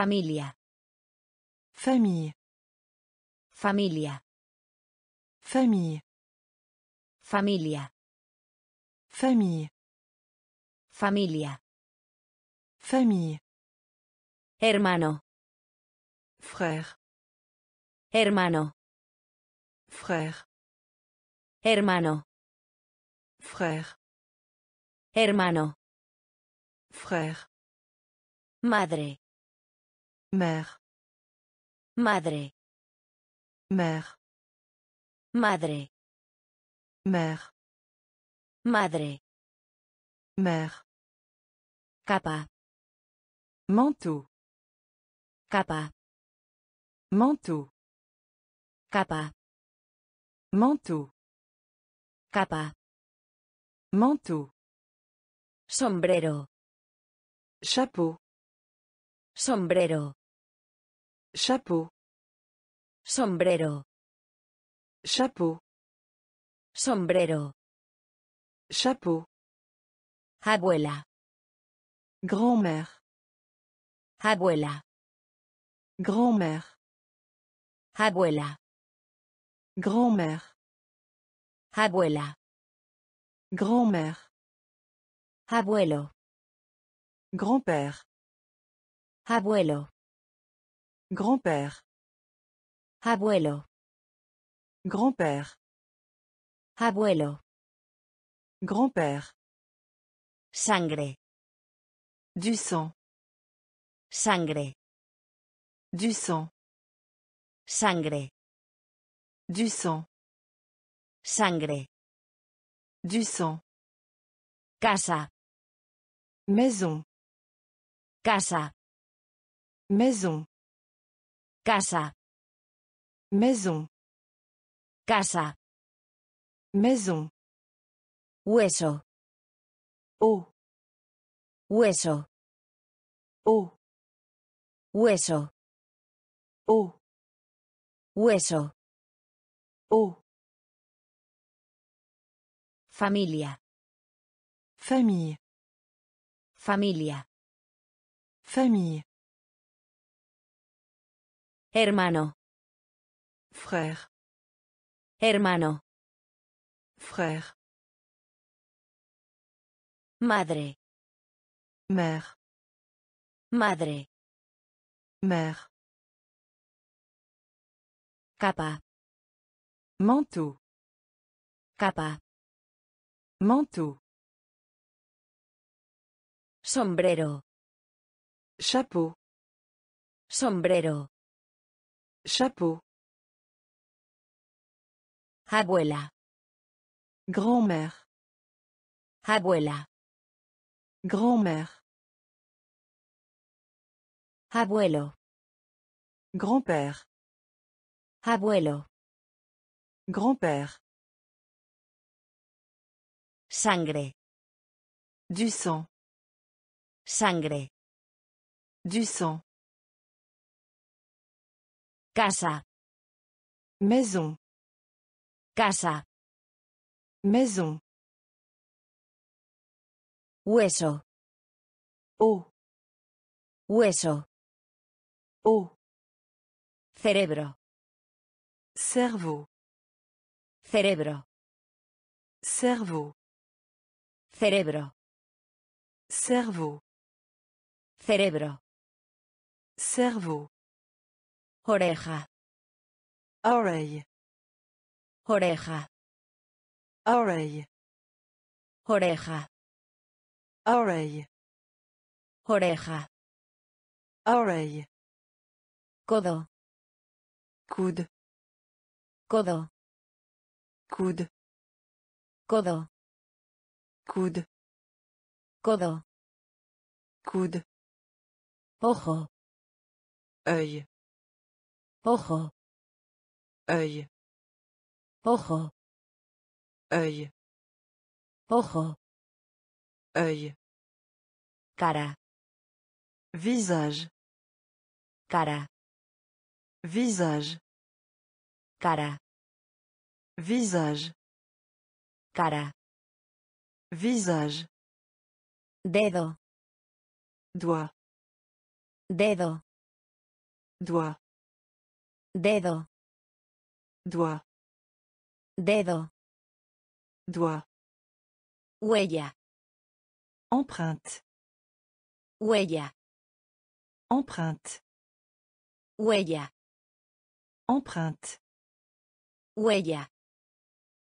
Familia. Famille. Familia. Famille. Familia. Famille. Familia. Famille. Hermano. Frère. Hermano. Frère. Hermano. Frère. Hermano. Frère. Madre. Mère. Madre. Mère. Madre. Mère. Madre. Mère. Capa. Manteau. Capa. Manteau. Capa. Manteau. Capa. Manteau. Sombrero. Chapeau. Sombrero. Chapeau. Sombrero. Chapeau. Sombrero. Chapeau. Abuela. Grand-mère. Abuela. Grand-mère. Abuela. Grand-mère. Abuela. Grand-mère. Abuelo. Grand-père. Abuelo. Grand-père. Abuelo. Grand-père. Abuelo. Grand-père. Sangre. Du sang. Sangre. Du sang. Sangre. Du sang. Sangre. Du sang. Casa. Maison. Casa. Maison. Casa. Maison. Casa. Maison. Hueso. Eau. Hueso. Eau. Hueso. Eau. Hueso. Eau. Familia. Famille. Familia. Famille. Hermano. Frère. Hermano. Frère. Madre. Mère. Madre. Mère. Capa. Manteau. Capa. Manteau. Sombrero. Chapeau. Sombrero. Chapeau. Abuela. Grand-mère. Abuela. Grand-mère. Abuelo. Grand-père. Abuelo. Grand-père. Sangre. Du sang. Sangre. Du sang. Casa. Maison. Casa. Maison. Hueso. Eau. Hueso. Eau. Cerebro. Cerveau. Cerebro. Cerveau. Cerebro. Cerveau. Cerebro. Cerveau. Oreja. Oreille. Oreja. Oreille. Oreja. Oreille. Oreja. Oreille. Codo. Coude. Codo. Coude. Codo. Coude. Codo. Coude. Ojo. Œil. Ojo. Œil. Ojo. Œil. Ojo. Œil. Cara. Visage. Cara. Visage. Cara. Visage. Cara. Visage. Dedo. Doigt. Dedo. Doigt. Dedo. Doigt. Dedo. Doigt. Huella. Empreinte. Huella. Empreinte. Huella. Empreinte. Huella.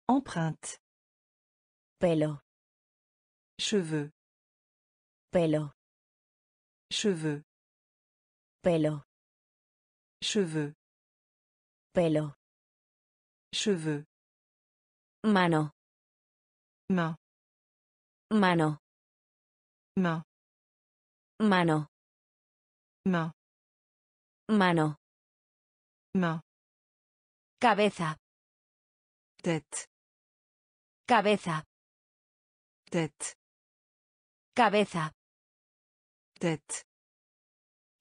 Empreinte. Pelo. Cheveux. Pelo. Cheveux. Pelo. Cheveux. Pelo. Cheveux. Mano. Main. Mano. Main. Mano. Main. Mano. Main. Cabeza. Tête. Cabeza. Tête. Cabeza. Tête.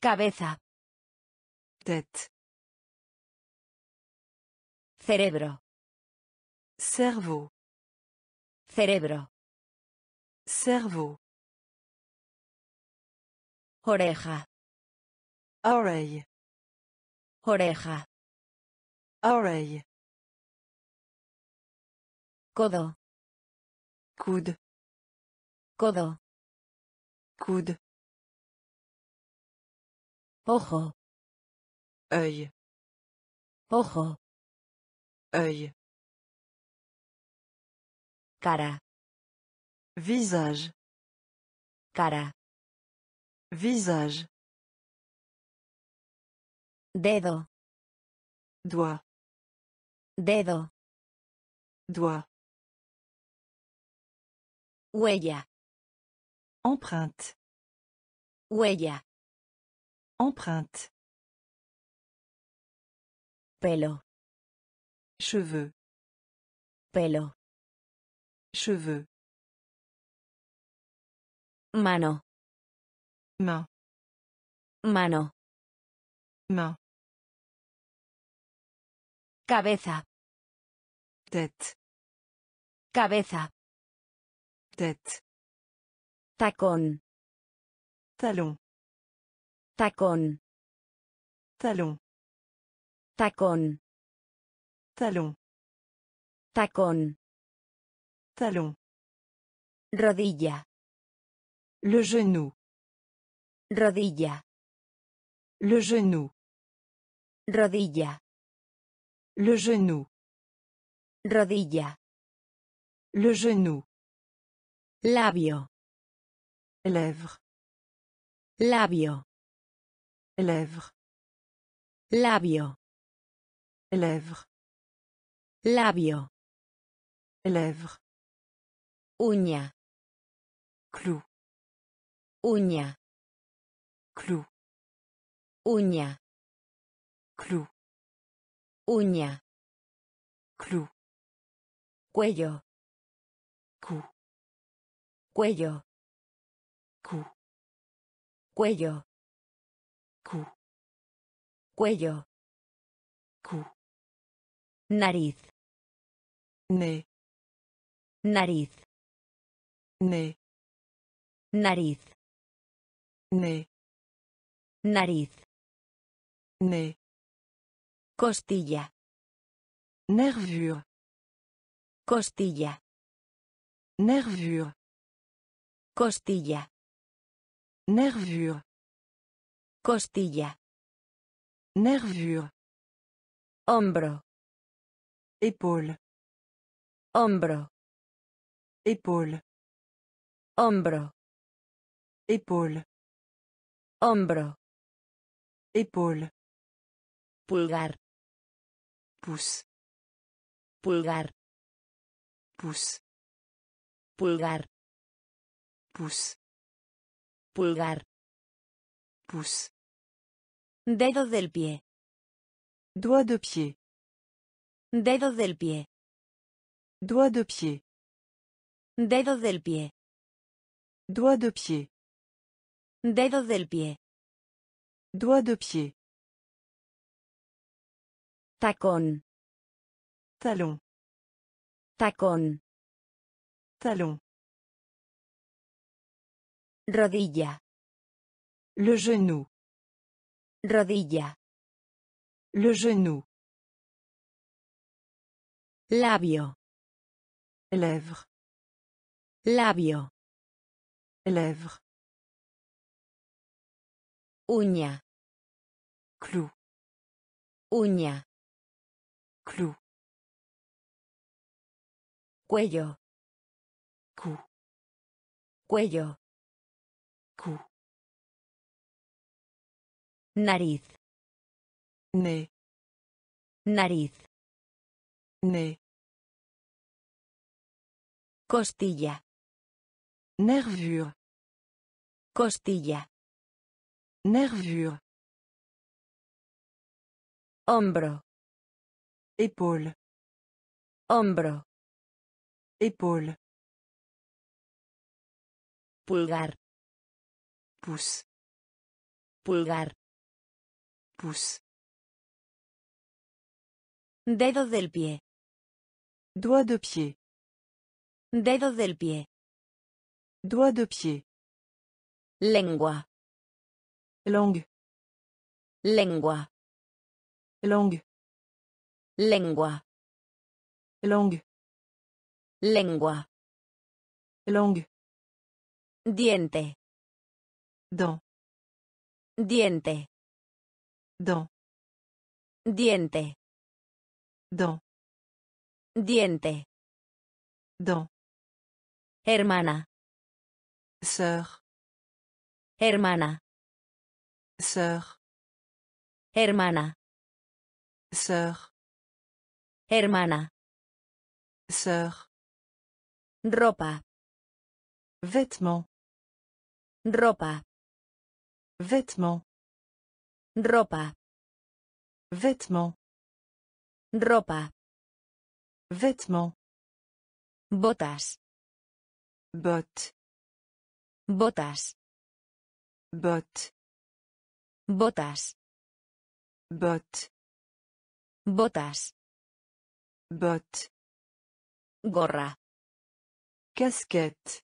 Cabeza. Tête. Cerebro. Cerveau. Cerebro. Cerveau. Oreja. Oreille. Oreja. Oreille. Codo. Coude. Codo. Coude. Ojo. œil, Ojo. Œil, Cara. visage, Cara. visage, Dedo. doigt, Dedo. doigt, Huella. empreinte, Huella. empreinte, Pelo. Cheveux, Pelo. cheveux, Mano. main, Mano. main, Cabeza. tête, Cabeza. tête, Tacón. talon, Tacón. talon, Tacón. Talon, Tacón. talon, Rodilla. le genou, Rodilla. le genou, Rodilla. le genou, Rodilla. le genou, Labio. lèvre, Labio. lèvre, Labio. lèvre, Labio. lèvre, Uña. clou, Uña. clou, Uña. clou, Uña. clou, Cuello. cou, Cuello. cou, Cuello. cou, Cuello. cou, Nariz. Nez, Nariz. nez, Nariz. nez, Nariz. nez, Costilla. nervure, Costilla. nervure, Costilla. nervure, Costilla. nervure, Hombro. épaule, Hombro. épaule, Hombro. épaule, Hombro. épaule, Pulgar. pouce, Pulgar. pouce, Pulgar. pouce, Pulgar. pouce, Dedo del pie. doigt de pied, Dedo del pie. Doigt de pied, Dedo del pie. doigt de pied, Dedo del pie. doigt de pied, Tacón. talon, Tacón. talon, Rodilla. le genou, Rodilla. Le genou. Labio. Lèvre. Labio. Lèvre. Uña. Clou. Uña. Clou. Cuello. Cou. Cuello. Cou. Nariz. Nez. Nariz. Nez. Costilla. Nervure. Costilla. Nervure. Hombro. Épaule. Hombro. Épaule. Pulgar. Pouce. Pulgar. Pouce. Dedo del pie. Doigt de pied. Dedo del pie. Doigt de pied. Lengua. Langue. Lengua. Langue. Lengua. Langue. Lengua. Langue. Diente. Dent. Diente. Dent. Diente. Dent. Diente. Dent. Hermana. Sœur. Hermana. Sœur. Hermana. Sœur. Hermana. Sœur. Ropa. Vêtements. Ropa. Vêtements. Ropa. Vêtements. Ropa. Vêtements. Botas. Bottes. Botas. Bottes. Botas. Bottes. Botas. Bottes. Gorra. Casquette.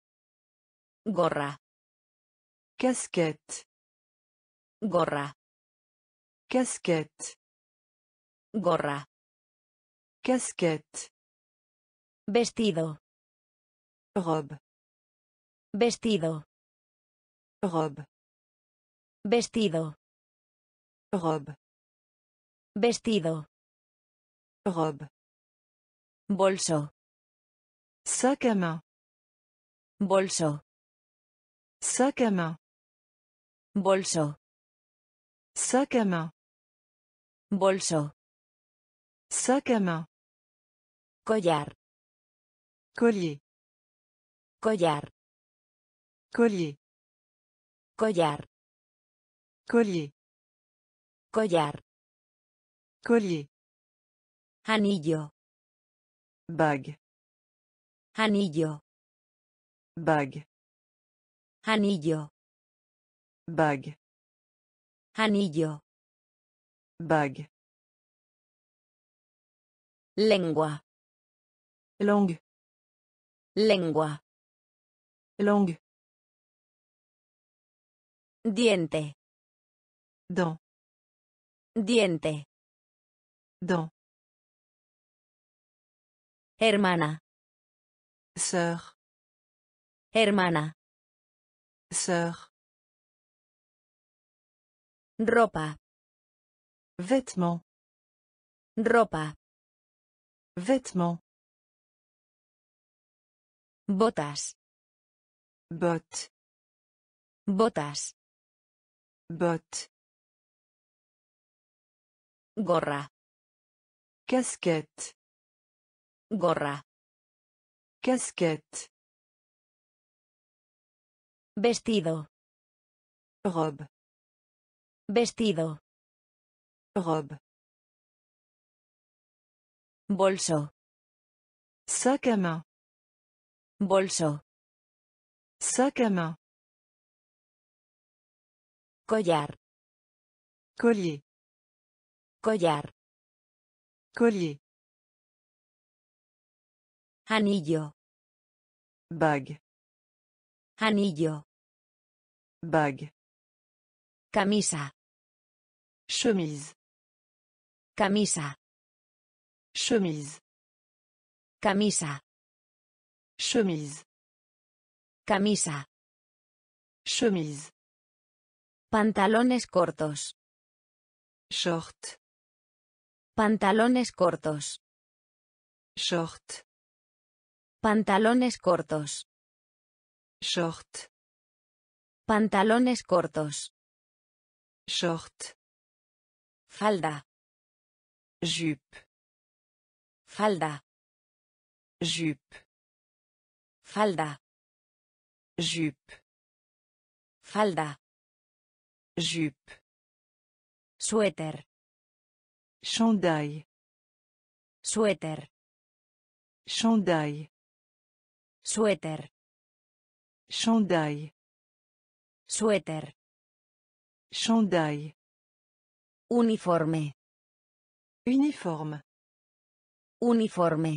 Gorra. Casquette. Gorra. Casquette. Gorra. Casquette. Vestido. Robe. Vestido. Robe. Vestido. Robe. Vestido. Robe. Bolso. Sac à main. Bolso. Sac à main. Bolso. Sac à main. Bolso. Sac à main. Collar. Collier. Collar. Collier. Collar. Collier. Collar. Collier. Anillo. Bague. Anillo. Bague. Anillo. Bague. Anillo. Bague. Lengua. Langue. Lengua. Langue. Diente. Dent. Diente. Dent. Hermana. Sœur. Hermana. Sœur. Ropa. Vêtements. Ropa. Vêtements. Botas. Bottes. Botas. Bottes. Gorra. Casquette. Gorra. Casquette. Vestido. Robe. Vestido. Robe. Bolso. Sac à main. Bolso. Sac à main. Collar. Collier. Collar. Collier. Anillo. Bague. Anillo. Bague. Camisa. Chemise. Camisa. Chemise. Camisa. Chemise. Camisa. Chemise. Pantalones cortos. Short. Pantalones cortos. Short. Pantalones cortos. Short. Pantalones cortos. Short. Falda. Jupe. Falda. Jupe. Falda. Jupe. Falda. Jupe. Suéter. Chandail. Suéter. Chandail. Suéter. Chandail. Suéter. Chandail. Uniforme. Uniforme. Uniforme.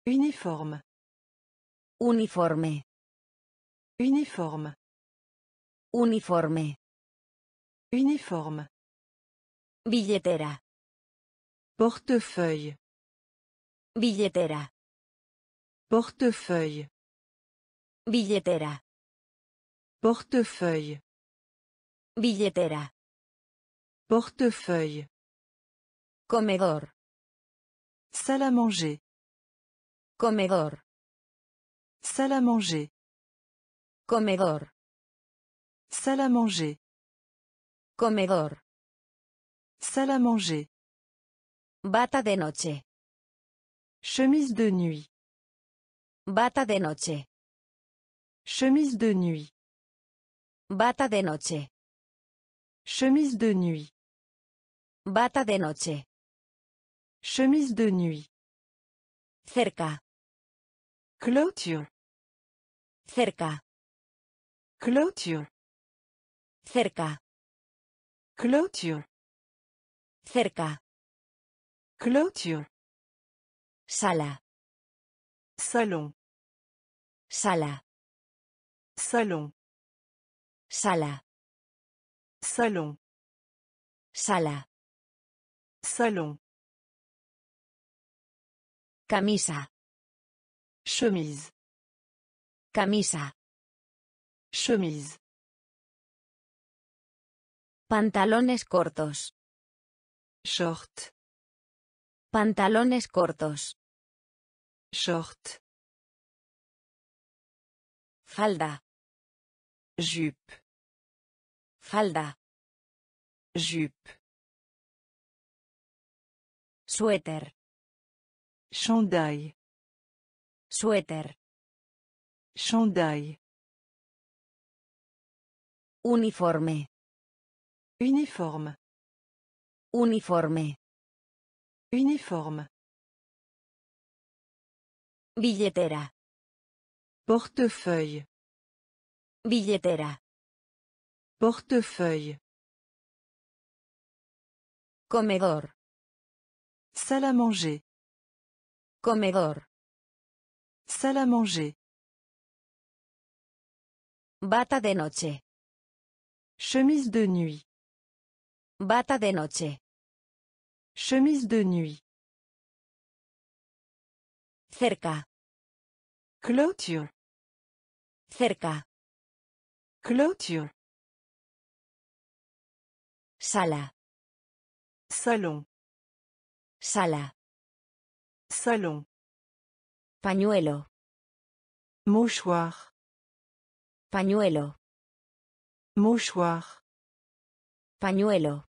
Uniforme. Uniforme. Uniforme. Uniforme. Uniforme. Billetera. Portefeuille. Billetera. Portefeuille. Billetera. Portefeuille. Billetera. Portefeuille. Comedor. Salle à manger. Comedor. Salle à manger. Comedor. Salle à manger. Comedor. Salle à manger. Bata de noche. Chemise de nuit. Bata de noche. Chemise de nuit. Bata de noche. Chemise de nuit. Bata de noche. Chemise de nuit. Cerca. Clôture. Cerca. Clôture. Cerca. Clôture. Cerca. Clôture. Sala. Salon. Sala. Salon. Sala. Salon. Sala. Salon. Camisa. Chemise. Camisa. Chemise. Pantalones cortos. Short. Pantalones cortos. Short. Falda. Jupe. Falda. Jupe. Suéter. Chandail. Suéter. Chandail. Uniforme. Uniforme. Uniforme. Uniforme. Billetera. Portefeuille. Billetera. Portefeuille. Comedor. Salle à manger. Comedor. Salle à manger. Bata de noche. Chemise de nuit. Bata de noche. Chemise de nuit. Cerca. Clôture. Cerca. Clôture. Sala. Salon. Sala. Salon. Pañuelo. Mouchoir. Pañuelo. Mouchoir. Pañuelo.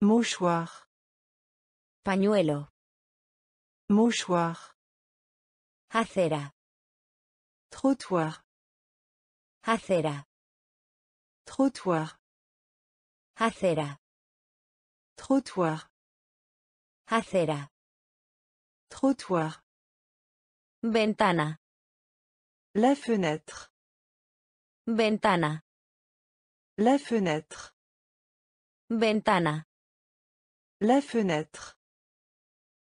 Mouchoir. Pañuelo. Mouchoir. Acera. Trottoir. Acera. Trottoir. Acera. Trottoir. Acera. Trottoir. Ventana. La fenêtre. Ventana. La fenêtre. Ventana. La fenêtre.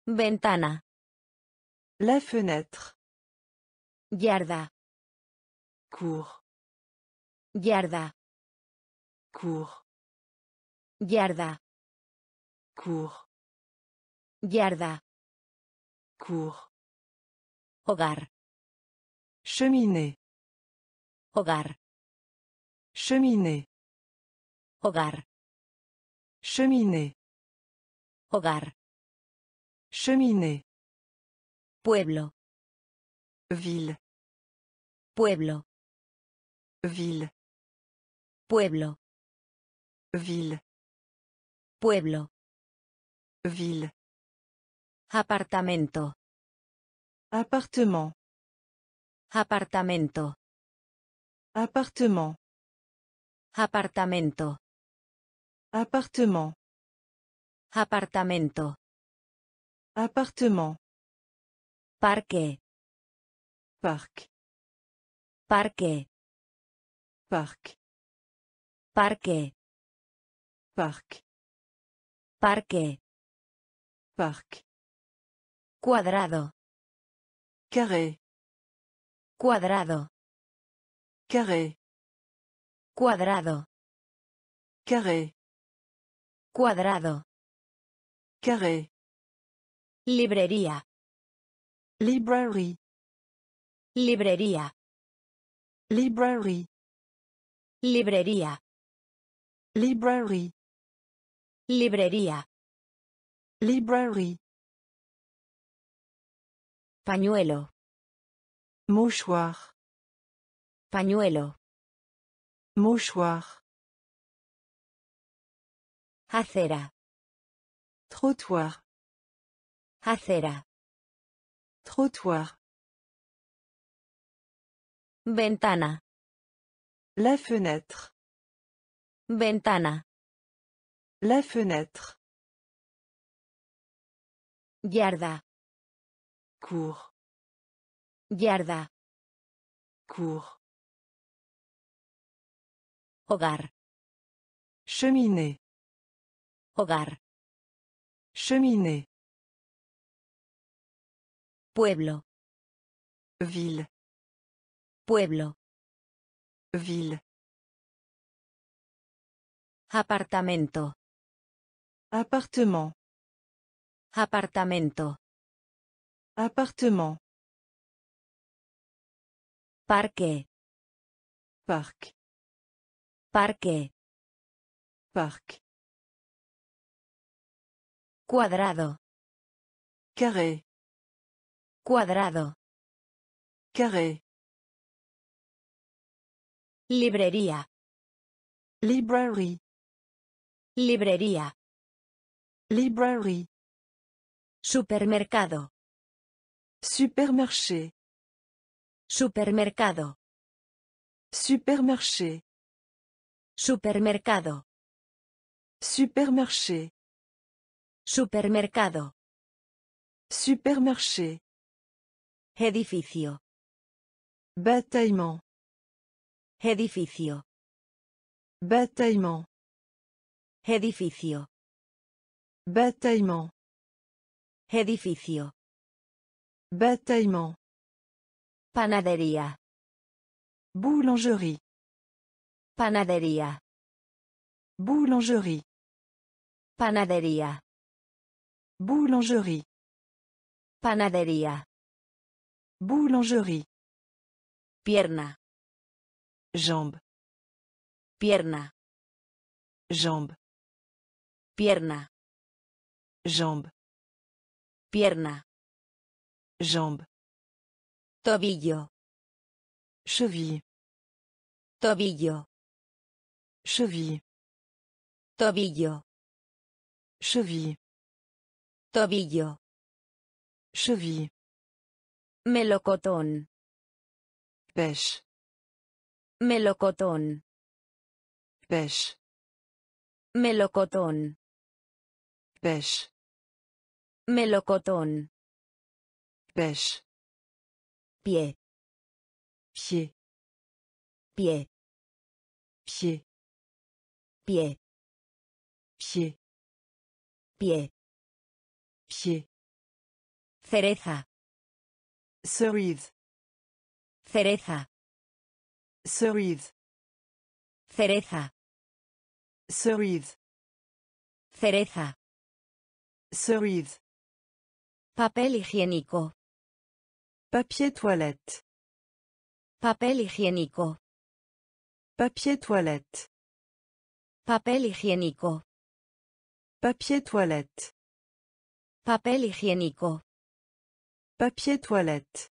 Ventana. La fenêtre. Yarda. Cours. Yarda. Cours. Yarda. Cours. Yarda. Cours. Hogar. Cheminée. Hogar. Cheminée. Hogar. Cheminée. Hogar. Cheminée. Pueblo. Ville. Pueblo. Ville. Pueblo. Ville. Pueblo. Ville. Apartamento. Appartement. Apartamento. Appartement. Apartamento. Appartement. Apartamento. Appartement. Parque. Parc. Parque. Parc. Parque. Parc. Parque. Parc. Cuadrado. Carré. Cuadrado. Carré. Cuadrado. Carré. Cuadrado. Carré. Librería. Library. Librería. Library. Librería. Library. Librería. Library. Pañuelo. Mouchoir. Pañuelo. Mouchoir. Acera. Trottoir. Acera. Trottoir. Ventana. La fenêtre. Ventana. La fenêtre. Yarda. Cours. Yarda. Cours. Hogar. Cheminée. Hogar. Cheminée. Pueblo. Ville. Pueblo. Ville. Apartamento. Appartement. Apartamento. Appartement. Parque. Parc. Parque. Parc. Cuadrado. Carré. Cuadrado. Carré. Librería. Library. Librería. Library. Supermercado. Supermarché. Supermercado. Supermarché. Supermercado. Supermarché. Supermercado. Supermarché. Edificio. Bataillement. Edificio. Bataillement. Edificio. Bataillement. Edificio. Bataillement. Panadería. Boulangerie. Panadería. Boulangerie. Panadería. Boulangerie. Panadería. Boulangerie. Pierna. Jambe. Pierna. Jambe. Pierna. Jambe. Pierna. Jambe. Tobillo. Cheville. Tobillo. Cheville. Tobillo. Cheville. Tobillo. Cheville. Melocotón. Pêche. Melocotón. Pêche. Melocotón. Pêche. Melocotón. Pêche. Pie. Pied. Pie. Pied. Pie. Pied. Pie. Pied. Cereza. Cerise. Cereza. Cerise. Cereza. Cerise. Cereza. Cerise. Papel higiénico. Papier toilette. Papel higiénico. Papier toilette. Papel higiénico. Papier toilette. Papel higiénico. Papier toilette.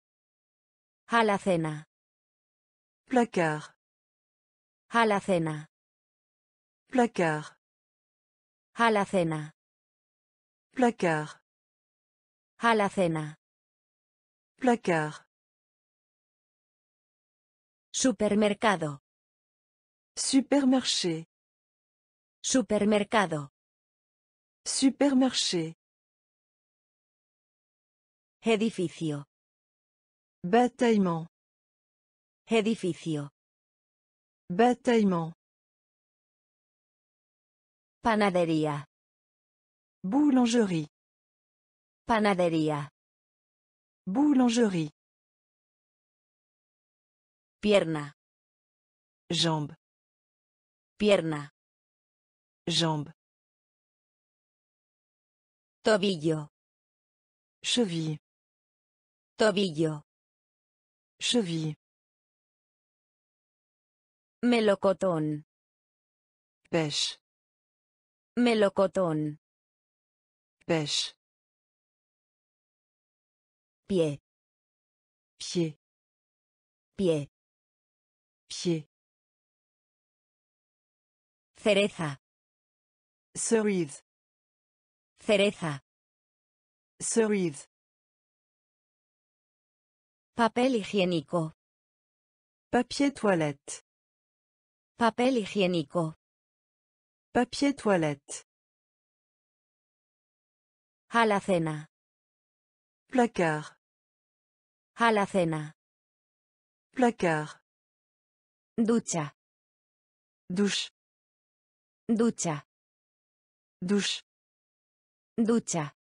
Alacena. Placard. Alacena. Placard. Alacena. Placard. Alacena. Placard. Supermercado. Supermarché. Supermercado. Supermarché. Edificio. Bataillement. Edificio. Bataillement. Panadería. Boulangerie. Panadería. Boulangerie. Pierna. Jambe. Pierna. Jambe. Tobillo. Cheville. Tobillo. Cheville. Melocotón. Pêche. Melocotón. Pêche. Pie. Pied. Pie. Pied. Cereza. Cerise. Cereza. Cerise. Papel higiénico. Papier toilette. Papel higiénico. Papier toilette. Alacena. Placard. Alacena. Placard. Ducha. Douche. Ducha. Douche. Ducha.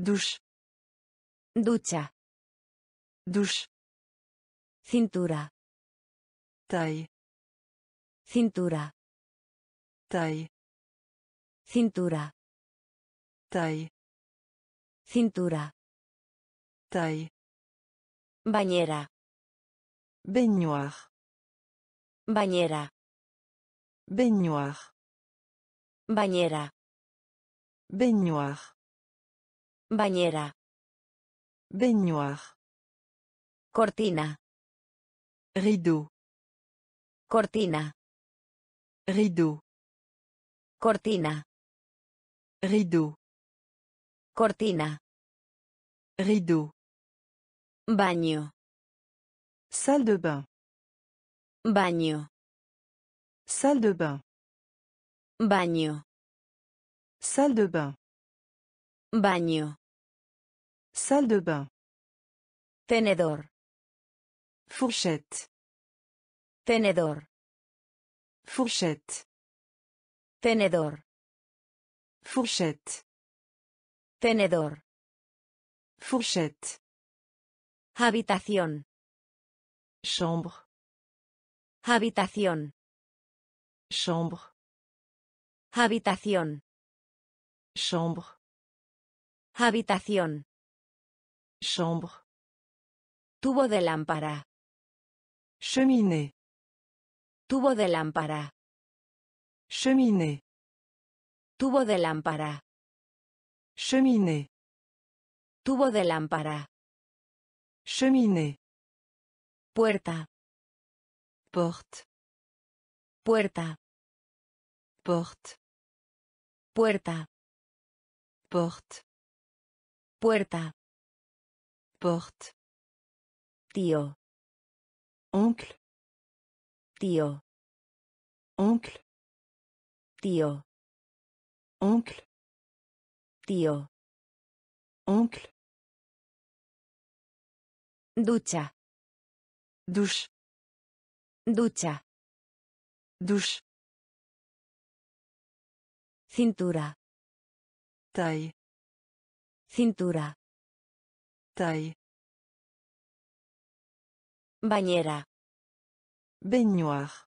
Douche. Ducha. Douche. Cintura. Taille. Cintura. Taille. Cintura. Taille. Cintura. Taille. Bañera. Baignoire. Bañera. Baignoire. Bañera. Baignoire. Bañera. Baignoire. Cortina. Rideau. Cortina. Rideau. Cortina. Rideau. Cortina. Rideau. Baño. Salle de bain. Baño. Salle de bain. Baño. Salle de bain. Baño. Salle de bain. Tenedor. Fourchette. Tenedor. Fourchette. Tenedor. Fourchette. Tenedor. Fourchette. Habitación. Chambre. Habitación. Chambre. Habitación. Chambre. Habitación. Chambre. Tubo de lámpara. Cheminée. Tubo de lámpara. Cheminée. Tubo de lámpara. Cheminée. Tubo de lámpara. Cheminée. Puerta. Porte. Puerta. Porte. Puerta. Porte. Puerta. Porte. Tío. Oncle. Tío. Oncle. Tío. Oncle. Tío. Oncle. Ducha. Douche. Ducha. Cintura. Taille. Cintura. Taille. Bañera. Baignoire.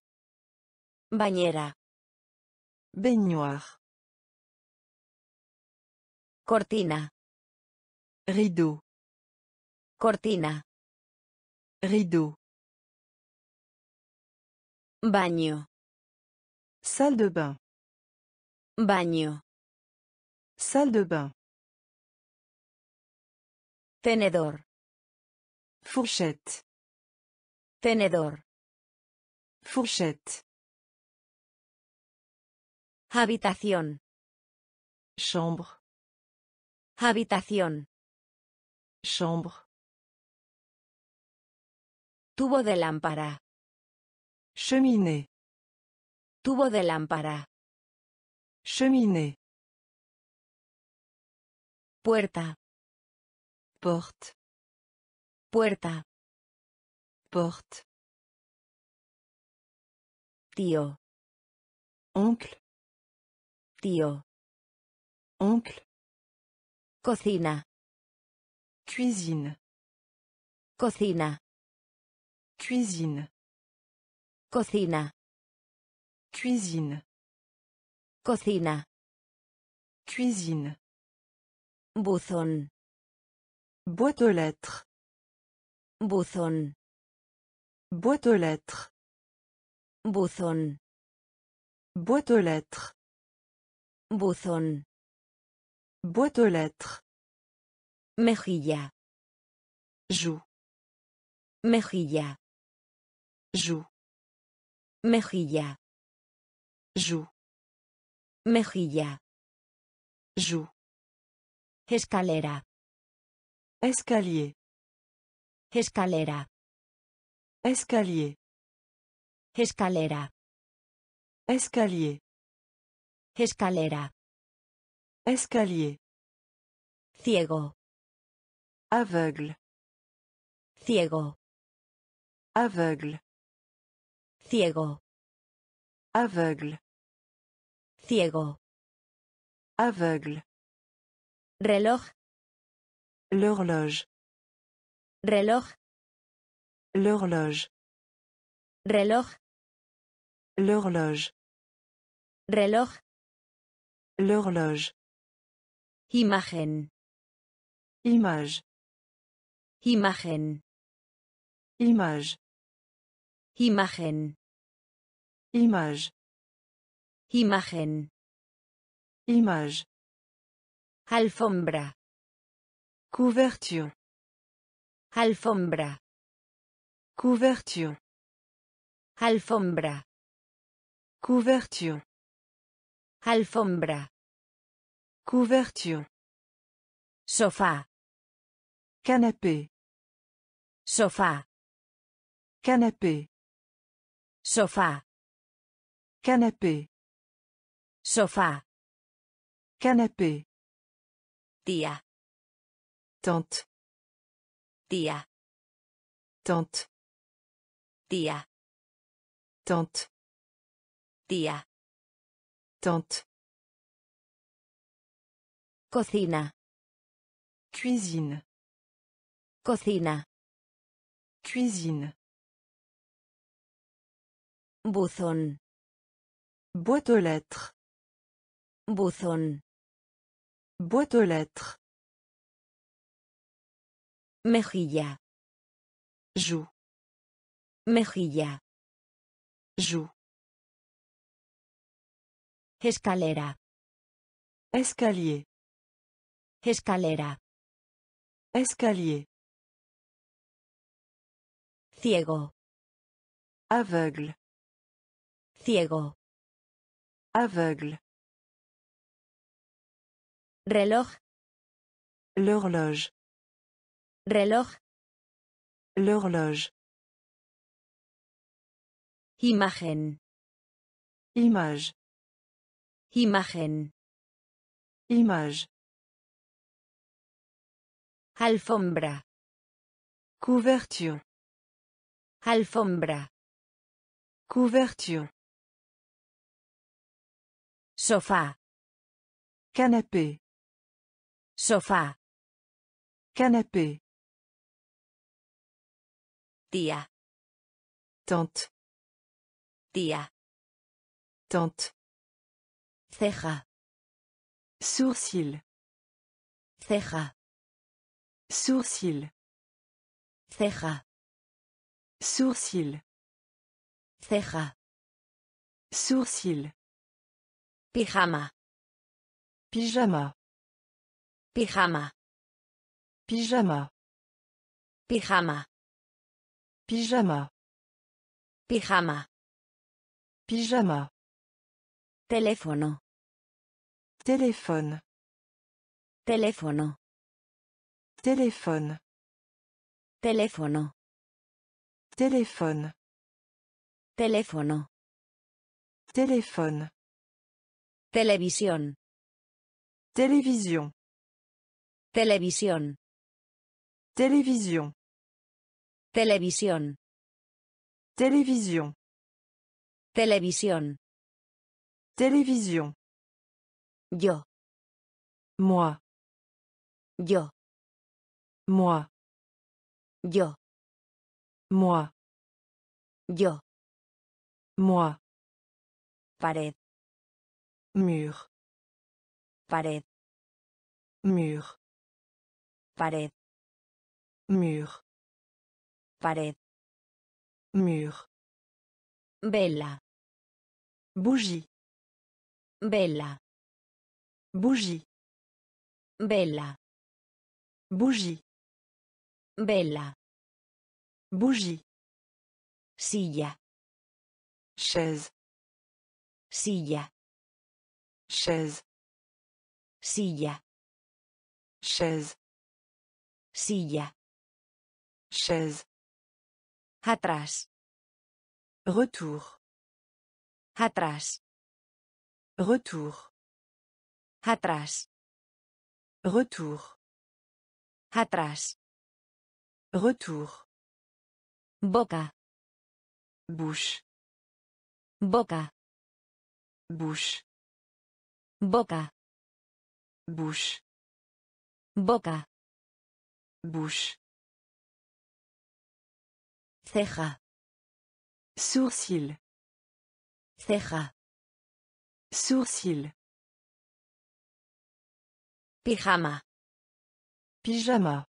Bañera. Baignoire. Cortina. Rideau. Cortina. Rideau. Baño. Salle de bain. Baño. Salle de bain. Tenedor. Fourchette. Tenedor. Fourchette. Habitación. Chambre. Habitación. Chambre. Tubo de lámpara. Cheminée. Tubo de lámpara. Cheminée. Puerta. Porte. Puerta. Porte. Tío. Oncle. Tío. Oncle. Cocina. Cuisine. Cocina. Cuisine. Cocina. Cuisine. Cocina. Cuisine. Buzón. Boîte aux lettres. Buzón. Boîte aux lettres. Buzón. Boîte aux lettres. Buzón. Boîte aux lettres. Mejilla. Joue. Mejilla. Joue. Mejilla. Joue. Mejilla. Joue. Escalera. Escalier. Escalera. Escalier. Escalera. Escalier. Escalera. Escalier. Ciego. Aveugle. Ciego. Aveugle. Ciego. Aveugle. Ciego. Aveugle. Reloj. L'horloge. Reloj. L'horloge. Reloj. L'horloge. Reloj. L'horloge. Imagen. Image. Imagen. Image. Imagen. Image. Imagen. Image. Alfombra. Couverture. Alfombra. Couverture. Alfombra. Couverture. Alfombra. Couverture. Sofá. Canapé. Sofá. Canapé. Sofá. Canapé. Sofá. Canapé. Tía. Tante. Tía. Tante. Tía. Tante. Tía. Tante. Cocina. Cuisine. Cocina. Cuisine. Buzón. Boîte aux lettres. Buzón. Boîte aux lettres. Mejilla. Joue. Mejilla. Joue. Escalera. Escalier. Escalera. Escalier. Ciego. Aveugle. Ciego. Aveugle. Reloj. L'horloge. Reloj. L'horloge. Imagen. Image. Imagen. Image. Alfombra. Couverture. Alfombra. Couverture. Sofá. Canapé. Sofá. Canapé. Tía. Tante. Tía. Tante. Ceja. Sourcil. Ceja. Sourcil. Ceja. Sourcil. Ceja. Sourcil. Pijama. Pyjama. Pijama. Pyjama. Pijama. Pyjama. Pijama. Pyjama. Téléphone. Téléphone. Téléphone. Téléphone. Téléphone. Téléphone. Téléphone. Téléphone. Télévision. Télévision. Télévision. Télévision. Télévision. Télévision. Televisión. Télévision. Yo. Moi. Yo. Moi. Yo. Moi. Yo. Moi. Pared. Mur. Pared. Mur. Pared. Mur. Pared. Mur. Vela. Bougie. Vela. Bougie. Vela. Bougie. Vela. Bougie. Silla. Chaise. Silla. Chaise. Silla. Chaise. Silla. Chaise. Atrás. Retour. Atrás. Retour. Atrás. Retour. Atrás. Retour. Boca. Bouche. Boca. Bouche. Boca. Bouche. Boca. Bouche. Ceja. Sourcil. Ceja. Sourcil. Pyjama. Pyjama.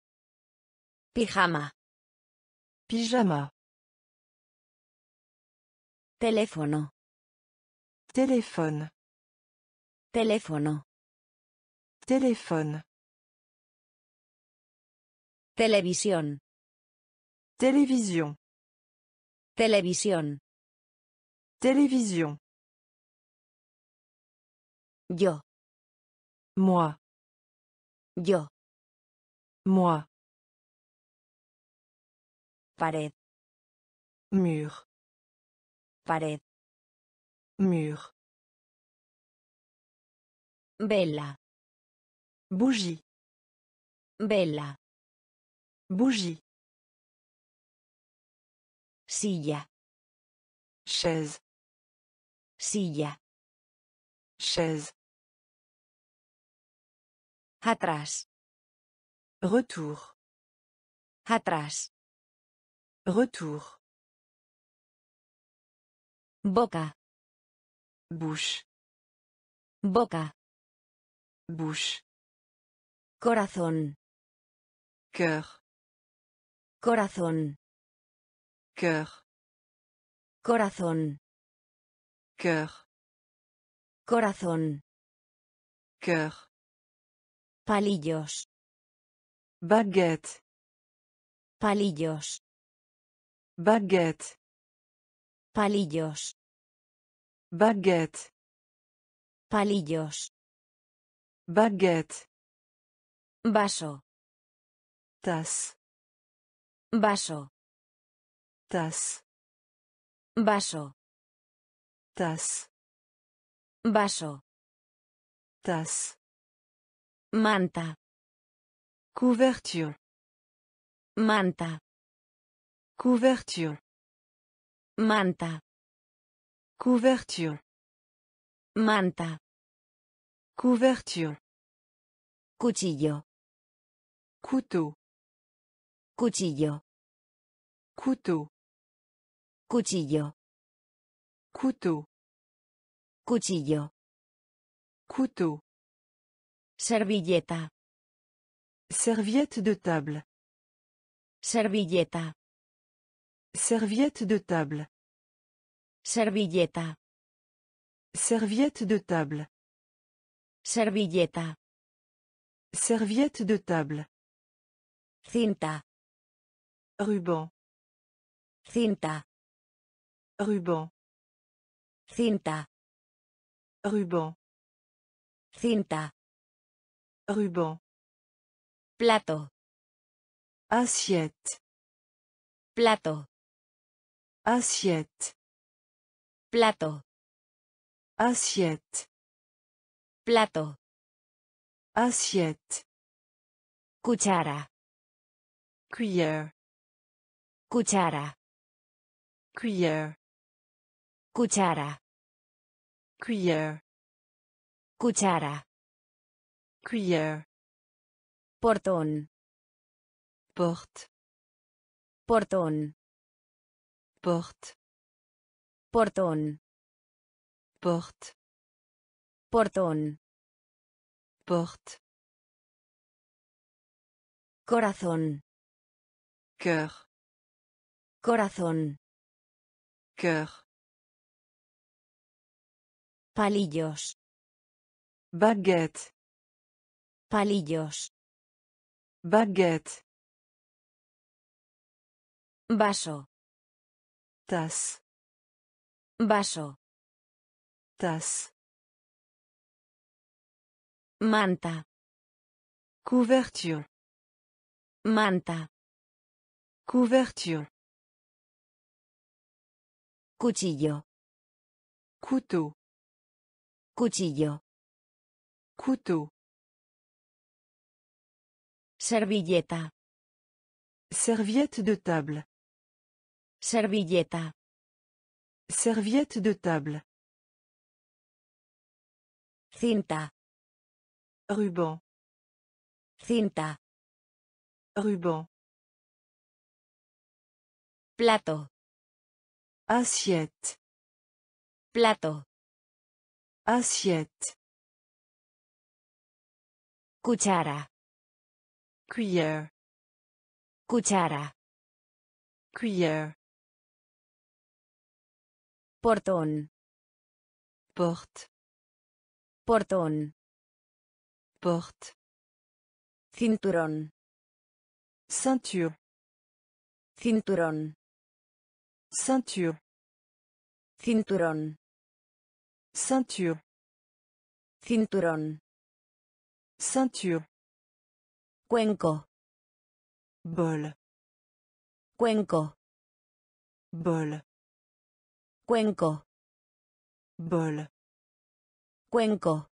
Pyjama. Pyjama. Téléphone. Téléphone. Téléphone. Téléphone. Télévision. Télévision. Télévision. Télévision. Yo. Moi. Yo. Moi. Pared. Mur. Pared. Mur. Vela. Bougie. Vela. Bougie. Silla. Chaise. Silla. Chaise. Atrás. Retour. Atrás. Retour. Boca. Bouche. Boca. Bouche. Corazón. Cœur. Corazón. Cœur. Corazón. Cœur. Corazón. Cœur. Palillos. Baguette. Palillos. Baguette. Palillos. Baguette. Palillos. Baguette. Vaso. Tasse. Vaso. Tasse. Vaso. Tasse. Vaso. Tasse. Manta. Couverture. Manta. Couverture. Manta. Couverture. Manta. Couverture. Cuchillo. Couteau. Cuchillo. Couteau. Cuchillo. Couteau. Cuchillo. Couteau. Servilleta. Serviette de table. Servilleta. Serviette de table. Servilleta. Serviette de table. Servilleta. Serviette de table. Cinta. Ruban. Cinta. Ruban. Cinta. Ruban. Cinta. Ruban. Plato. Assiette. Plato. Assiette. Plato. Assiette. Plato. Assiette. Cuchara. Cuillère. Cuchara. Cuillère. Cuchara. Cuillère. Cuchara. Cuillère. Portón. Porte. Portón. Porte. Portón. Porte. Portón. Porte. Corazón. Cœur. Corazón. Cœur. Palillos. Baguette. Palillos. Baguette. Vaso. Tasse. Vaso. Tasse. Manta. Couverture. Manta. Couverture. Cuchillo. Couteau. Cuchillo. Couteau. Servilleta. Serviette de table. Servilleta. Serviette de table. Cinta. Ruban. Cinta. Ruban. Plato. Assiette. Plato. Assiette. Cuchara. Cuillère. Cuchara. Cuillère. Portón. Porte. Portón. Porte. Cinturón. Ceinture. Cinturón. Ceinture. Cinturón. Ceinture. Cinturón. Ceinture. Cuenco. Bol. Cuenco. Bol. Cuenco. Bol. Cuenco.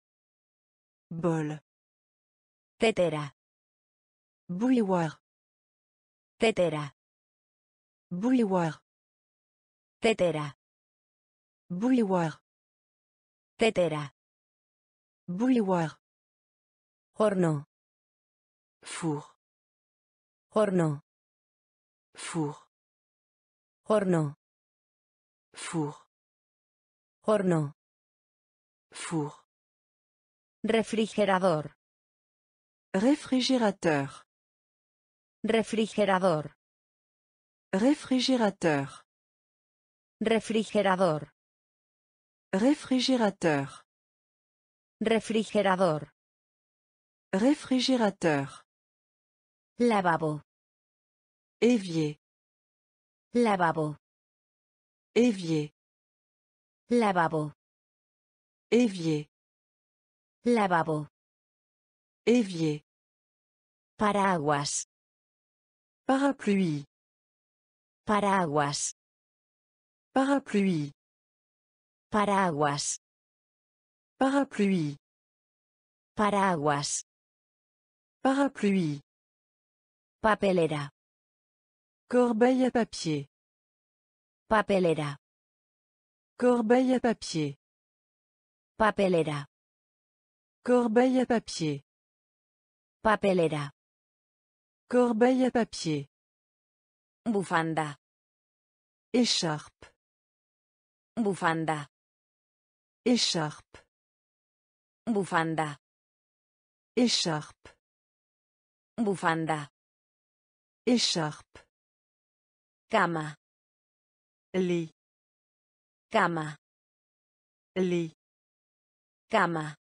Bol. Tetera. Bouilloire. Tetera. Bouilloire. Tetera. Bouilloire. Tetera. Bouilloire. Horno. Four. Horno. Four. Horno. Four. Horno. Four. Refrigerador. Réfrigérateur. Refrigerador. Réfrigérateur. Refrigerador. Réfrigérateur. Refrigerador. Réfrigérateur. Lavabo. Évier. Lavabo. Évier. Lavabo. Évier. Lavabo. Évier. Paraguas. Parapluie. Paraguas. Parapluie. Paraguas. Parapluie. Paraguas. Parapluie. Papelera. Corbeille à papier. Papelera. Corbeille à papier. Papelera. Corbeille à papier. Papelera. Corbeille à papier. Bufanda. Écharpe. Bufanda. Écharpe. Bufanda. Écharpe. Bufanda. Écharpe. Cama. Lit. Cama. Lit. Cama.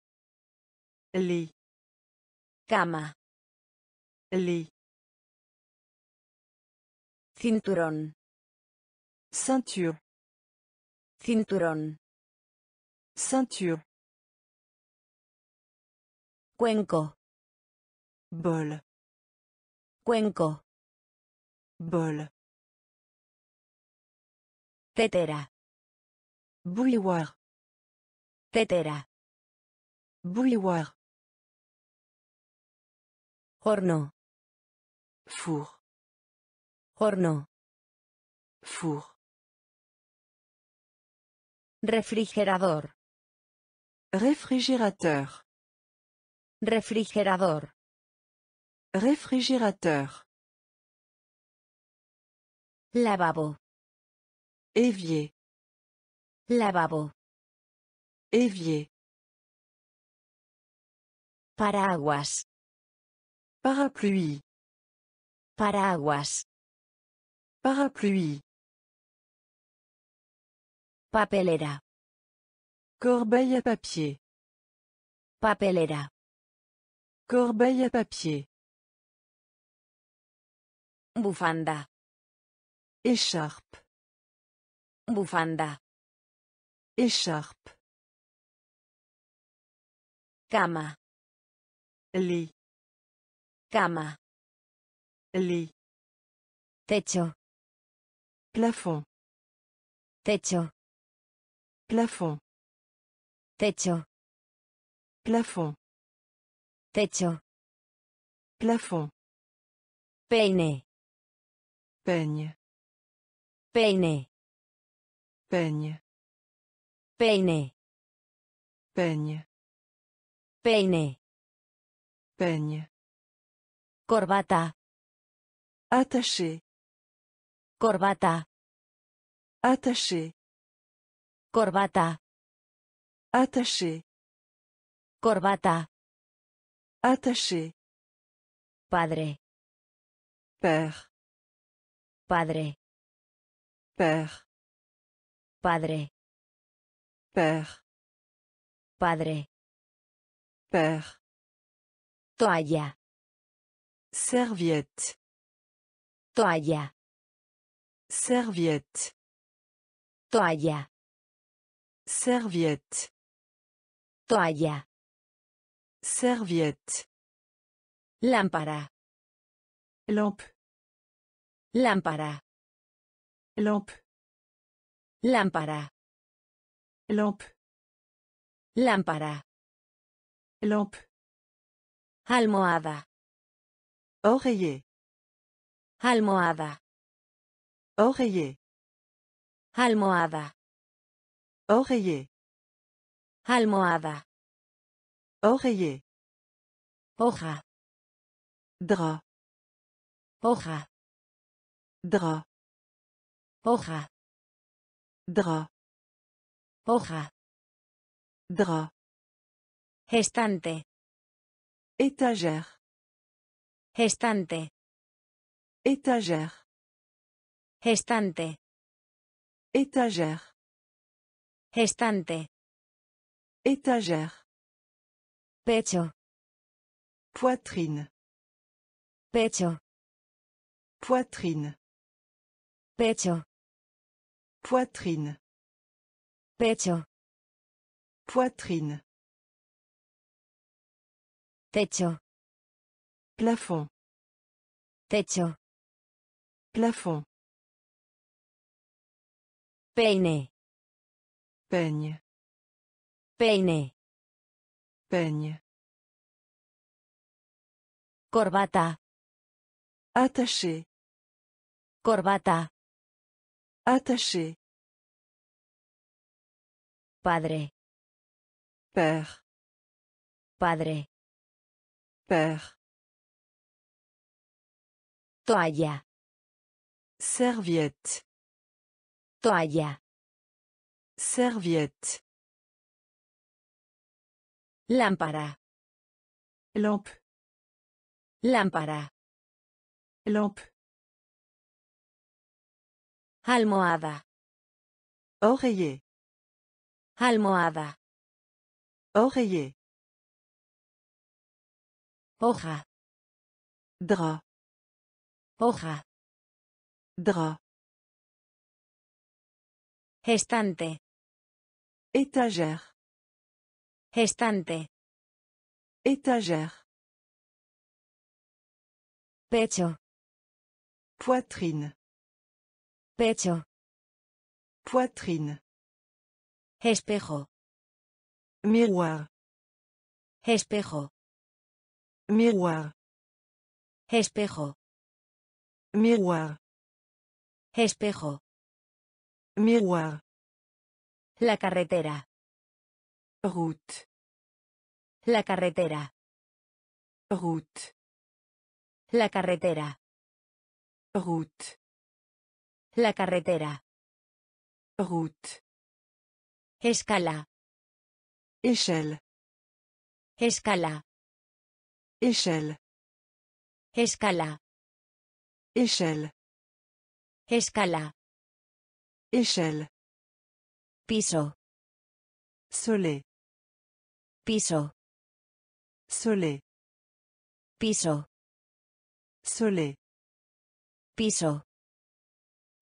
Lit. Cama. Lit. Cinturón. Ceinture. Cinturón. Ceinture. Cuenco. Bol. Cuenco. Bol. Tetera. Bouilloire. Tetera. Bouilloire. Horno. Four. Horno. Four. Refrigerador. Réfrigérateur. Refrigerador. Réfrigérateur. Lavabo. Évier. Lavabo. Évier. Paraguas. Parapluie. Paraguas. Parapluie. Papelera. Corbeille à papier. Papelera. Corbeille à papier. Bufanda. Écharpe. Bufanda. Écharpe. Cama. Lit. Cama. Lit. Techo. Plafond. Techo. Plafond. Techo. Plafond. Techo. Plafond. Peine. Peigne. Peine. Peigne. Peine. Peigne. Peine. Peigne. Corbata. Attaché. Corbata. Attaché. Corbata. Attaché. Corbata. Attaché. Padre. Père. Padre. Père. Padre. Père. Padre. Père. Toalla. Serviette. Toalla. Serviette. Toalla. Serviette. Toalla. Serviette. Lámpara. Lampe. Lámpara. Lampe. Lámpara. Lampe. Lámpara. Lampe. Almohada. Oreiller. Almohada. Oreiller. Almohada. Oreiller. Almohada. Oreiller. Hoja. Drap. Hoja. Drap. Hoja. Drap. Hoja. Drap. Estante. Étagère. Estante. Étagère. Estante. Étagère. Estante. Étagère. Pecho. Poitrine. Pecho. Poitrine. Pecho. Poitrine. Pecho. Poitrine. Techo. Plafond. Techo. Plafond. Peine. Peigne. Peine. Peigne. Corbata. Attaché. Corbata. Attaché. Padre. Père. Padre. Père. Toalla. Serviette. Toalla. Serviette. Lámpara. Lampe. Lámpara. Lampe. Almohada. Oreiller. Almohada. Oreiller. Hoja. Drap. Hoja. Drap. Estante. Étagère. Estante. Étagère. Pecho. Poitrine. Pecho. Poitrine. Espejo. Miroir. Espejo. Miroir. Espejo. Miroir. Espejo. Miroir. La carretera. Route. La carretera. Route. La carretera. Route. La carretera. Route. Escala. Échelle. Escala. Échelle. Escala. Échelle. Escala. Échelle. Piso. Soleil. Piso. Soleil. Piso. Soleil. Piso.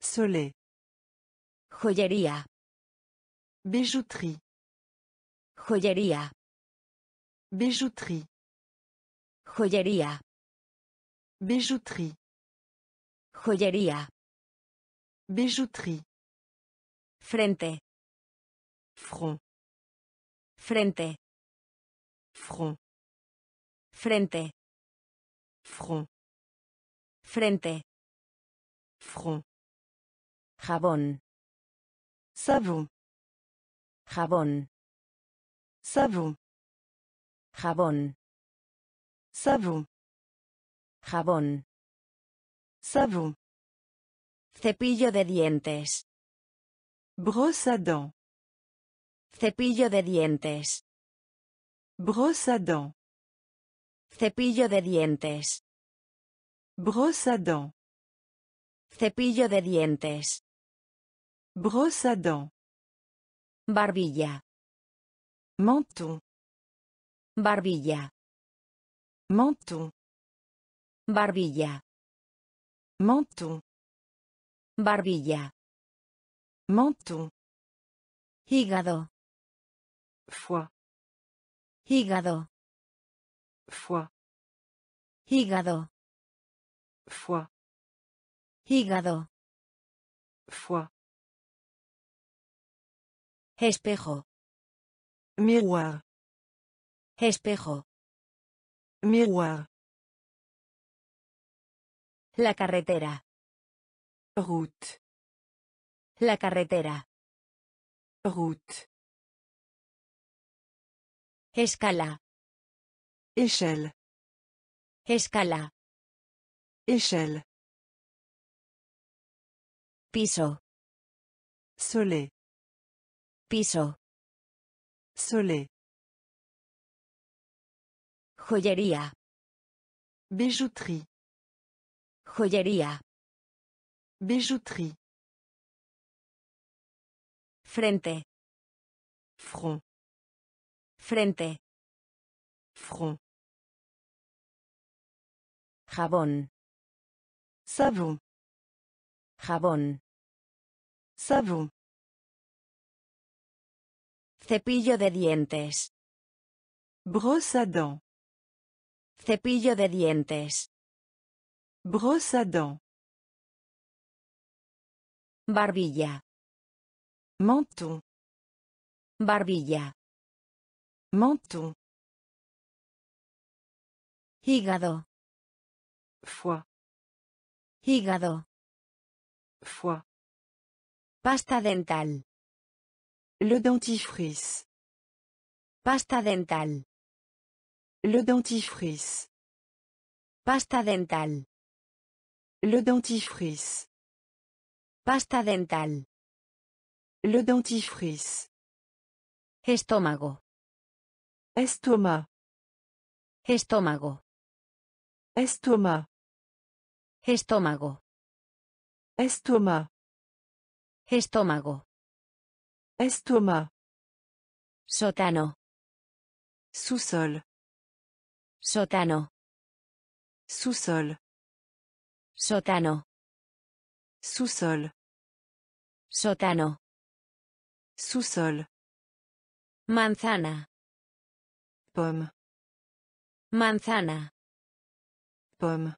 Soleil. Joyería. Bijouterie. Joyería. Bijouterie. Joyería. Bijouterie. Joyería. Bijouterie. Frente. Front. Frente. Front. Frente. Front. Frente. Front. Jabón. Savon. Jabón. Savon. Jabón. Savon. Jabón. Savon. Cepillo de dientes. Brosse à dents. Cepillo de dientes. Brosse à dents. Cepillo de dientes. Brosse à dents. Cepillo de dientes. Brosse à dents. Barbilla. Menton. Barbilla. Menton. Barbilla. Menton. Barbilla. Menton. Hígado. Foie. Hígado. Foie. Hígado. Foie. Hígado. Foie. Espejo. Miroir. Espejo. Miroir. La carretera. Route. La carretera. Route. Escala. Échelle. Escala. Échelle. Piso. Soleil. Piso. Soleil. Joyería. Bijouterie. Joyería. Bijouterie. Frente. Front. Frente. Front. Jabón. Savon. Jabón. Savon. Cepillo de dientes. Brosse à dents. Cepillo de dientes. Brosse à dents. Barbilla. Menton. Barbilla. Menton. Hígado. Foie. Hígado. Foie. Pasta dental. Le dentifrice. Pasta dental. Le dentifrice. Pasta dental. Le dentifrice. Pasta dental. Le dentifrice. Estómago. Estomac. Estómago. Estomac. Estómago. Estomac. Estómago. Estomac. Sótano. Sous-sol. Sótano. Sous-sol. Sótano. Sous-sol. Sótano. Sous-sol. Manzana. Pomme. Manzana. Pomme.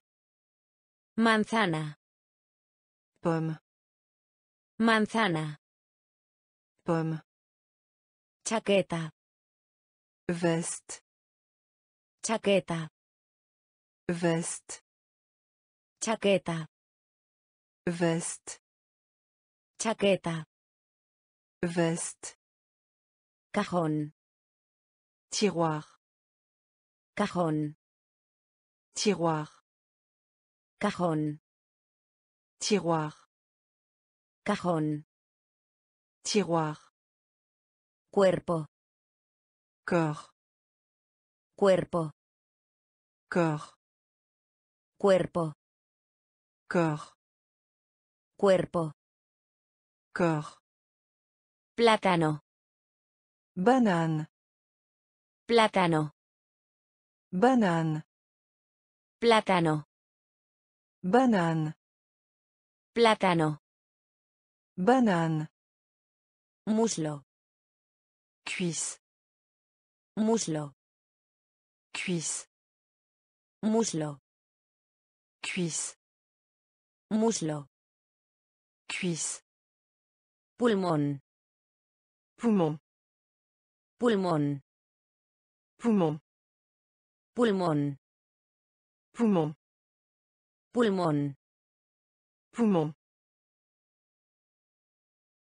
Manzana. Pomme. Manzana. Pomme. Chaqueta. Veste. Chaqueta. Veste. Chaqueta. Veste. Chaqueta. Veste. Cajón. Tiroir. Cajón. Tiroir. Cajón. Tiroir. Cajón. Tiroir. Cuerpo. Corps. Cuerpo. Corps. Cuerpo. Corps. Cuerpo. Corps. Plátano. Banane. Plátano. Banane. Plátano. Banane. Plátano. Banane. Muslo. Cuisse. Muslo. Cuisse. Muslo. Cuisse. Muslo. Cuisse. Pulmón. Poumon. Pulmón. Poumon. Pulmón. Poumon. Pulmón. Poumon.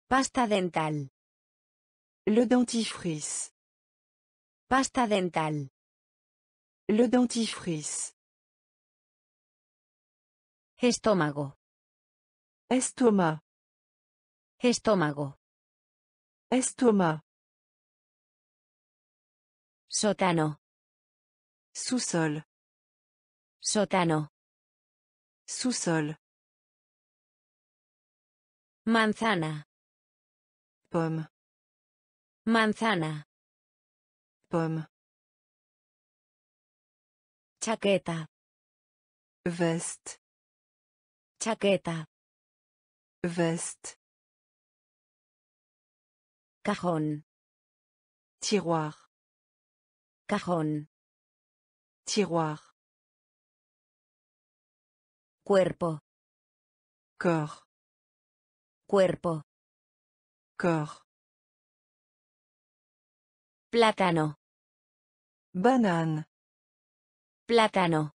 Pasta dental. Le dentifrice. Pasta dental. Le dentifrice. Estómago. Estomac. Estómago. Estomac. Sótano. Sous-sol. Sótano. Sous-sol. Manzana. Pomme. Manzana. Pomme. Chaqueta. Veste. Chaqueta. Veste. Cajón. Tiroir. Cajón. Tiroir. Cuerpo. Corps. Cuerpo. Corps. Plátano. Banane. Plátano.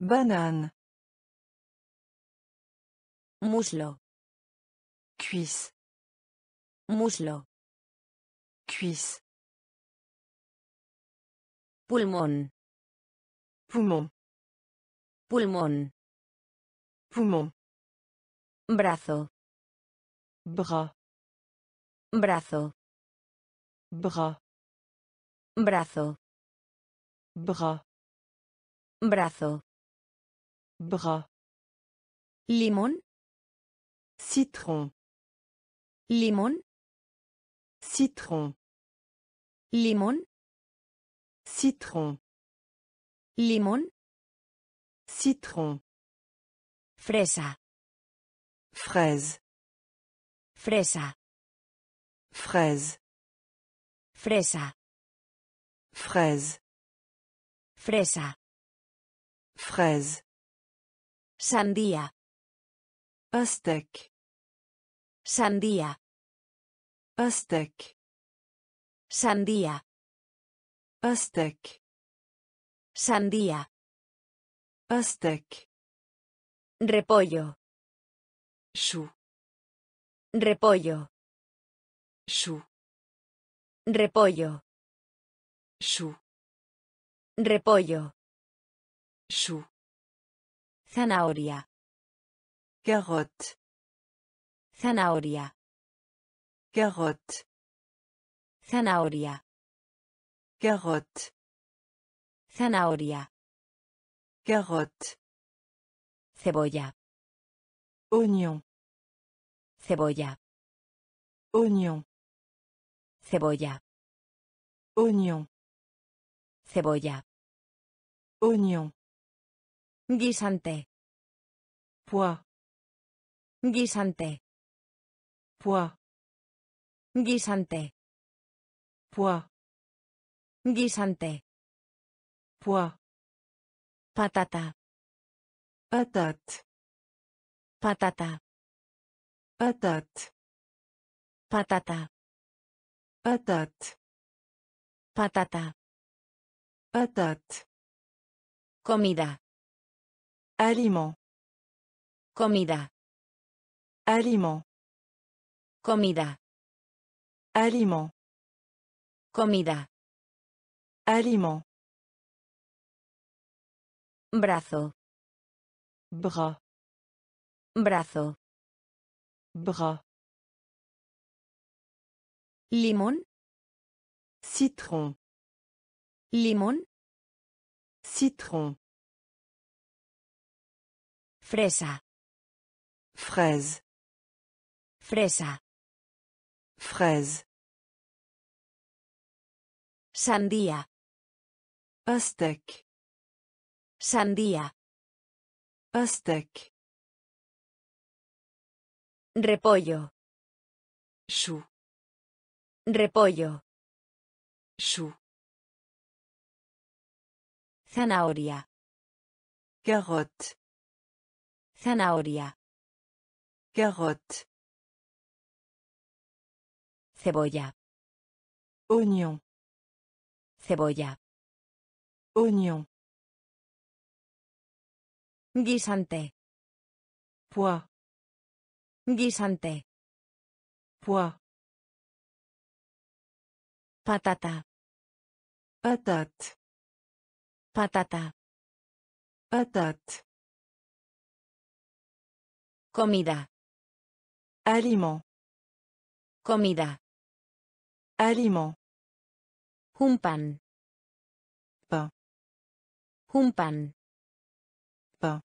Banane. Muslo. Cuisse. Muslo. Cuisse. Pulmón. Poumon. Pulmón. Poumon. Brazo. Bras. Brazo. Bras. Brazo. Bras. Brazo. Bras. Limón. Citron. Limón. Citron. Limón. Citron. Limón. Citron. Fresa. Fraise. Fresa. Fraise. Fresa. Fraise. Fresa. Fraise. Sandía. Aztèque. Sandía. Aztèque. Sandía. Aztèque. Sandía. Aztèque. Repollo. Chou. Repollo. Chou. Repollo. Chou. Repollo. Chou. Zanahoria. Carotte. Zanahoria. Carotte. Zanahoria. Carotte. Zanahoria. Carotte. Cebolla. Oignon. Cebolla. Oignon. Cebolla. Oignon. Cebolla. Oignon. Guisante. Pois. Guisante. Pois. Guisante. Pois. Guisante. Pois. Patata. Patate. Patata. Patate. Patata. Patate. Patata. Patate. Comida. Aliment. Comida. Aliment. Comida. Aliment. Comida. Aliment. Brazo. Bras. Brazo. Bras. Limón. Citron. Limón. Citron. Fresa. Fraise. Fresa. Fraise. Sandía. Pastèque. Sandía. Pastèque. Repollo. Chou. Repollo. Chou. Zanahoria. Carotte. Zanahoria. Carotte. Cebolla. Oignon. Cebolla. Oignon. Guisante. Pois. Guisante. Pois. Patata. Patate. Patata. Patate. Comida. Aliment. Comida. Aliment. Un pan. Pain. Un pan. Pain.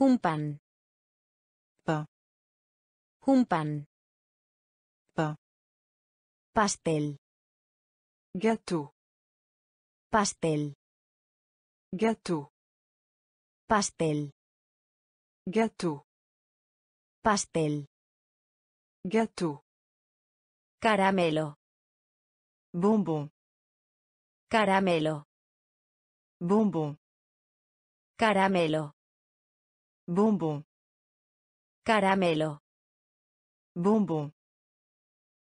Un pan. Pain. Un pan. Pain. Pastel. Gâteau. Pastel. Gâteau. Pastel. Gâteau. Pastel. Gâteau. Caramelo. Bonbon. Caramelo. Bonbon. Caramelo. Bonbon. Caramelo. Bonbon.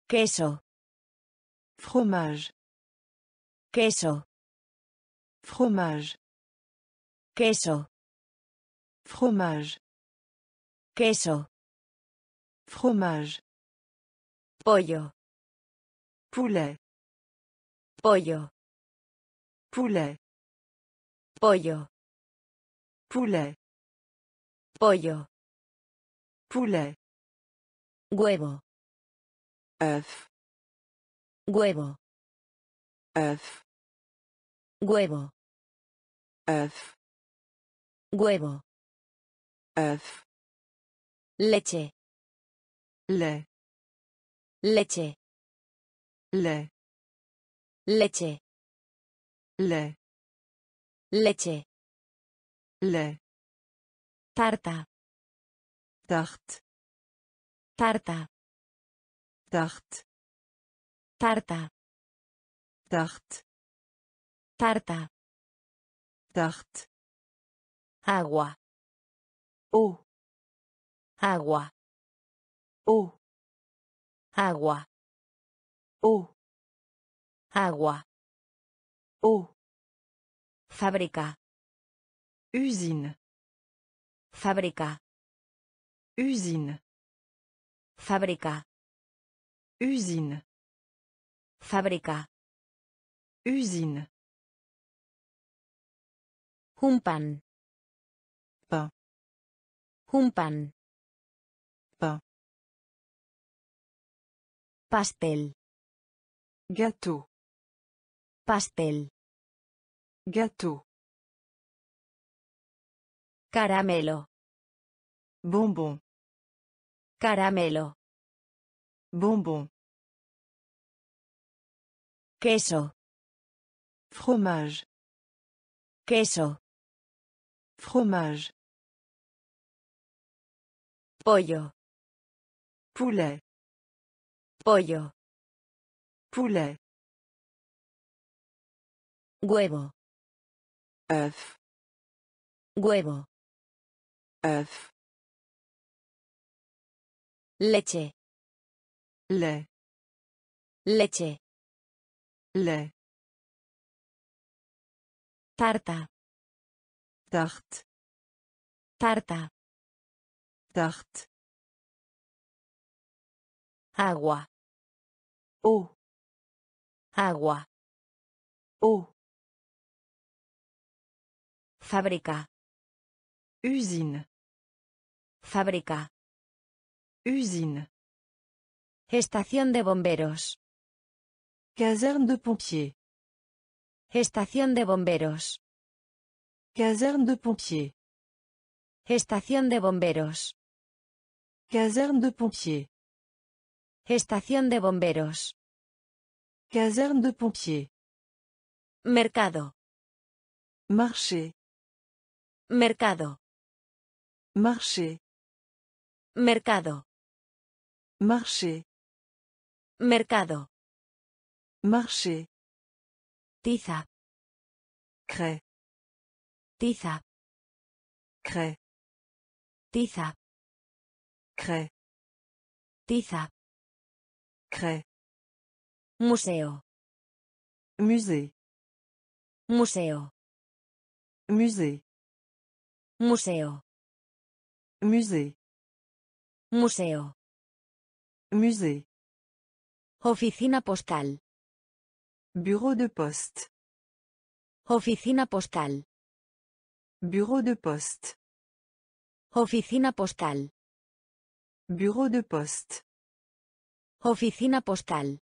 Queso. Fromage. Queso. Fromage. Queso. Fromage. Queso. Fromage. Pollo. Poulet. Pollo. Poulet. Pollo. Poulet. Pollo. Poulet. Huevo. œuf, Huevo. œuf, Huevo. œuf, Huevo. œuf, Leche. lait, Leche. lait, Leche. lait, Leche. Lait, Tarta. tarte, Tarta. tarte, Tarta. tarte, Tarta. tarte, Agua. eau, Agua. eau, Agua. eau, Agua. eau, Fábrica. Usine, Fábrica. usine, Fábrica. usine, Fábrica. usine, Un pan. pain, Un pan. pain, Pastel. gâteau, Pastel. gâteau, Caramelo. Bonbon. Caramelo. Bonbon. Queso. Fromage. Queso. Fromage. Pollo. Poulet. Pollo. Poulet. Huevo. œuf, Huevo. Œuf, Leche. lait, Leche. lait, Tarta. tarte, Tarta. tarte, Agua. eau, Agua. eau, Fábrica. Usine, Fábrica. usine, Estación de bomberos. caserne de pompiers, Estación de bomberos. caserne de pompiers, Estación de bomberos. caserne de pompiers, Estación de bomberos. caserne de pompiers, Mercado. marché, Mercado. Marché, Mercado. marché, Mercado. marché, Tiza. craie, Tiza. craie, Tiza. craie, Tiza. craie, Museo. musée, Museo. musée, Museo. Musée, Museo. musée, Oficina postal. bureau de poste, Oficina postal. bureau de poste, Oficina postal. bureau de poste, Oficina postal.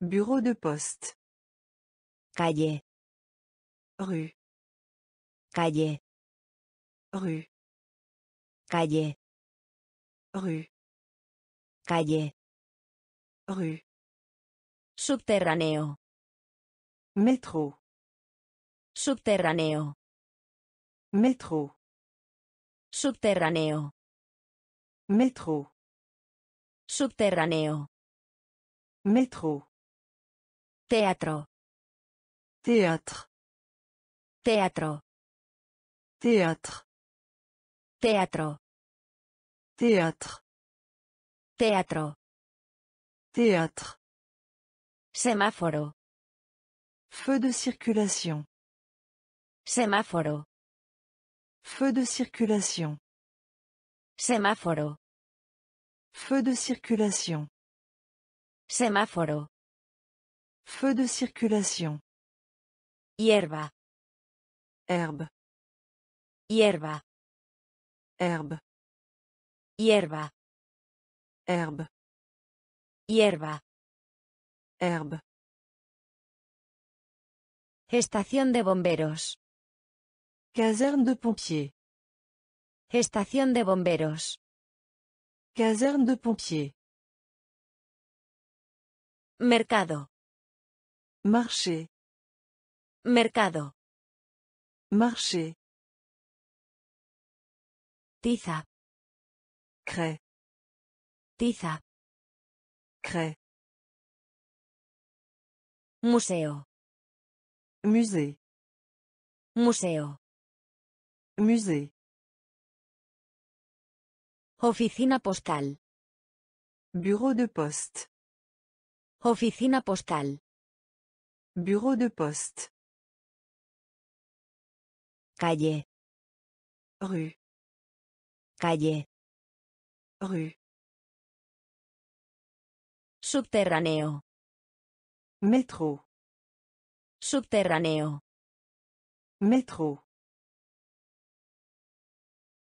bureau de poste, Calle. rue, Calle. rue, Calle. rue, Calle. rue, Subterráneo. métro, Subterráneo. métro, Subterráneo. métro, Subterráneo. métro, Teatro. théâtre, Teatro. théâtre, Teatro. théâtre, Teatro. théâtre, Semáforo. feu de circulation, Semáforo. feu de circulation, Semáforo. feu de circulation, Semáforo. feu de circulation, Hierba. herbe, Hierba. Herbe, Hierba. herbe, Hierba. herbe, Estación de bomberos. caserne de pompiers, Estación de bomberos. caserne de pompiers, Mercado. marché, Mercado. marché, Tiza. craie, Tiza. craie, Museo. musée, Museo. musée, Oficina postal. bureau de poste, Oficina postal. bureau de poste, Calle. rue, Calle. rue, Subterráneo. métro, Subterráneo. métro,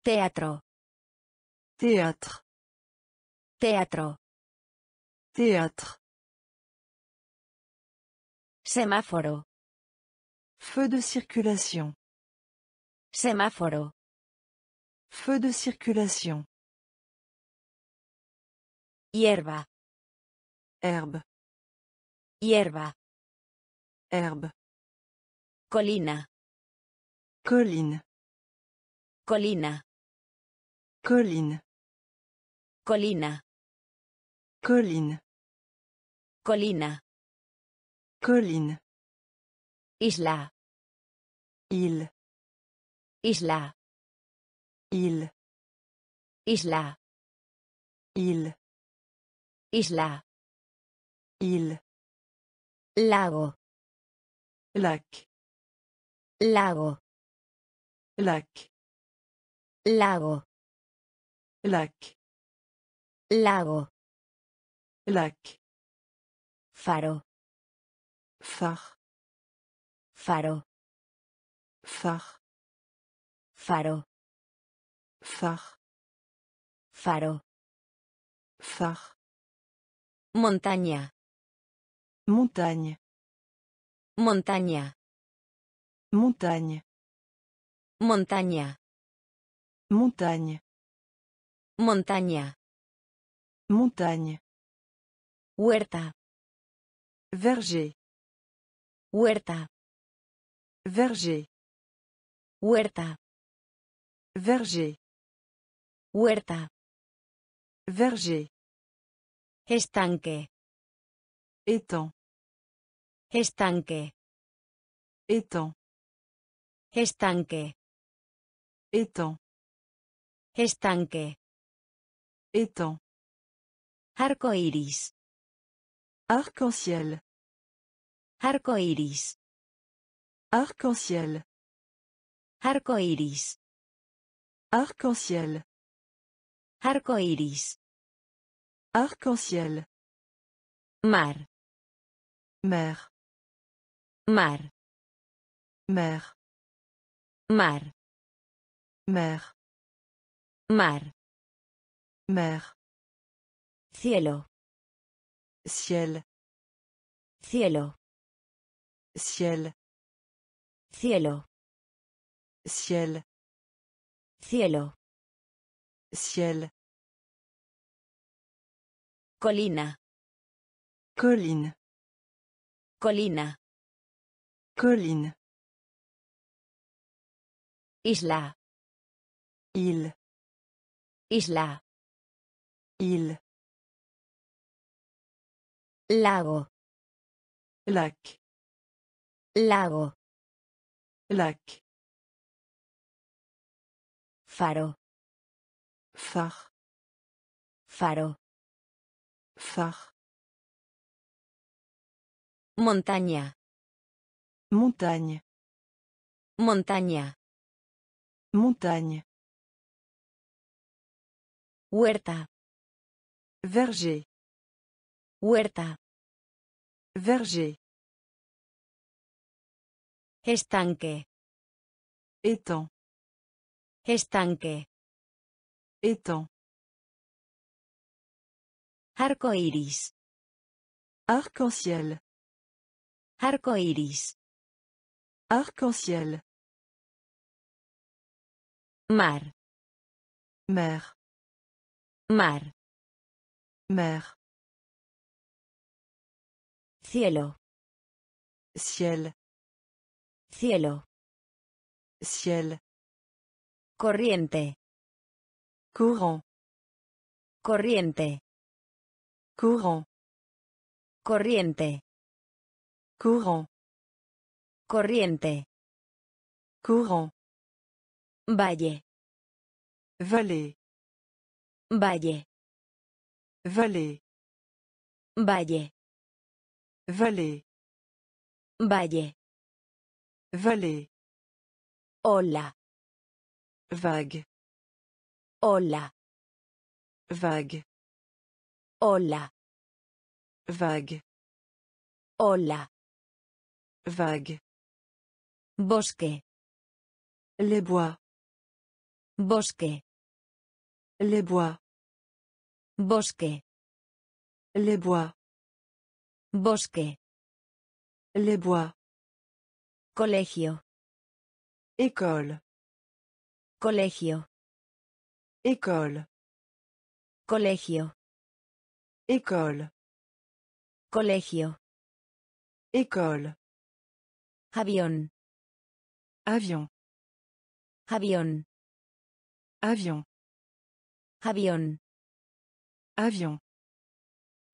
Teatro. théâtre, Teatro. théâtre, Semáforo. feu de circulation, Semáforo. Feu de circulation. Hierba. Herbe. Hierba. Herbe. Colina. Colline. Colina. Colline. Colina. Colline. Colina. Colline. Isla. Île. Isla. Île. Isla. Île. Isla. Île. Lago. Lac. Lago. Lac. Lago. Lac. Lago. Lac. Faro. Phare. Faro. Phare. Faro. Phare. Faro. Phare. Montaña. Montagne. Montaña. Montagne. Montaña. Montagne. Montaña. Montagne. Huerta. Verger. Huerta. Verger. Huerta. Verger. Huerta. Verger. Estanque. Étang. Estanque. Étang. Estanque. Étang. Estanque. Étang. Arco iris. Arc-en-ciel. Arco iris. Arc-en-ciel. Arco iris. Arc-en-ciel. Arco iris. Arc-en-ciel. Mar. Mer. Mar. Mer. Mar. Mer. Mar. Mer. Cielo. Ciel. Cielo. Ciel. Cielo. Ciel. Cielo. Ciel. Colina. Colline. Colina. Colline. Isla. Île. Isla. Île. Lago. Lac. Lago. Lac. Faro. Phare. Faro. Phare. Montaña. Montagne. Montaña. Montagne. Huerta. Verger. Huerta. Verger. Estanque. Étang. Estanque. Étang. Arco iris. Arc-en-ciel. Arco iris. Arc-en-ciel. Mar. Mer. Mar. Mer. Cielo. Ciel. Cielo. Ciel. Corriente. Courant. Corriente. Courant. Corriente. Courant. Corriente. Courant. Valle. Vallée. Valle. Vallée. Valle. Vallée. Valle. Vallée. Ola. Vague. Ola. Vague. Ola. Vague. Ola. Vague. Bosque. Les bois. Bosque. Les bois. Bosque. Les bois. Bosque. Les bois. Colegio. École. Colegio. École. Colegio. École. Colegio. École. Avión. Avion. Avión. Avion. Avión. Avion.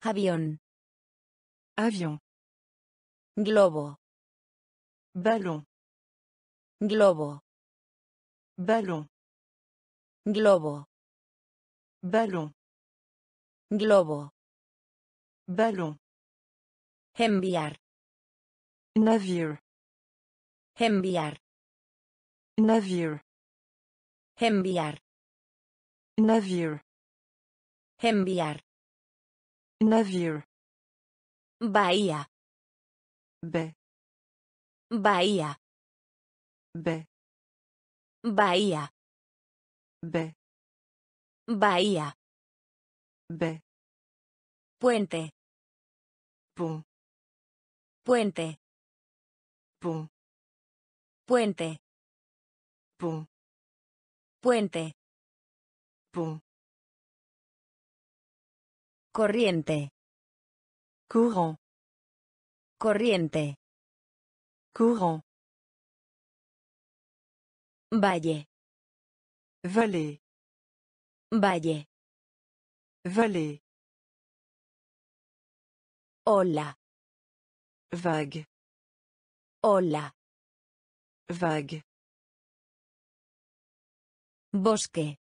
Avión. Avion. Globo. Ballon. Globo. Ballon. Globo. Ballon. Globo. Ballon. Enviar. Navire. Enviar. Navire. Enviar. Navire. Enviar. Navire. Bahía. Baie. Bahía. Baie. Bahía. Baie. Bahía. Baie. Puente. Pont. Puente. Pont. Puente. Pont. Puente. Pont. Corriente. Courant. Corriente. Courant. Valle. Vallée. Valle. Vallée. Ola. Vague. Ola. Vague. Bosque.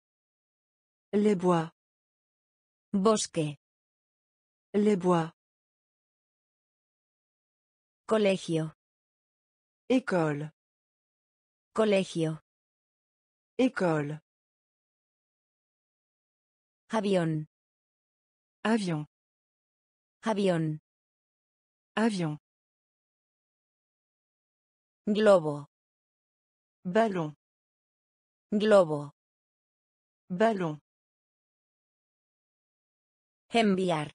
Les bois. Bosque. Les bois. Colegio. École. Colegio. École. Avión. Avion. Avión. Avion. Globo. Ballon. Globo. Ballon. Enviar.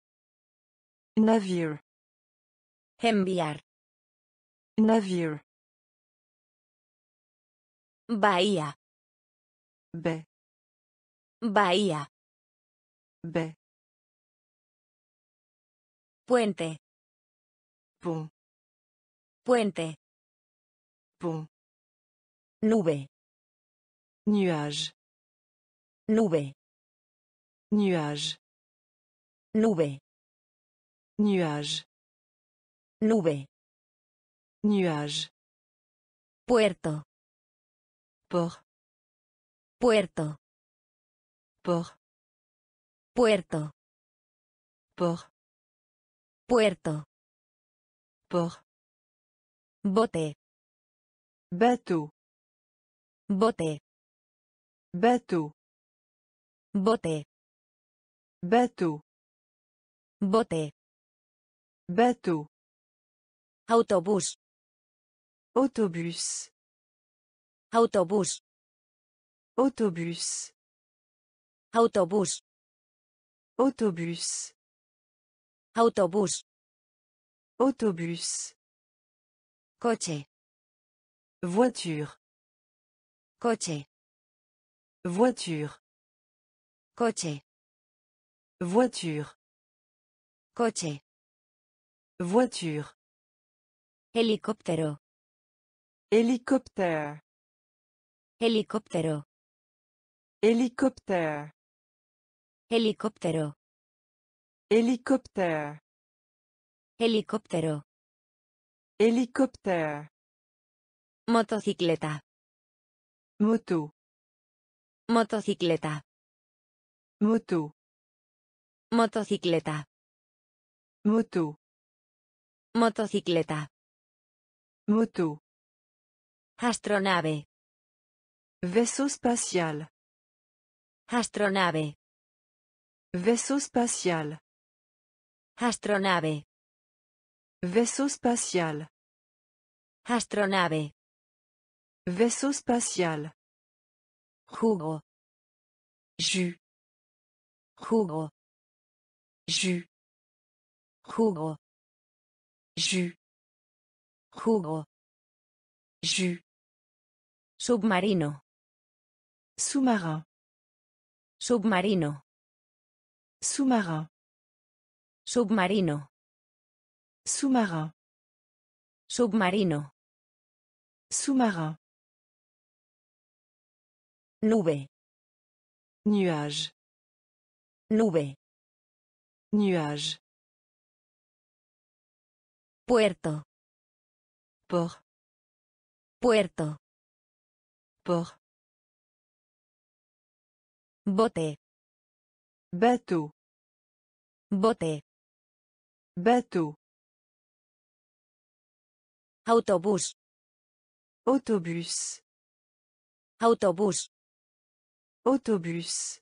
Navire. Enviar. Navire. Bahía. Baie. Bahía. Baie. Puente. Pont. Puente. Pont. Nube. Nuage. Nube. Nuage. Nube. Nuage. Nube. Nuage. Puerto. Port. Puerto. Port. Puerto. Port. Puerto. Port. Bote. Bateau. Bote. Bateau. Bote. Bateau. Bote. Bateau. Autobús. Autobus. Autobús. Autobus. Autobús. Autobus. Autobús. Autobus. Coche. Voiture. Coche. Voiture. Coche. Voiture. Coche. Voiture. Helicóptero. Hélicoptère. Helicóptero. Hélicoptère. Helicóptero. Hélicoptère. Helicóptero. Hélicoptère. Motocicleta. Moto. Motocicleta. Moto. Motocicleta. Moto. Motocicleta. Moto. Astronave. Vaisseau spatial. Astronave. Vaisseau spatial. Astronave. Vaisseau spatial. Astronave. Vaisseau spatial. Jugo. Jus. Jugo. Jus. Jugo. Jus. Jugo. Jus. Submarino. Sous-marin. Submarino. Sous-marin. Submarino. Sous-marin. Submarino. Sous-marin. Nube. Nuage. Nube. Nuage. Puerto. Port. Puerto. Port. Bote. Bateau. Bote. Bateau. Autobús. Autobus. Autobús. Autobus.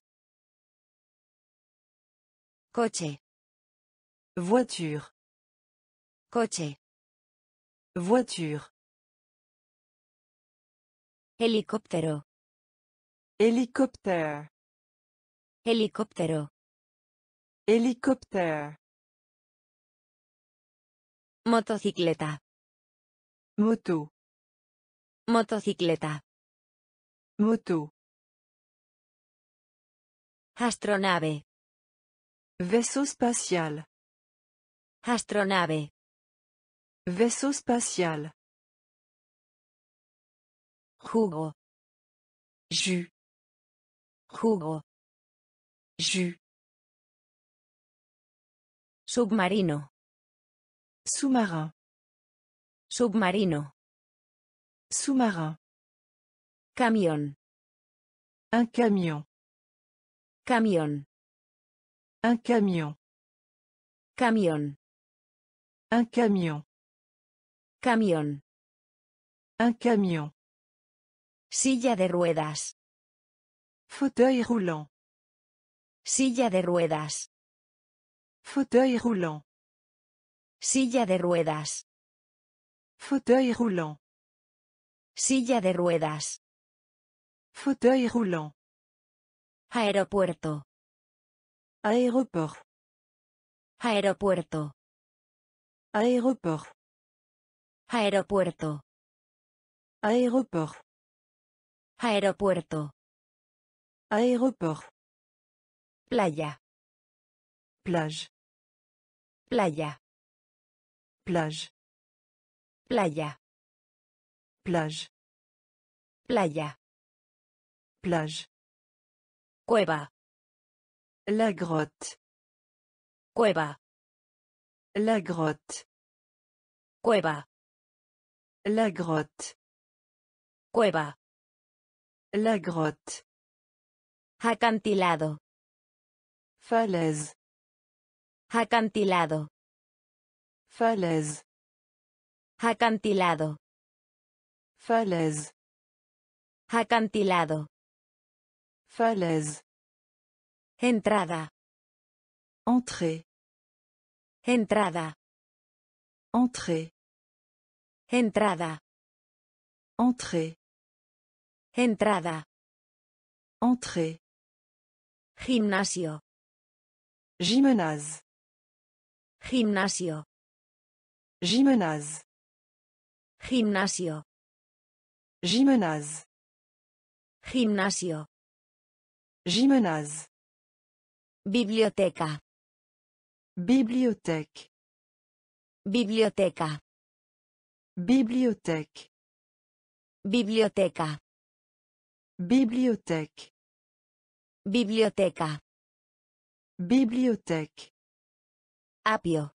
Coche. Voiture. Coche. Voiture. Helicóptero. Hélicoptère. Helicóptero. Hélicoptère. Motocicleta. Moto. Motocicleta. Moto. Astronave. Vaisseau spatial. Astronave. Vaisseau spatial. Jugo. jus, Jugo. Jus, Submarino. Sous-marin. Submarino. Sous-marin. Camión. Un camion. Camión. Un camion. Camión. Un camion. Camión. Un camion. Silla de ruedas. Fauteuil roulant. Silla de ruedas. Fauteuil roulant. Silla de ruedas. Fauteuil roulant. Silla de ruedas. Fauteuil roulant. Aeropuerto. Aéroport. Aeropuerto. Aéroport. Aeropuerto. Aéroport. Aeropuerto. Aéroport. Playa. Plage. Playa. Plage. Playa. Plage. Playa. Plage. Cueva. La grotte. Cueva. La grotte. Cueva. La grotte. Cueva. La grotte. Acantilado. Falaise. Acantilado. Falaise. Acantilado. Falaise. Acantilado. Falaise. Entrada. Entrée. Entrada. Entrée. Entrada. Entrée. Entrada. Entrée. Gimnasio. Gymnase. Gimnasio. Gymnase. Gimnasio. Gymnase. Gimnasio. Gymnase. Biblioteca. Bibliothèque. Biblioteca. Bibliothèque. Biblioteca. Bibliothèque. Biblioteca. Bibliothèque. Apio.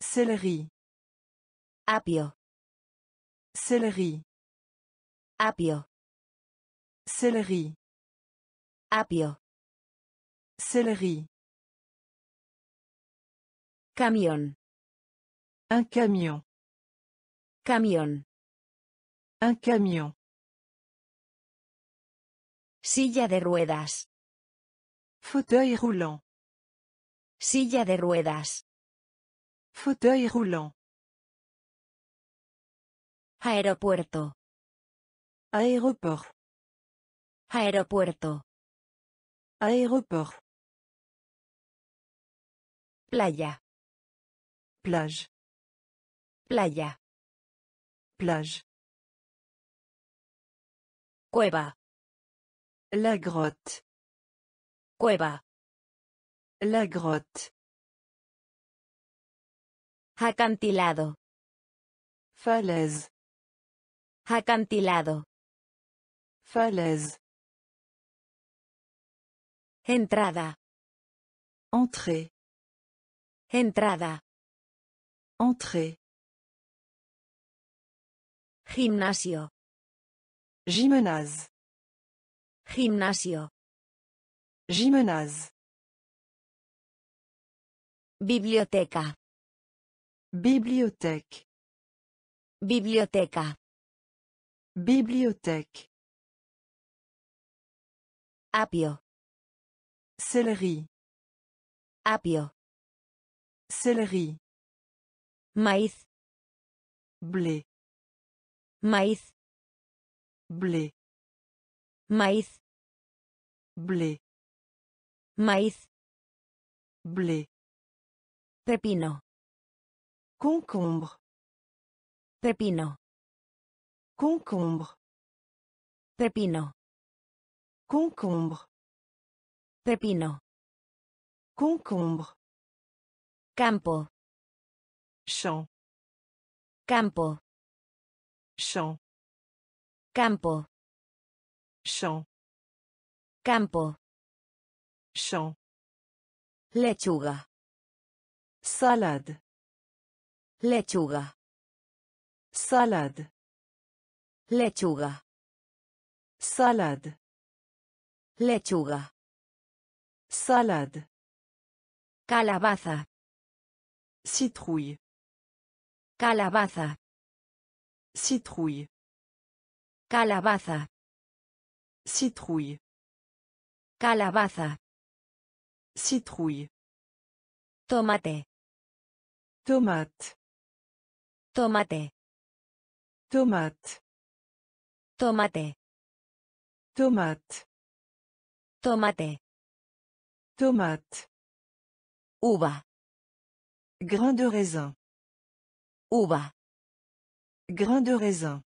Céleri. Apio. Céleri. Apio. Céleri. Apio. Céleri. Camión. Un camion. Camión. Un camion. Silla de ruedas. Fauteuil roulant. Silla de ruedas. Fauteuil roulant. Aeropuerto. Aéroport. Aeropuerto. Aéroport. Playa. Plage. Playa. Plage. Cueva. La grotte. Cueva. La grotte. Acantilado. Falaise. Acantilado. Falaise. Entrada. Entrée. Entrada. Entrée. Gimnasio. Gymnase. Gimnasio. Gymnase. Biblioteca. Bibliothèque. Biblioteca. Bibliothèque. Apio. Céleri. Apio. Céleri. Maíz. Blé. Maíz. Blé. Maíz. Blé. Maíz. Blé. Pepino. Concombre. Pepino. Concombre. Pepino. Concombre. Pepino. Concombre. Campo. Champ. Campo. Champ. Campo. Champ. Campo. Champ. Lechuga. Salade. Lechuga. Salade. Lechuga. Salade. Lechuga. Salade. Calabaza. Citrouille. Calabaza. Citrouille. Calabaza. Citrouille. Calabaza. Citrouille. Tomate. Tomate. Tomate. Tomate. Tomate. Tomate. Tomate. Tomate. Uva. Grain de raisin. Uva. Grain de raisin.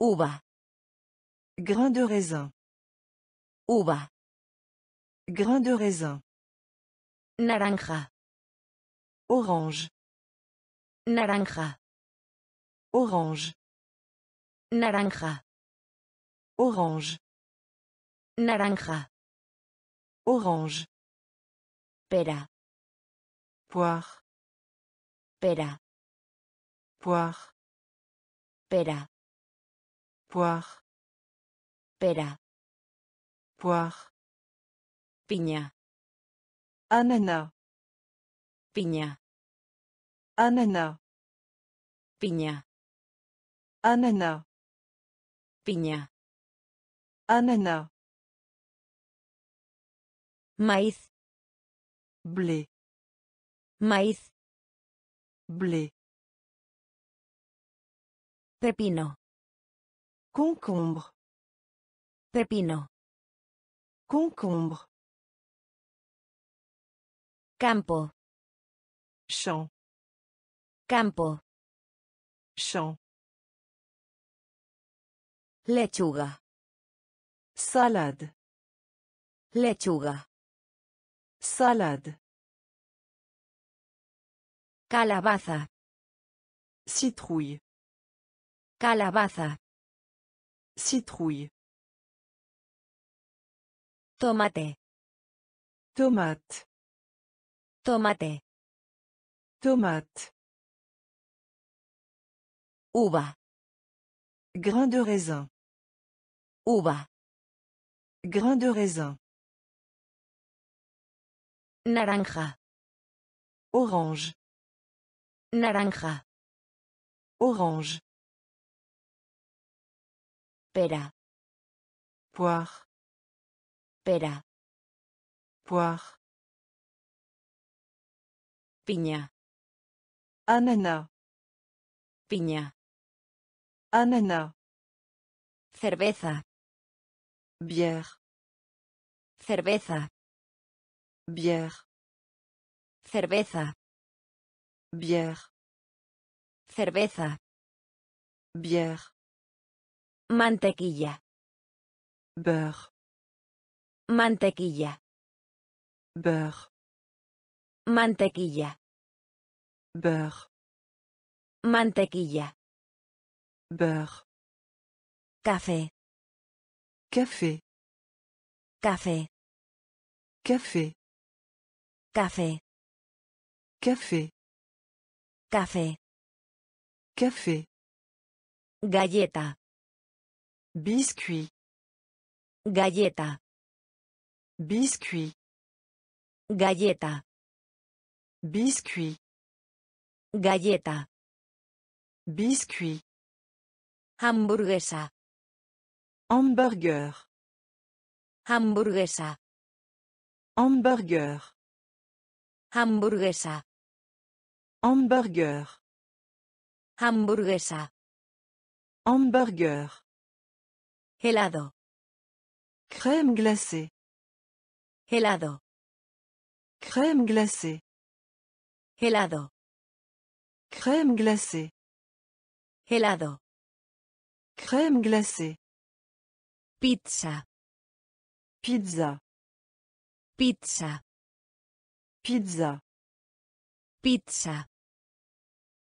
Uva. Grain de raisin. Uva. Grain de raisin. Naranja. Orange. Naranja. Orange. Naranja. Orange. Naranja. Orange. Pera. Poire. Pera. Poire. Pera. Poire. Pera. Poire. Piña. Ananas. Piña. Ananas. Piña. Ananas. Piña. Ananas. Maíz. Blé. Maíz. Blé. Pepino. Concombre. Pepino. Concombre. Campo. Champ. Campo. Champ. Lechuga. Salade. Lechuga. Salade. Calabaza. Citrouille. Calabaza. Citrouille. Tomate. Tomate. Tomate. Tomate. Uva. Grain de raisin. Uva. Grain de raisin. Naranja. Orange. Naranja. Orange. Pera. Poire. Pera. Poire. Piña. Ananas. Piña. Ananas. Cerveza. Bière. Cerveza. Bière. Cerveza. Bière. Cerveza. Bière. Mantequilla. Beurre. Mantequilla. beurre, Mantequilla. beurre, Mantequilla. beurre, Café. café, Café. café, Café. café, Café. café, Galleta. biscuit, Galleta. biscuit, Galleta. Biscuit, Galleta. biscuit, Hamburguesa. hamburger, Hamburguesa. hamburger, Hamburguesa. hamburger, Hamburguesa. hamburger, Helado. crème glacée, Helado. crème glacée, Helado. crème glacée, Helado. crème glacée, Pizza. pizza, Pizza. pizza, Pizza.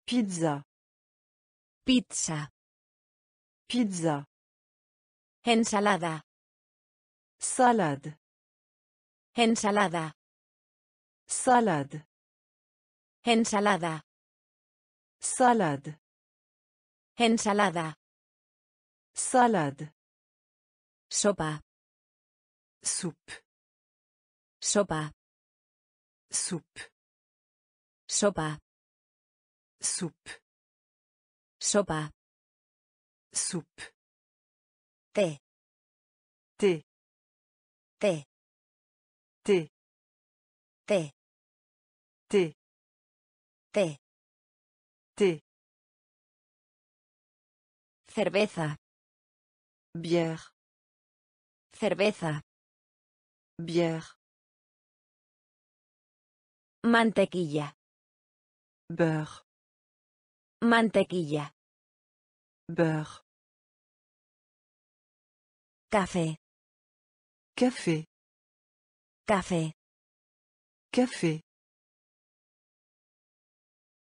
pizza, Pizza. pizza, Ensalada. salade, Ensalada. salade, Ensalada. salade, Ensalada. salade, Sopa. soupe, Sopa. soupe, Sopa. soupe, Sopa. soupe, Té. thé, Té. thé, Té. thé, Té. thé, Cerveza. bière, Cerveza. bière, Mantequilla. beurre, Mantequilla. beurre, Café. café, Café. café,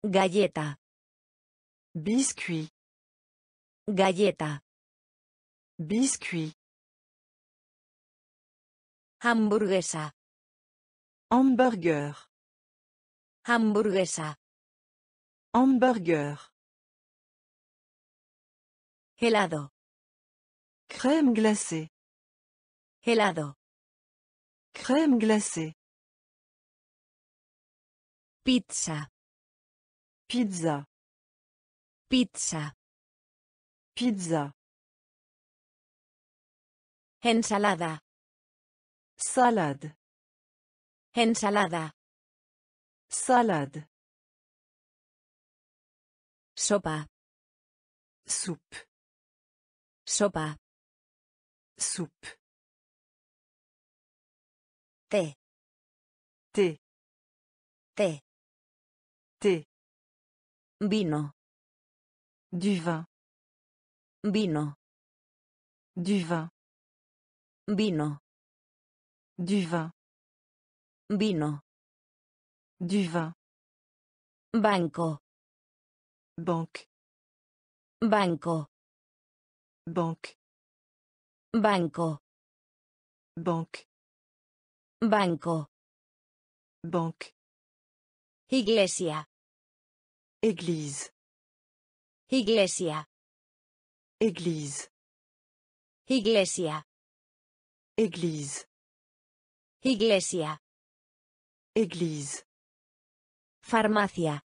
Galleta. biscuit, Galleta. biscuit, Hamburguesa. hamburger, Hamburguesa. hamburger, Helado. crème glacée, Helado. crème glacée, Pizza. Pizza, Pizza. pizza, Ensalada. salade, Ensalada. salade, Sopa. soupe, Sopa. soupe, Té. thé, Té. thé, Vino. du vin, Vino. du vin, Vino. du vin, Vino. du vin, Banco. banque, Banco. banque, Banco. banque, Banco. banque, Iglesia. Église, Iglesia. église, Iglesia. église, Iglesia. église, Farmacia.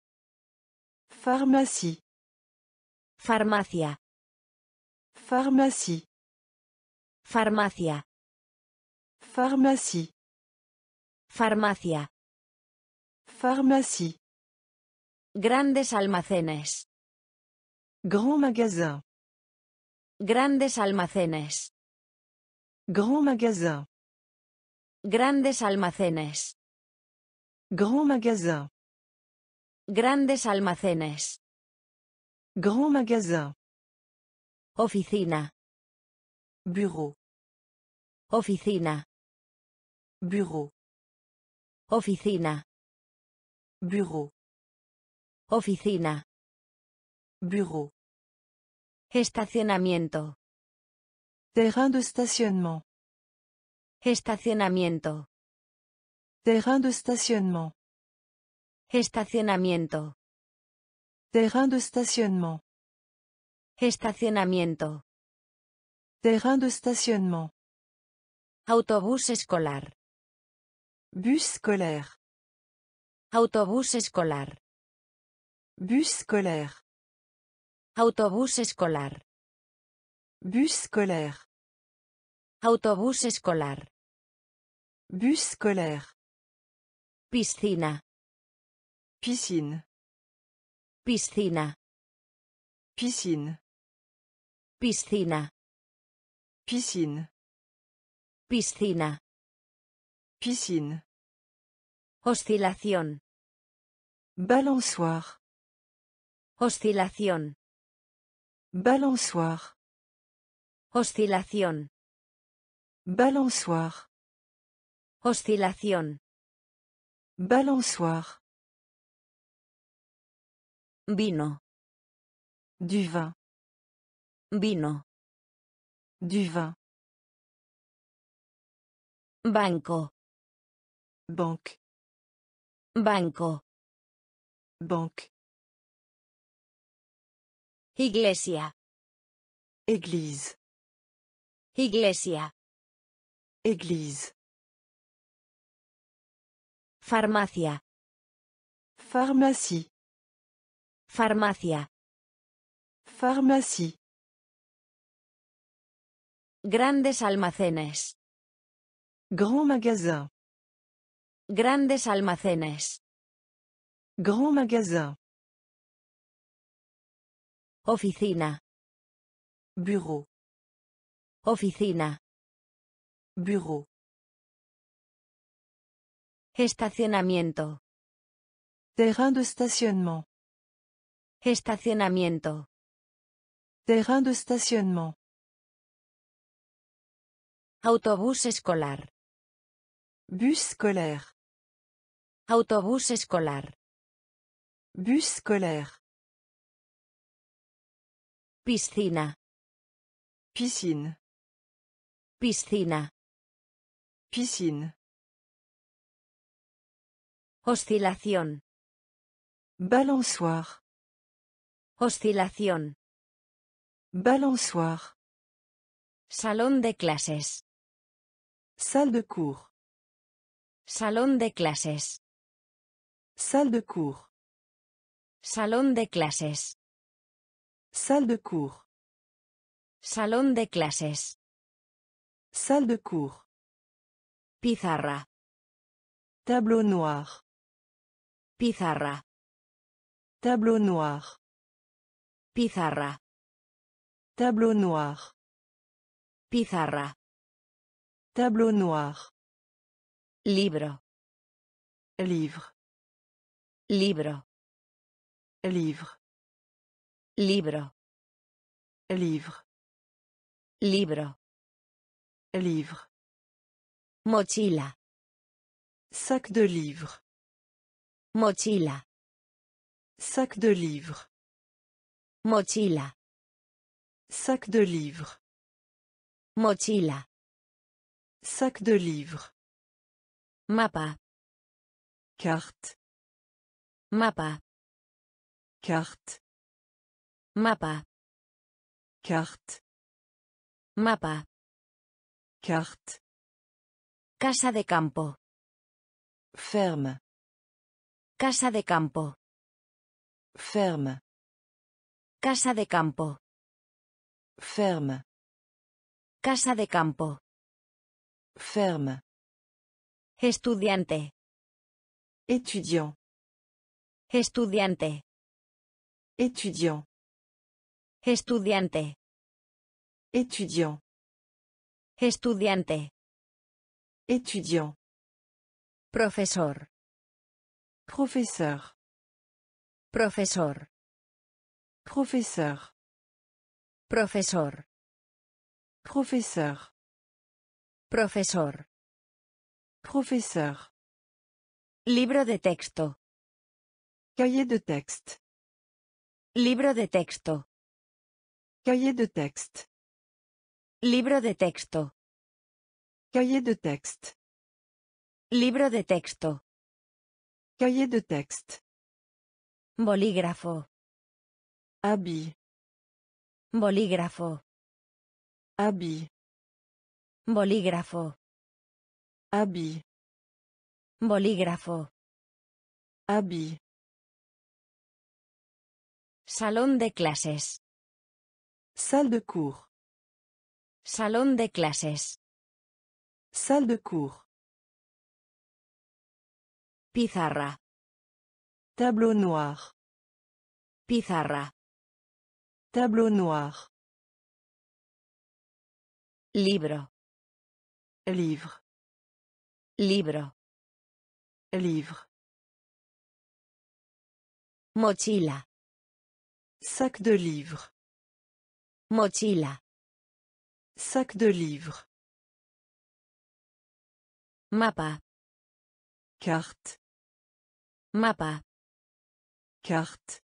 pharmacie, Farmacia. pharmacie, Farmacia. pharmacie, Farmacia. pharmacie, Grandes almacenes. grand magasin, Grandes almacenes. grand magasin, Grandes almacenes. grand magasin, Grandes almacenes. grand magasin, Oficina. bureau, Oficina. bureau, Oficina. Bureau. Oficina. Bureau. Estacionamiento. Terrain de stationnement. Estacionamiento. Terrain de stationnement. Estacionamiento. Terrain de stationnement. Estacionamiento. Terrain de stationnement. Autobús escolar. Bus scolaire. Autobús escolar. Bus scolaire. Autobús escolar. Bus scolaire. Autobús escolar. Bus scolaire. Piscina. Piscine. Piscina. Piscine. Piscina. Piscine. Piscina. Piscine. Oscilación. Balançoire. Oscilación. Balançoire. Oscilación. Balançoire. Oscilación. Balançoire. Vino. Du vin. Vino. Du vin. Banco. Banque. Banco. Banque. Iglesia. Église. Iglesia. Église. Farmacia. Pharmacie. Farmacia. Pharmacie. Grandes almacenes. Grand magasin. Grandes almacenes. Grand magasin. Oficina. Bureau. Oficina. Bureau. Estacionamiento. Terrain de stationnement. Estacionamiento. Terrain de stationnement. Autobús escolar. Bus scolaire. Autobús escolar. Bus scolaire. Piscina. Piscine. Piscina. Piscine. Oscilación. Balançoire. Oscilación. Balançoire. Salón de clases. Salle de cours. Salón de clases. Salle de cours. Salón de clases. Salle de cours. Salón de clases. Salle de cours. Pizarra. Tableau noir. Pizarra. Tableau noir. Pizarra. Tableau noir. Pizarra. Tableau noir. Libro. Livre. Libro. Livre. Libro. Livre. Libro. Livre. Mochila. Sac de livres. Mochila. Sac de livres. Mochila. Sac de livres. Mochila. Sac de livres. Mapa. Carte. Mapa. Carte. Mapa. Carte. Mapa. Carte. Casa de campo. Ferme. Casa de campo. Ferme. Casa de campo. Ferme. Casa de campo. Ferme. Estudiante. Étudiant. Estudiante. Étudiant. Estudiante. Étudiant. Estudiante. Étudiant. Profesor. Professeur. Profesor. Professeur. Profesor. Professeur. Profesor. Professeur. Libro de texto. Cahier de texte. Libro de texto. Cahier de texte. Libro de texto. Cahier de texte. Libro de texto. Cahier de texte. Bolígrafo. Habit. Bolígrafo. Habit. Bolígrafo. Habit. Bolígrafo. Habit. Salón de clases. Salle de cours. Salón de clases. Salle de cours. Pizarra. Tableau noir. Pizarra. Tableau noir. Libro. Livre. Libro. Livre. Mochila. Sac de livres. Mochila. Sac de livres. Mapa. Carte. Mapa. Carte.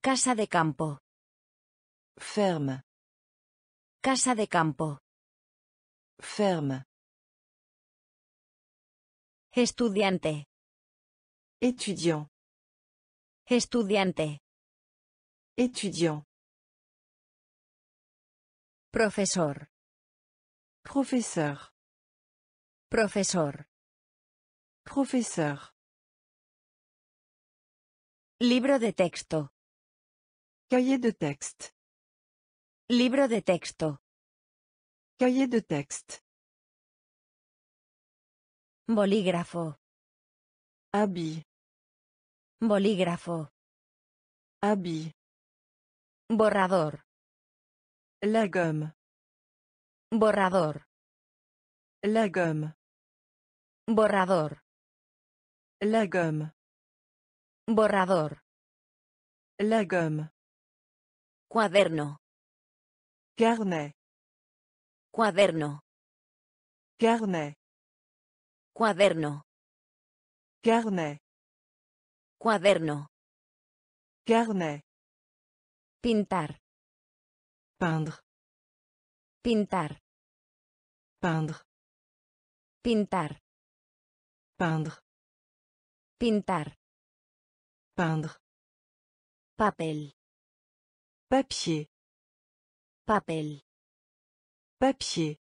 Casa de campo. Ferme. Casa de campo. Ferme. Estudiante. Étudiant. Estudiante. Étudiant. Profesor. Professeur. Profesor. Professeur. Libro de texto. Cahier de texte. Libro de texto. Cahier de texte. Bolígrafo. Habit. Bolígrafo. Habit. Borrador. La gomme. Borrador. La gomme. Borrador. La gomme. Borrador. La gomme. Cuaderno. Carnet. Cuaderno. Carnet. Cuaderno. Carnet. Cuaderno. Carnet. Pintar. Peindre. Pintar. Peindre. Pintar. Peindre. Pintar. Peindre. Papel. Papier. Papel. Papier.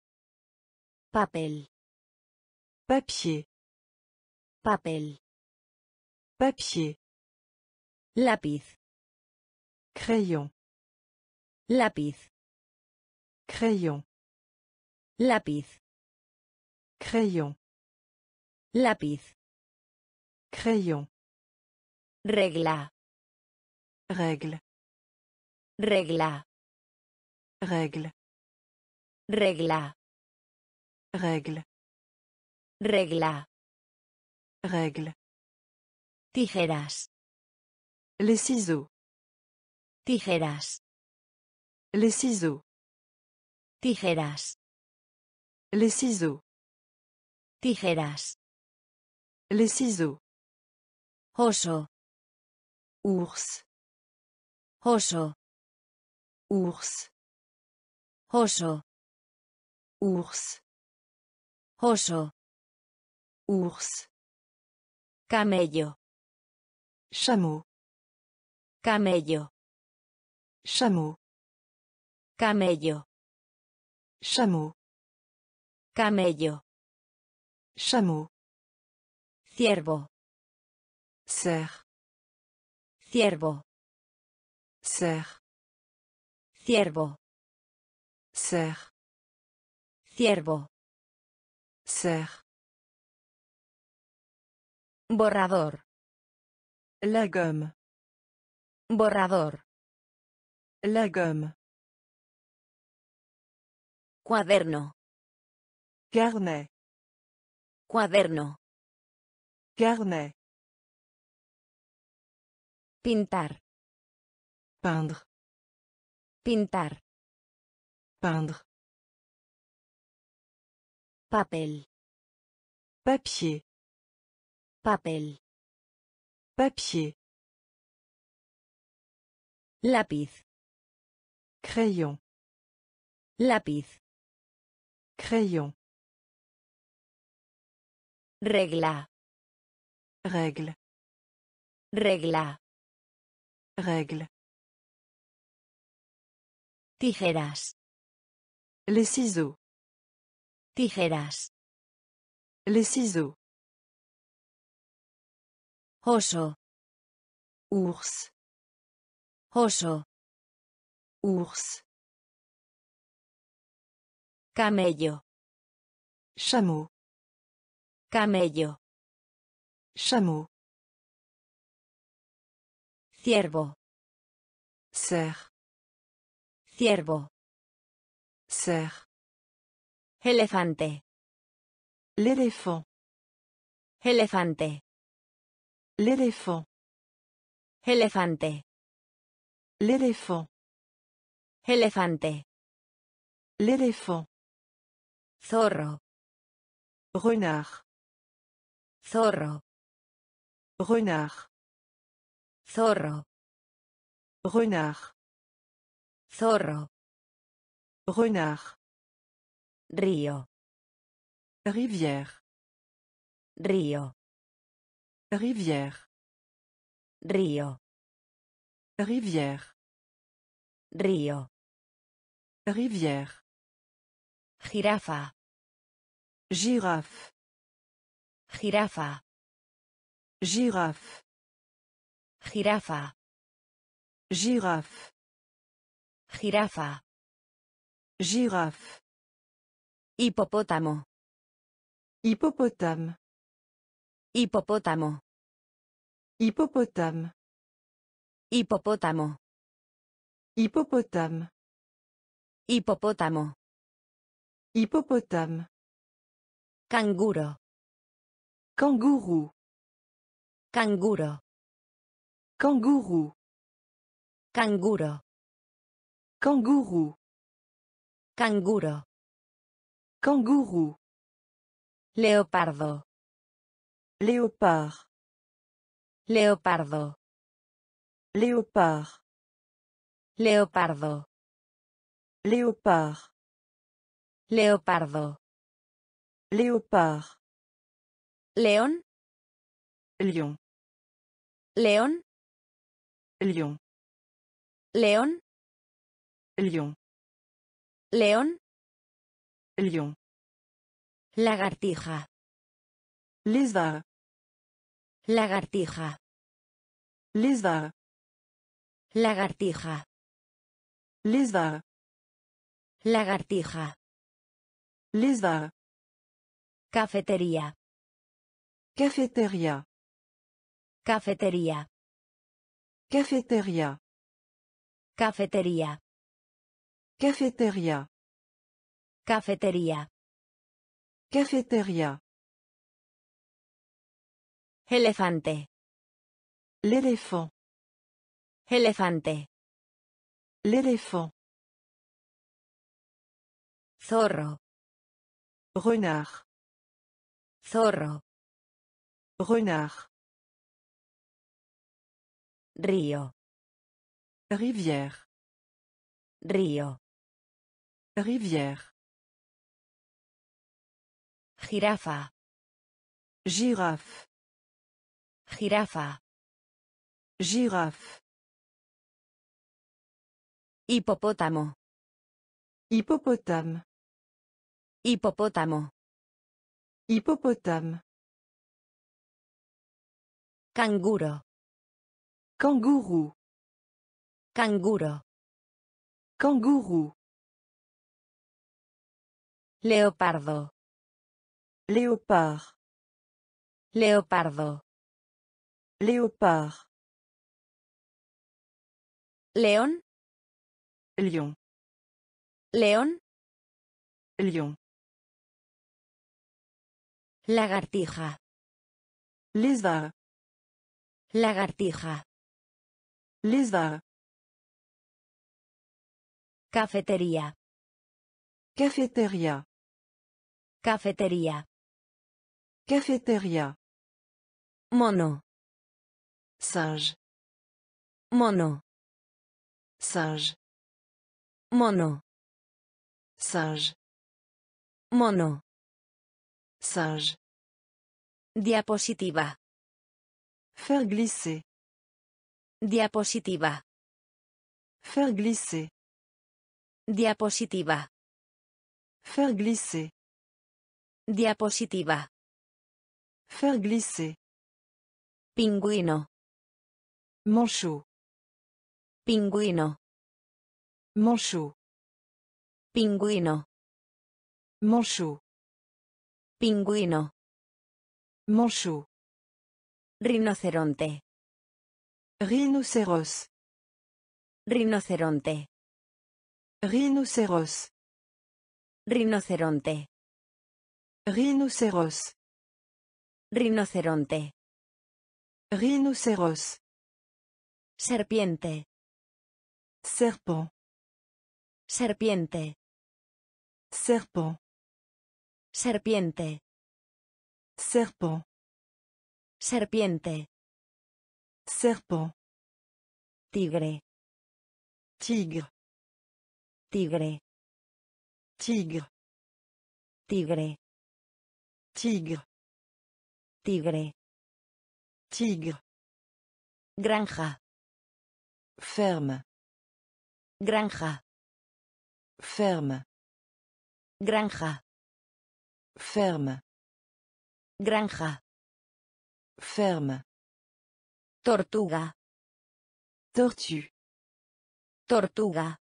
Papel. Papier. Papel. Papier. Lápiz. Crayon. Lápiz. Crayon. Lápiz. Crayon. Lápiz. Crayon. Regla. Règle. Regla. Règle. Regla. Règle. Regla. Règle. Tijeras. Les ciseaux. Tijeras. Les ciseaux. Tijeras. Les ciseaux. Tijeras. Les ciseaux. Oso. Ours. Oso. Ours. Oso. Ours. Oso. Ours. Camello. Chameau. Camello. Chameau. Camello. Chameau. Camello. Chameau. Ciervo. Cerf. Ciervo. Cerf. Ciervo. Cerf. Ciervo. Cerf. Borrador. La gomme. Borrador. La gomme. Cuaderno. Carnet. Cuaderno. Carnet. Pintar. Peindre. Pintar. Peindre. Papel. Papier. Papel. Papier. Lápiz. Crayon. Lápiz. Crayon. Regla. Règle. Regla. Règle. Tijeras. Les ciseaux. Tijeras. Les ciseaux. Oso. Ours. Oso. Ours. Camello. Chameau. Camello. Chameau. Ciervo. Cerf. Ciervo. Cerf. Elefante. L'éléphant. Elefante. L'éléphant. Elefante. L'éléphant. Elefante. L'éléphant. Zorro. Renard. Zorro. Renard. Zorro. Renard. Zorro. Renard. Río. Rivière. Río. Rivière. Río. Rivière. Río. Rivière. Jirafa. Girafe. Jirafa. Girafe. Jirafa. Girafe. Jirafa. Girafe. Hipopótamo. Hippopotame. Hipopótamo. Hippopotame. Hipopótamo. Hippopotame. Hipopótamo. Hippopotame. Canguro. Kangourou. Canguro. Kangourou. Canguro. Kangourou. Canguro. Kangourou. Leopardo. Léopard. Leopardo. Léopard. Leopardo. Léopard. Leopardo. Léopard. León. Lion. León. Lion. León. Lion. León. Lion. Lagartija. Lézard. Lagartija. Lézard. Lagartija. Lézard. Lagartija. Lézard. Cafetería. Cafétéria. Cafetería. Cafétéria. Cafetería. Cafétéria. Cafetería. Cafétéria. Elefante. L'éléphant. Elefante. L'éléphant. Zorro. Renard. Zorro. Renard. Río. Rivière. Río. Rivière. Jirafa. Girafe. Jirafa. Girafe. Hipopótamo. Hippopotame. Hipopótamo. Hippopotame. Canguro. Kangourou. Canguro. Kangourou. Leopardo. Léopard. Leopardo. Léopard. León. Lion. León. Lion. Lagartija. Lesvar. Lagartija. Lesvar. Cafetería. Cafetería. Cafetería. Cafetería. Mono. Sage. Mono. Sage. Mono. Sage. Mono. Singe. Diapositiva. Faire glisser. Diapositiva. Faire glisser. Diapositiva. Faire glisser. Diapositiva. Faire glisser. Pingüino. Manchot. Pingüino. Manchot. Pingüino. Manchot. Pingüino. Manchot. Rinoceronte. Rhinocéros. Rinoceronte. Rhinocéros. Rinoceronte. Rhinocéros. Rinoceronte. Rhinocéros. Serpiente. Serpent. Serpiente. Serpent. Serpiente. Serpent. Serpiente. Serpent. Tigre. Tigre. Tigre. Tigre. Tigre. Tigre. Tigre. Tigre. Granja. Ferme. Granja. Ferme. Granja. Ferme. Granja. Ferme. Tortuga. Tortue. Tortuga.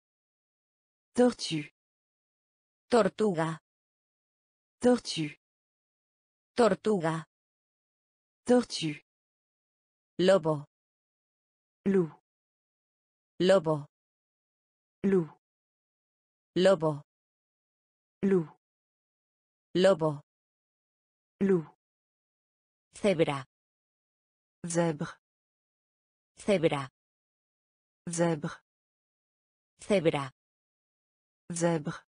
Tortue. Tortuga. Tortue. Tortuga. Tortue. Lobo. Loup. Lobo. Loup. Lobo. Loup. Lobo. Loup. Cebra. Zèbre. Cebra. Zèbre. Cebra. Zèbre.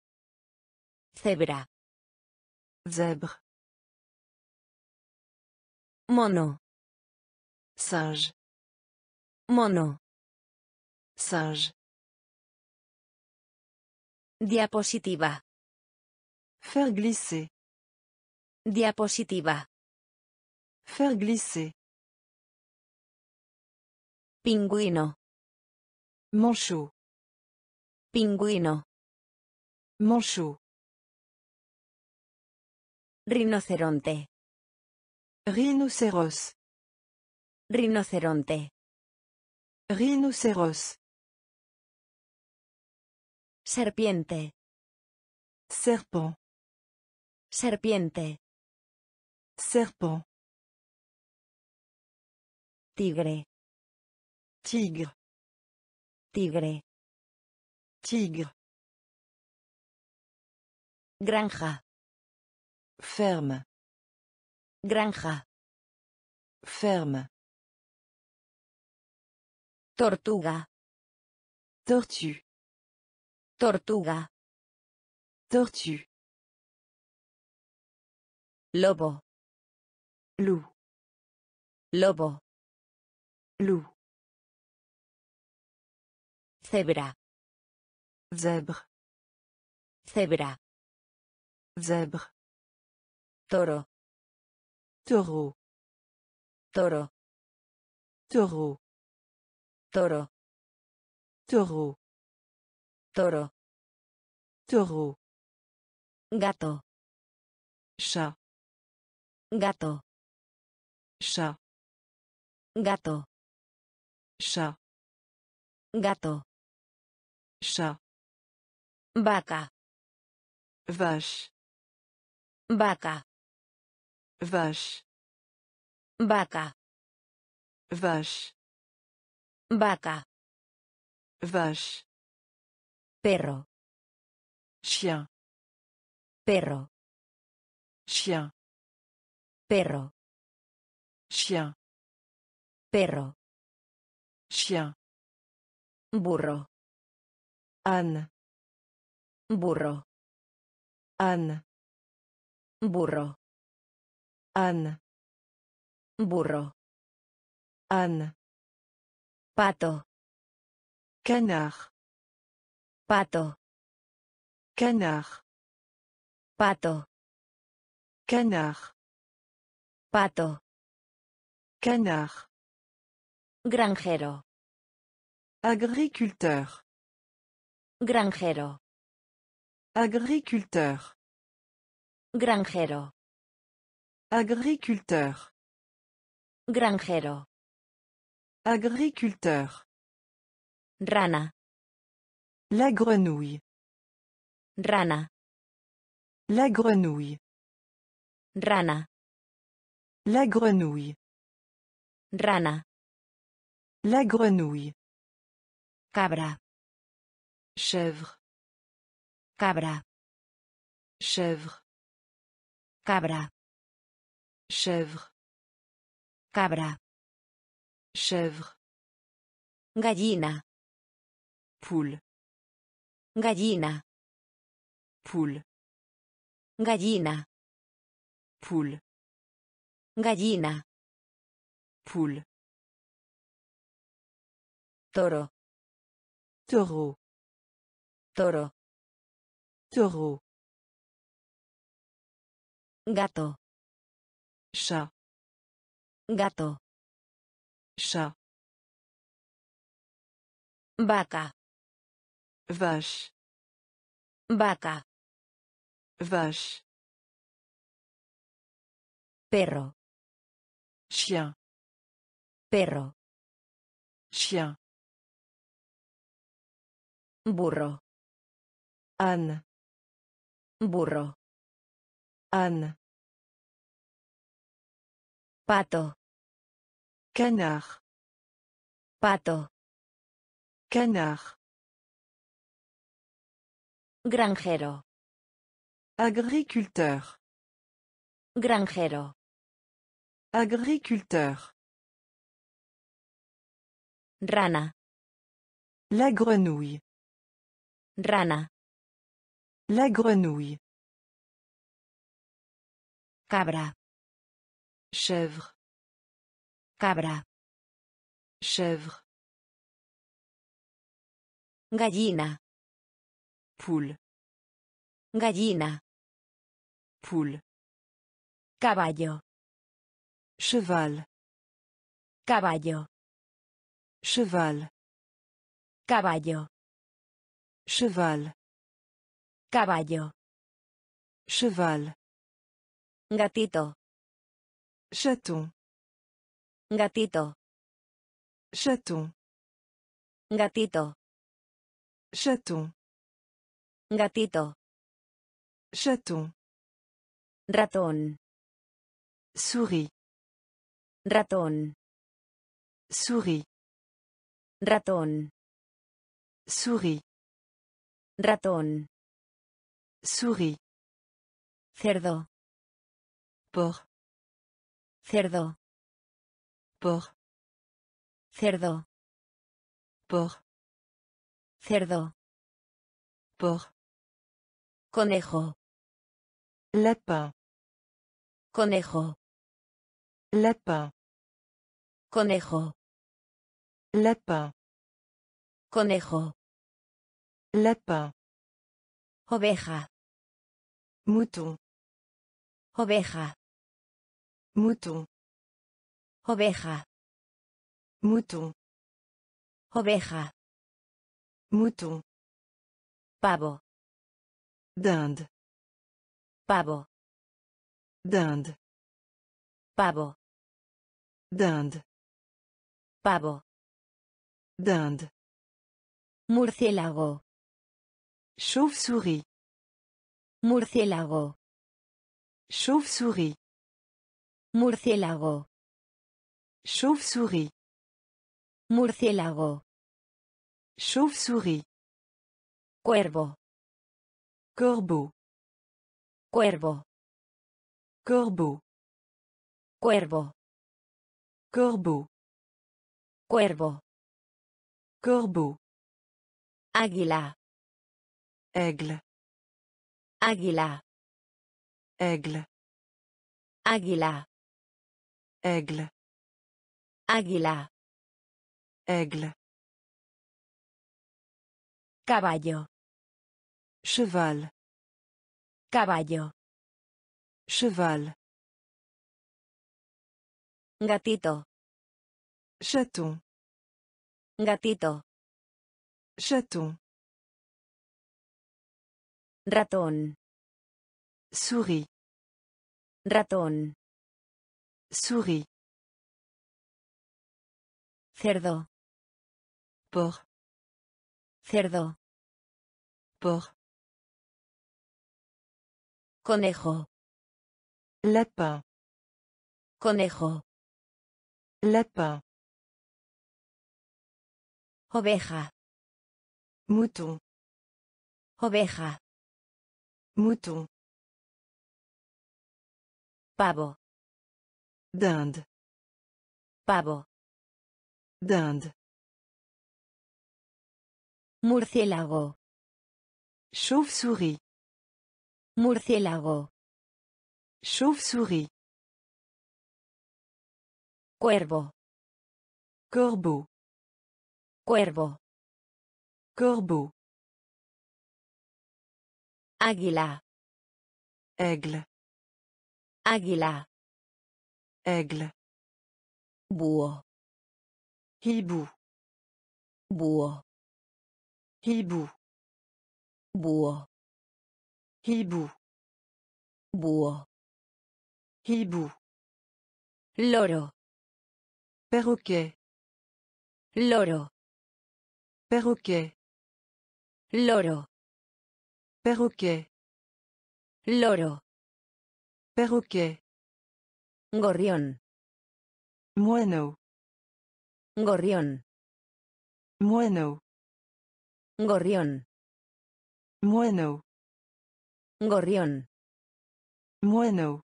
Cebra. Zèbre. Mono. Singe. Mono. Singe. Diapositiva. Faire glisser. Diapositiva. Faire glisser. Pingüino. Manchot. Pingüino. Manchot. Rinoceronte. Rhinocéros. Rinoceronte. Rhinocéros. Serpiente. Serpent. Serpiente. Serpent. Tigre. Tigre. Tigre. Tigre. Granja. Ferme. Granja. Ferme. Tortuga. Tortue. Tortuga. Tortue. Lobo. Loup. Lobo. Loup. Cebra. Zèbre. Cebra. Zèbre. Toro. Taureau. Toro. Taureau. Toro. Taureau. Toro. Taureau. Gato. Chat. Gato. Chat. Gato. Chat. Gato. Chat. Vaca. Vache. Vaca. Vache. Vaca. Vache. Vaca. Vache. Perro. Chien. Perro. Chien. Perro. Chien. Perro. Chien. Burro. Âne. Burro. Âne. Burro. âne, Burro. âne, Pato. canard, Pato. canard, Pato. canard, Pato. Canard, Granjero. agriculteur, Granjero. agriculteur, Granjero. agriculteur, Granjero. agriculteur, Rana. la grenouille, Rana. la grenouille, Rana. la grenouille, Rana. la grenouille, Cabra. chèvre, Cabra. chèvre, Cabra. chèvre, Cabra. chèvre, Gallina. poule, Gallina. poule, Gallina. poule, Gallina. Poule, Toro. taureau, Toro. taureau, Gato. chat, Gato. chat, Vaca. vache, Vaca. vache, Perro. chien, Perro. chien, Burro. âne, Burro. âne, Pato. canard, Pato. canard, Granjero. agriculteur, Granjero. agriculteur, Rana. la grenouille, Rana. la grenouille, Cabra. chèvre, Cabra. chèvre, Gallina. poule, Gallina. poule, Caballo. cheval, Caballo. Cheval, Caballo. cheval, Caballo. cheval, Gatito. chaton, Gatito. chaton, Gatito. chaton, Gatito. chaton, Ratón. souris, Ratón. souris, Ratón. souris, Ratón. souris, Cerdo. porc, Cerdo. porc, Cerdo. porc, Cerdo. porc, Conejo. lapin, Conejo. lapin, Conejo. Lapin, Conejo. lapin, Oveja. mouton, Oveja. mouton, Oveja. mouton, Oveja. mouton, Pavo. dinde, Pavo. dinde, Pavo. dinde, Pavo. Dinde, Murciélago. chauve-souris, Murciélago. chauve-souris, Murciélago. chauve-souris, Murciélago. chauve-souris, Cuervo. corbeau, Cuervo. corbeau, Cuervo. corbeau, Cuervo. Corbeau, Águila. aigle, Águila. aigle, Águila. Aigle. Águila. Aigle. Caballo. Cheval. Caballo. Cheval. Gatito. Chaton. Gatito. Chaton. Ratón. Souris. Ratón. Souris. Cerdo. Porc. Cerdo. Porc. Conejo. Lapin. Conejo. Lapin. Oveja. Mouton. Oveja. Mouton. Pavo. Dinde. Pavo. Dinde. Murciélago. Chauve-souris. Murciélago. Chauve-souris. Cuervo. Corbeau. Cuervo. Corbeau. Águila. Aigle. Águila. Aigle. Búho. Hibou. Búho. Hibou. Búho. Hibou. Búho. Hibou. Loro. Perroquet. Loro. Perroquet. Loro. Perroquet. Loro. Perroquet. Gorrión. Moineau. Gorrión. Moineau. Gorrión. Moineau. Gorrión. Moineau.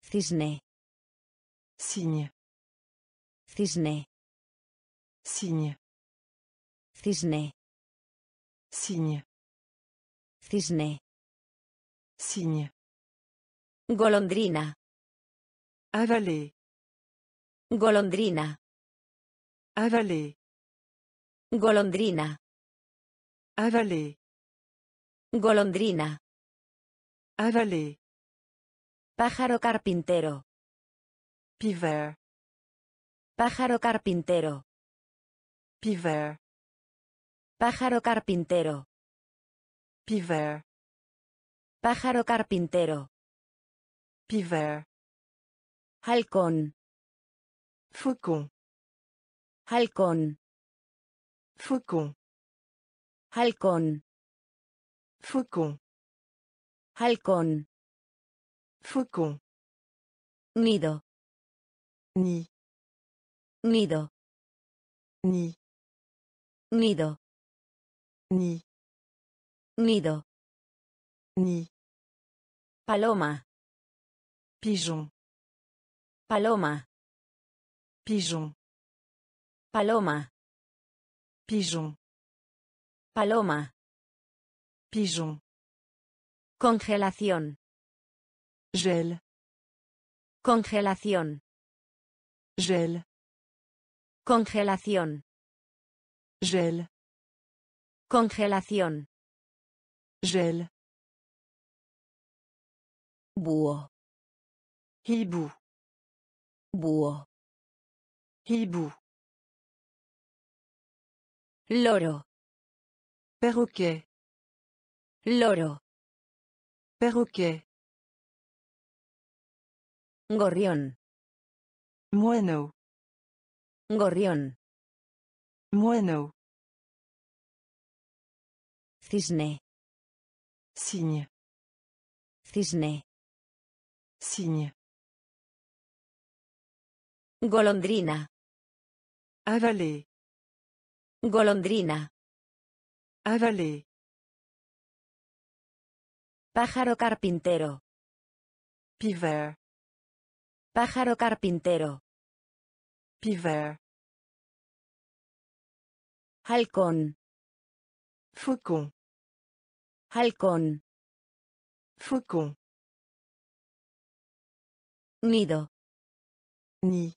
Cisne. Cygne. Cisne. Cygne. Cisne. Cygne. Cisne. Cygne. Golondrina. Avaler. Golondrina. Avaler. Golondrina. Avaler. Golondrina. Avaler. Pájaro carpintero. Pivert. Pájaro carpintero. Pivert. Pájaro carpintero. Pivert. Pájaro carpintero. Pivert. Halcón. Faucon. Halcón. Faucon. Halcón. Faucon. Halcón. Faucon. Nido. Nid. Nido. Nid. Nido. Nid. Nido. Nid. Paloma. Pigeon. Paloma. Pigeon. Paloma. Pigeon. Paloma. Pigeon. Congelación. Gel. Congelación. Gel. Congelación. Gel. Congelación. Gel. Búho. Hibou. Búho. Hibou. Loro. Perroquet. Loro. Perroquet. Gorrión. Moineau. Gorrión. Moineau. Cisne. Cygne. Cisne. Cygne. Golondrina. Avaler. Golondrina. Avaler. Pájaro carpintero. Pivert. Pájaro carpintero. Pivert. Halcón. Faucon. Halcón. Faucon. Nido. Nid.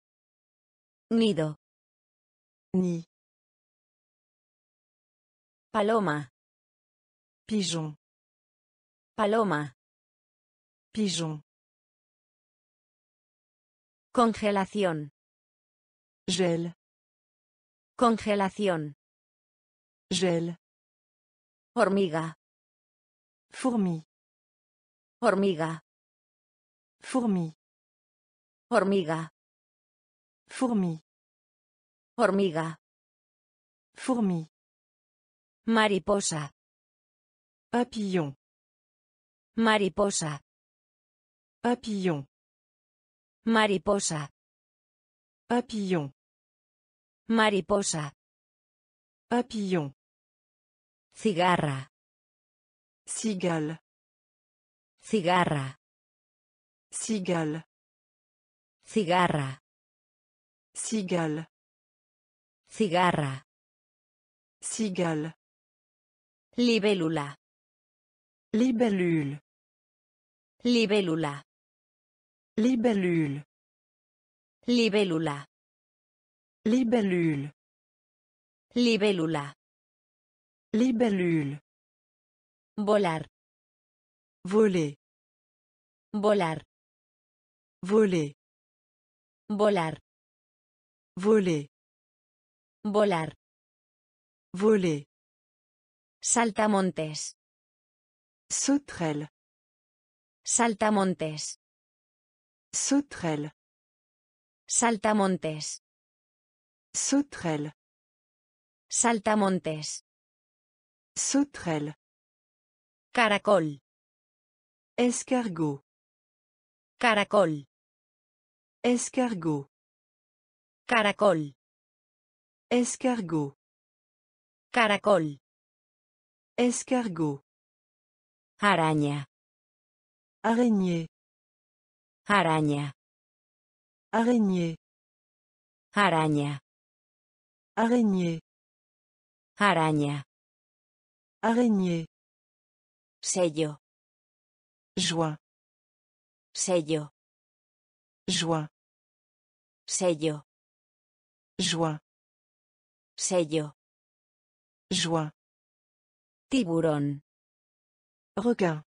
Nido. Nid. Paloma. Pigeon. Paloma. Pigeon. Congelación. Gel. Congelación. Gel. Hormiga. Fourmi. Hormiga. Fourmi. Hormiga. Fourmi. Hormiga. Fourmi. Mariposa. Papillon. Mariposa. Papillon. Mariposa. Papillon. Mariposa. Papillon. Cigarra. Cigale. Cigarra. Cigale. Cigarra. Cigale. Cigarra. Cigale. Libélula. Libellule. Libélula. Libellule. Libélula. Libellule. Libélula. Libellule. Volar. Voler. Volar. Voler. Volar. Voler. Volar. Voler. Saltamontes. Sauterelle. Saltamontes. Sauterelle. Saltamontes. Sauterelle. Saltamontes. Sauterelle. Caracol. Escargot. Caracol. Escargot. Caracol. Escargot. Caracol. Escargot. Araña. Araignée. Araña. Araignée. Araña. Araignée. Araña. Araignée. Sello. Joint. Sello. Joint. Sello. Joint. Sello. Joint. Tiburón. Requin.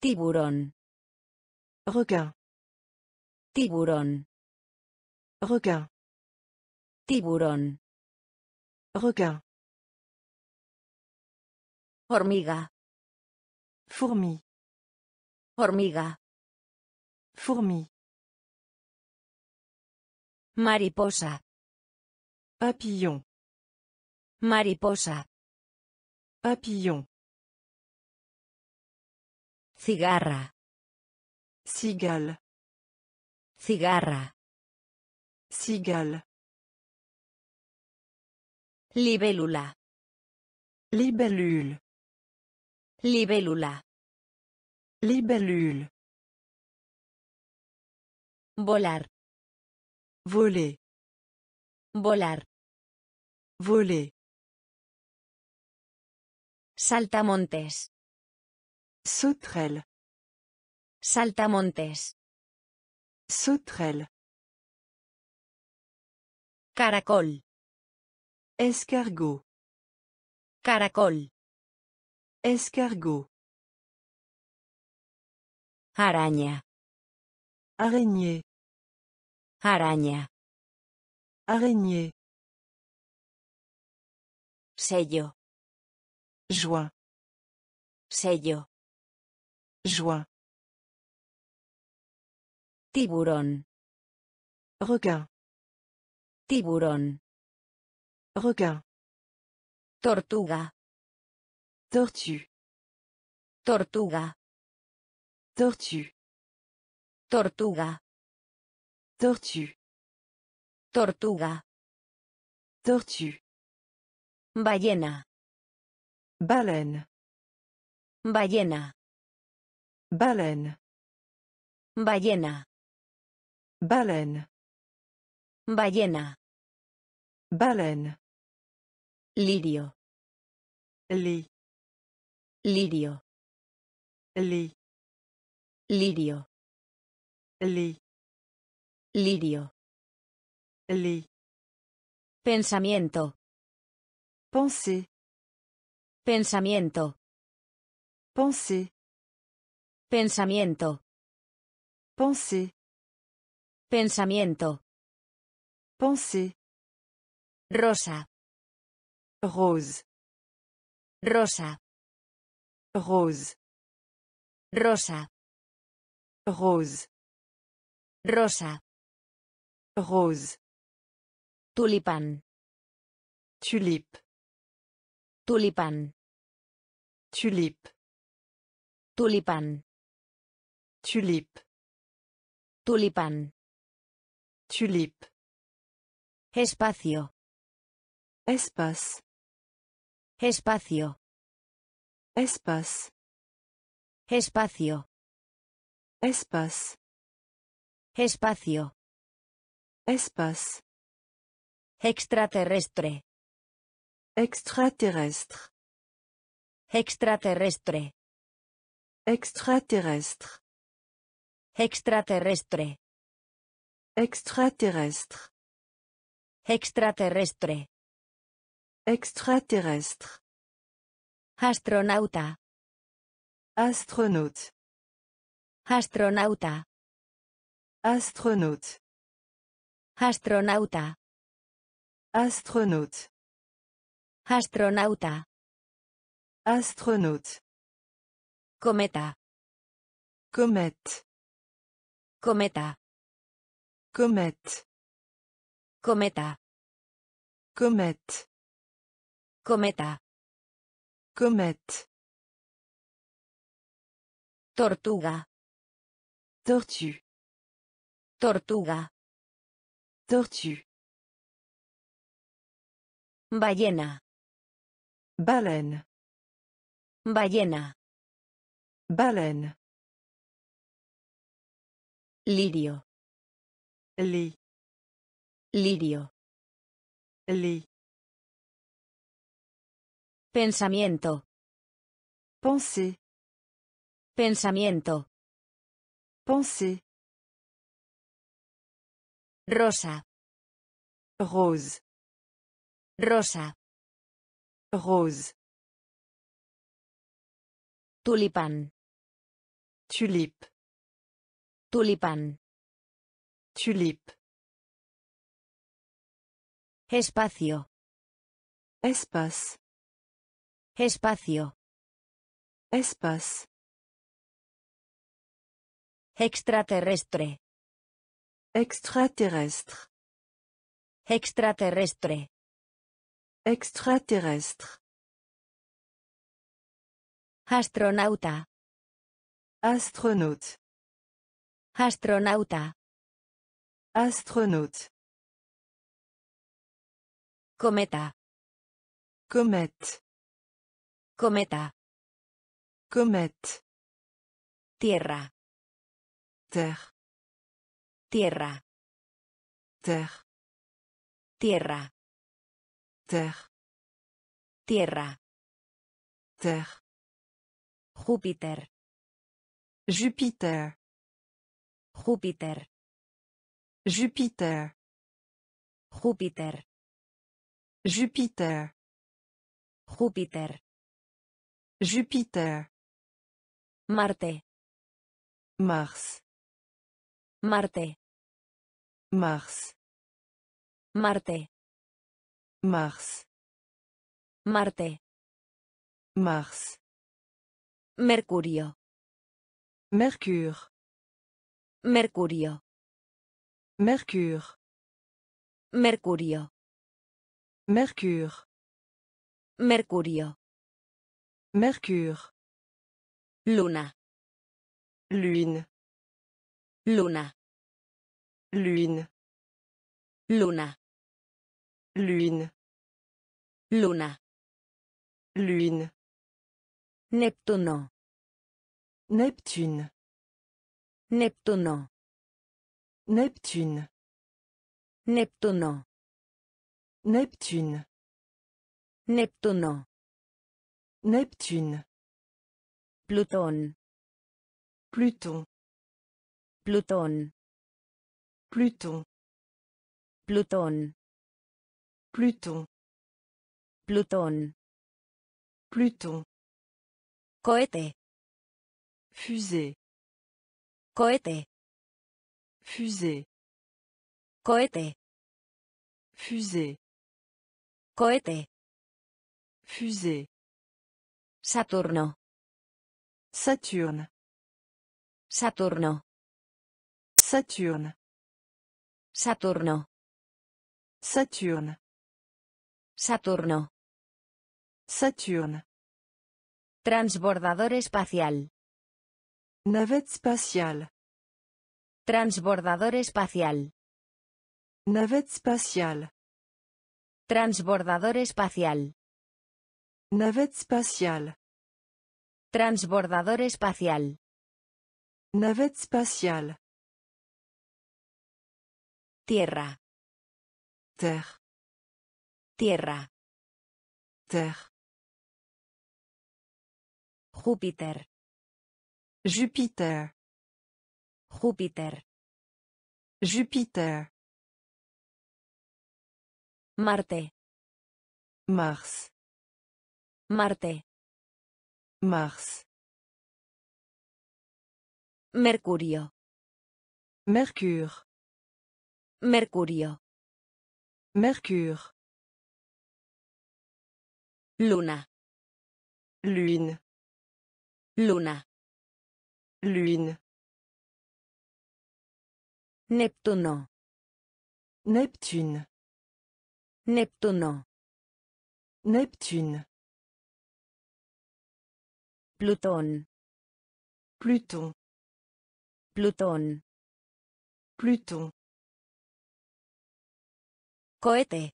Tiburón. Requin. Tiburón. Requin. Tiburón. Requin. Hormiga. Fourmi. Hormiga. Fourmi. Mariposa. Papillon. Mariposa. Papillon. Cigarra. Cigale. Cigarra. Cigale. Libélula. Libellule. Libélula. Libellule. Volar. Voler. Volar. Voler. Saltamontes. Sauterelle. Saltamontes. Sauterelle. Caracol. Escargot. Caracol. Escargot. Araña. Araignée. Araña. Araignée. Sello. Joint. Sello. Joint. Tiburón. Requin. Tiburón. Requin. Tortuga. Tortue. Tortuga. Tortue. Tortuga. Tortue. Tortuga. Tortue. Ballena. Baleine. Ballena. Baleine. Ballena. Baleine. Ballena. Baleine. Lirio. Lit. Lirio. Lit. Lirio. lit, Lirio. lit, Pensamiento. penser, Pensamiento. penser, Pensamiento. penser, Pensamiento. Rosa. rose, Rosa. Rose, Rosa. rose, Rosa. rose, Tulipán. tulipe, Tulipán. tulipe, Tulipán. tulipe, Tulipán. tulipe, Espacio. espace, Espacio. Espace, Espacio. espace, Espacio. espace, Extraterrestre. extraterrestre, Extraterrestre. extraterrestre, Extraterrestre. extraterrestre, Extraterrestre. extraterrestre, Astronauta. astronaute, Astronauta. astronaute, Astronauta. astronaute, Astronauta. astronaute, Cometa. comète, Cometa. comète, Cometa. comète, Cometa. Comète, Tortuga. tortue, Tortuga. tortue, Ballena. baleine, Ballena. baleine, Lirio. lit, Lirio. lit, Pensamiento. penser, Pensamiento. penser, Rosa. rose, Rosa. rose, Tulipán. tulipe, Tulipán. tulipe, Espacio. espace, Espacio. espace, Extraterrestre. extraterrestre, Extraterrestre. extraterrestre, Astronauta. astronaute, Astronauta. astronaute, Cometa. comète, Cometa. comète, Tierra. terre, Tierra. terre, Tierra. terre, Tierra. terre, Júpiter. Jupiter, Júpiter. Jupiter, Júpiter. Jupiter, Júpiter. Jupiter, Marte. Mars, Marte. Mars, Marte. Mars, Marte. Mars, Mercurio. Mercure, Mercurio. Mercure, Mercurio. Mercure, Mercurio. Mercure, Luna. Lune, Luna. Lune, Luna. Lune, Luna. Lune, Neptuno. Neptune, Neptuno. Neptune, Neptuno. Neptune, Neptuno. Neptune, Plutón. Pluton, Plutón. Pluton. Plutón. Pluton. Plutón. Pluton. Cohete. Fusée. Cohete. Fusée. Cohete. Fusée. Cohete. Fusée. Saturno. Saturne. Saturno. Saturne. Saturno. Saturne. Saturno. Saturne. Transbordador espacial. Navette spatiale. Transbordador espacial. Navette spatiale. Transbordador espacial. Navette spatiale. Transbordador espacial. Navette spatiale. Tierra. Terre. Tierra. Terre. Júpiter. Jupiter. Júpiter. Jupiter. Marte. Mars. Marte. Mars. Mercurio. Mercure. Mercurio. Mercure. Luna. Lune. Luna. Lune. Neptuno. Neptune. Neptuno. Neptune. Plutón. Pluton. Plutón. Pluton. Cohete.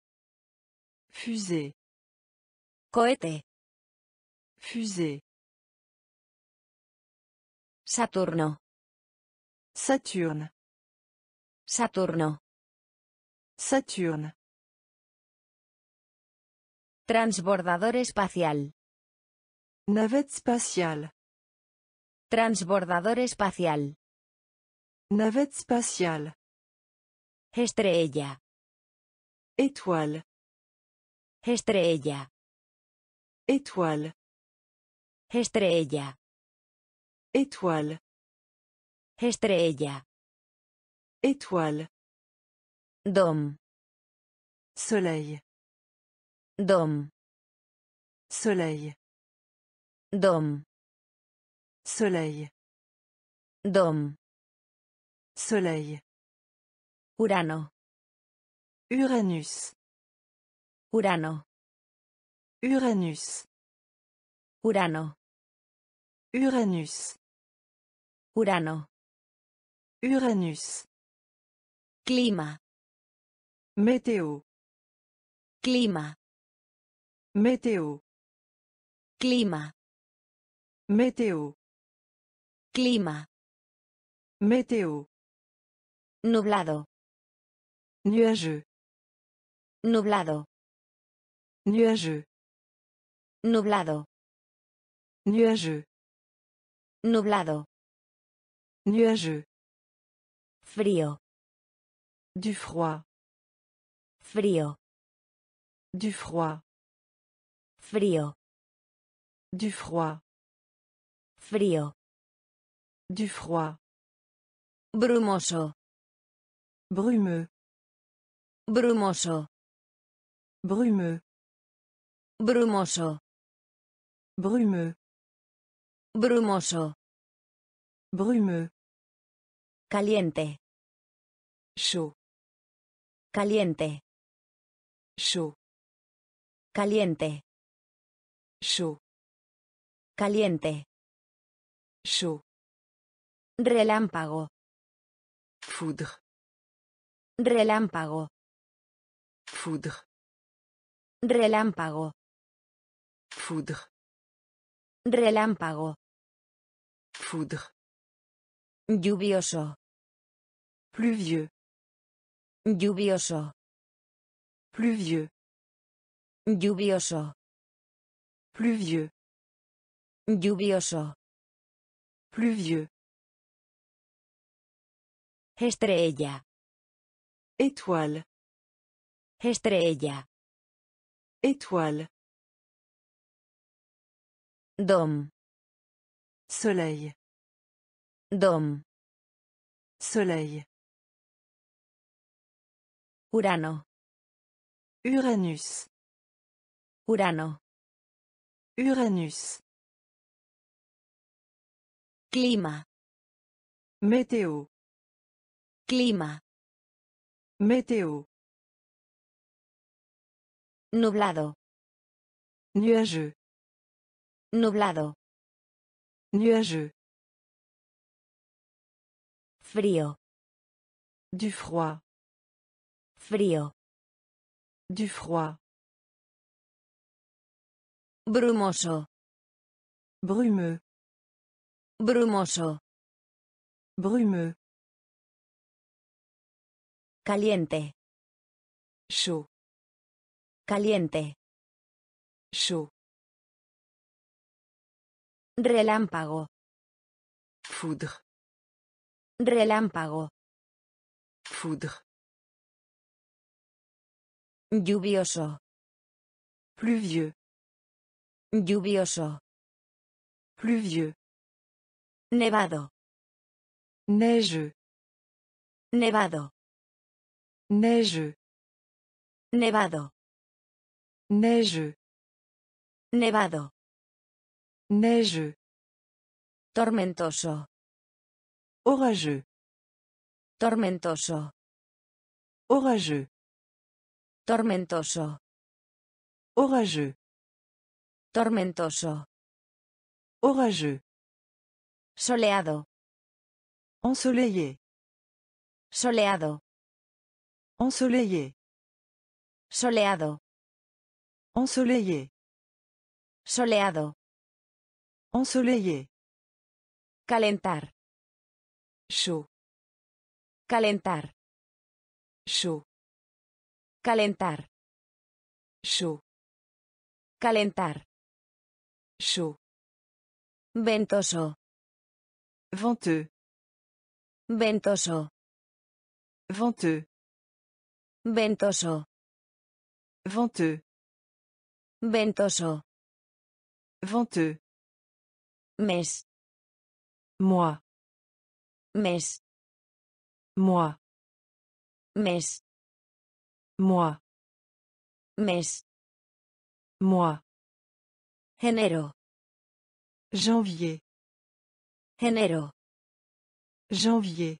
Fusée. Cohete. Fusée. Saturno. Saturne. Saturno. Saturne. Transbordador espacial. Navette spatiale. Transbordador espacial. Navette spatiale. Estrella. Étoile. Estrella. Étoile. Estrella. Étoile. Estrella. Étoile. Dom. Soleil. Dom. Soleil. Dom. Soleil. Dom. Soleil. Urano. Uranus. Urano. Uranus. Urano. Uranus. Urano. Uranus. Clima. Météo. Clima. Météo. Clima. Météo. Clima. Météo. Nublado. Nuageux. Nublado. Nuageux. Nublado. Nuageux. Nublado. Nuageux. Frío. Du froid. Frío. Du froid. Frío. Du froid. Frío. Du froid. Brumoso. Brumeux. Brumoso. Brumeux. Brumoso. Brumeux. Brumoso. Brumeux. Caliente. Chaud. Caliente. Chaud. Caliente. Chaud. Caliente. Chaud. Relámpago. Foudre. Relámpago. Foudre. Relámpago. Foudre. Relámpago. Foudre. Lluvioso. Pluvieux. Lluvioso. Pluvieux. Lluvioso. Pluvieux. Lluvioso. Pluvieux. Estrella. Étoile. Estrella. Étoile. Dom. Soleil. Dom. Soleil. Urano. Uranus. Urano. Uranus. Clima. Météo. Clima. Météo. Nublado. Nuageux. Nublado. Nuageux. Frío. Du froid. Frío. Du froid. Brumoso. Brumeux. Brumoso. Brumeux. Caliente. Chaud. Caliente. Chaud. Relámpago. Foudre. Relámpago. Foudre. Lluvioso. Pluvieux. Lluvioso. Pluvieux. Nevado. Neigeux. Nevado. Neigeux. Nevado. Neigeux. Nevado. Neigeux. Tormentoso. Orageux. Tormentoso. Orageux. Tormentoso. Orageux. Tormentoso. Orageux. Soleado. Ensoleillé. Soleado. Ensoleillé. Soleado. Ensoleillé. Soleado. Ensoleillé. Calentar. Chaud. Calentar. Chaud. Calentar. Chaud. Calentar. Chaud. Ventoso. Venteux. Ventoso. Venteux. Ventoso. Venteux. Ventoso. Venteux. Mes. Moi. Mes. Moi. Mes. Moi. Mes. Moi. Enero. Janvier. Enero. Janvier.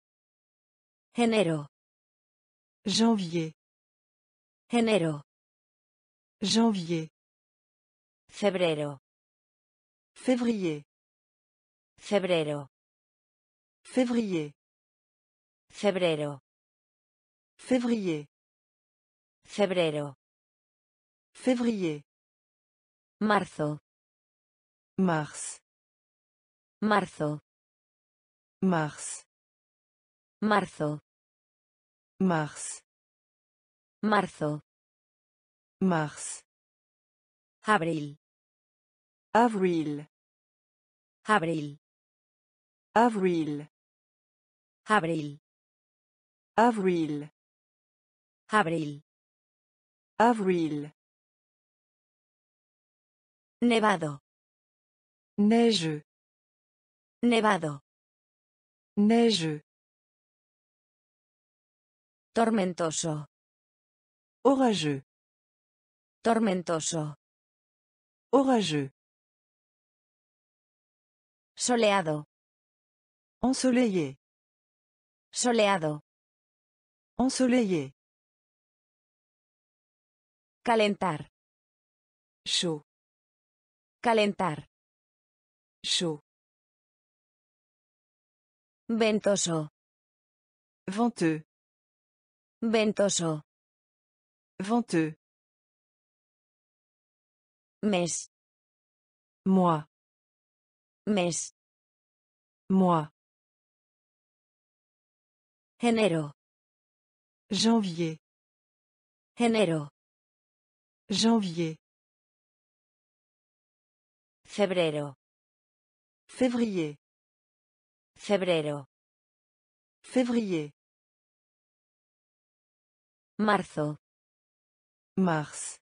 Enero. Janvier. Enero. Janvier. Febrero. Février. Febrero. Février. Febrero. Février. Febrero. Février. Marzo. Mars. Marzo. Mars. Marzo. Mars. Marzo. Mars. Abril. Avril. Abril. Avril. Abril. Avril. Abril. Avril. Nevado. Neigeux. Nevado. Neigeux. Tormentoso. Orageux. Tormentoso. Orageux. Soleado. Ensoleillé. Soleado. Ensoleillé. Calentar. Chaud. Calentar. Chaud. Ventoso. Venteux. Ventoso. Venteux. Mes. Moi. Mes. Moi. Enero. Janvier. Enero. Janvier. Febrero. Février. Febrero. Février. Marzo. Mars.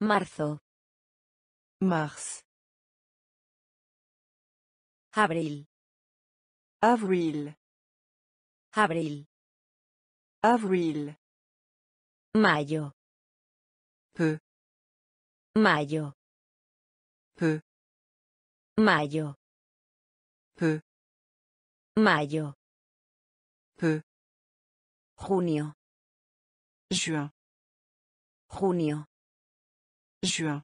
Marzo. Mars. Abril. Avril. Abril. Avril. Mayo. Peu. Mayo. Peu. Mayo. Peu. Mayo. Peu. Junio. Juin. Junio. Juin.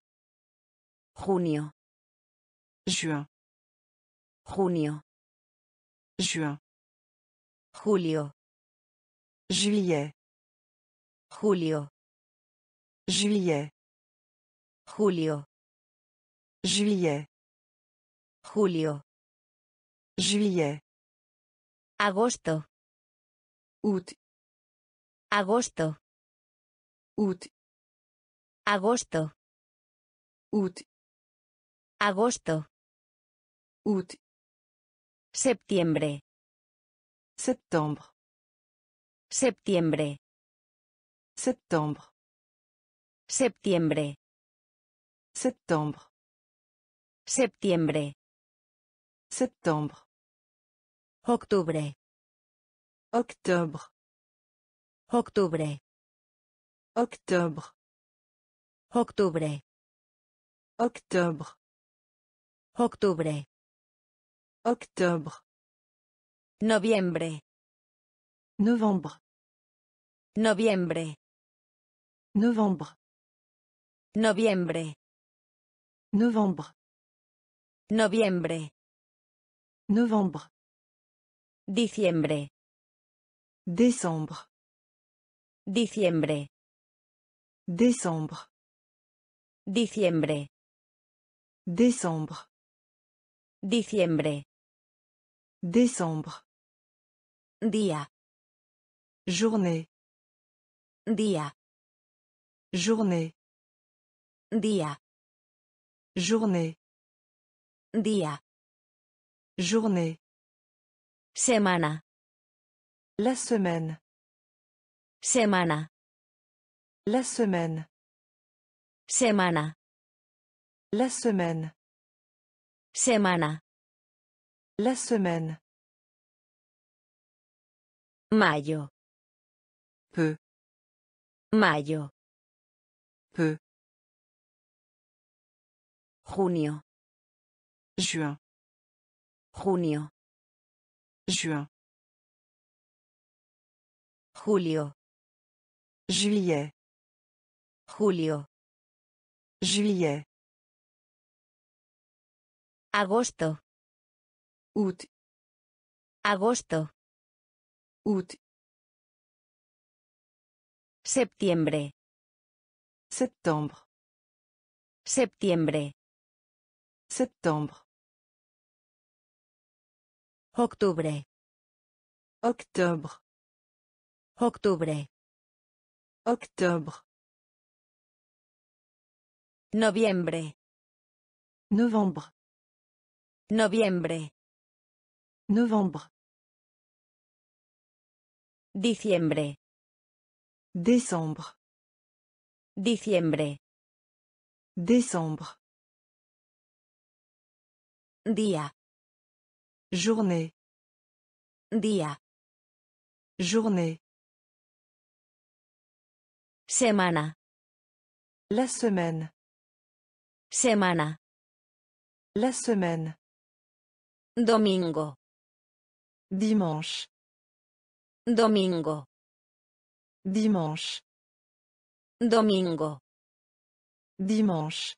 Junio. Juin. Junio. Juin. Julio. Juillet. Julio. Juillet. Julio. Juillet. Julio. Juillet. Agosto. Août. Agosto. Août. Agosto. Août. Agosto. Août. Septiembre. Septembre. Septiembre. Septembre. Septiembre. Septembre. Septiembre. Septembre. Octubre. Octobre. Octubre. Octobre. Octubre. Octobre. Octubre. Octobre. Noviembre. Novembre. Noviembre. Novembre. Noviembre. Novembre. Noviembre. Novembre. Diciembre. Décembre. Diciembre. Décembre. Diciembre. Décembre. Diciembre. Décembre. Día. Journée. Día. Journée. Día. Journée. Día. Journée. Semana. La semaine. Semana. La semaine. Semana. La semaine. Semana. La semaine. Mayo. Peu. Mayo. Peu. Junio. Juin. Junio. Juin. Julio. Juillet. Julio. Juillet. Agosto. Août. Agosto. Août. Septiembre. Septembre. Septiembre. Septembre. Octubre. Octobre. Octubre. Octobre. Noviembre. Novembre. Noviembre. Novembre. Diciembre. Décembre. Diciembre. Décembre. Día. Journée. Día. Journée. Semana. La semaine. Semana. La semaine. Domingo. Dimanche. Domingo. Dimanche. Domingo. Dimanche.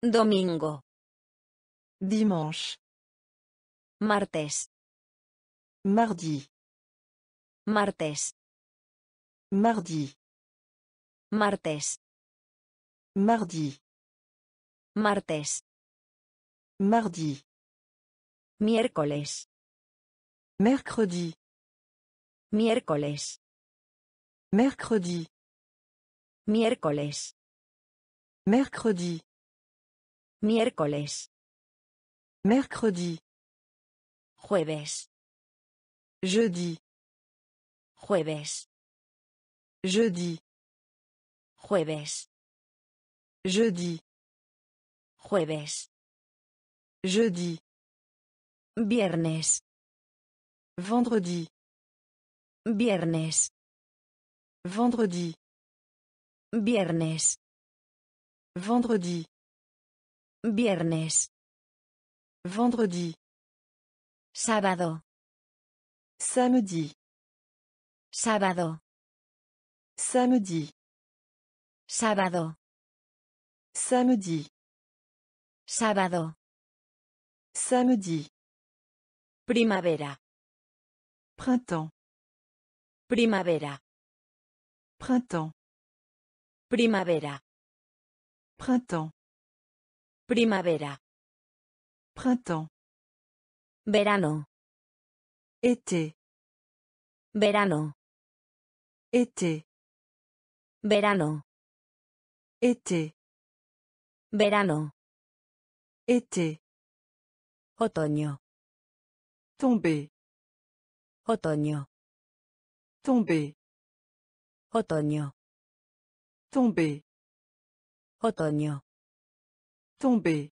Domingo. Dimanche. Martes. Mardi. Martes. Mardi. Martes. Mardi. Martes. Mardi. Miércoles. Mercredi. Miércoles. Mercredi. Miércoles. Mercredi. Miércoles. Mercredi. Jueves. Jeudi. Jueves. Jeudi. Jueves. Jeudi. Jueves. Jeudi. Viernes. Vendredi. Viernes. Vendredi. Viernes. Vendredi. Viernes. Vendredi. Sábado. Samedi. Sábado. Samedi. Sábado. Samedi. Sábado. Samedi. Primavera. Printemps. Primavera. Printemps. Primavera. Printemps. Primavera. Printemps. Verano. Été. Verano. Été. Verano. Été. Verano. Été. Otoño. Tomber. Otoño. Tomber. Otoño. Tomber. Otoño. Tomber.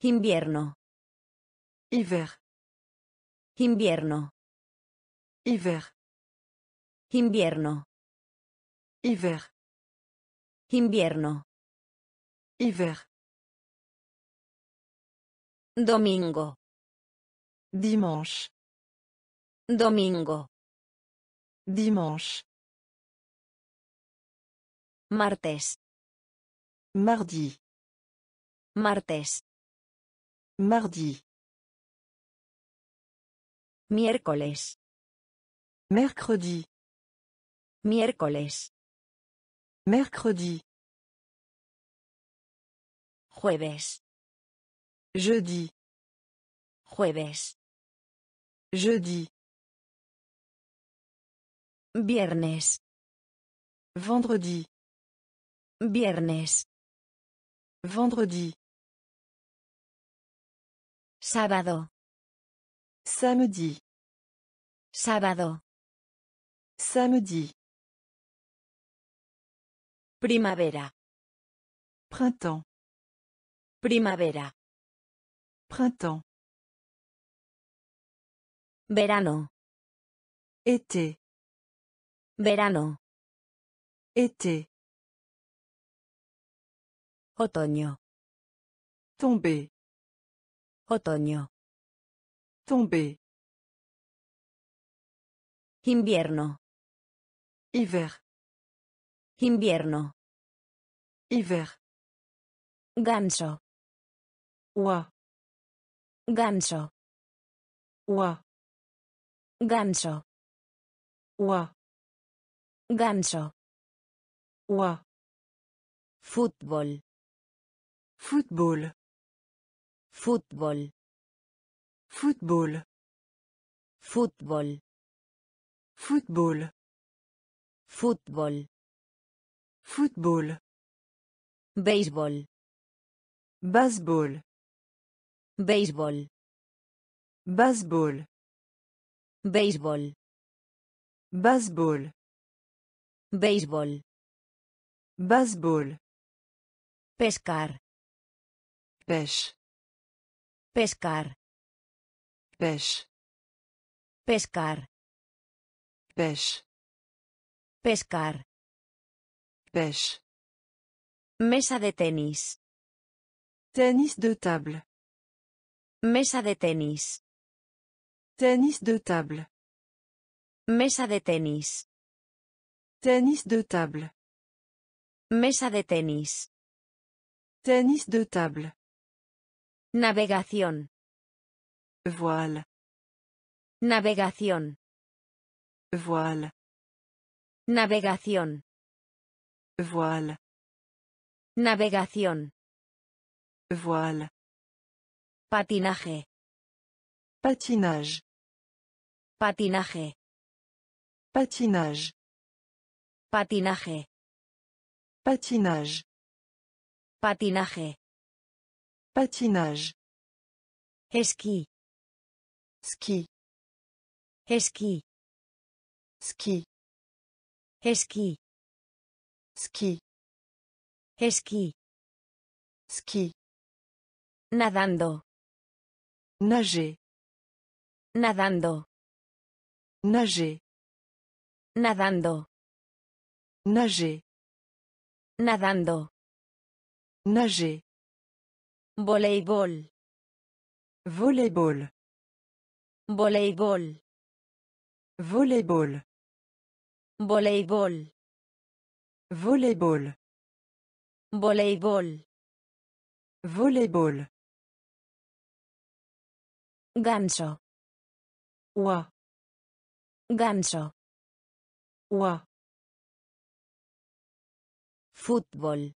Invierno. Hiver. Invierno. Hiver. Invierno. Hiver. Invierno. Hiver. Domingo. Dimanche. Domingo. Dimanche. Martes. Mardi. Martes. Mardi. Miércoles. Mercredi. Miércoles. Mercredi. Jueves. Jeudi. Jueves. Jeudi. Viernes. Vendredi. Viernes. Vendredi. Sábado. Samedi. Sábado. Samedi. Primavera. Printemps. Primavera. Printemps. Verano. Été. Verano. Été. Otoño. Tomber. Otoño. Tomber. Invierno. Hiver. Invierno. Hiver. Ganso. Oie. Ganso. Oie. Ganso. Oie. Ganso. Oie. Fútbol. Football. Fútbol. Football. Fútbol. Football. Fútbol. Football. Béisbol. Baseball. Béisbol. Baseball. Béisbol. Baseball. Béisbol. Baseball. Pescar. Pêche. Pescar. Pêche. Pescar. Pêche. Pescar. Pêche. Mesa de tenis. Tennis de table. Mesa de tenis. Tennis de table. Mesa de tenis. Tennis de table. Mesa de tenis. Tennis de table. Navegación. Voile. Navegación. Voile. Navegación. Voile. Navegación. Voile. Patinaje. Patinage. Patinaje. Patinage. Patinaje. Patinage. Patinaje. Patinage. Esquí. Ski. Esquí. Ski. Esquí. ski, Esquí. ski, Nadando. nager, Nadando. nager, Nadando. nager, Nadando. nager, Voleibol. Voleibol. Volleyball. Volleyball. Volleyball. Volleyball. Volleyball. Volleyball. Gancho. Ua. Gancho. Ua. Fútbol.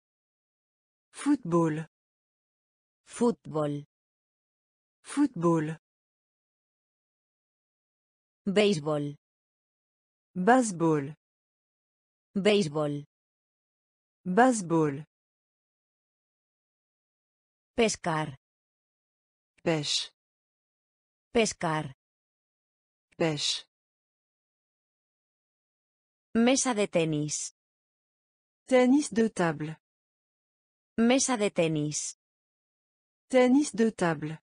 Fútbol. Fútbol. Fútbol. Béisbol. baseball, Béisbol. baseball, Pescar. pêche, Pescar. pêche, Mesa de tenis. tennis de table, Mesa de tenis. tennis de table,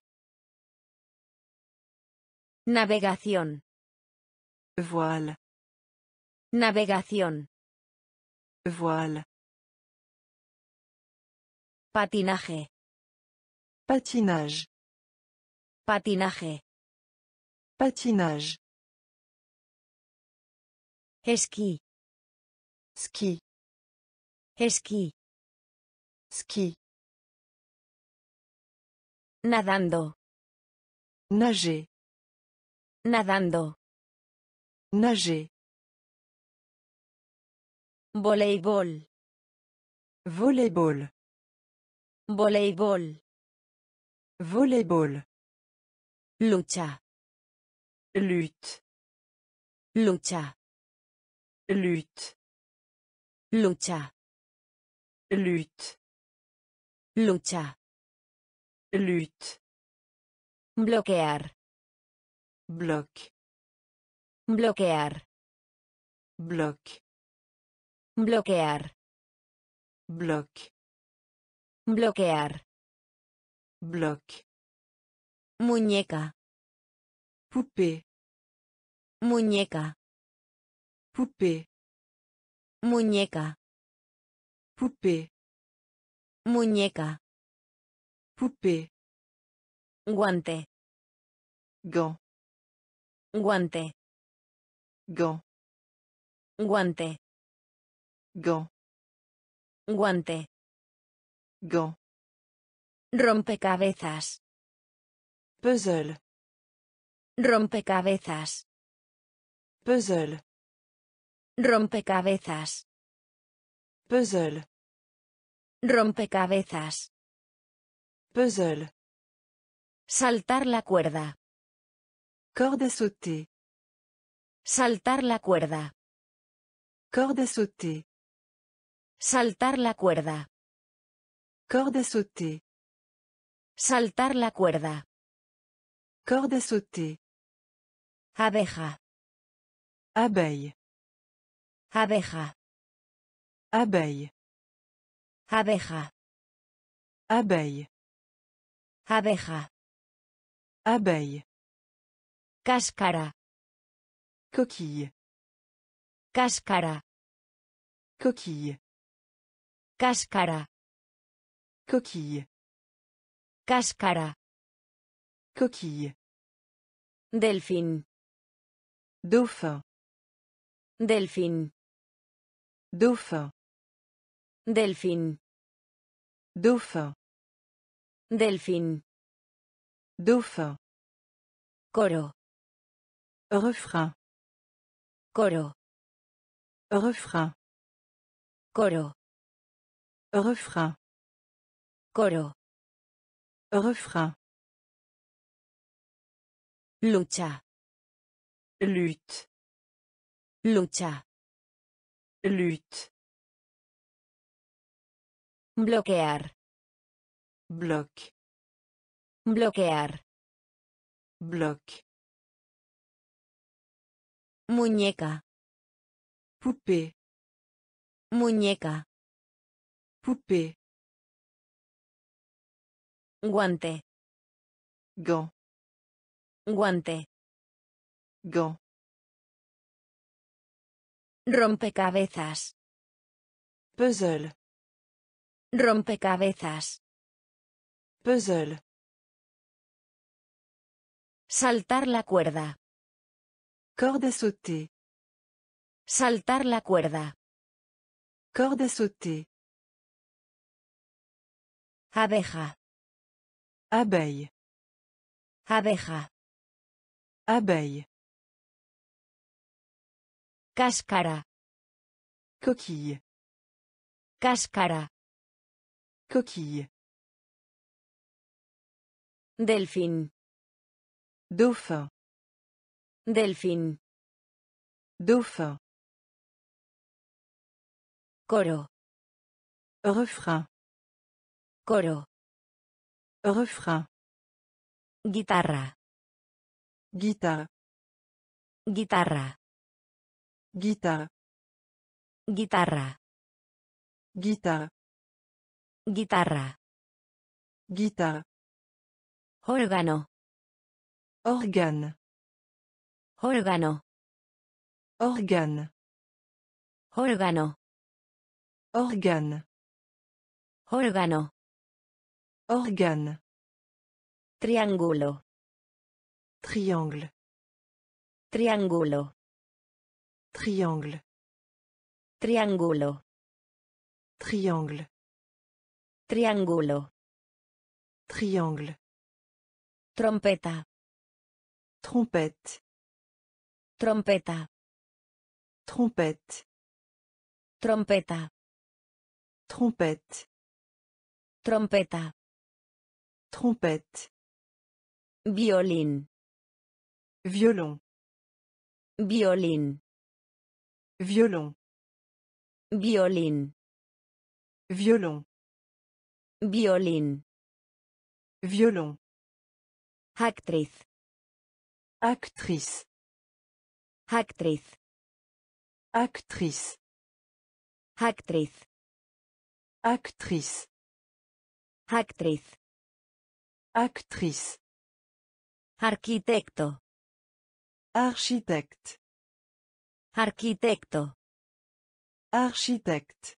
Navegación. Voile, Navegación. voile, Patinaje. patinage, Patinaje. patinage, Esquí. ski, Esquí. ski, Nadando. nager, Nadando. Nager, Voleibol. volleyball, Voleibol. volleyball, Lucha. lutte, Lucha. lutte, Lucha. lutte, Lucha. lutte, Bloquear. bloc, Bloquear. bloc, Bloquear. bloc, Bloquear. bloc, Muñeca. poupée, Muñeca. poupée, Muñeca. poupée, Muñeca. poupée, Guante. gant, Guante. Gant, Guante. gant, Guante. gant, Rompecabezas. puzzle, Rompecabezas. puzzle, Rompecabezas. puzzle, Rompecabezas. puzzle, Saltar la cuerda. corde sauter, Saltar la cuerda. corde à sauter, Saltar la cuerda. corde à sauter, Saltar la cuerda. corde à sauter, Abeja. abeille, Abeja. abeille, Abeja. abeille, Abeja. abeille, Cáscara. Coquille, Cáscara. coquille, Cáscara. coquille, Cáscara. coquille, Delfín. dauphin, Delfín. dauphin, Delfín. dauphin, Delfín. dauphin, Coro. refrain, Coro. refrain, Coro. refrain, Coro. refrain, Lucha. lutte, Lucha. lutte, Bloquear. bloc, Bloquear. bloc, Muñeca. poupée, Muñeca. Poupée. Guante. Gant. Guante. Gant. Rompecabezas. Puzzle. Rompecabezas. Puzzle. Saltar la cuerda. Corde à sauter. Saltar la cuerda. Corde à sauter. Abeja. Abeille. Abeja. Abeille. Cáscara. Coquille. Cáscara. Coquille. Delfín. Dauphin. Delfín. Dauphin. Coro. Refrain. Coro. Refrain. Guitarra. Guitare. Guitarra. Guitare. Guitarra. Guitare. Guitarra. Guitare. Órgano. Organe. Organo. Organe. Organo. Organe. Organo. Organe. Triangolo. Triangle. Triangolo. Triangle. Triangolo. Triangle. Triangolo. Triangle. Trompeta. Trompette. Trompeta. Trompette. Trompeta. Trompette. Trompeta. Trompette. Violín. Violon. Violín. Violon. Violín. Violon. Violín. Violon. Actriz. Actrice. Actriz. Actriz. Actriz. Actriz. Actriz. Actriz. Arquitecto. Architect. Arquitecto. Architect.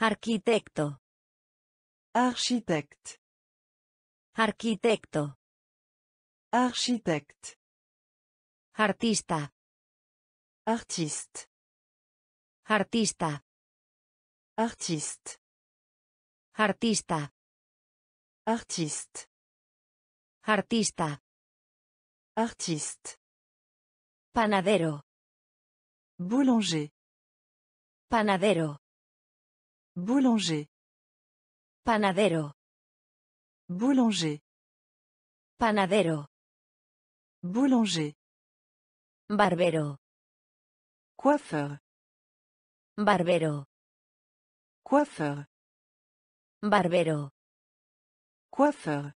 Arquitecto. Architect. Arquitecto. Architect. Artista. Artiste. Artista. Artiste. Artista. Artiste. Artista. Artiste. Panadero. Boulanger. Panadero. Boulanger. Panadero. Boulanger. Panadero. Boulanger. Barbero. Coiffeur. Barbero. Coiffeur. Barbero. Coiffeur.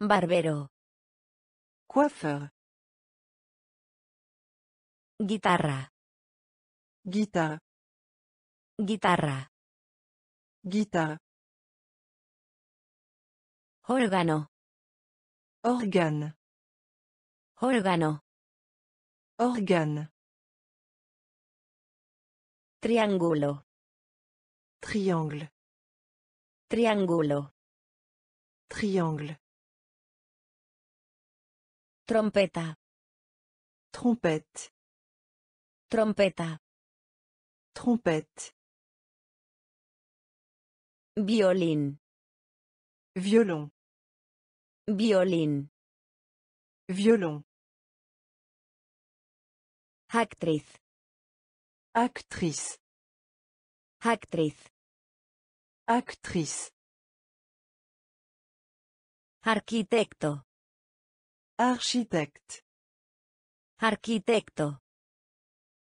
Barbero. Coiffeur. Guitarra. Guitare. Guitarra. Guitare. Órgano. Organe. Órgano. Organe. Triángulo. Triangle. Triángulo. Triangle. Trompeta. Trompette. Trompeta. Trompette. Violín. Violon. Violín. Violon. Actriz. Actrice. Actriz. Actrice. Arquitecto. Architecte. Arquitecto.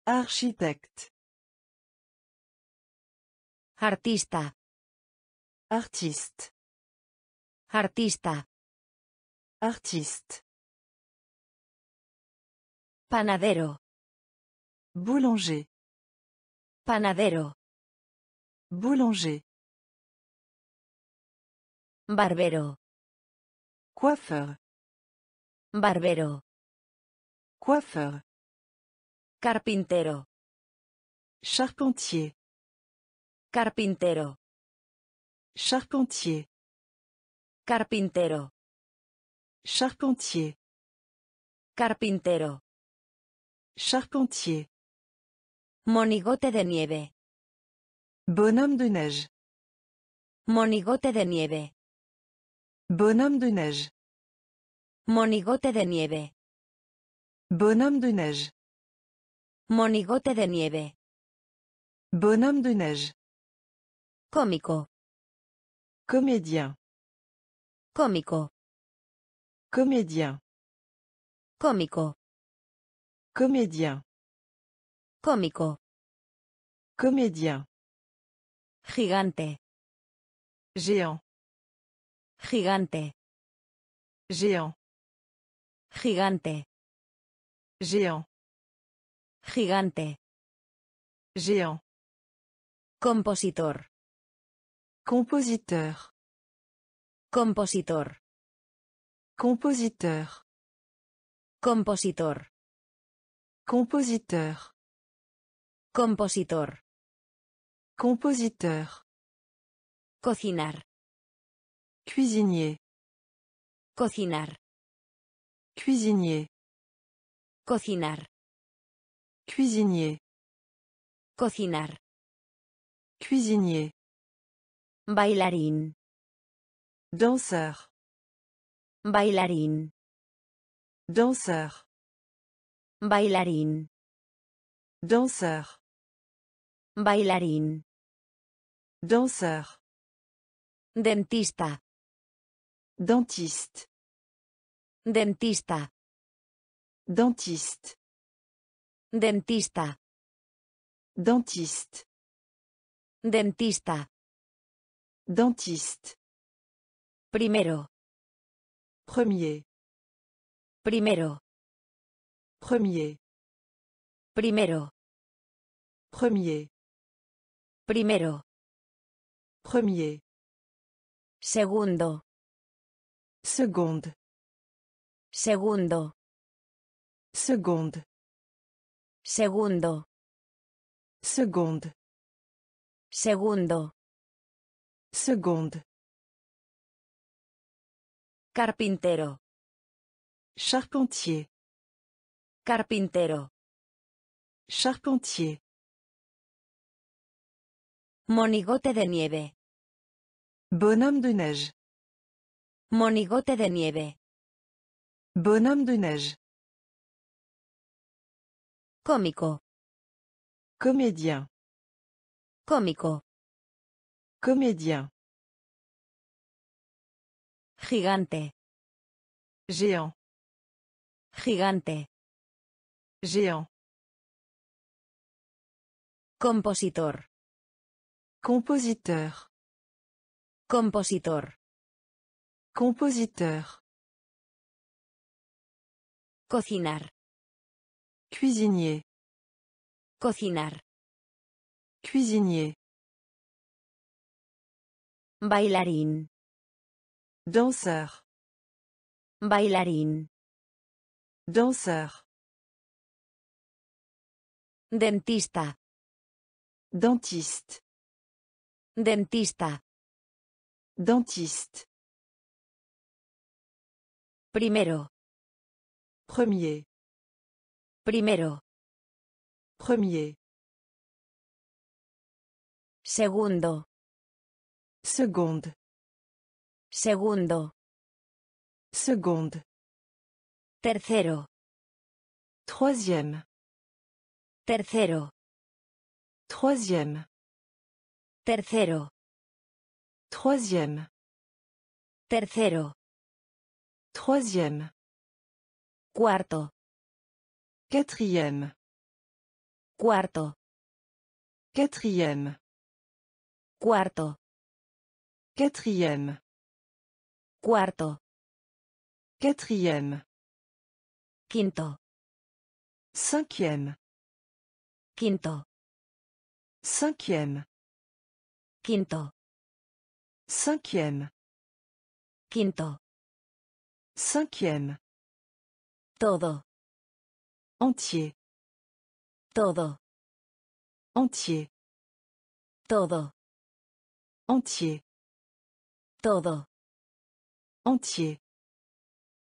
Architecte. Artista. Artiste. Artista. Artiste. Panadero. Boulanger. Panadero. Boulanger. Barbero. Coiffeur. Barbero. Coiffeur. Carpintero. Charpentier. Carpintero. Charpentier. Carpintero. Charpentier. Carpintero. Charpentier. Monigote de nieve. Bonhomme de neige. Monigote de nieve. Bonhomme de neige. Monigote de nieve. Bonhomme de neige. Monigote de nieve. Bonhomme de neige. Cómico. Comédien. Cómico. Comédien. Cómico. Comédien. Cómico. Comédien. Gigante. Géant. Gigante. Géant. Gigante. Géant. Gigante. Géant. Compositor. Compositeur. Compositor. Compositeur. Compositor. Compositeur. Compositor. Compositeur. Cocinar. Cuisinier. Cocinar. Cuisinier. Cocinar. Cuisinier. Cocinar. Cuisinier. Bailarín. Danseur. Bailarín. Danseur. Bailarín. Danseur. Bailarín. Danseur. Dentista. Dentiste. Dentista. Dentiste. Dentista. Dentiste. Dentista. Dentiste. Primero. Premier. Primero. Premier. Primero. Premier. Primero. Premier. Segundo. Seconde. Segundo. Seconde. Segundo. Seconde. Segundo. Seconde. Carpintero. Charpentier. Carpintero. Charpentier. Monigote de nieve. Bonhomme de neige. Monigote de nieve. Bonhomme de neige. Cómico. Comédien. Cómico. Comédien. Gigante. Géant. Gigante. Géant. Compositor. Compositeur. Compositor. Compositeur. Cocinar. Cuisinier. Cocinar. Cuisinier. Bailarín. Danseur. Bailarín. Danseur. Dentista. Dentiste. Dentista. Dentiste. Primero. Premier. Primero. Premier. Segundo. Seconde. Segundo. Seconde. Tercero. Troisième. Tercero. Troisième. Tercero. Troisième. Tercero. Troisième. Cuarto. Quatrième. Cuarto. Quatrième. Cuarto. Quatrième. Cuarto. Quatrième. Quinto. Cinquième. Quinto. Cinquième. Quinto. Cinquième. Quinto. Cinquième. Todo. Entier. Todo. Entier. Todo. Entier. Todo. Entier.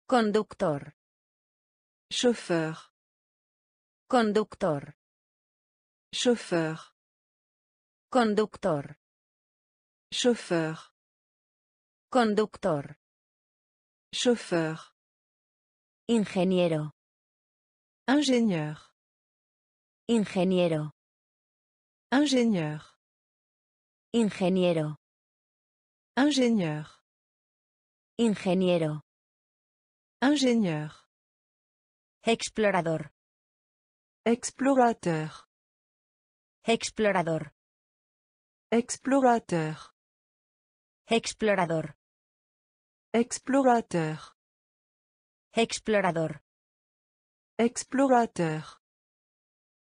Conductor. Chauffeur. Conductor. Chauffeur. Conductor. Chauffeur. Conductor. Chauffeur. Ingeniero. Ingénieur. Ingeniero. Ingénieur. Ingeniero. Ingénieur. Ingeniero. Ingénieur. Explorador. Explorateur. Explorador. Explorateur. Explorador. Explorateur. Explorador. Explorateur.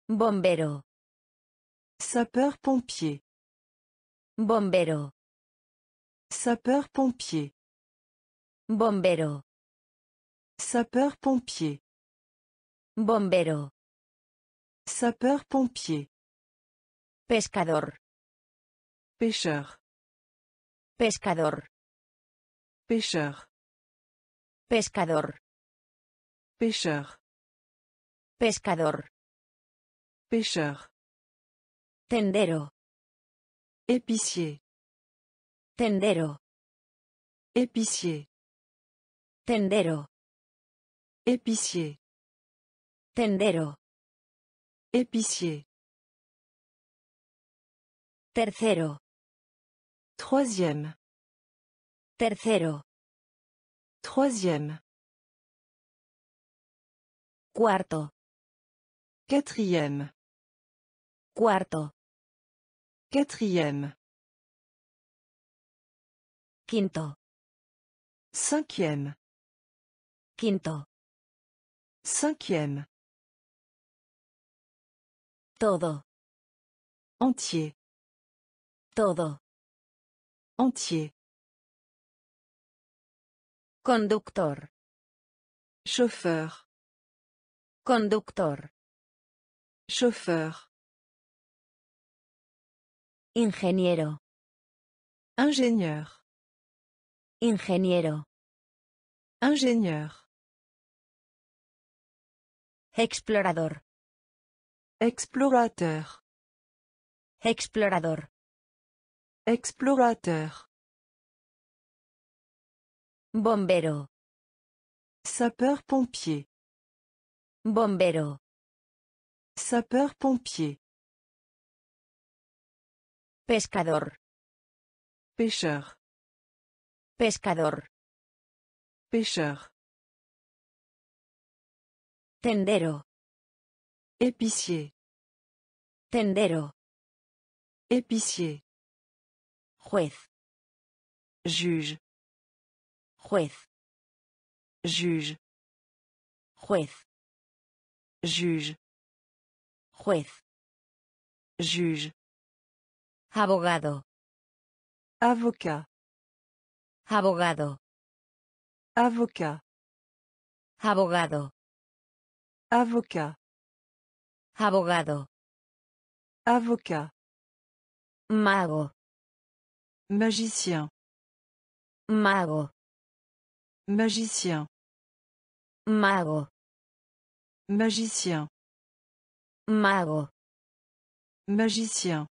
Bombero. Sapeur-pompier. Bombero. Sapeur-pompier. Bombero. Sapeur-pompier. Bombero. Sapeur-pompier. Pescador. Pêcheur. Pescador. Pêcheur. Pescador. Pêcheur. Pescador. Pêcheur. Tendero. Épicier. Tendero. Épicier. Tendero. Épicier. Tendero. Épicier. Tercero. Troisième. Tercero. Troisième. Cuarto. Quatrième. Cuarto. Quatrième. Quinto. Cinquième. Quinto. Cinquième. Todo. Entier. Todo. Entier. Conductor. Chauffeur. Conductor. Chauffeur. Ingeniero. Ingénieur. Ingeniero. Ingénieur. Explorador. Explorateur. Explorador. Explorateur. Bombero. Sapeur-pompier. Bombero. Sapeur-pompier. Pescador. Pêcheur. Pescador. Pêcheur. Tendero. Épicier. Tendero. Épicier. Juez. Juge. Juez. Juge. Juez. Juge. Juez. Juge. Abogado. Avocat. Abogado. Avocat. Abogado. Avocat. Abogado. Avocat. Mago. Magicien. Mago. Magicien. Mago. Magicien. Mago. Magicien.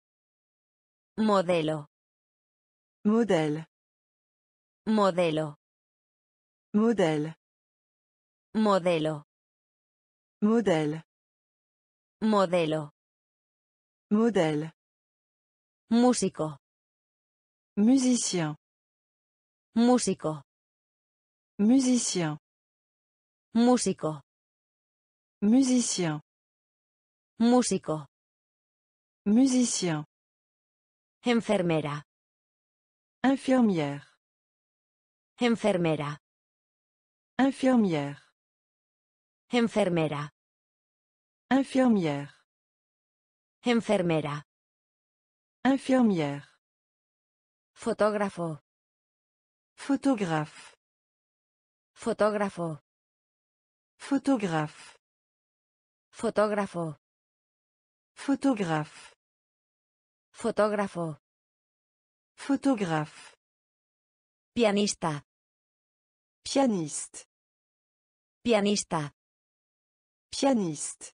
Modelo. Modèle. Modelo. Modèle. Modelo. Modèle. Modelo. Modèle. Músico. Musicien. Músico. Musicien. Músico. Musicien. Músico. Musicien. Enfermera. Infirmière. Enfermera. Infirmière. Enfermera. Infirmière. Enfermera. Infirmière. Fotógrafo. Photographe. Fotógrafo. Photographe. Fotógrafo. Photographe. Fotógrafo. Photographe. Pianista. Pianiste. Pianista. Pianiste.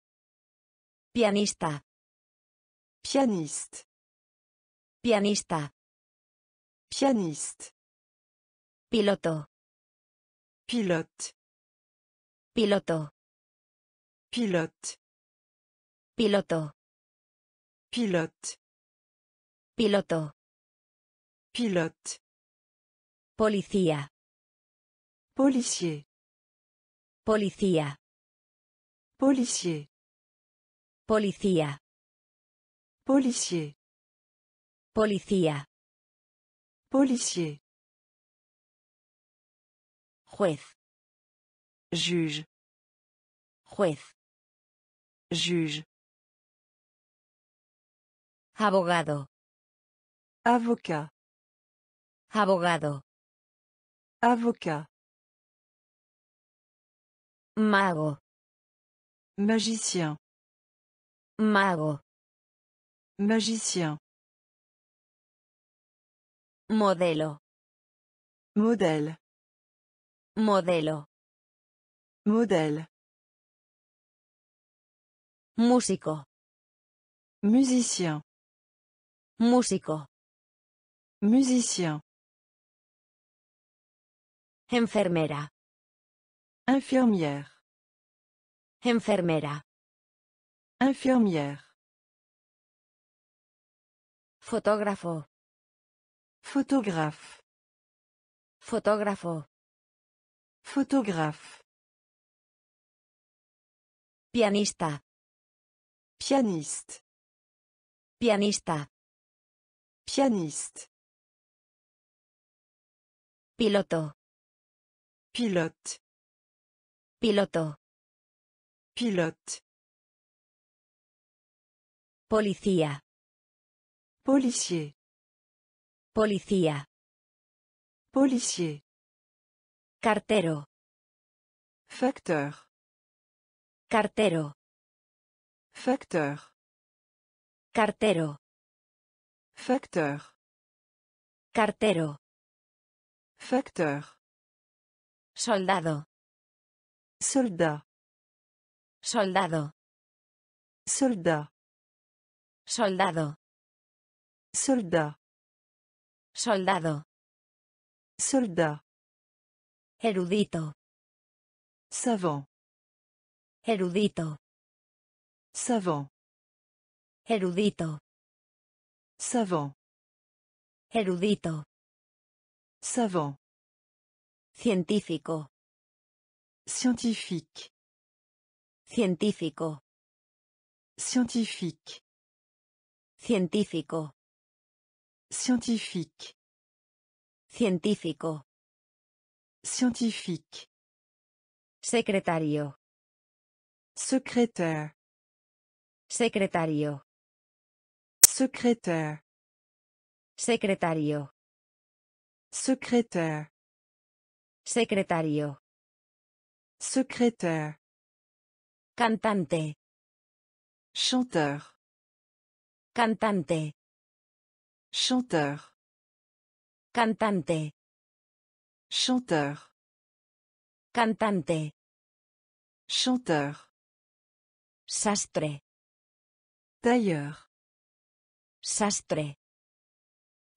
Pianista. Pianiste. Pianista. Pianiste. Piloto. Pilote. Piloto. Pilote. Piloto. Pilote. Piloto. Pilote. Policía. Policier. Policía. Policier. Policía. Policier. Policía. Policier. Juez. Juge. Juez. Juge. Abogado. Avocat. Abogado. Avocat. Mago. Magicien. Mago. Magicien. Modelo. Modèle. Modelo. Modèle. Músico. Musicien. Músico. Musicien. Enfermera. Infirmière. Enfermera. Infirmière. Fotógrafo. Photographe. Fotógrafo. Photographe. Pianista. Pianiste. Pianista. Pianiste. Piloto. Pilote. Piloto. Pilote. Policía. Policier. Policía. Policier. Cartero. Facteur. Cartero. Facteur. Cartero. Facteur. Cartero. Facteur. Soldado. Soldat. Soldado. Soldat. Soldado. Soldat. Soldado. Soldat. Erudito. Savant. Erudito. Savant. Erudito. Savant. Erudito. Savant. Científico. Scientifique. Científico. Scientifique. Científico. Scientifique. Científico. Scientifique. Secretario. Secrétaire. Secretario. Secrétaire. Secretario. Secrétaire. Secretario. Secrétaire. Cantante. Chanteur. Cantante. Chanteur. Cantante. Chanteur. Cantante. Chanteur. Sastre. Tailleur. Sastre.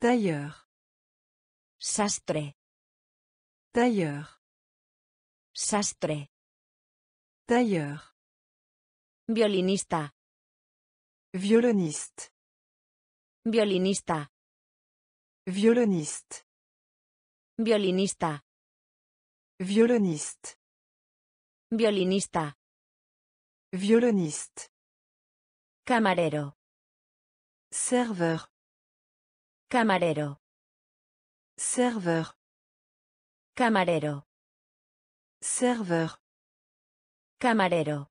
Tailleur. Sastre. Tailleur. Sastre. Tailleur. Violinista. Violoniste. Violinista. Violoniste. Violinista. Violoniste. Violinista. Violoniste. Camarero. Serveur. Camarero. Serveur. Camarero. Serveur. Camarero.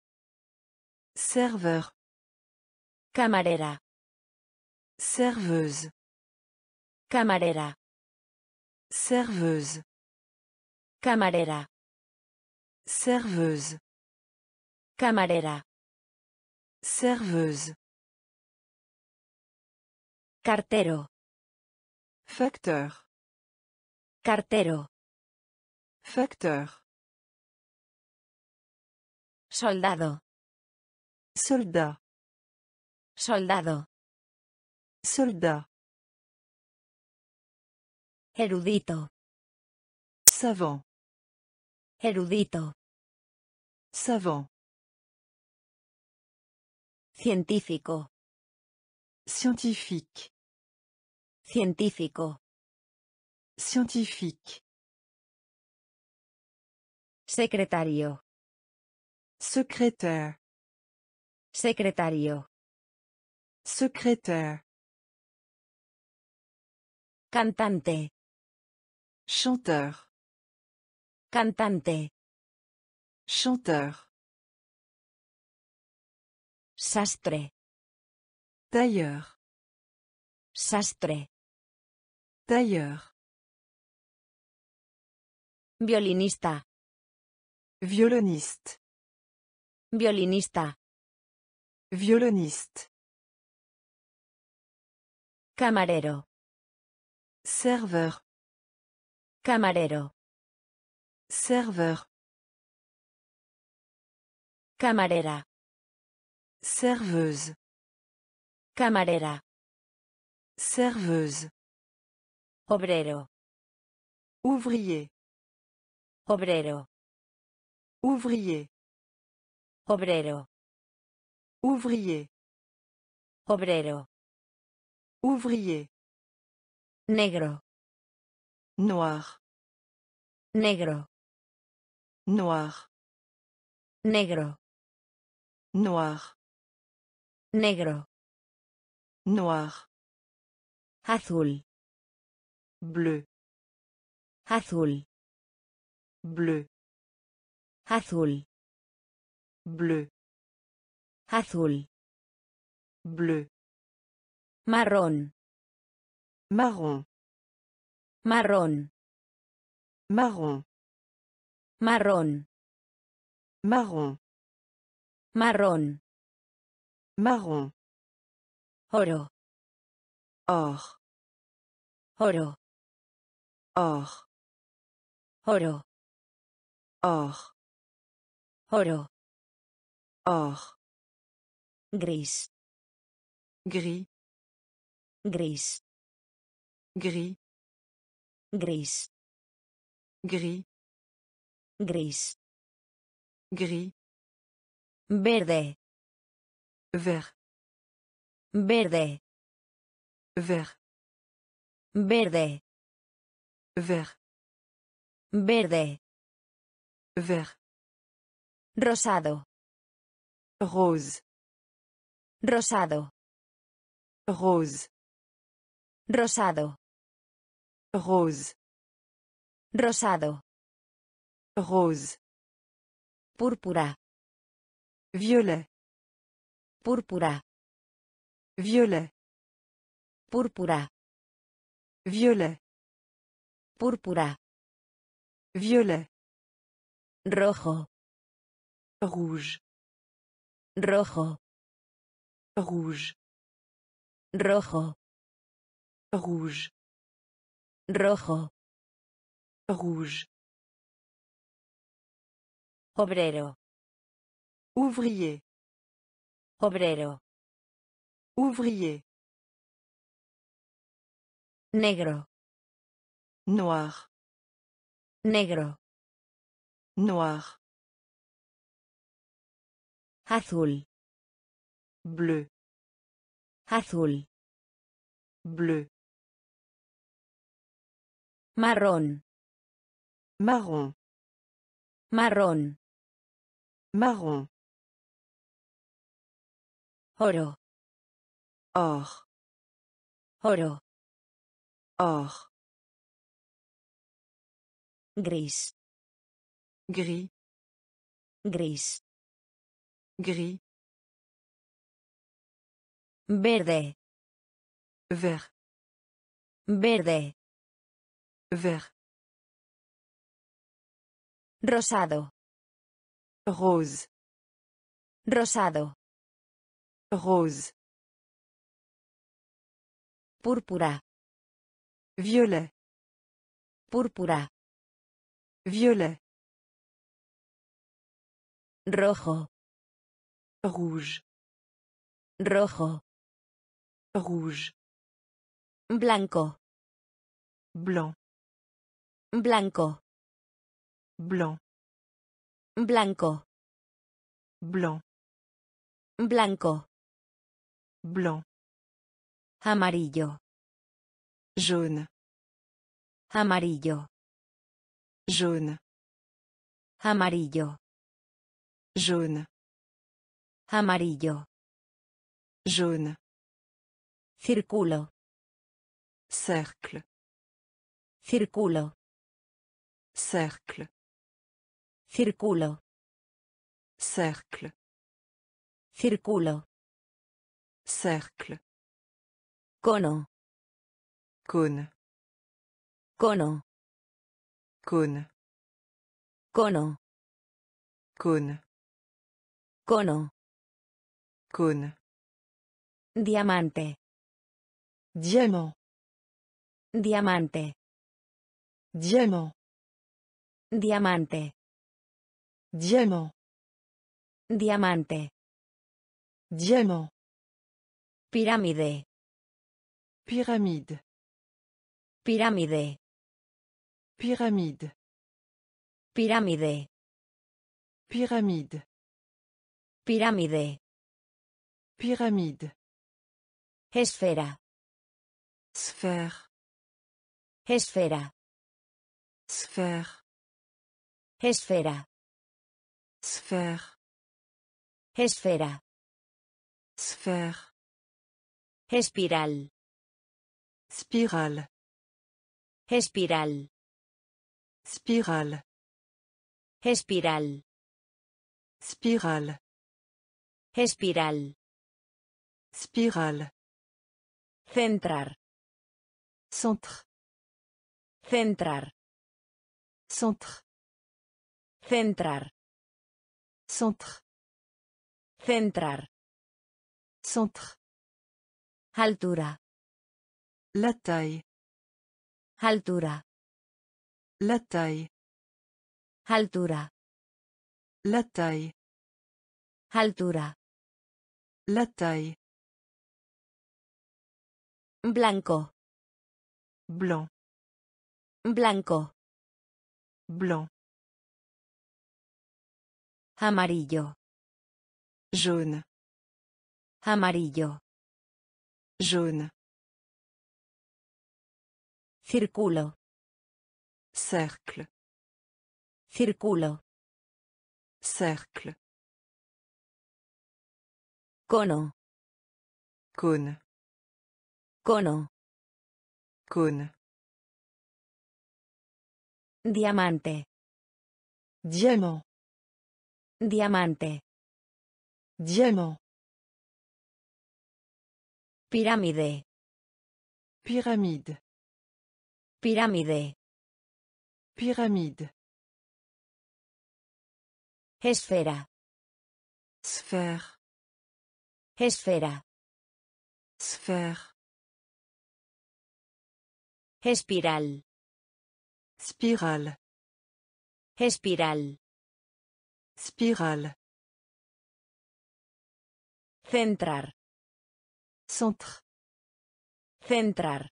Serveur. Camarera. Serveuse. Camarera. Serveuse. Camarera. Serveuse. Camarera. Serveuse. Cartero. Facteur. Cartero. Facteur. Soldado. Soldat. Soldado. Soldat. Erudito. Savant. Erudito. Savant. Científico. Scientifique. Científico. Scientifique. Secretario. Secrétaire. Secretario. Secrétaire. Cantante. Chanteur. Cantante. Chanteur. Sastre. Tailleur. Sastre. Tailleur. Violinista. Violoniste. Violinista. Violoniste. Camarero. Serveur. Camarero. Serveur. Camarera. Serveuse. Camarera. Serveuse. Obrero. Ouvrier. Obrero. Ouvrier. Obrero. Ouvrier. Obrero. Ouvrier. Negro. Noir. Negro. Noir. Negro. Noir. Negro. Noir. Azul. Bleu. Azul. Bleu. Azul. Bleu. Azul. Bleu. Marrón. Marron. Marrón. Marron. Marrón. Marron. Marrón. Marron. Oro. Or. Oro. Or. Oro. Or. Oro. Or. Gris. Gris. Gris. Gris. Gris. Gris. Gris. Gris. Verde. Vert. Verde. Vert. Verde. Vert. Verde. Vert. Rosado. Rose. Rosado. Rose. Rosado. Rose. Rosado. Rose. Púrpura. Violet. Púrpura. Violet. Púrpura. Violet. Púrpura. Violet. Rojo. Rouge. Rojo. Rouge. Rojo. Rouge. Rojo. Rouge. Obrero. Ouvrier. Obrero. Ouvrier. Negro. Noir. Negro. Noir. Azul. Bleu. Azul. Bleu. Marrón. Marron. Marrón. Marron. Oro. Or. Oro. Or. Gris. Gris. Gris. Gris. Verde. Vert. Verde. Vert. Rosado. Rose. Rosado. Rose. Púrpura. Violet. Púrpura. Violet. Rojo. Rouge. Rojo. Rouge. Blanco. Blanc. Blanco. Blanc. Blanco. Blanc. Blanco. Blanc. Amarillo. Jaune. Amarillo. Jaune. Amarillo. Jaune. Amarillo. Jaune. Círculo. Cercle. Círculo. Cercle. Círculo. Cercle. Círculo. Cercle. Cono. Cône. Cono. Cône. Cono. Cône. Cono. Cône. Diamante. Diamant. Diamante. Diamant. Diamante. Diamant. Diamante. Diamant. Pirámide. Pyramide. Pirámide. Pyramide. Pirámide. Pyramide. Pirámide. Pyramide. Esfera. Sphère. Esfera. Sphère. Esfera. Sphère. Esfera. Sphère. Espiral. Spirale. Espiral. Spirale. Espiral. Spirale. Espiral. Spirale. Centrar. Centre. Centrar. Centre. Centrar. Centre. Centrar. Centre. Altura. La taille. Altura. La taille. Altura. La taille. Altura. La taille. Blanco. Blanc. Blanco. Blanc. Amarillo. Jaune. Amarillo. Jaune. Círculo. Cercle. Círculo. Cercle. Cono. Cône. Cono. Cône. Diamante. Diamant. Diamante. Diamant. Pirámide. Pyramide. Pirámide. Pyramide. Esfera. Sphère. Esfera. Sphère. Espiral. Spirale. Espiral. Spirale. Centrar. Centre. Centrar.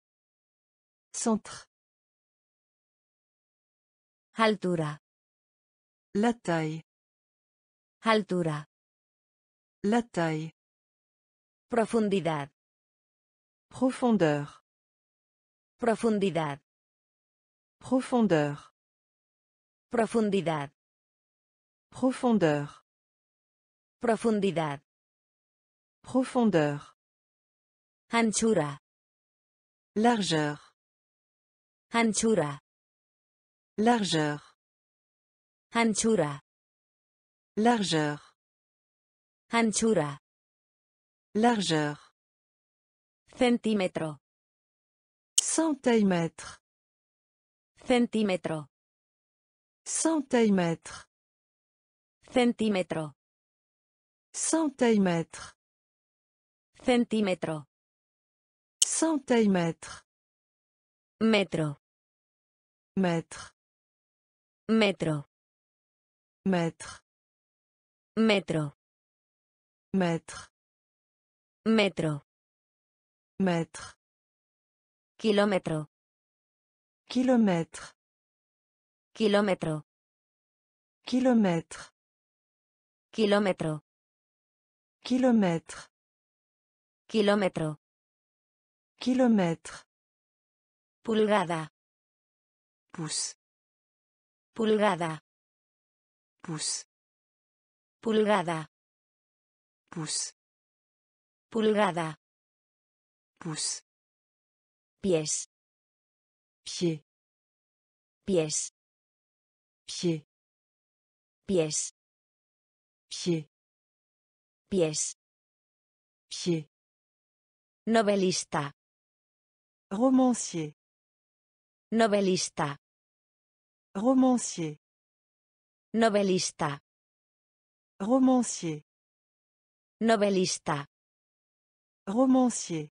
Centre. Altura. La taille. Altura. La taille. Profundidad. Profondeur. Profundidad. Profondeur. Profundidad. Profondeur. Profundidad. Profondeur. Anchura. Largeur. Anchura. Largeur. Anchura. Largeur. Anchura. Largeur. Centímetro. Centimètre. Centímetro. Centimètre. Centímetro. Centimètre. Centímetro. Centimètre. Metro. Mètre. Metro. Mètre. Metro. Mètre. Metro. Mètre. Kilómetro. Kilomètre. Kilómetro. Kilomètre. Kilómetro. Kilomètre. Kilómetro. Kilomètre. Pulgada. Pouce. Pulgada. Pouce. Pulgada. Pouce. Pulgada. Pouce. Pies. Pied. Pies. Pied. Pies. Pied. Pies. Pied. Novelista. Romancier. Novelista. Romancier. Novelista. Romancier. Novelista. Romancier.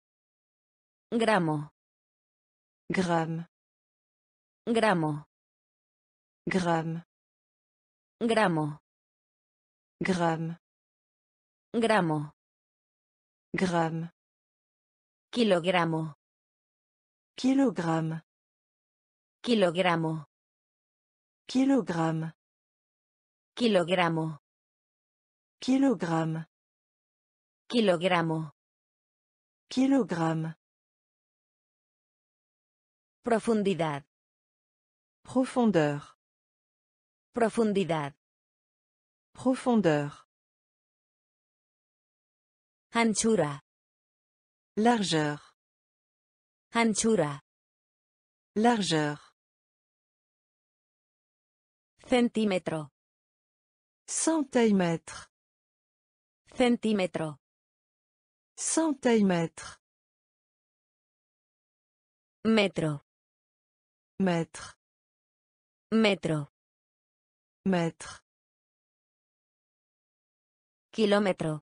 Gramo. Gramme. Gramo. Gramme. Gramo. Gramme. Gramo. Gramme. Kilogramo. Kilogramme. Kilogramo. Kilogramme. Kilogramo. Kilogramme. Kilogramo. Kilogramme. Profundidad. Profondeur. Profundidad. Profondeur. Anchura. Largeur. Anchura. Largeur. Centímetro. Centimètre. Centímetro. Centimètre. Metro. Mètre. Metro. Mètre. Kilómetro.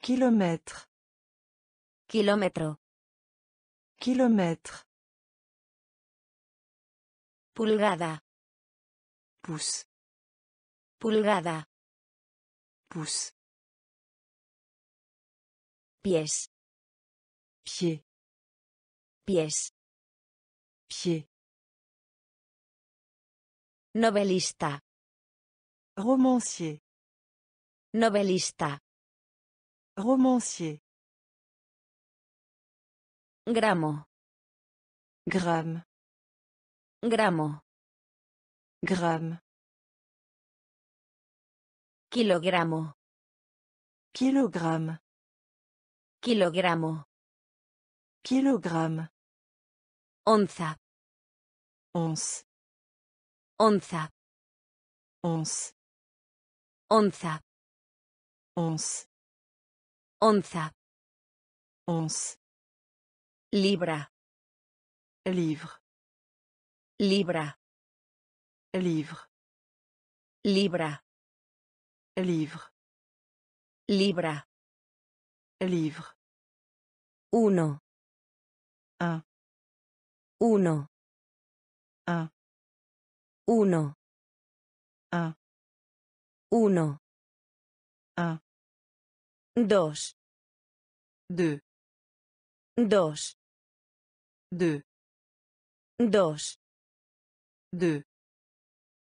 Kilomètre. Kilómetro. Kilomètre. Pulgada. Pouce. Pulgada. Pouce. Pies. Pied. Pies. Pied. Novelista. Romancier. Novelista. Romancier. Gramo. Gramme. Gramo. Gramme. Kilogramo. Kilogramme. Kilogramo. Kilogramme. Onza. Once. Onza. Once. Onza. Once. Onza. Once. Libra. Livre. Libra. Livre. Libra. Livre. Libra. Livre. Uno. Un. Uno. Un. Uno. Un. Uno. Un. Dos. Deux. Dos. Deux. Dos. Deux.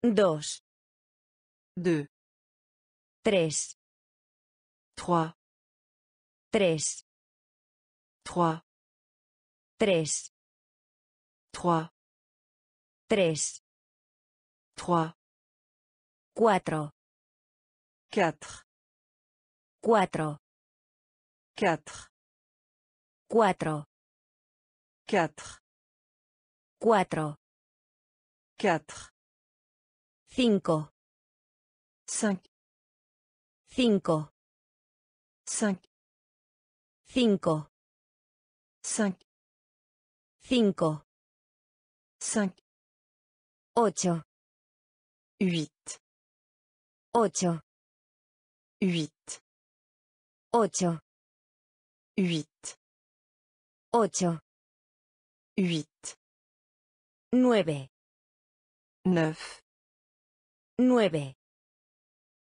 Dos. Deux. Tres. Trois. Tres. Trois. Tres. Trois. Tres. Trois. Cuatro. Quatre. Cuatro. Quatre. Cuatro. Quatre. Cuatro. Quatre. Cinco. Cinq. Cinco. Cinq. Cinco. Cinq. cinco, cinq, ocho, huit, ocho, huit, ocho, huit, ocho, huit, nueve, neuf, nueve,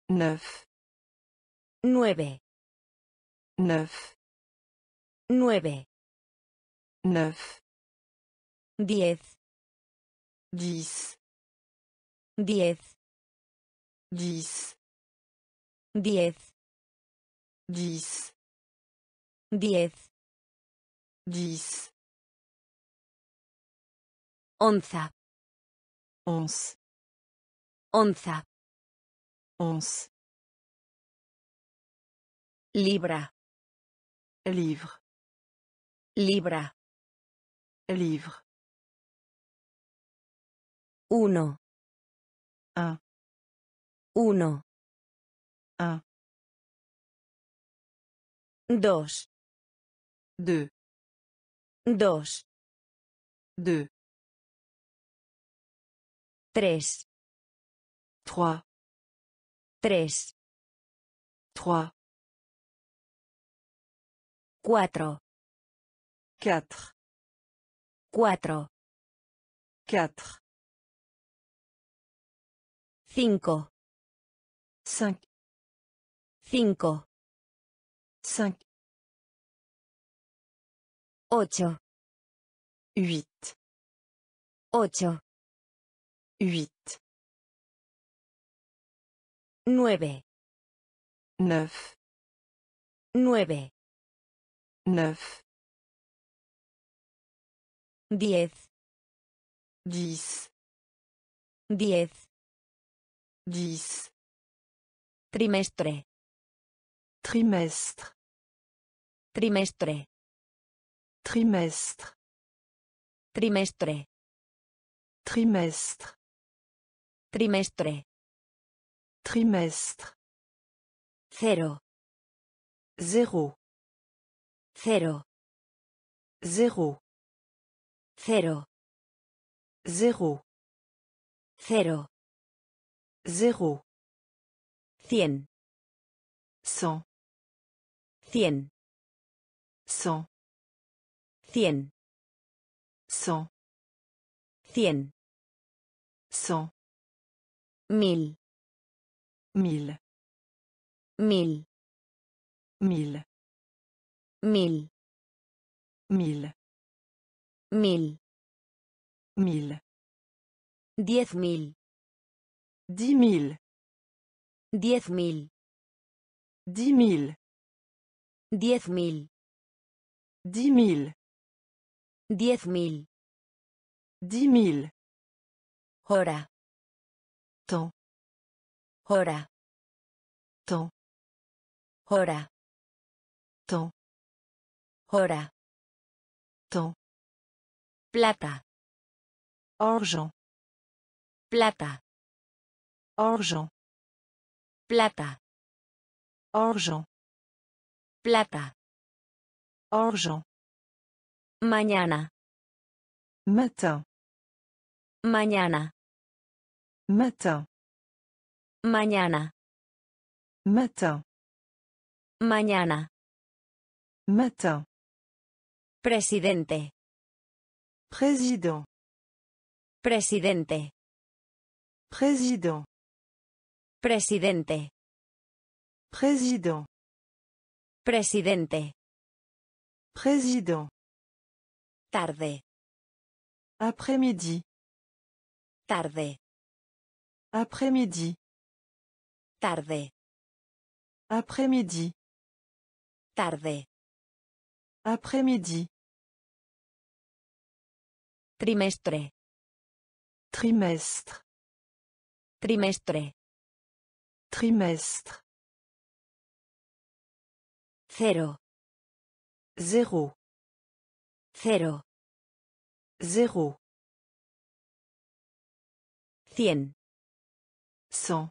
neuf, nueve, neuf, nueve, neuf, diez, dix, diez, dix, diez, dix, diez, dix, onza, onze, onza, onze, libra, livre, libra, livre, uno, un, uno, un, dos, deux, dos, deux, tres, trois, tres, trois, cuatro, quatre, cuatro, quatre, cinco, cinq, cinco, cinq, ocho, huit, ocho, huit, nueve, neuf, nueve, neuf, diez, dix, diez, dix, trimestre, trimestre, trimestre, trimestre, trimestre, trimestre, trimestre, trimestre, cero, zéro, cero, zéro, cero, zéro, cero, zéro, cien, cent, cien, cent, cien, cent, cien, cent, mil, mille, mil, mille, mil, mille, mil, mille, diez mil, dix mille, diez mil, dix mille, diez mil, dix mille, diez mil, dix mille, hora, temps, hora, temps, hora, temps, hora, temps, plata, argent, plata, argent, plata, argent, plata, argent, mañana, matin, mañana, matin, mañana, matin, mañana, matin, presidente, président, presidente, président, presidente, président, presidente, président, tarde, après-midi, tarde, après-midi, tarde, après-midi, tarde, après-midi, trimestre, trimestre, trimestre, trimestre, zéro, cero, zéro, cien, cent,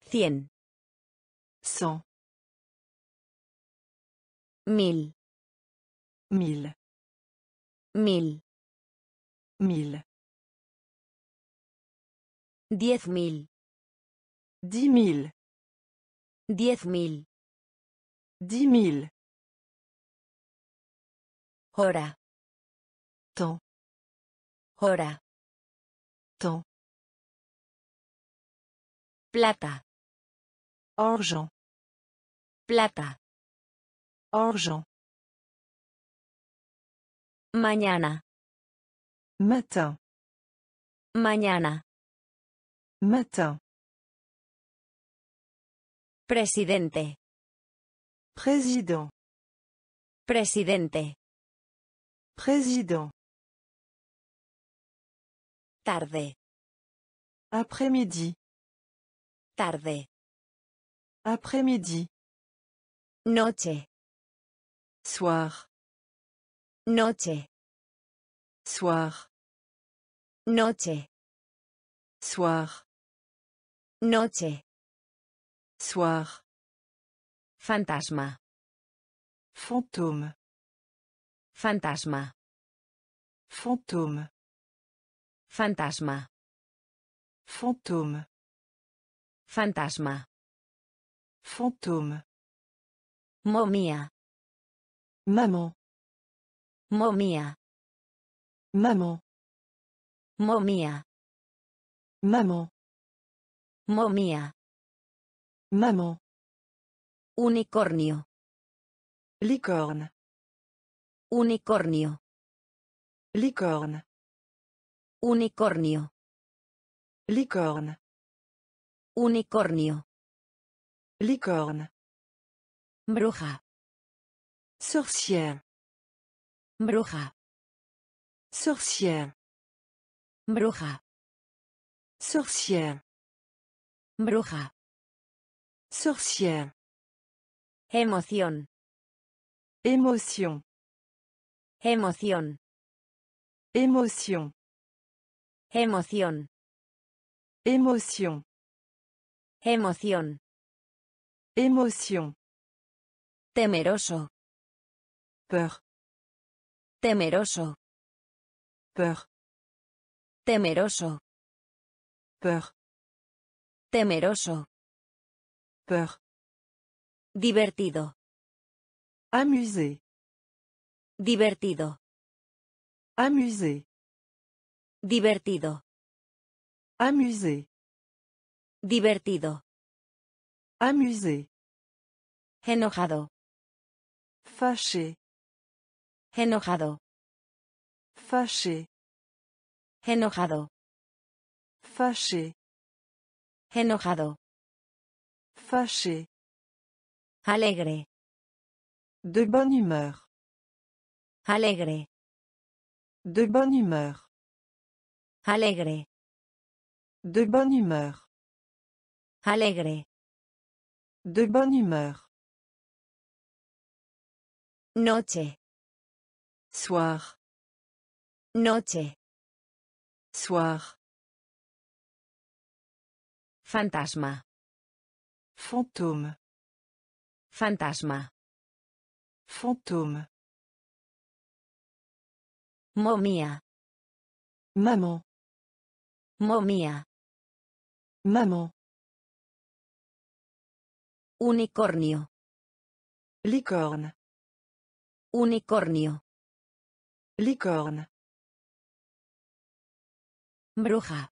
cien, cent, mil, mille, Mil. Mille. Diez mil. Dix mille. Diez mil. Dix mille. Hora. Temps. Hora. Temps. Plata. Argent. Plata. Argent. Mañana. Matin. Mañana. Matin. Presidente. Président. Presidente. Président. Tarde. Après-midi. Tarde. Après-midi. Noche. Soir. Noche. Soir. Noche. Soir. Noche. Soir. Fantasma. Fantôme. Fantasma. Fantôme. Fantasma. Fantôme. Fantasma. Fantôme. Momia. Maman. Momia. Maman. Momia. Maman. Momia. Maman. Unicornio. Licorne. Unicornio. Licorne. Unicornio. Licorne. Unicornio. Licorne. Bruja. Sorcière. Bruja. Sorcière. Bruja. Sorcière. Bruja. Sorcière. Emoción. Émotion. Emoción. Émotion. Emoción. Émotion. Emoción. Émotion. Temeroso. Peur. Temeroso. Peur. Temeroso. Peur. Temeroso. Peur. Divertido. Amusé. Divertido. Amusé. Divertido. Amusé. Divertido. Amusé. Enojado. Fâché. Enojado. Fâché. Enojado. Fâché. Enojado. Fâché. Alegre. De bonne humeur. Alegre. De bonne humeur. Alegre. De bonne humeur. Alegre. De bonne humeur. Noche. Soir. Noche. Soir. Fantasma. Fantôme. Fantasma. Fantôme. Momia. Maman. Momia. Maman. Unicornio. Licorne. Unicornio. Licorne. Bruja.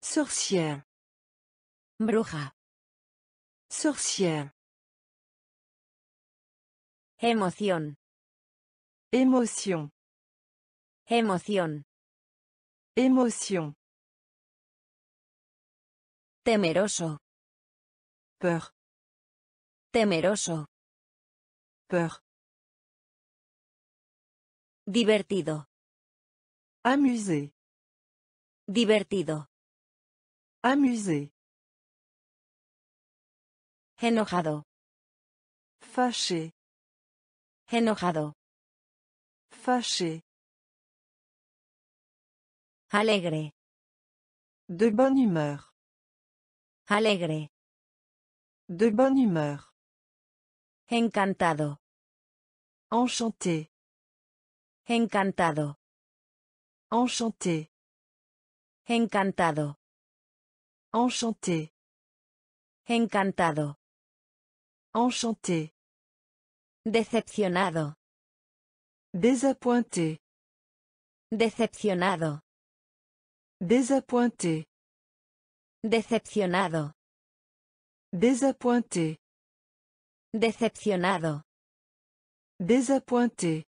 Sorcière. Bruja. Sorcière. Emoción. Émotion. Emoción. Émotion. Temeroso. Peur. Temeroso. Peur. Divertido. Amusé. Divertido. Amusé. Enojado. Fâché. Enojado. Fâché. Alegre. De bonne humeur. Alegre. De bonne humeur. Encantado. Enchanté. Encantado. Enchanté. Encantado. Enchanté. Encantado. Enchanté. Decepcionado. Désappointé. Decepcionado. Désappointé. Decepcionado. Désappointé. Decepcionado. Désappointé.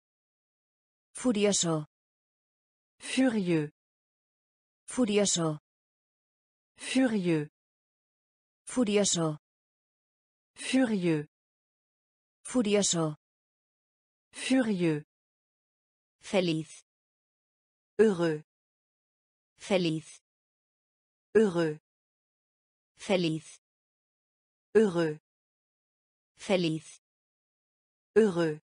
Furioso. Furieux. Furioso. Furieux. Furioso. Furieux. Furioso. Furieux. Feliz. Heureux. Feliz. Heureux. Feliz. Heureux. Feliz. Heureux.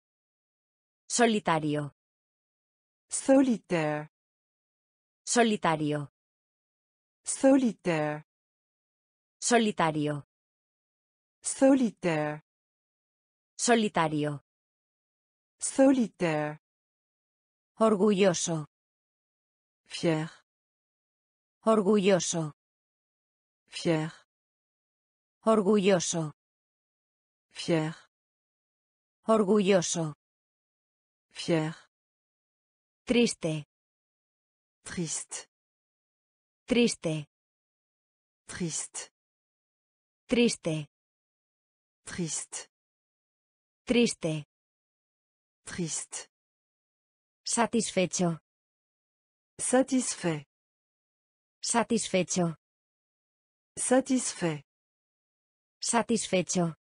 Solitario. Solitaire. Solitario. Solitaire. Solitario. Solitaire. Solitario. Solitaire. Orgulloso. Fier. Orgulloso. Fier. Orgulloso. Fier. Orgulloso. Fier. Triste. Triste. Triste. Triste. Triste. Triste. Triste. Triste. Satisfecho. Satisfait. Satisfecho. Satisfait. Satisfecho.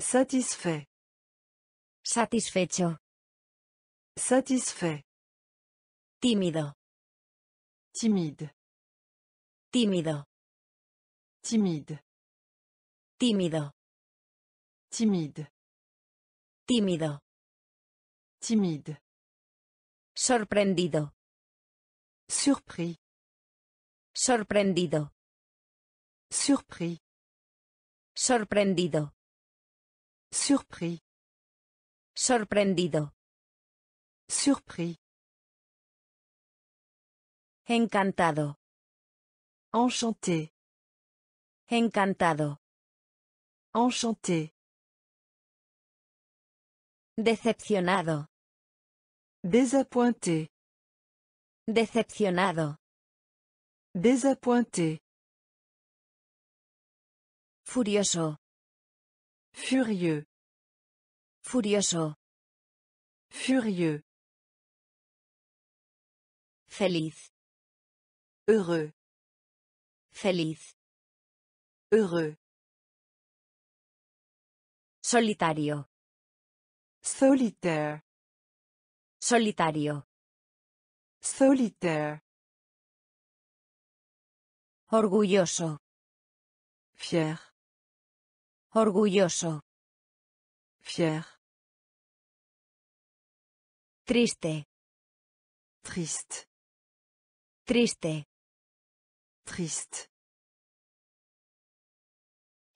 Satisfait. Satisfecho. Satisfait. Tímido. Timide. Tímido. Timide. Tímido. Timide. Tímido. Timide. Sorprendido. Surpris. Sorprendido. Surpris. Sorprendido. Surpris. Sorprendido. Surpris. Encantado. Enchanté. Encantado. Enchanté. Decepcionado. Désappointé. Decepcionado. Désappointé. Furioso. Furieux. Furioso. Furieux. Feliz. Heureux. Feliz. Heureux. Solitario. Solitaire. Solitario. Solitaire. Orgulloso. Fier. Orgulloso. Fier. Triste. Triste. Triste. Triste.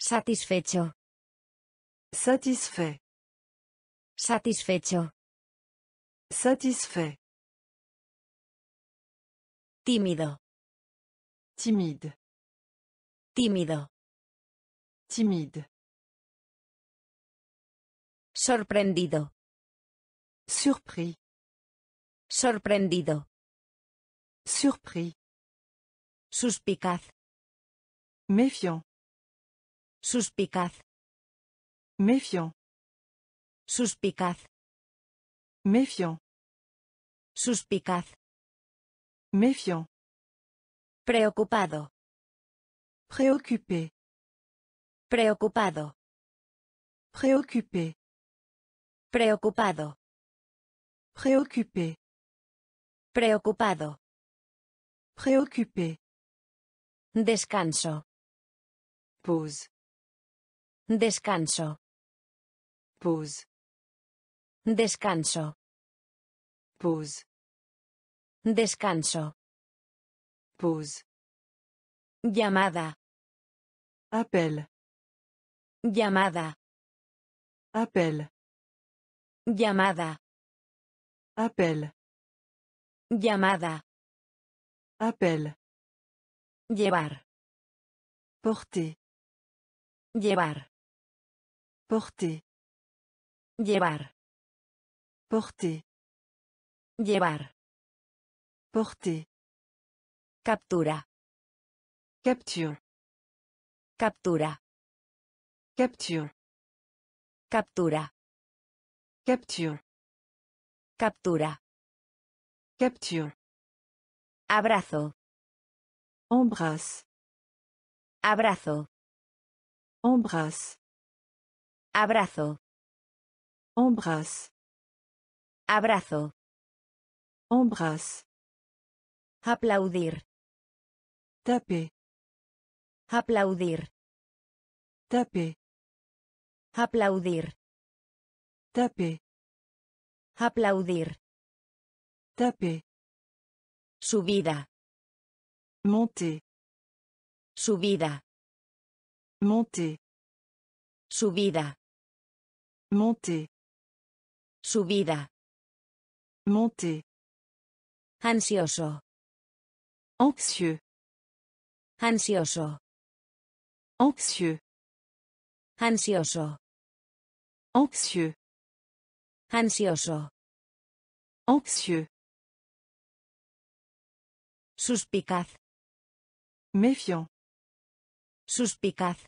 Satisfecho. Satisfait. Satisfecho. Satisfait. Tímido. Timide. Tímido. Timide. Sorprendido. Surpris. Sorprendido. Surpris. Suspicaz. Méfiant. Suspicaz. Méfiant. Suspicaz. Méfiant. Suspicaz. Méfiant. Preocupado. Préoccupé. Preocupado. Préoccupé. Preocupado. Préoccupé. Preocupado. Préoccupé. Descanso. Pause. Descanso. Pause. Descanso. Pause. Descanso. Pause. Llamada. Appel. Llamada. Appel. Llamada. Appel. Llamada. Appel. Llevar. Porter. Llevar. Porter. Llevar. Porter. Llevar. Porter. Captura. Capture. Captura. Capture. Captura. Capture. Captura. Capture. Abrazo. Embrasse. Abrazo. Embrasse. Abrazo. Embrasse. Abrazo. Embrasse. Aplaudir. Taper. Aplaudir. Taper. Aplaudir. Taper. Aplaudir. Taper. Subida. Monter. Subida. Monter. Subida. Monter. Subida. Monter. Ansioso. Anxieux. Ansioso. Anxieux. Ansioso. Anxieux. Ansioso. Anxieux. Suspicaz. Méfiant. Suspicaz.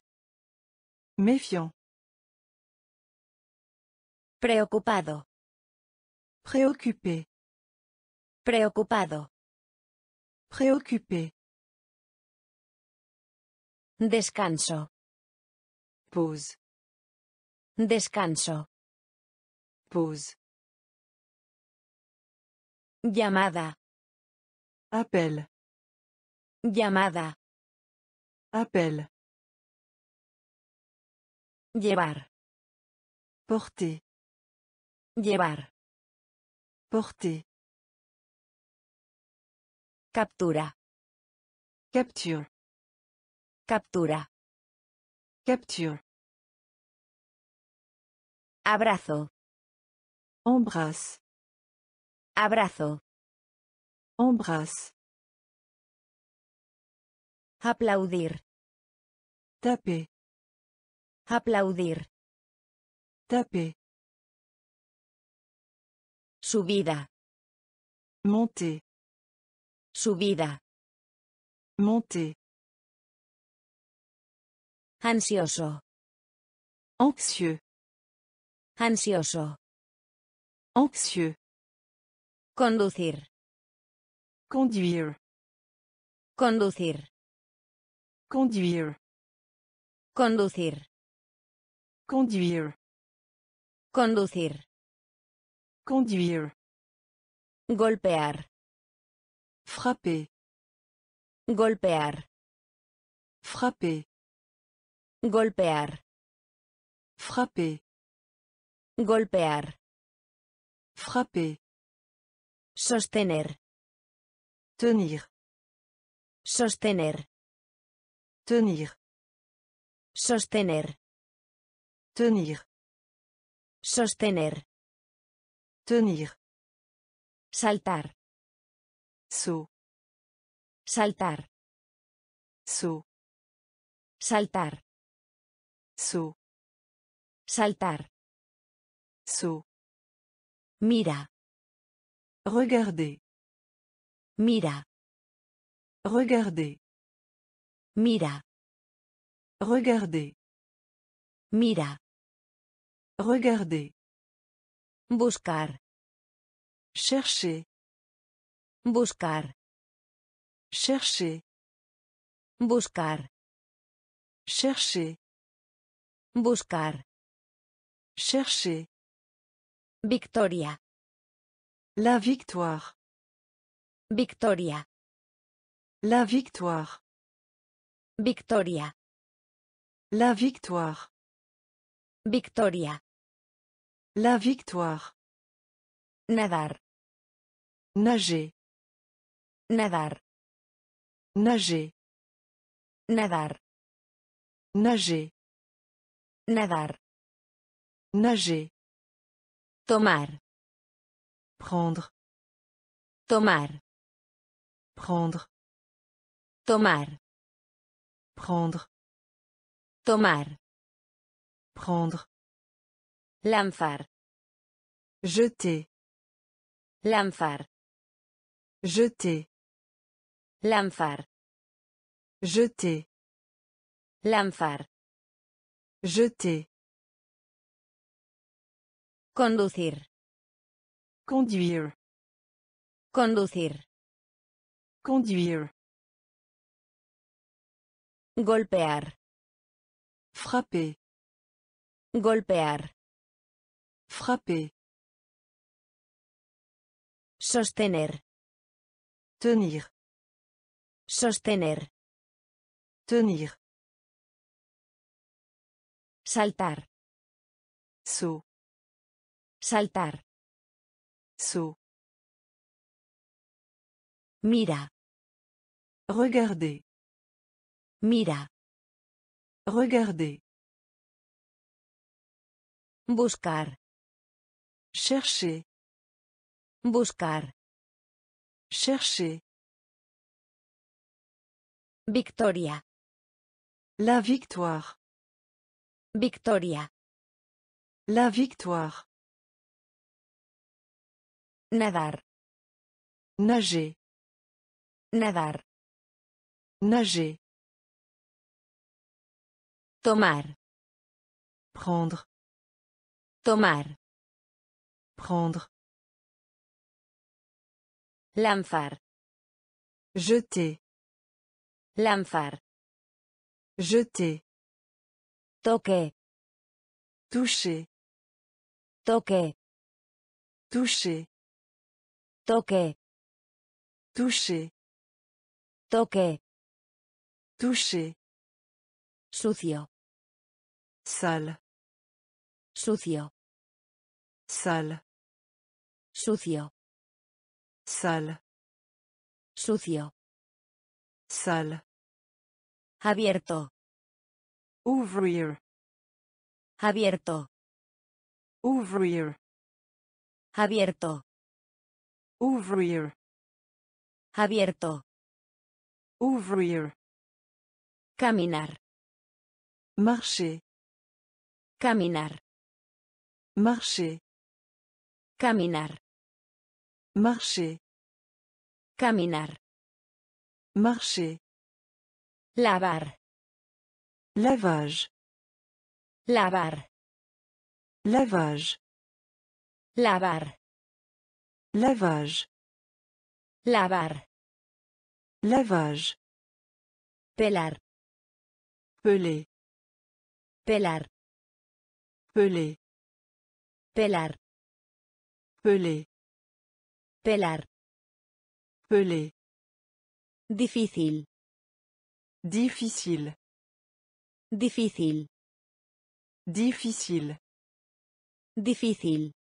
Méfiant. Preocupado. Préoccupé. Preocupado. Préoccupé. Descanso. Pause. Descanso. Pause. Llamada. Appel. Llamada. Appel. Llevar. Porter. Llevar. Porter. Captura. Capture. Captura. Capture. Abrazo. Embrasse. Abrazo. Embrasse. Aplaudir. Taper. Aplaudir. Taper. Subida. Monter. Subida. Monter. Ansioso. Anxieux. Ansioso. Anxieux. Conducir. Conduire. Conducir. Conduire. Conducir. Conduire. Conducir. Conduire. Golpear. Frapper. Golpear. Frapper. Golpear. Frapper. Golpear. Frapper. Sostener. Tenir. Sostener. Tenir. Sostener. Tenir. Sostener. Tenir. Saltar. Saut. Saltar. Saut. Saltar. Saut. Saltar. Saut. Mira. Regardez. Mira. Regardez. Mira. Regardez. Mira. Regardez. Buscar. Chercher. Buscar. Chercher. Buscar. Chercher. Buscar. Chercher. Victoria. La victoire. Victoria. La victoire. Victoria. La victoire. Victoria. La victoire. Nadar. Nager. Nadar. Nager. Nadar. Nager. Nadar. Nager. Tomar. Prendre. Tomar. Prendre. Tomar. Prendre. Tomar. Prendre. Jeter. Lanzar. Jeter. Lanzar. Jeter. Lanzar. Jeter. Conducir. Conduire. Conducir. Conduire. Golpear. Frapper. Golpear. Frapper. Sostener. Tenir. Sostener. Tenir. Saltar. Saut. Saltar. Saut. Mira. Regarder. Mira. Regarder. Buscar. Chercher. Buscar. Chercher. Victoria. La victoire. Victoria. La victoire. Nadar. Nager. Nadar. Nager. Tomar. Prendre. Tomar. Prendre. Lanzar. Jeter. Lanzar. Jeter. Toque. Toucher. Toque. Toucher. Toque. Toucher. Toque. Toucher. Sucio. Sale. Sucio. Sale. Sucio. Sale. Sucio. Sale. Abierto. Ouvrir. Abierto. Ouvrir. Abierto. Ouvrir. Abierto. Ouvrir. Caminar. Marcher. Caminar. Marcher. Caminar. Marcher. Caminar. Marcher. Lavar. Lavage. Lavar. Lavage. Lavar. Lavage. Lavar. Lavage. Pelar. Peler. Pelar. Peler. Pelar. Peler. Pelar. Peler. Difícil. Difficile. Difícil. Difficile. Difícil.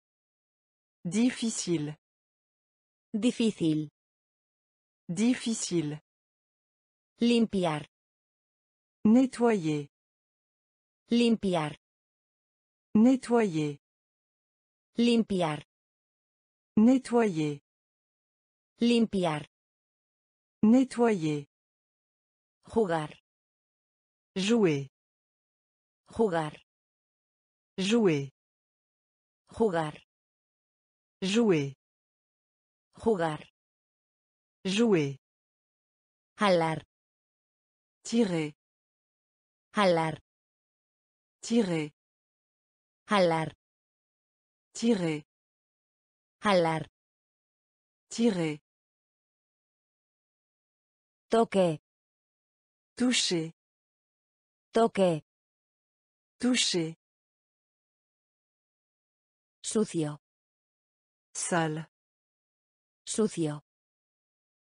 Difficile. Difícil. Difficile. Limpiar. Nettoyer. Limpiar. Nettoyer. Limpiar. Nettoyer. Limpiar. Nettoyer. Jugar. Jouer. Jugar. Jouer. Jugar. Jouer. Jugar. Jouer. Jalar. Tirer. Jalar. Tirer. Jalar. Tirer. Jalar. Tirer. Toque. Toucher. Toque. Toucher. Sucio. Sale. Sucio.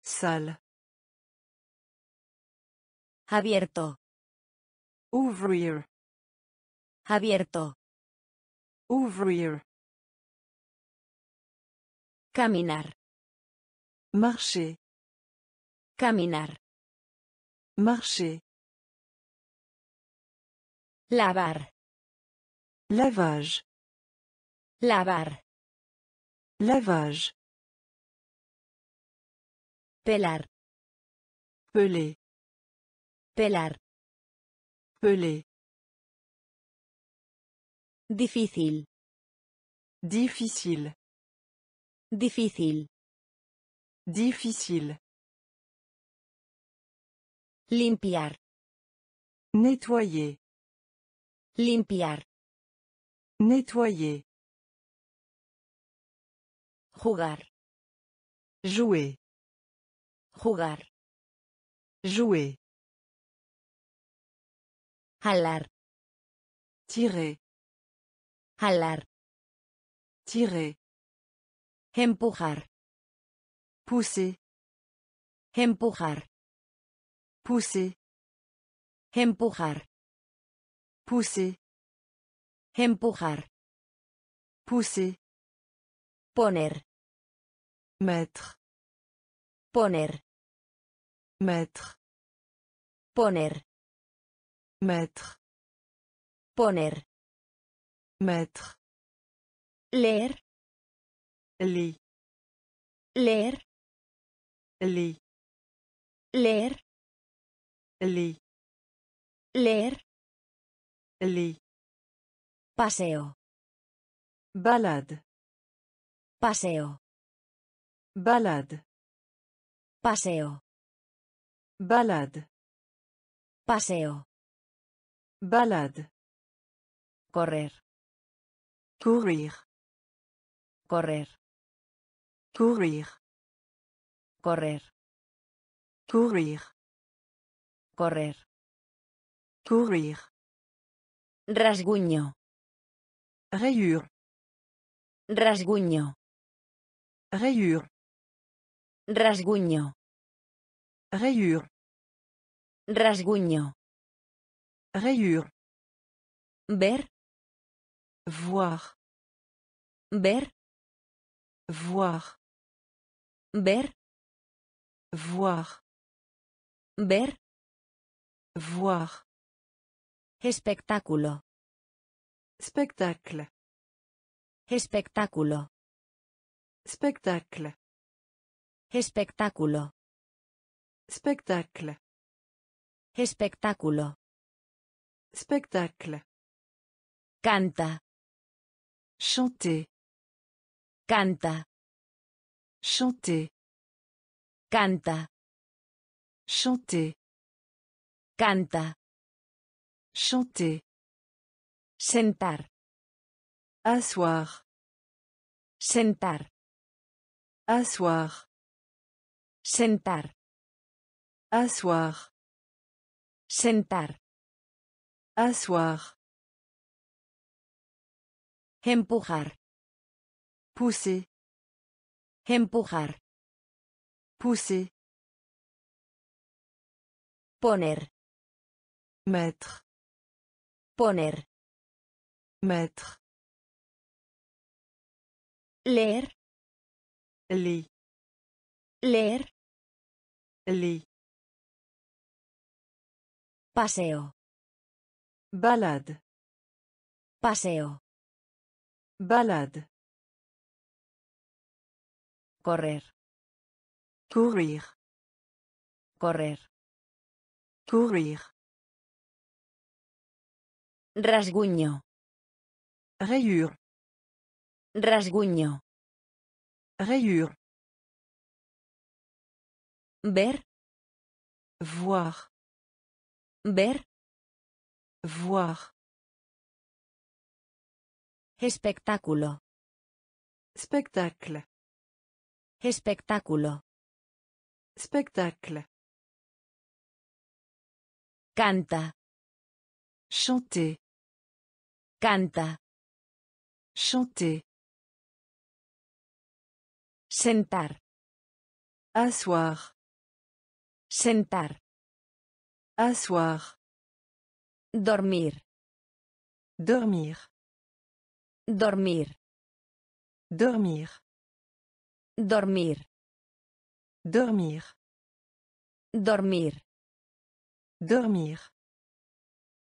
Sale. Abierto. Ouvrir. Abierto. Ouvrir. Caminar. Marcher. Caminar. Marcher. Lavar. Lavage. Lavar. Lavage. Pelar. Peler. Pelar. Peler. Difícil. Difficile. Difícil. Difficile. Limpiar. Nettoyer. Limpiar. Nettoyer. Jugar. Jouer. Jugar. Jouer. Jalar. Tirer. Jalar. Tirer. Empujar. Pousser. Empujar. Pousser. Empujar. Pousser. Empujar. Pousser. Poner. Mettre. Poner. Mettre. Poner. Mettre. Poner. Mettre. Leer. Lit. Leer. Lit. Leer. Leer. Lit. Paseo. Balade. Paseo. Balade. Paseo. Balade. Paseo. Balade. Correr. Courir. Correr. Courir. Correr. Courir. Correr. Courir. Rasguño. Rayure. Rasguño. Rayure. Rasguño. Rayure. Rasguño. Rayure. Ver. Voir. Ver. Voir. Ver. Voir. Ver. Voir. Espectáculo. Spectacle. Espectáculo. Spectacle. Espectáculo. Spectacle. Espectáculo. Spectacle. Canta. Chanter. Canta. Chanter. Canta. Chanter. Canta. Chanter. Sentar. Asseoir. Sentar. Asseoir. Sentar. Asseoir. Sentar. Asseoir. Empujar. Pousser. Empujar. Pousser. Poner. Mettre. Poner. Mettre. Leer. Lit. Leer. Lit. Paseo. Balade. Paseo. Balade. Correr. Courir. Correr. Courir. Rasguño. Rayure. Rasguño. Rayure. Ver. Voir. Ver. Voir. Espectáculo. Spectacle. Espectáculo. Spectacle. Canta. Chanter. Canta. Chanter. Sentar. Asseoir. Sentar. Asseoir. Dormir. Dormir. Dormir. Dormir. Dormir. Dormir. Dormir. Dormir.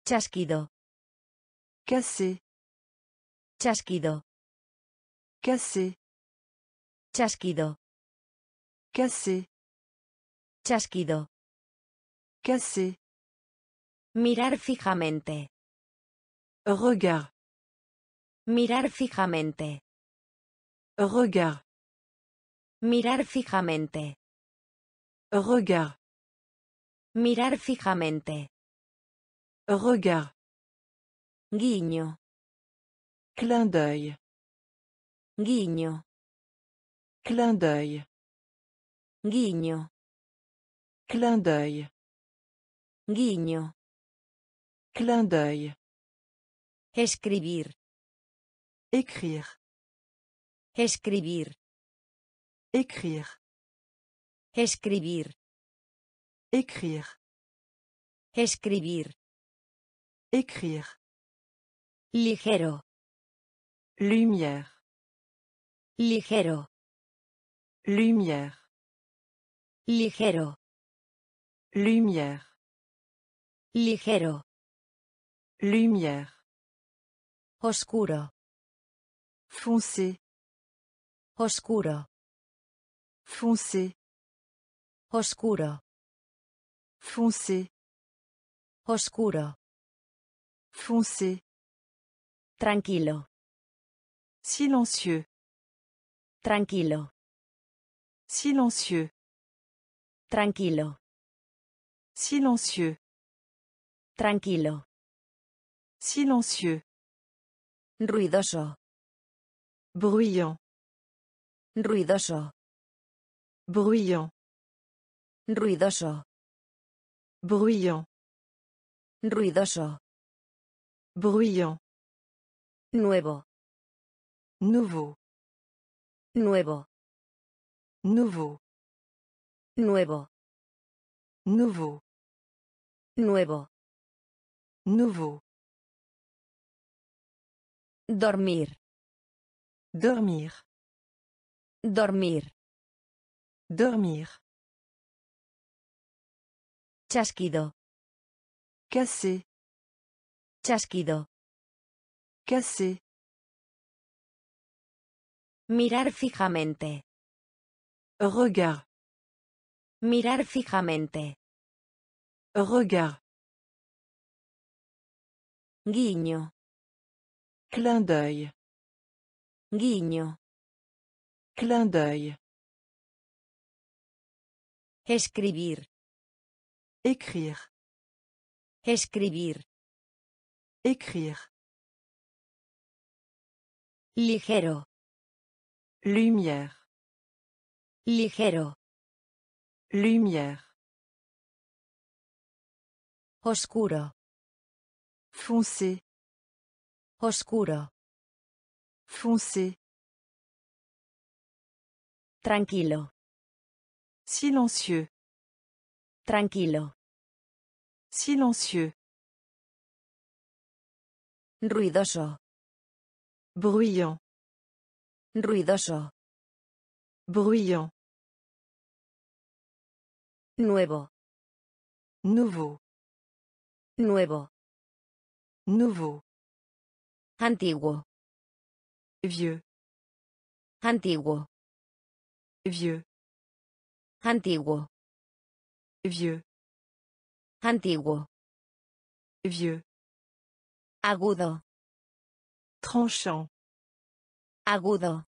Chasquido. Casser. Chasquido. Casser. Chasquido. Casser. Chasquido. Casser. Mirar fijamente. Regard. Mirar fijamente. Regard. Mirar fijamente. Regard. Mirar fijamente. Regard. Guiño. Clin d'œil. Guiño. Clin d'œil. Guiño. Clin d'œil. Guiño. Clin d'œil. Escribir. Écrire. Escribir. Écrire. Escribir. Écrire. Escribir. Écrire. Ligero. Lumière. Ligero. Lumière. Ligero. Lumière. Ligero. Lumière. Oscuro. Foncé. Oscuro. Foncé. Oscuro. Foncé. Oscuro. Foncé. Tranquilo. Silencieux. Tranquilo. Silencieux. Tranquilo. Silencieux. Tranquilo. Silencieux. Ruidoso. Bruyant. Ruidoso. Bruyant. Ruidoso. Bruyant. Ruidoso. Bruyant. Nuevo. Nouveau. Nuevo. Nouveau. Nuevo. Nouveau. Nuevo. Nouveau. Dormir. Dormir. Dormir. Dormir. Chasquido. Casser. Chasquido. Casser. Mirar fijamente. Regard. Mirar fijamente. Regard. Guiño. Clin d'œil. Guiño. Clin d'œil. Escribir. Écrire. Escribir. Écrire. Ligero. Lumière. Ligero. Lumière. Oscuro. Foncé. Oscuro. Foncé. Tranquilo. Silencieux. Tranquilo. Silencieux. Ruidoso. Bruyant. Ruidoso. Bruyant. Nuevo. Nouveau. Nuevo. Nouveau. Antiguo. Vieux. Antiguo. Vieux. Antiguo. Vieux. Antiguo. Vieux. Agudo. Tranchant. Agudo.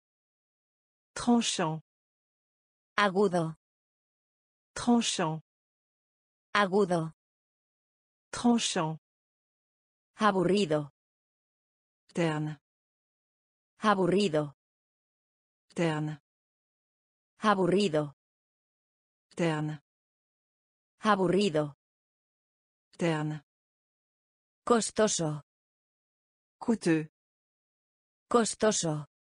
Tranchant. Agudo. Tranchant. Agudo. Tranchant. Aburrido. Terne. Aburrido. Terne. Aburrido. Terne. Aburrido. Terne. Costoso. Coûteux. Costoso.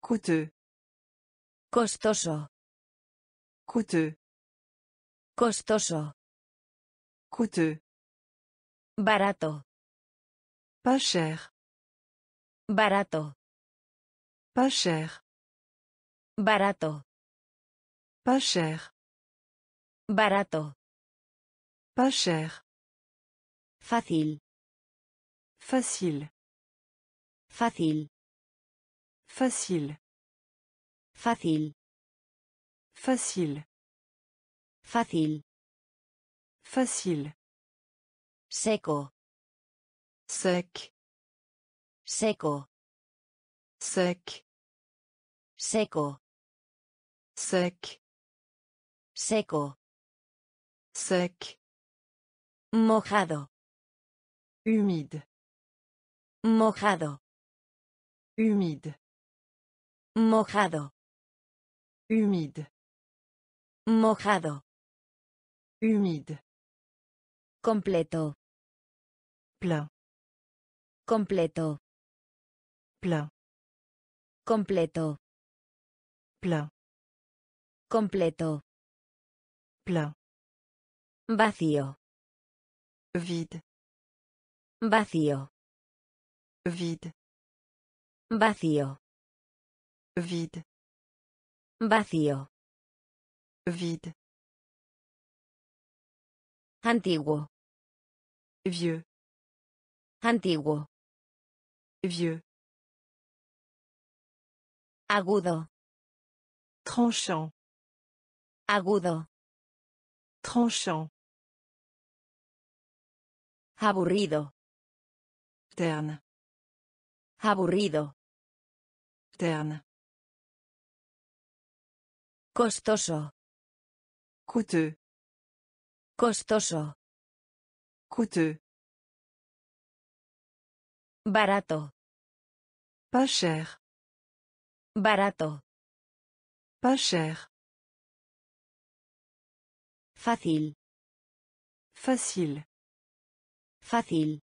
Coûteux. Costoso. Coûteux. Costoso. Coûteux. Barato. Pas cher. Barato. Pas cher. Barato. Pas cher. Barato. Pas cher. Fácil. Facile. Fácil. Facile. Fácil. Facile. Fácil. Facile. Seco. Sec. Seco. Sec. Seco. Sec. Seco. Sec. Mojado. Humide. Mojado. Humide. Mojado. Humide. Mojado. Humide. Completo. Plein. Completo. Plein. Completo. Plein. Completo. Plein. Vacío. Vide. Vacío. Vide. Vacío. Vide. Vacío. Vide. Antiguo. Vieux. Antiguo. Vieux. Agudo. Tranchant. Agudo. Tranchant. Aburrido. Terne. Aburrido. Terne. Costoso. Coûteux. Costoso. Coûteux. Barato. Pas cher. Barato. Pas cher. Fácil. Facile. Fácil.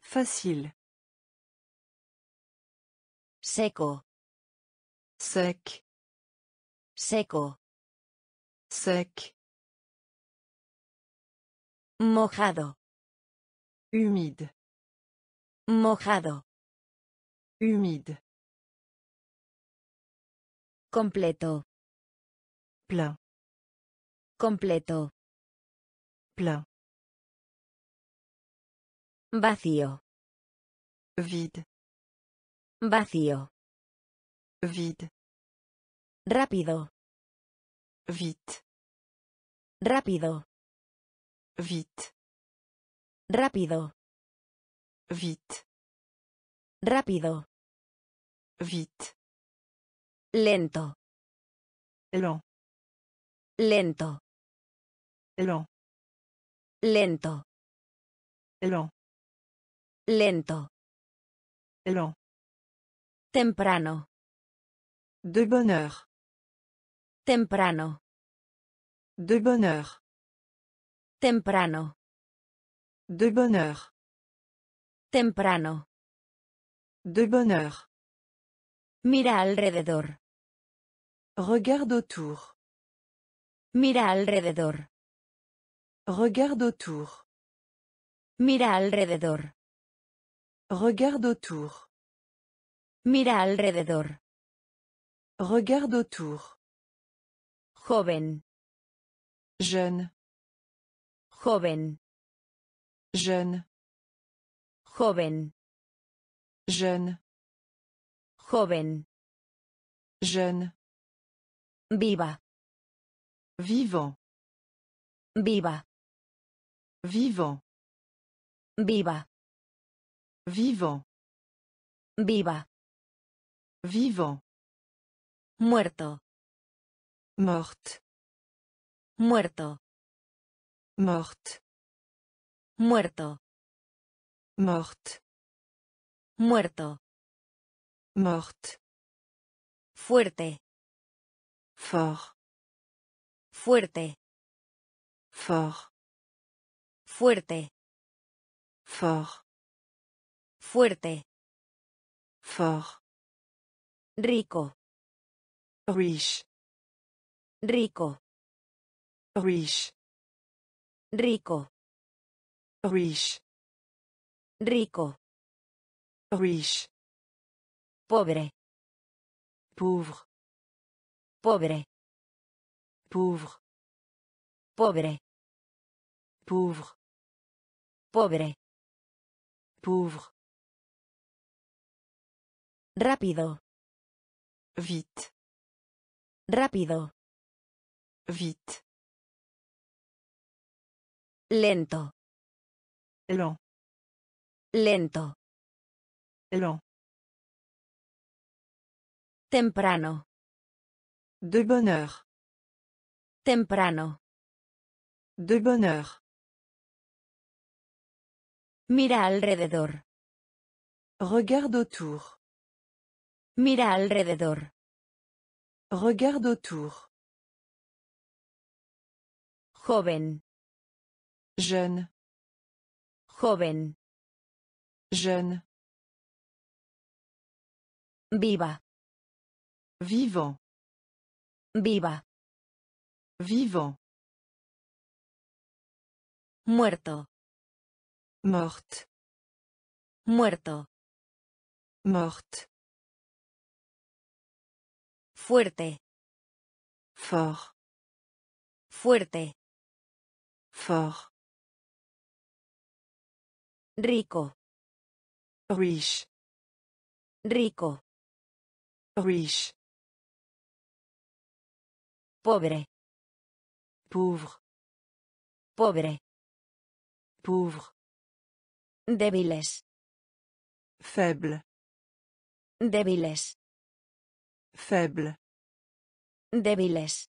Facile. Seco. Sec. Seco. Sec. Mojado. Humide. Mojado. Humide. Completo. Plein. Completo. Plein. Vacío. Vide. Vacío. Vide. Rápido. Vite. Rápido. Vite. Rápido. Vite. Rápido. Vite. Lento. Lent. Lento. Lent. Lento. Lent. Lento. Lent. Temprano. De bonne heure. Temprano. De bonne heure. Temprano. De bonne heure. Temprano. De bonne heure. Mira alrededor. Regarde autour. Mira alrededor. Regarde autour. Mira alrededor. Regarde autour. Mira alrededor. Regarde autour. Joven. Jeune. Joven. Jeune. Joven. Jeune. Joven. Jeune. Viva. Vivant. Viva. Vivant. Viva. Vivant. Viva. Vivant. Muerto. Morte. Muerto. Morte. Muerto. Morte. Muerto. Morte. Fuerte. Fort. Fuerte. Fort. Fuerte. Fort. Fuerte. Fort. Rico. Riche. Rico. Riche. Rico. Riche. Rico. Riche. Pobre. Pauvre. Pobre. Pauvre. Pobre. Pauvre. Pobre. Pauvre. Rápido. Vite. Rápido. Vite. Lento. Lent. Lento. Lent. Temprano. De bonne heure. Temprano. De bonne heure. Mira alrededor. Regarde autour. Mira alrededor. Regarde autour. Joven. Jeune. Joven. Jeune. Viva. Vivant. Viva. Vivant. Muerto. Morte. Muerto. Morte. Fuerte. Fort. Fuerte. Fort. Rico. Riche. Rico. Riche. Pobre. Pauvre. Pobre. Pauvre. Débiles. Faible. Débiles. Faible. Débiles.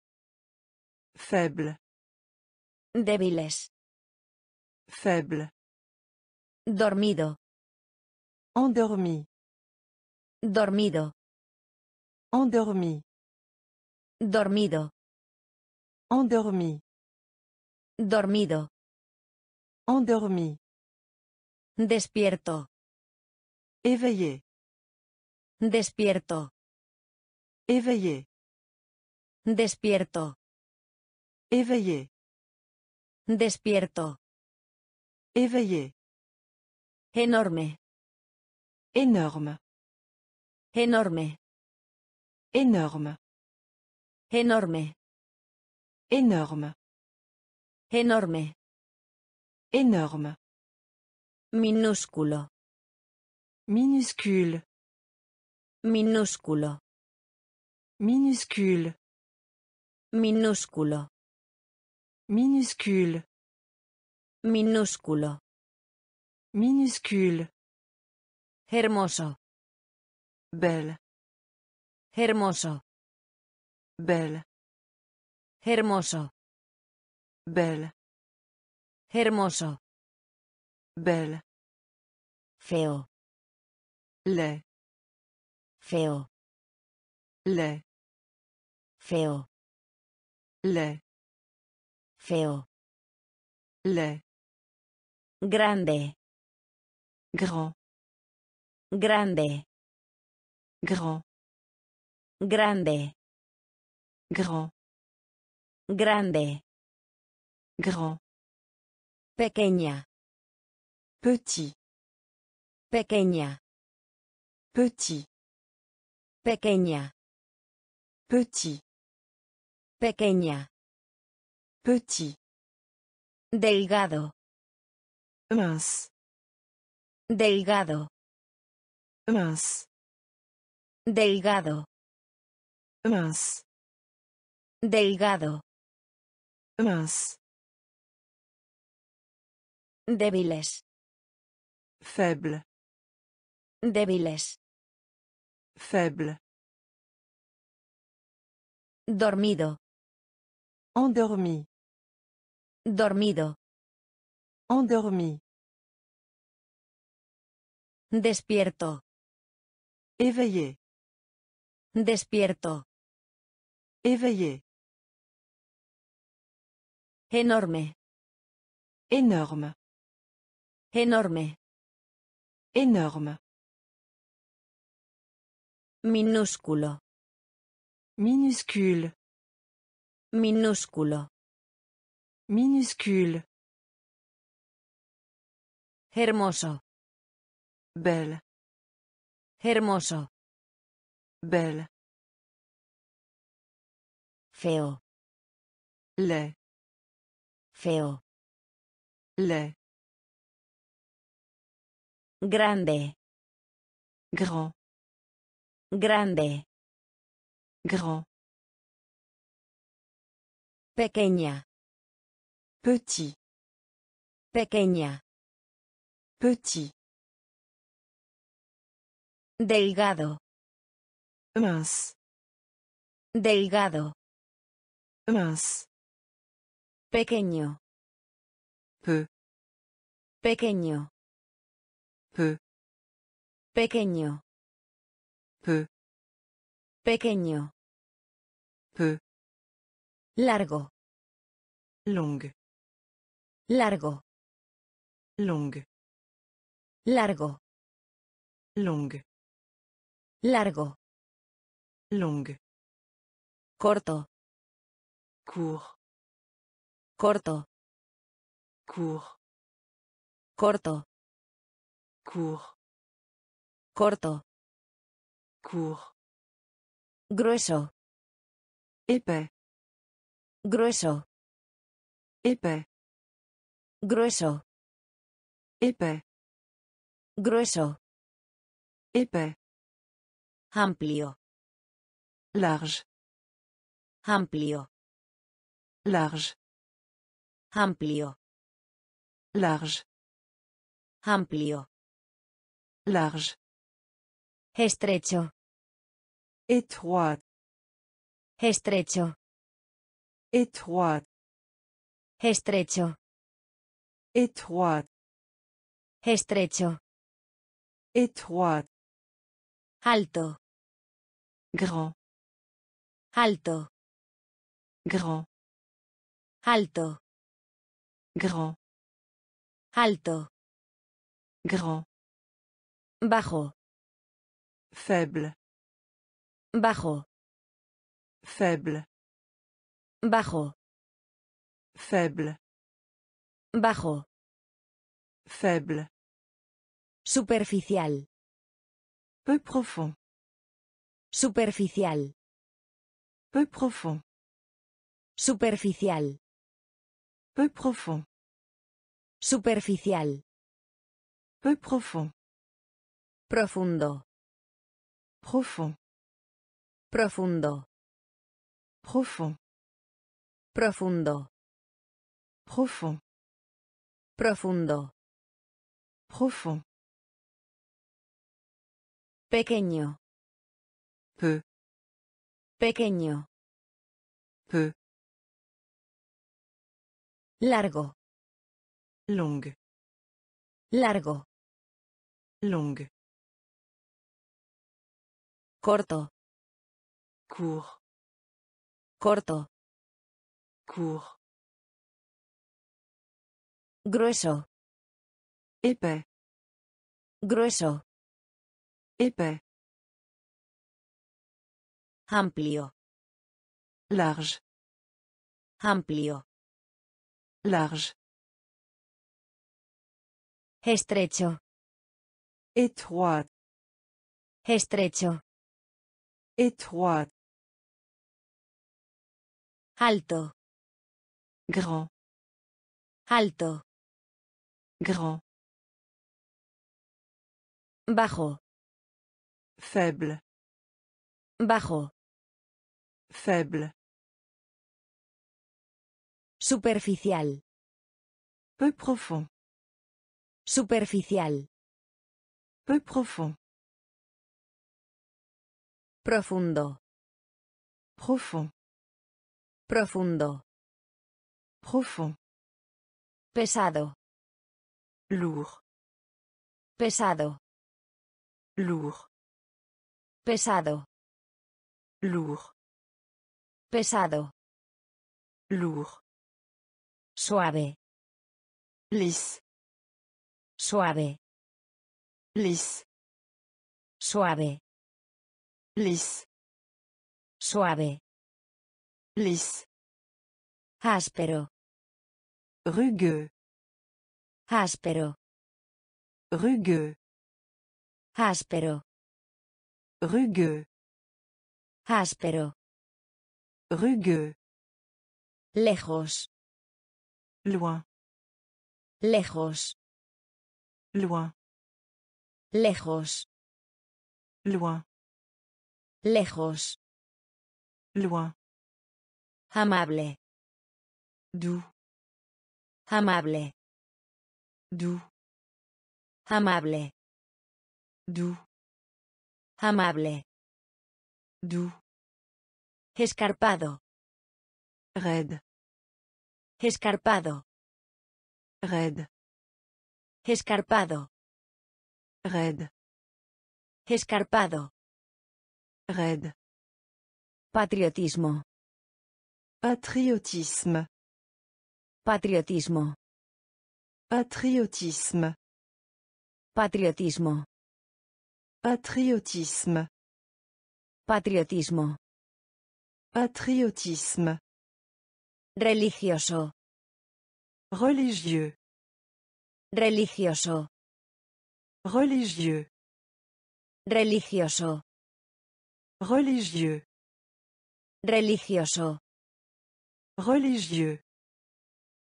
Faible. Débiles. Faible. Dormido. Endormi. Dormido. Endormi. Dormido. Endormi. Dormido. Endormi. Despierto. Éveillé. Despierto. Éveillé. Despierto. Éveillé. Despierto. Éveillé. Enorme. Énorme. Enorme. Énorme. Enorme. Énorme. Enorme. Énorme. Minúsculo. Minuscule. Minúsculo. Minuscule. Minúsculo. Minuscule. Minúsculo. Minuscule. Hermoso. Belle. Hermoso. Belle. Hermoso. Belle. Hermoso. Belle. Feo. Laid. Feo. Laid. Feo. Laid. Feo. Laid. Grande. Grand. Grande. Grand. Grande. Grand. Grande. Grand. Pequeña. Petit. Pequeña. Petit. Pequeña. Petit. Pequeña. Petit. Delgado. Mince. Delgado. Mince. Delgado. Mince. Delgado. Mince. Débiles. Faible. Débiles. Faible. Dormido. Endormi. Dormido. Endormi. Despierto. Éveillé. Despierto. Éveillé. Enorme. Énorme. Enorme. Énorme. Minúsculo. Minuscule. Minúsculo. Minuscule. Hermoso. Belle. Hermoso. Belle. Feo. Laid. Feo. Laid. Grande. Grand. Grande. Grand. Pequeña. Petit. Pequeña. Petit. Delgado. Mince. Delgado. Mince. Pequeño. Peu. Pequeño. Peu. Pequeño. Peu. Pequeño. Peu. Largo. Longue. Largo. Longue. Largo. Longue. Largo. Longue. Corto. Court. Corto. Court. Corto. Court. Corto. Court. Grueso. Épais. Grueso. Épais. Grueso. Épais. Grueso. Épais. Amplio. Large. Amplio. Large. Amplio. Large. Amplio. Large. Estrecho. Étroite. Estrecho. Étroite. Estrecho. Étroite. Estrecho. Étroite. Alto. Grand. Alto. Grand. Alto. Grand. Alto. Grand. Bajo. Faible. Bajo. Faible. Bajo. Faible. Bajo. Faible. Superficial. Peu profond. Superficial. Peu profond. Superficial. Peu profond. Superficial. Peu profond. Profundo. Profond. Profundo. Profond. Profundo. Profond. Profundo. Profond. Pequeño. Peu. Pequeño. Peu. Largo. Longue. Largo. Longue. Corto. Court. Corto. Court. Grueso. Épais. Grueso. Épais. Amplio. Large. Amplio. Large. Estrecho. Étroite. Estrecho. Étroite. Alto. Grand. Alto. Grand. Bajo. Faible. Bajo. Faible. Superficial. Peu profond. Superficial. Peu profond. Profundo. Profond. Profundo. Profond. Pesado. Lourd. Pesado. Lourd. Pesado. Lourd. Pesado. Lourd. Suave. Lisse. Suave. Lisse. Suave. Lisse. Suave. Lisse. Áspero. Rugueux. Áspero. Rugueux. Áspero. Rugueux. Áspero. Rugueux. Lejos. Loin. Lejos. Loin. Lejos. Loin. Lejos. Loin. Amable. Doux. Amable. Doux. Amable. Doux. Amable. Doux. Escarpado. Raide. Escarpado. Raide. Escarpado. Raide. Escarpado. Raide. Patriotismo. Patriotisme. Patriotismo. Patriotisme. Patriotismo. Patriotisme. Patriotismo. Patriotisme. Religioso. Religieux. Religioso. Religieux. Religioso. Religieux. Religioso. Religieux.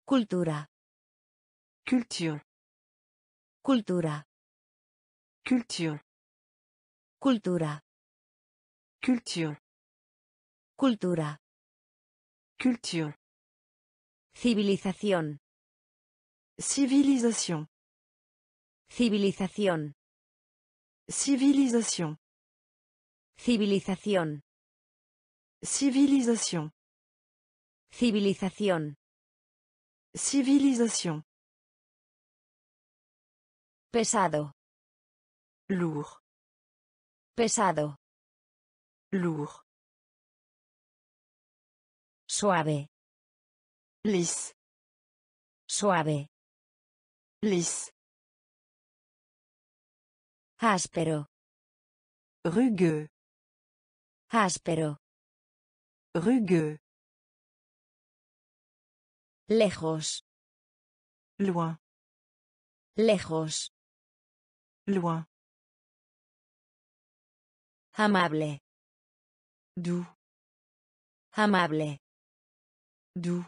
Cultura. Culture. Cultura. Culture. Cultura. Culture. Cultura. Culture. Civilización. Civilisation. Civilización. Civilisation. Civilización. Civilisation. Civilización. Civilisation. Pesado. Lourd. Pesado. Lourd. Suave. Lisse. Suave. Lisse. Áspero. Rugueux. Áspero. Rugueux. Lejos. Loin. Lejos. Loin. Amable. Doux. Amable. Doux.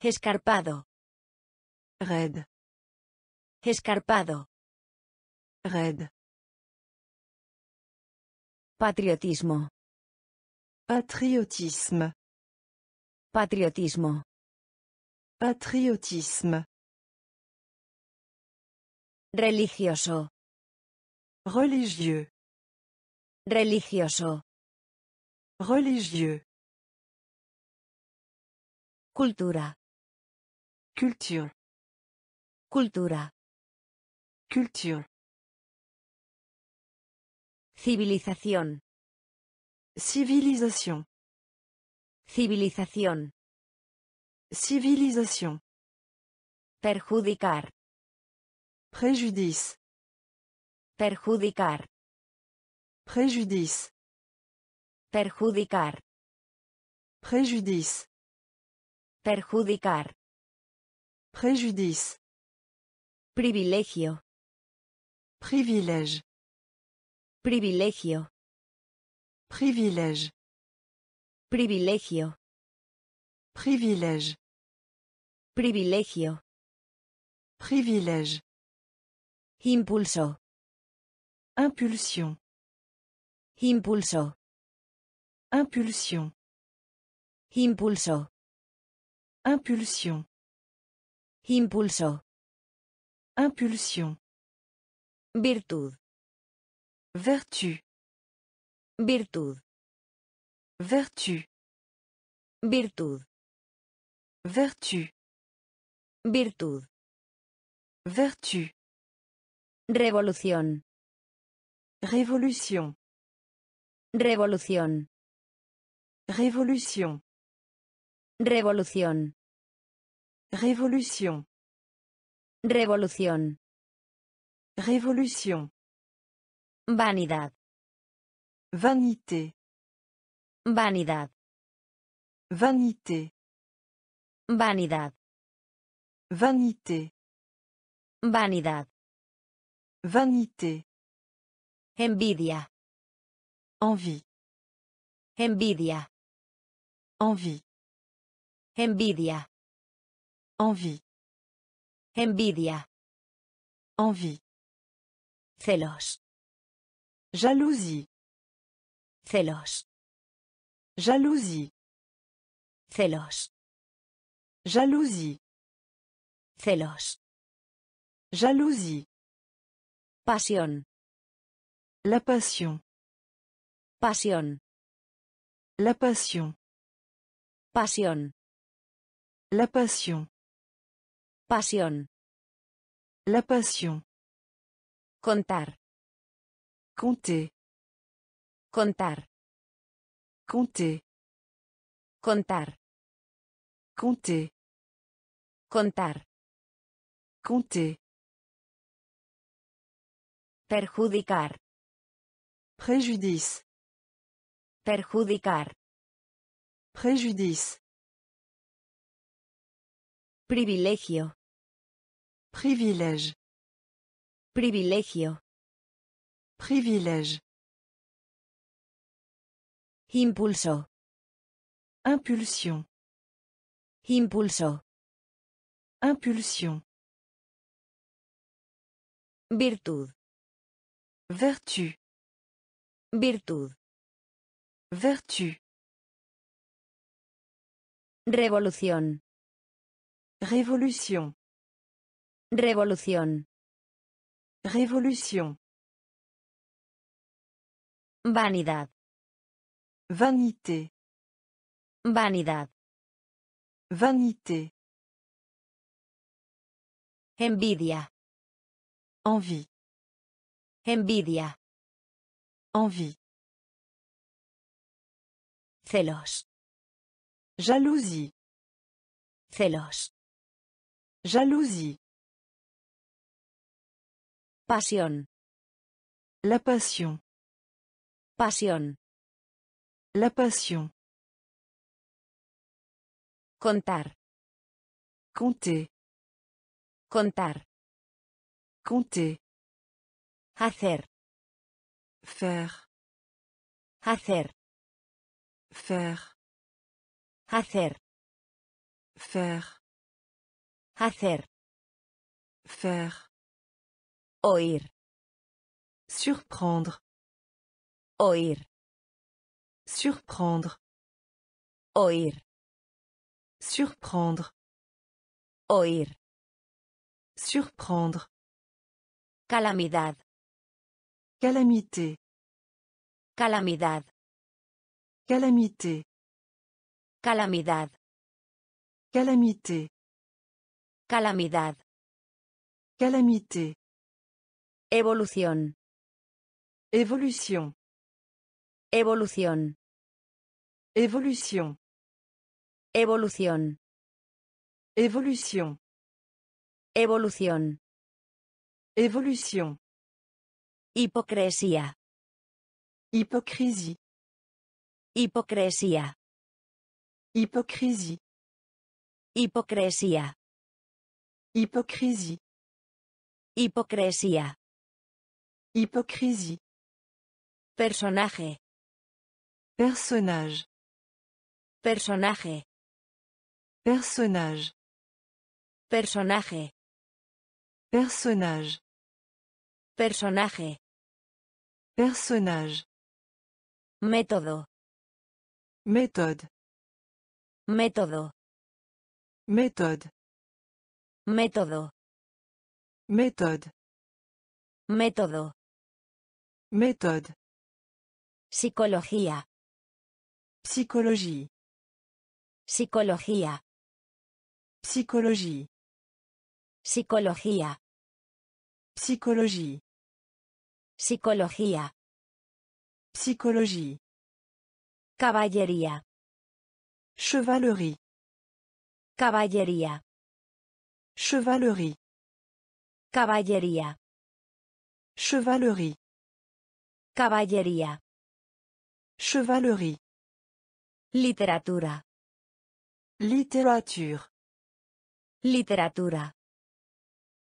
Escarpado. Raide. Escarpado. Raide. Patriotismo. Patriotisme. Patriotismo. Patriotisme. Religioso. Religieux. Religioso. Religieux. Cultura. Culture. Cultura. Culture. Civilización. Civilisation. Civilización. Civilisation. Perjudicar. Préjudice. Perjudicar. Préjudice. Perjudicar. Préjudice. Perjudicar. Préjudice. Privilegio. Privilège. Privilegio. Privilège. Privilegio. Privilège. Privilegio. Privilège. Impulso. Impulsion. Impulso. Impulsion. Impulso. Impulsion. Impulso. Impulsion. Virtud. Vertu. Virtud. Vertu. Virtud. Vertu. Virtud. Vertu. Revolución. Révolution. Revolución. Révolution. Revolución. Révolution. Revolución. Révolution. Vanidad. Vanité. Vanidad. Vanité. Vanidad. Vanité. Vanidad. Vanité. Envidia. Envie. Envidia. Envie. Envidia. Envie. Envidia. Envie. Celos. Jalousie. Celos. Jalousie. Celos. Jalousie. Celos. Jalousie. Pasión. La passion. Pasión. La passion. Pasión. La passion. Pasión. La passion. Contar. Compter. Contar. Compter. Contar. Compter. Contar. Compter. Perjudicar. Préjudice. Perjudicar. Préjudice. Privilegio. Privilège. Privilegio. Privilège. Impulso. Impulsion. Impulso. Impulsion. Virtud. Vertu. Virtud. Vertu. Revolución. Révolution. Revolución. Révolution. Vanidad. Vanité. Vanidad. Vanité. Envidia. Envie. Envidia. Envie. Celos. Jalousie. Celos. Jalousie. Pasión. La passion. Pasión. La passion. Contar. Compter. Contar. Compter. Hacer. Faire. Hacer. Faire. Hacer. Faire. Hacer. Faire. Oír. Surprendre. Oír. Surprendre. Oír. Surprendre. Oír. Surprendre. Calamidad. Calamité. Calamidad. Calamité. Calamidad. Calamité. Calamidad. Calamité. Evolución. Évolution. Evolución. Évolution. Evolución. Évolution. Evolución. Évolution. Hipocresía. Hypocrisie. Hipocresía. Hypocrisie. Hipocresía. Hypocrisie. Hipocresía. Hypocrisie. Personaje. Personnage. Personaje. Personnage. Personaje. Personnage. Personaje. Personnage. Método. Méthode. Método. Méthode. Método. Méthode. Método. Méthode. Psicología. Psychologie. Psicología. Psychologie. Psicología. Psychologie. Psicología. Psychologie. Caballería. Chevalerie. Caballería. Chevalerie. Caballería. Chevalerie. Caballería. Chevalerie. Literatura. Littérature. Literatura.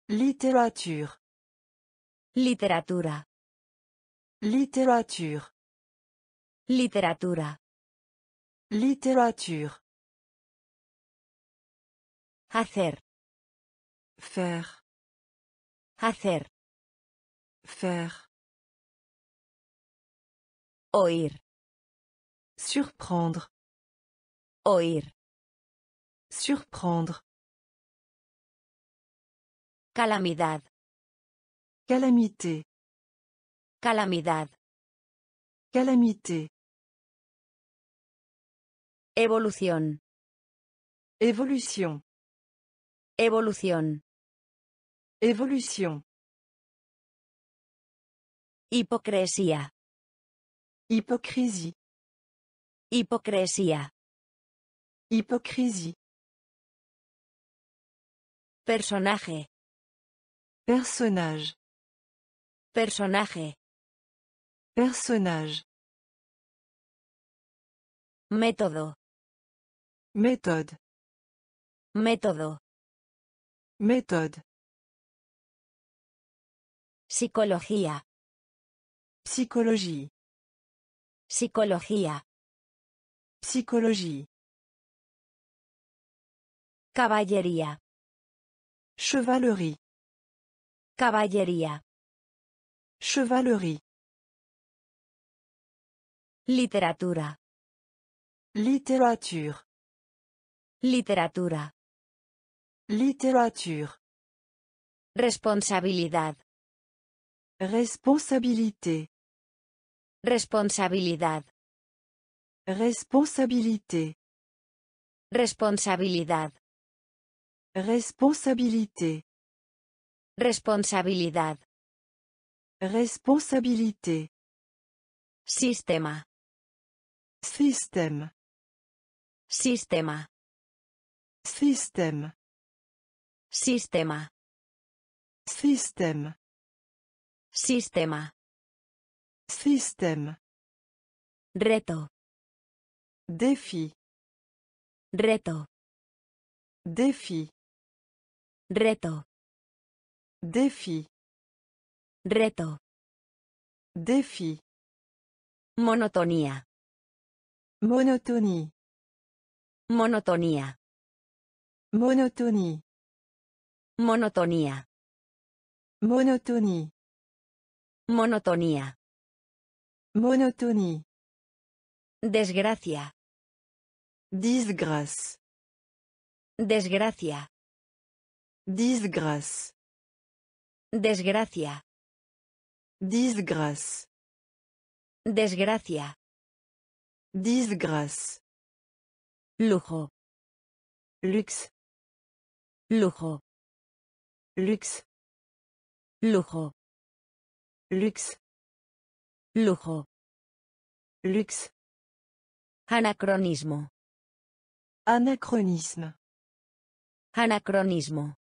Littérature. Literatura. Littérature. Literatura. Littérature. Hacer. Faire. Hacer. Faire. Oír. Surprendre. Oír. Surprendre. Calamidad. Calamité. Calamidad. Calamité. Evolución. Évolution. Evolución. Évolution. Hipocresía. Hypocrisie. Hipocresía. Hypocrisie. Personaje. Personnage. Personaje. Personnage. Método. Méthode. Método. Méthode. Psicología. Psychologie. Psicología. Psychologie. Caballería. Chevalerie. Caballería. Chevalerie. Literatura. Littérature. Literatura. Littérature. Responsabilidad. Responsabilité. Responsabilidad. Responsabilité. Responsabilidad. Responsabilité. Responsabilidad. Responsabilité. Sistema. Système. Sistema. Système. Sistema. Système. Sistema. Système. Reto. Défi. Reto. Défi. Reto. Défi. Reto. Défi. Monotonía. Monotonie. Monotonía. Monotonie. Monotonía. Monotonie. Monotonía. Monotonie. Desgracia. Disgrâce. Desgracia. Disgrâce. Desgracia. Disgrâce. Desgracia. Disgrâce. Lujo. Luxe. Lujo. Luxe. Lujo. Luxe. Lujo. Luxe. Anacronismo. Anachronisme. Anacronismo.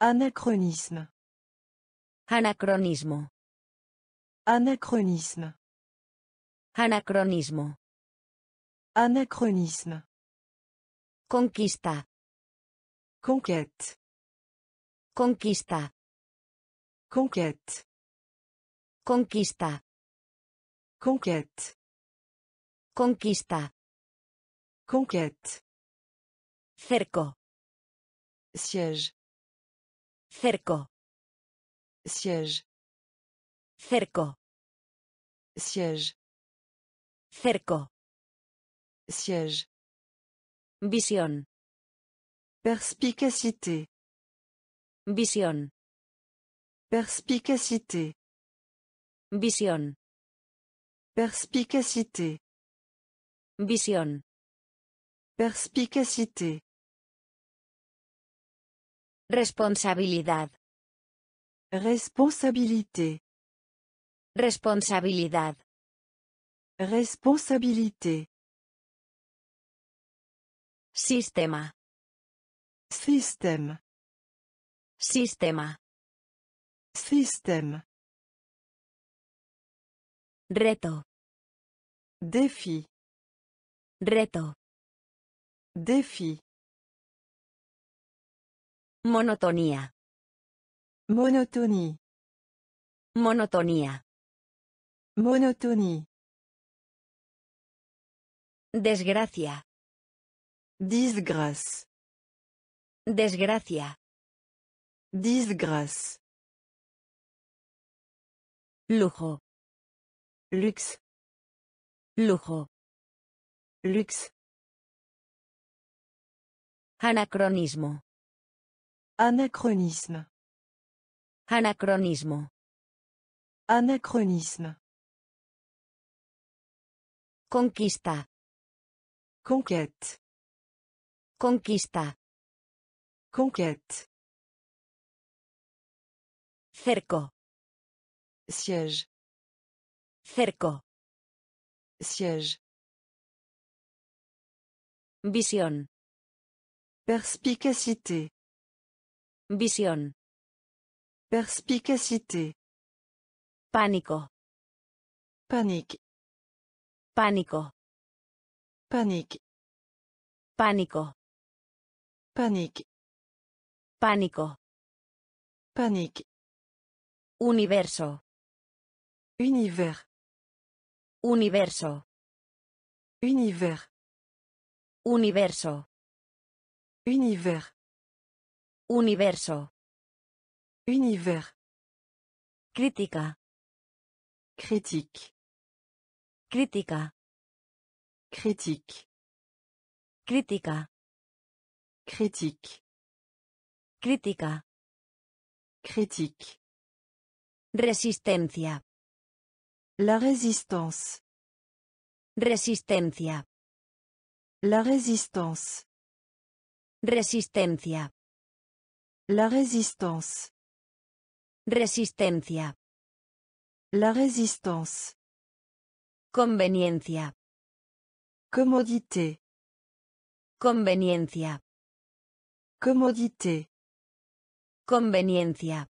Anachronisme. Anacronismo. Anachronisme. Anacronismo. Anachronisme. Conquista. Conquête. Conquista. Conquête. Conquista. Conquête. Conquista. Conquête. Cerco. Siège. Cerco. Siège. Cerco. Siège. Cerco. Siège. Visión. Perspicacité. Visión. Perspicacité. Visión. Perspicacité. Visión. Perspicacité. Responsabilidad. Responsabilité. Responsabilidad. Responsabilité. Sistema. Système. Sistema. Système. Reto. Défi. Reto. Défi. Monotonía. Monotonie. Monotonía. Monotonie. Desgracia. Disgrâce. Desgracia. Disgrâce. Lujo. Luxe. Lujo. Luxe. Anacronismo. Anachronisme. Anacronismo. Anachronisme. Conquista. Conquête. Conquista. Conquête. Cerco. Siège. Cerco. Siège. Visión. Perspicacité. Visión. Perspicacité. Pánico. Panique. Pánico. Panique. Pánico. Panique. Pánico. Panique. Universo. Univers. Universo. Univers. Universo. Univers. Universo. Univers. Crítica. Critique. Crítica. Critique. Crítica. Critique. Crítica. Critique. Resistencia. La résistance. Resistencia. La résistance. Resistencia. La résistance. Resistencia. La résistance. Conveniencia. Commodité. Conveniencia. Commodité. Conveniencia.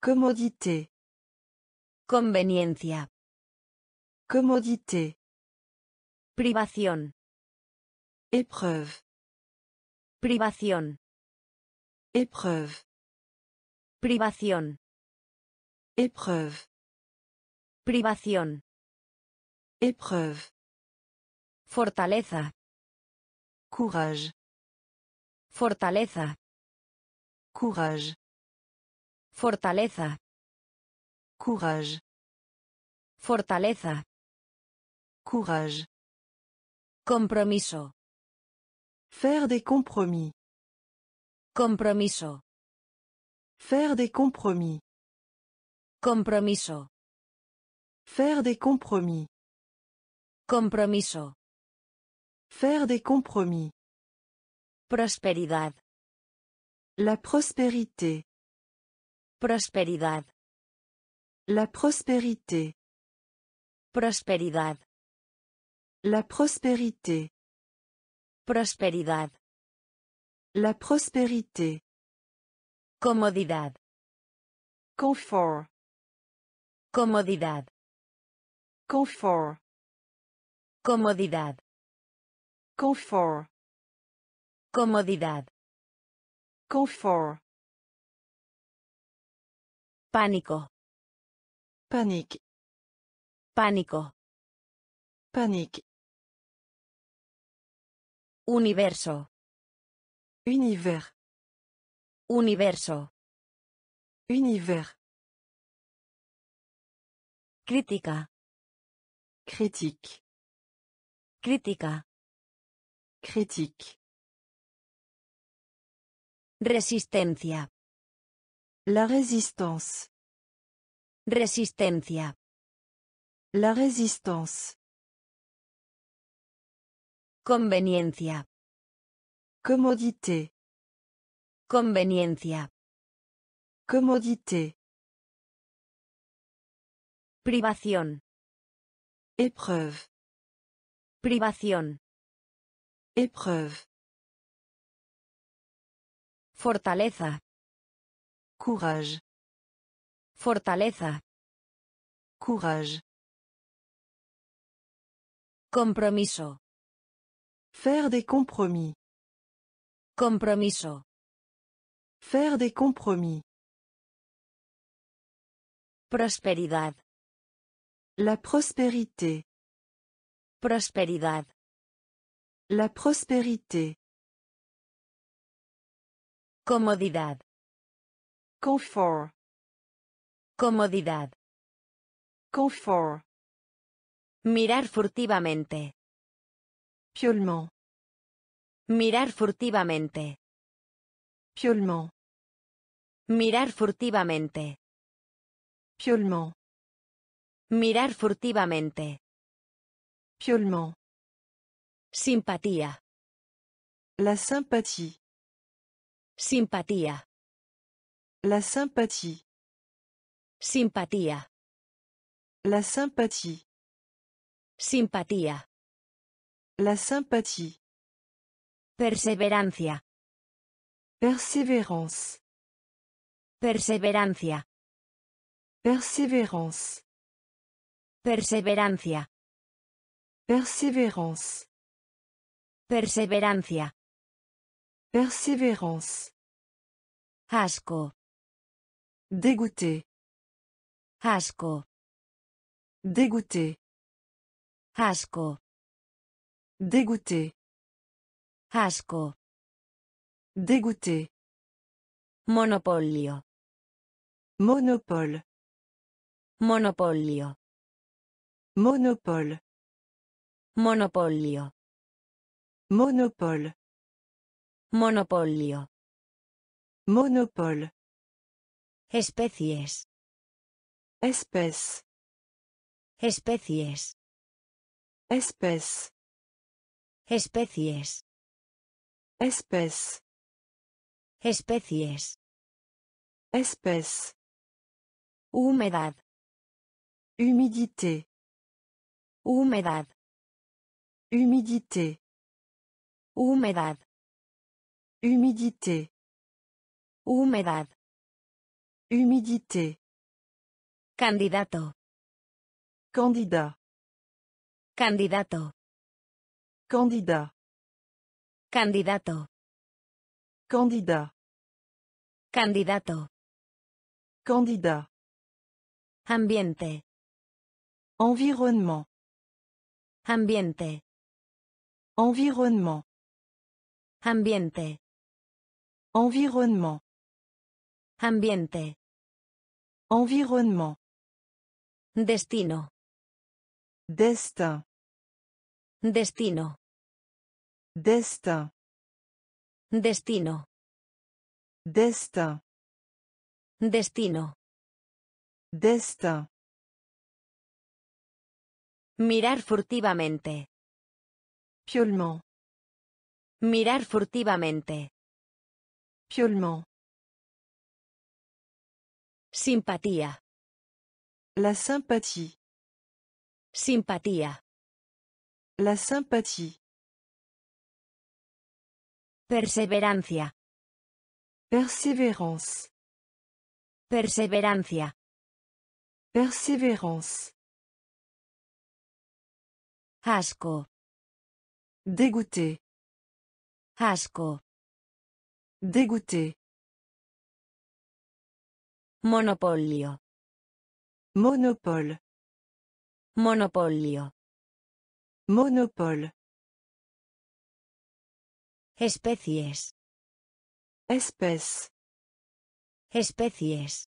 Commodité. Conveniencia. Commodité. Privación. Épreuve. Privación. Épreuve. Privación. Épreuve. Privación. Épreuve. Fortaleza. Courage. Fortaleza. Courage. Fortaleza. Courage. Fortaleza. Courage. Compromiso. Faire des compromis. Compromiso. Faire des compromis. Compromiso. Faire des compromis. Compromiso. Faire des compromis. Prosperidad. La prospérité. Prosperidad. La prospérité. Prosperidad. La prospérité. Prosperidad. La prospérité. Comodidad. Confort. Comodidad. Confort. Comodidad. Confort. Comodidad. Confort. Pánico. Panique. Pánico. Panique. Universo. Univers. Universo. Univers. Crítica. Critique. Crítica. Critique. Resistencia. La résistance. Resistencia. La résistance. Conveniencia. Commodité. Conveniencia. Commodité. Privación. Épreuve. Privación. Épreuve. Fortaleza. Courage. Fortaleza. Courage. Compromiso. Faire des compromis. Compromiso. Faire des compromis. Prosperidad. La prospérité. Prosperidad. La prospérité. Comodidad. Confort. Comodidad. Confort. Mirar furtivamente. Piaulement. Mirar furtivamente. Piaulement. Mirar furtivamente. Piaulement. Mirar furtivamente. Piaulement. Simpatía. La sympathie. Simpatía. La sympathie. Simpatía. La sympathie. Simpatía. La sympathie. Perseverancia. Persévérance. Perseverancia. Persévérance. Perseverancia. Persévérance. Perseverancia. Persévérance. Asco. Dégoûté. Asco. Dégoûté. Asco. Dégoûté. Asco. Dégoûté. Monopolio. Monopole. Monopolio. Monopole. Monopolio. Monopole. Monopolio. Monopole. Especies. Espèce. Especies. Espèce. Especies. Espèce. Especies. Espèce. Humedad. Humidité. Humedad. Humidité. Humedad. Humidité. Humedad. Humidité. Candidato. Candidat. Candidato. Candidat. Candidato. Candidat. Candidato. Candidat. Ambiente. Environnement. Ambiente. Environnement. Ambiente. Environnement. Ambiente. Environnement. Destino. Destin. Destino. Destin. Destino. Destin. Destino. Destin. Mirar furtivamente. Piaulement. Mirar furtivamente. Piaulement. Simpatía. La sympathie. Simpatía. La sympathie. Perseverancia. Persévérance. Perseverancia. Persévérance. Asco. Dégoûté. Asco. Dégoûté. Monopolio. Monopole. Monopolio. Monopole. Especies. Espèce. Especies.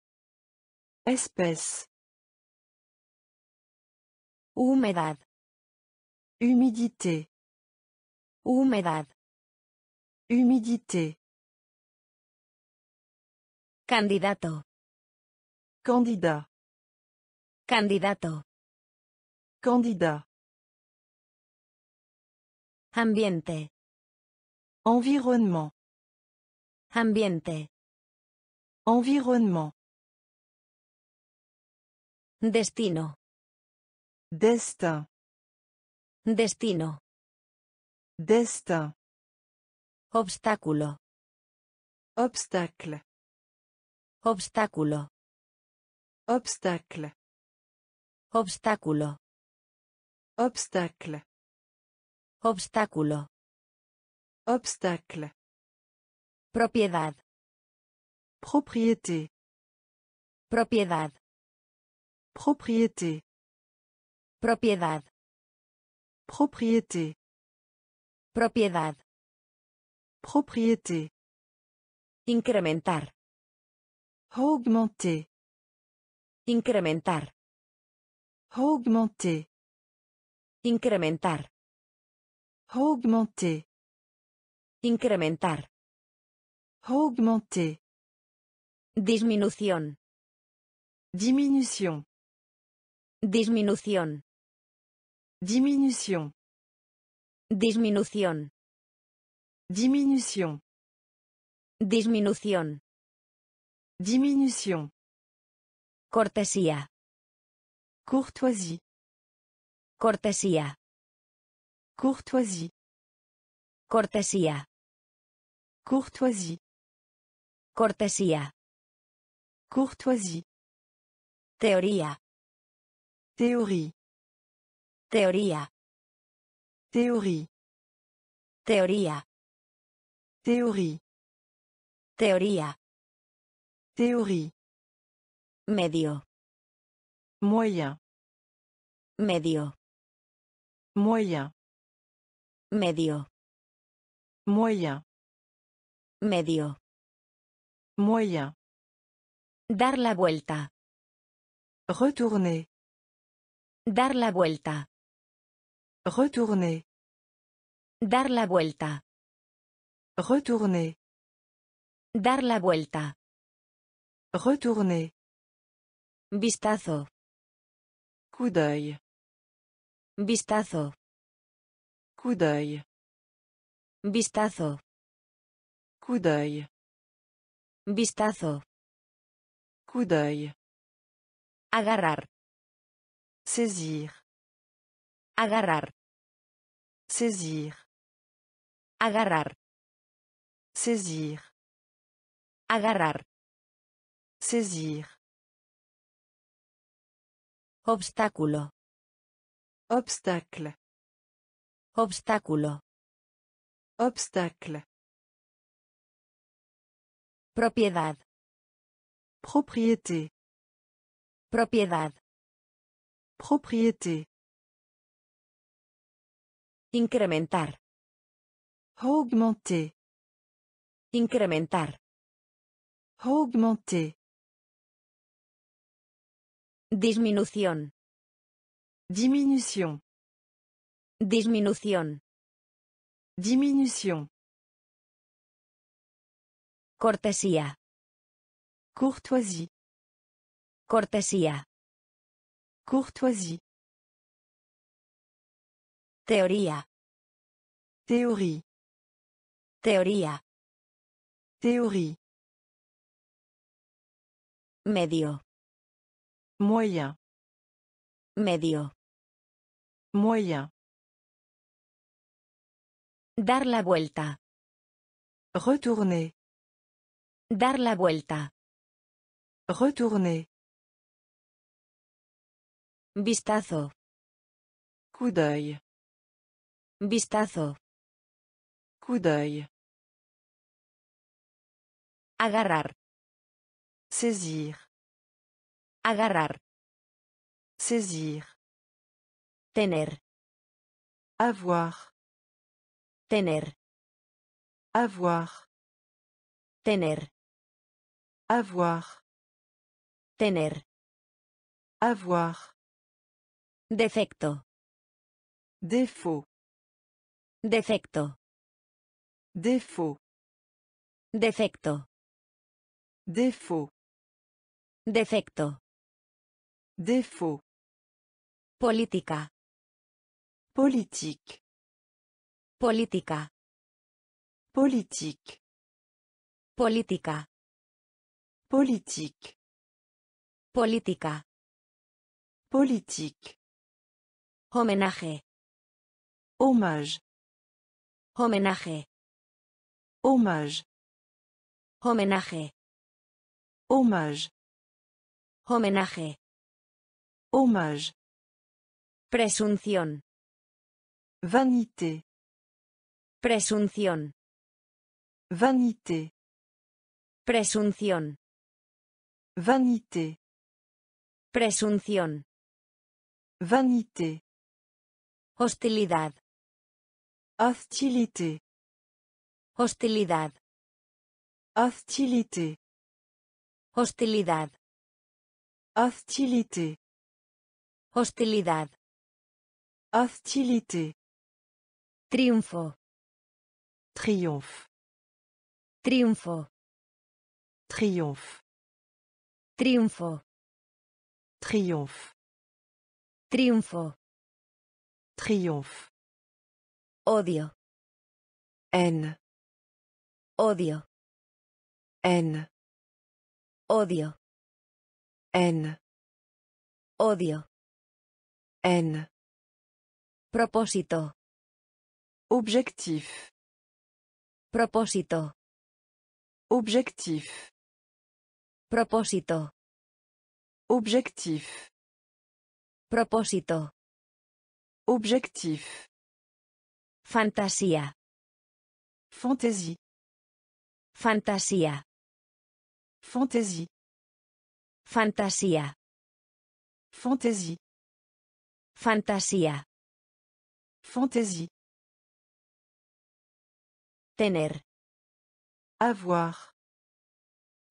Espèce. Humedad. Humidité. Humedad. Humidité. Candidato. Candidat. Candidato. Candidat. Ambiente. Environnement. Ambiente. Environnement. Destino. Destin. Destino. Destin. Obstáculo. Obstacle. Obstáculo. Obstacle. Obstáculo. Obstacle. Obstáculo. Obstacle. Propiedad. Propriété. Propiedad. Propriété. Propiedad. Propriété. Propiedad. Propriété. Incrementar. Augmenter. Incrementar. Augmenter. Incrementar. Augmenter. Incrementar. Augmenter. Disminución. Diminution. Disminución. Diminution. Disminución. Diminution. Disminución. Diminution. Cortesía. Courtoisie. Cortesía. Courtoisie. Cortesía. Courtoisie. Cortesía. Courtoisie. Teoría. Théorie. Teoría. Théorie. Teoría. Théorie. Teoría. Théorie. Medio. Moyen. Medio. Moyen. Medio. Moyen. Medio. Moyen. Dar la vuelta. Retourner. Dar la vuelta. Retourner. Dar la vuelta. Retourner. Dar la vuelta. Retourner. Vistazo. Coup d'œil. Vistazo. Coup d'œil. Vistazo. Coup d'œil. Vistazo. Coup d'œil. Agarrar. Saisir. Agarrar. Saisir. Agarrar. Saisir. Agarrar. Saisir. Obstáculo. Obstacle. Obstáculo. Obstacle. Propiedad. Propriété. Propiedad. Propriété. Incrementar. Augmenter. Incrementar. Augmenter. Disminución. Diminution. Disminución. Diminution. Cortesía. Courtoisie. Cortesía. Courtoisie. Teoría. Théorie. Teoría. Théorie. Medio. Moyen. Medio. Moyen. Dar la vuelta. Retourner. Dar la vuelta. Retourner. Vistazo. Coup d'œil. Vistazo. Coup d'œil. Agarrar. Saisir. Agarrar. Saisir. Tener. Avoir. Tener. Avoir. Tener. Avoir. Tener. Avoir. Defecto. Défaut. Defecto. Défaut. Defecto. Défaut. Defecto. Défaut. Política. Politique. Política. Politique. Política. Politique. Política. Politique. Homenaje. Hommage. Homenaje. Hommage. Homenaje. Hommage. Homenaje. Hommage. Presunción. Vanité. Presunción. Vanité. Presunción. Vanité. Presunción. Vanité. Hostilidad. Hostilité. Hostilidad. Hostilité. Hostilidad. Hostilité. Hostilidad. Hostilité. Triunfo. Triomphe. Triunfo. Triomphe. Triunfo. Triomphe. Triunfo. Triomphe. Odio. Haine. Odio. Haine. Odio. Haine. Odio. Haine. Propósito. Objectif. Propósito. Objectif. Propósito. Objectif. Propósito. Objectif. Fantasía. Fantaisie. Fantasía. Fantaisie. Fantasía. Fantaisie. Fantasía. Fantaisie. Tener. Avoir.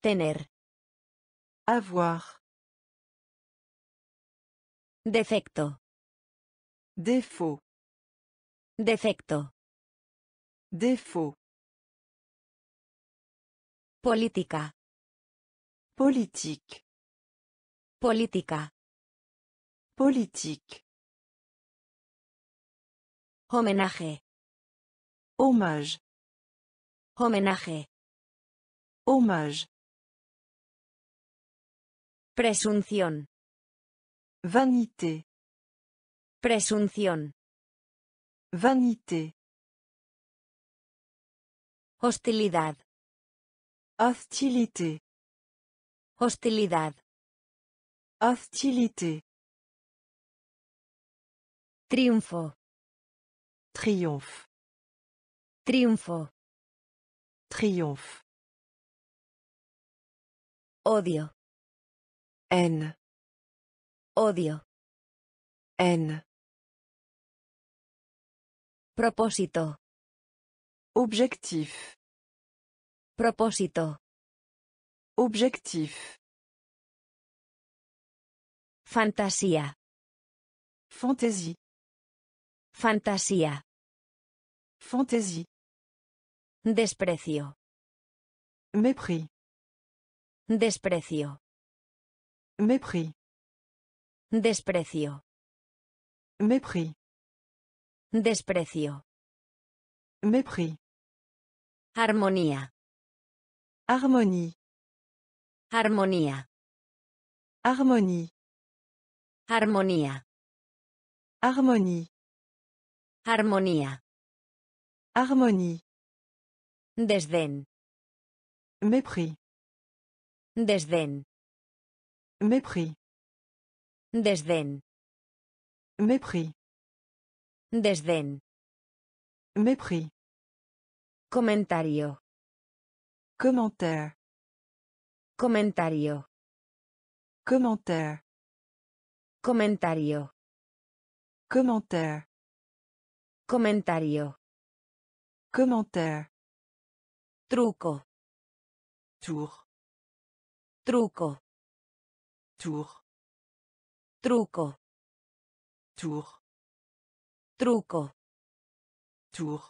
Tener. Avoir. Defecto. Défaut. Defecto. Défaut. Política. Politique. Política. Politique. Homenaje. Hommage. Homenaje. Hommage. Presunción. Vanité. Presunción. Vanité. Hostilidad. Hostilité. Hostilidad. Hostilité. Triunfo. Triomphe. Triunfo. Triomphe. Odio. Haine. Odio. Haine. Propósito. Objectif. Propósito. Objectif. Fantasía. Fantaisie. Fantasía. Fantaisie. Desprecio. Mépris. Desprecio. Mépris. Desprecio. Mépris. Desprecio. Mépris. Armonía. Harmonie. Armonía. Harmonie. Armonía. Harmonie. Armonía. Harmonie. Desdén. Mépris. Desdén. Mépris. Desdén. Mépris. Desdén. Mépris. Comentario. Commentaire. Comentario. Commentaire. Comentario. Commentaire. Comentario. Commentaire. Truco. Tour. Truco. Tour. Truco. Tour. Truco. Tour.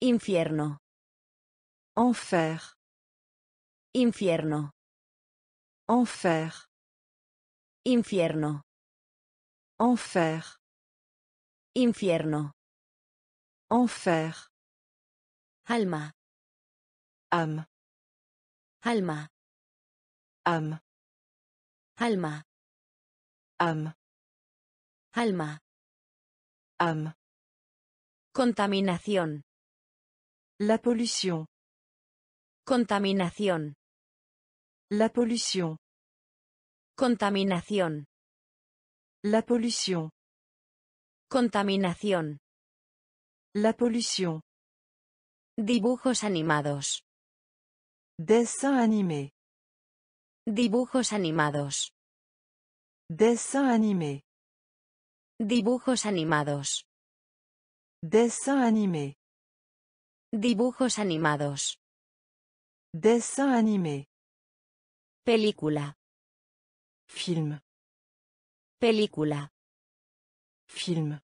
Infierno. Enfer. Infierno. Enfer. Infierno. Enfer. Infierno. Enfer. Alma. Âme. Alma. Âme. Alma. Âme. Alma. Âme. Contaminación. La pollution. Contaminación. La pollution. Contaminación. La pollution. Contaminación. La pollution. Dibujos animados. Dessin animé. Dibujos animados. Dessin animé. Dibujos animados. Dessin animé. Dibujos animados. Dessin animé. Película. Film. Película. Film.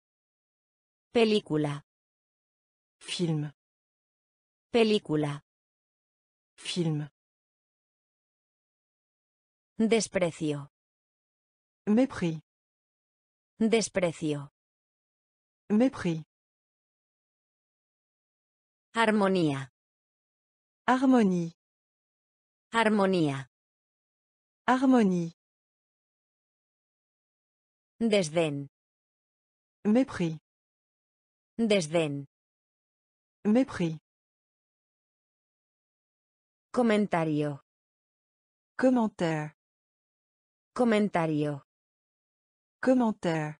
Película. Film. Película. Film. Desprecio. Mépris. Desprecio. Mépris. Armonía. Harmonie. Armonía. Harmonie. Desdén. Mépris. Desdén. Mépris. Comentario. Commentaire. Comentario. Commentaire.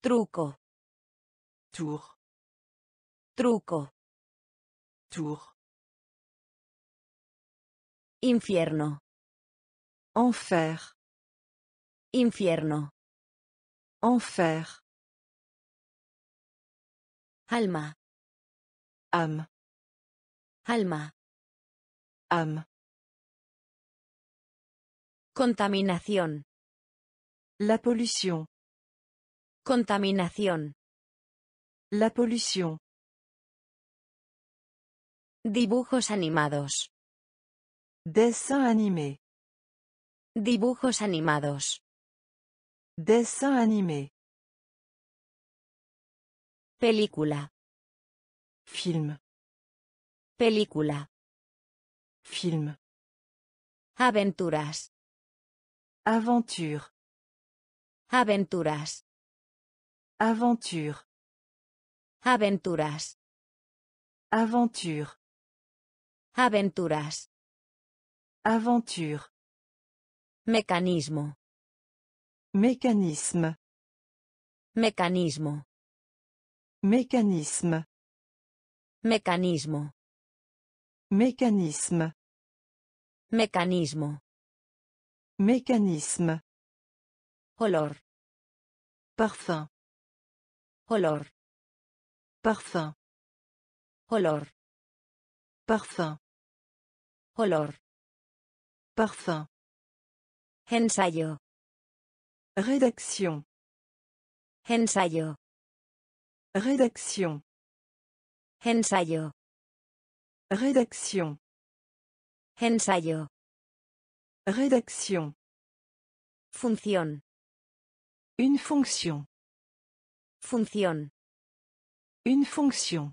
Truco. Tour. Truco. Tour. Infierno. Enfer. Infierno. Enfer. Alma. Âme. Alma. Âme. Contaminación. La pollution. Contaminación. La pollution. Dibujos animados. Dessin animé. Dibujos animados. Dessin animé. Película. Film. Película. Film. Aventuras. Aventure. Aventuras. Aventure. Aventuras. Aventure. Aventuras. Aventure. Mecanismo. Mécanisme. Mecanismo. Mécanisme. Mecanismo. Mécanisme. Mecanismo. Mécanisme. Olor. Parfum. Olor. Parfum. Olor. Parfum. Olor. Parfum. Ensayo. Rédaction. Ensayo. Rédaction. Ensayo. Rédaction. Ensayo. Rédaction. Función. Une fonction. Función. Une fonction.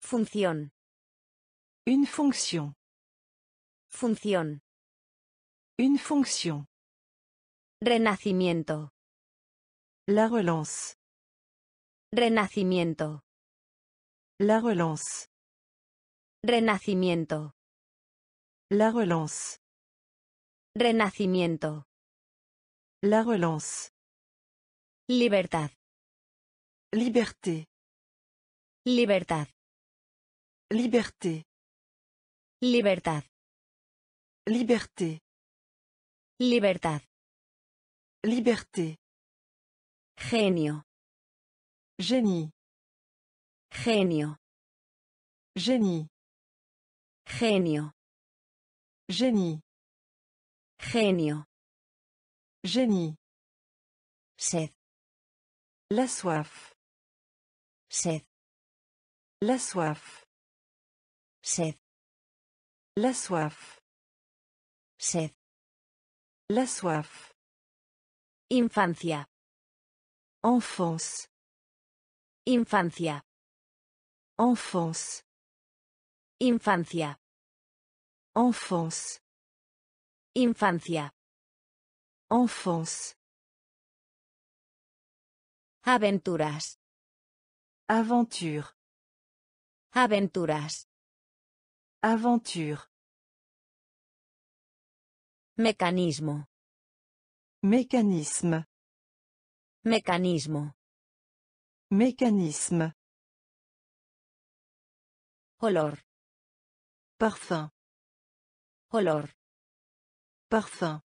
Función. Une fonction. Función. Une fonction. Renacimiento. La relance. Renacimiento. La relance. Renacimiento. La relance. Renacimiento. La relance. Libertad. Liberté. Libertad. Liberté. Libertad. Liberté. Libertad. Liberté. Genio. Génie. Genio. Génie. Genio. Génie. Genio. Génie. Sed. La soif. Sed. La soif. Sed. La soif. Sed. La soif. Infancia. Enfance. Infancia. Enfance. Infancia. Enfance. Infancia. Enfance. Aventuras. Aventure. Aventuras. Aventure. Mecanismo. Mécanisme. Mecanismo. Mécanisme. Olor. Parfum. Olor. Parfum.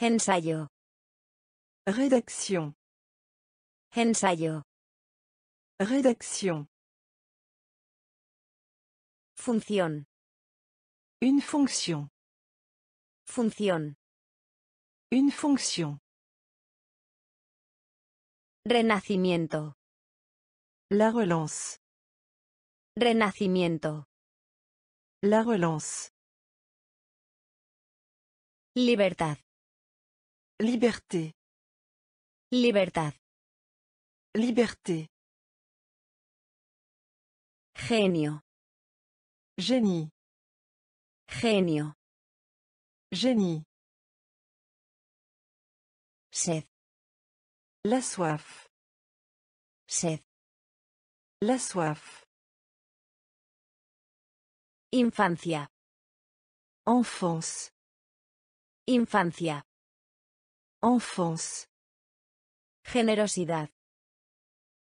Ensayo. Rédaction. Ensayo. Rédaction. Función. Une fonction. Función. Une fonction. Renacimiento. La relance. Renacimiento. La relance. Libertad. Liberté. Libertad. Liberté. Genio. Génie. Genio. Génie. Sed. La soif. Sed. La soif. Infancia. Enfance. Infancia. Enfance. Generosidad.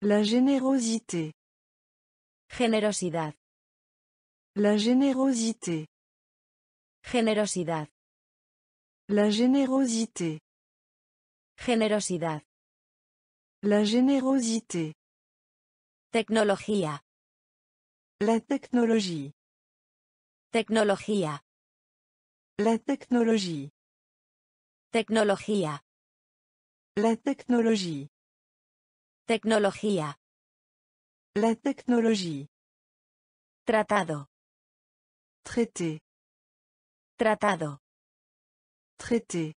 La générosité. Generosidad. La générosité. Generosidad. La générosité. Generosidad. La générosité. Tecnología. La technologie. Tecnología. La technologie. Tecnología. La technologie. Tecnología. La technologie. Tratado. Traité. Tratado. Traité.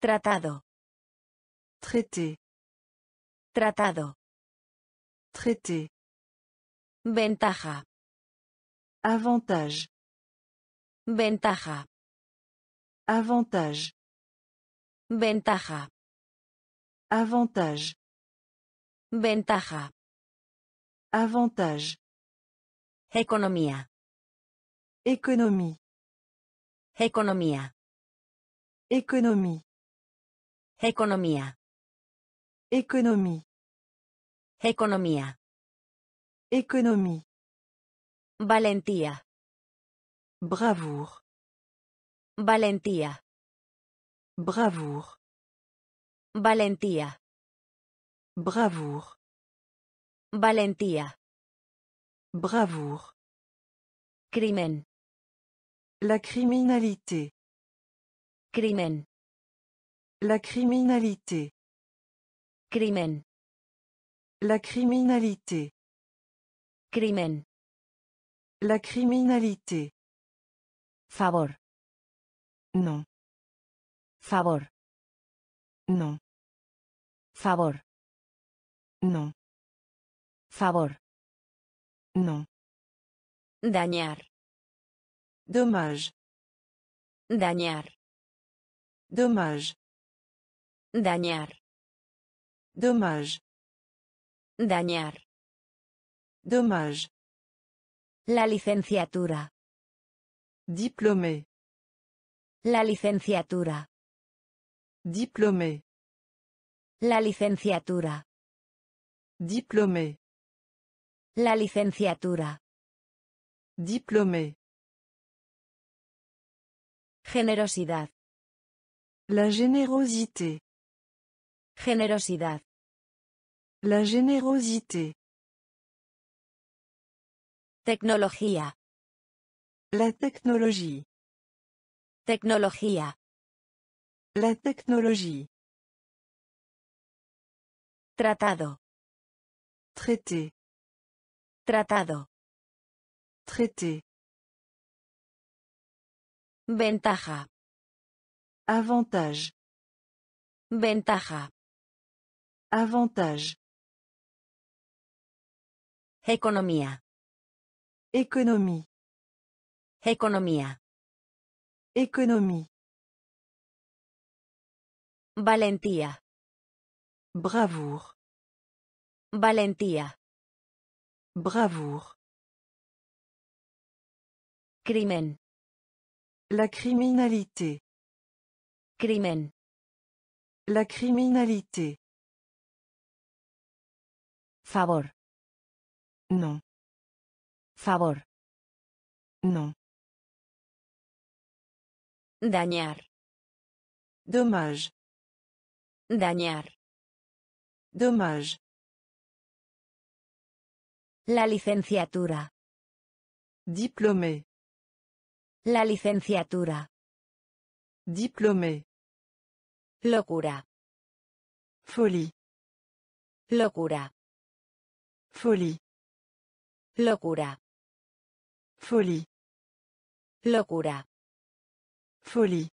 Tratado. Traité. Tratado. Traité. Ventaja. Avantage. Ventaja. Avantage. Ventaja. Avantage. Ventaja. Avantage. Economía. Économie. Economía. Économie. Economía. Économie. Economía. Économie. Valentía. Bravoure. Valentía. Bravoure. Valentía. Bravoure. Valentía. Bravoure. Crimen. La criminalité. Crimen. La criminalité. Crimen. La criminalité. Crimen. La criminalité. Favor. Non. Favor. Non. Favor. Non. Favor. Non. Dañar. Dommage. Dañar. Dommage. Dañar. Dommage. Dañar. Dommage. La licenciatura. Diplômé. La licenciatura. Diplômé. La licenciatura. Diplômé. La licenciatura. Diplômé. Generosidad. La générosité. Generosidad. La générosité. Tecnología. La technologie. Tecnología. La technologie. Tratado. Traité. Tratado. Traité. Ventaja. Avantage. Ventaja. Avantage. Economía. Économie. Economía. Économie. Valentía. Bravoure. Valentía. Bravoure. Crimen. La criminalité. Crimen. La criminalité. Favor. Non. Favor. Non. Dañar. Dommage. Dañar. Dommage. La licenciatura. Diplômé. La licenciatura. Diplômé. Locura. Folie. Locura. Folie. Locura. Folie. Locura. Folie.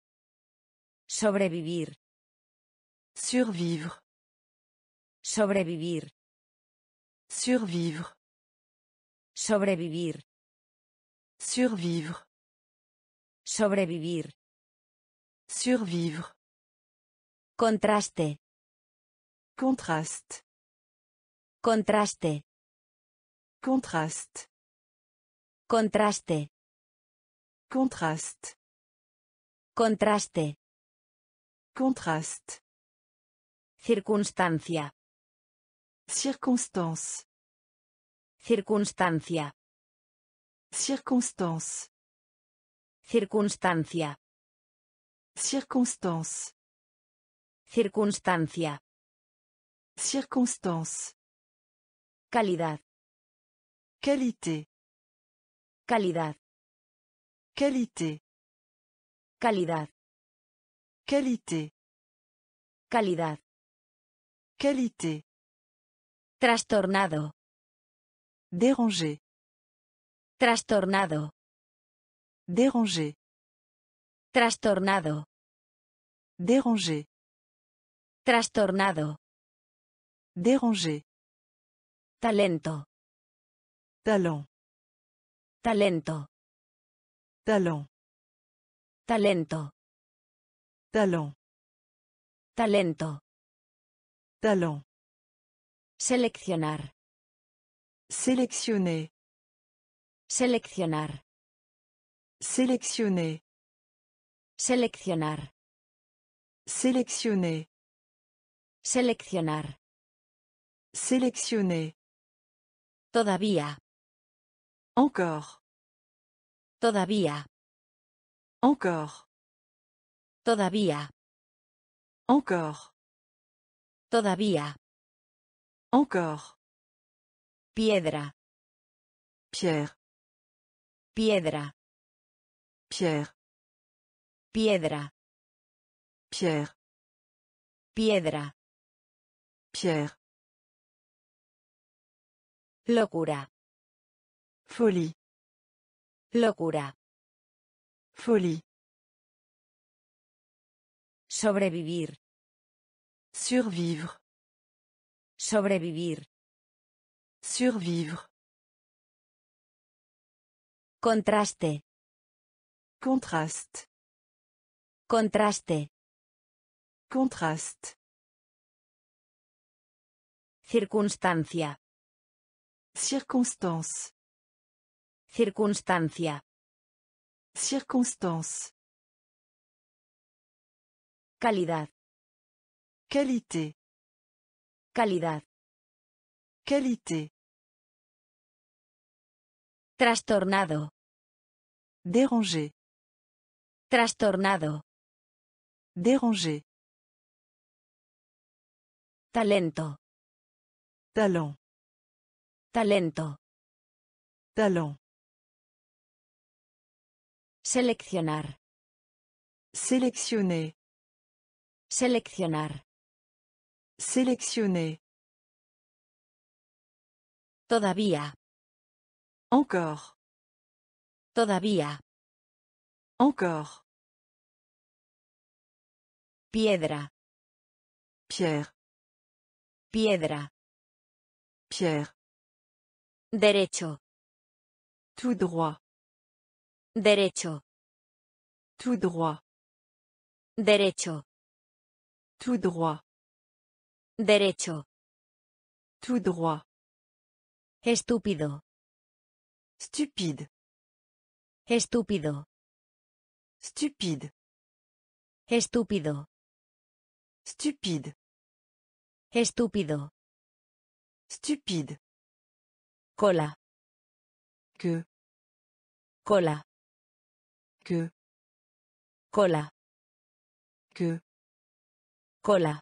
Sobrevivir. Survivre. Sobrevivir. Survivre. Sobrevivir. Survivre. Sobrevivir. Survivre. Contraste. Contraste. Contraste. Contraste. Contraste. Contraste. Contraste. Contraste. Circunstancia. Circonstance. Circunstancia. Circonstance. Circunstancia. Circonstance. Circunstancia. Circonstance. Calidad. Qualité. Calidad. Qualité. Calidad. Qualité. Calidad. Qualité. Trastornado. Déranger. Trastornado. Déranger. Trastornado. Déranger. Trastornado. Déranger. Talento. Talent. Talento. Talent. Talento. Talent. Talento. Talent. Seleccionar. Sélectionner. Seleccionar. Sélectionner. Seleccionar. Sélectionner. Seleccionar. Sélectionner. Todavía. Encore. Todavía. Encore. Todavía. Encore. Todavía. Encore. Piedra. Pierre. Piedra. Pierre. Piedra. Pierre. Piedra. Pierre. Locura. Folie. Locura. Folie. Sobrevivir. Survivre. Sobrevivir. Survivre. Contraste. Contraste. Contraste. Contraste. Circunstancia. Circonstance. Circunstancia. Circonstance. Calidad. Qualité. Calidad. Qualité. Trastornado. Déranger. Trastornado. Déranger. Talento. Talent. Talento. Talent. Seleccionar. Sélectionner. Seleccionar. Sélectionner. Todavía. Encore. Todavía. Encore. Piedra. Pierre. Piedra. Pierre. Derecho. Tout droit. Derecho. Tout droit. Derecho. Tout droit. Derecho. Tout droit. Estúpido. Stupide. Estúpido. Stupide. Estúpido. Stupide. Estúpido. Stupide. Cola. Que. Cola. Que. Cola. Que. Cola.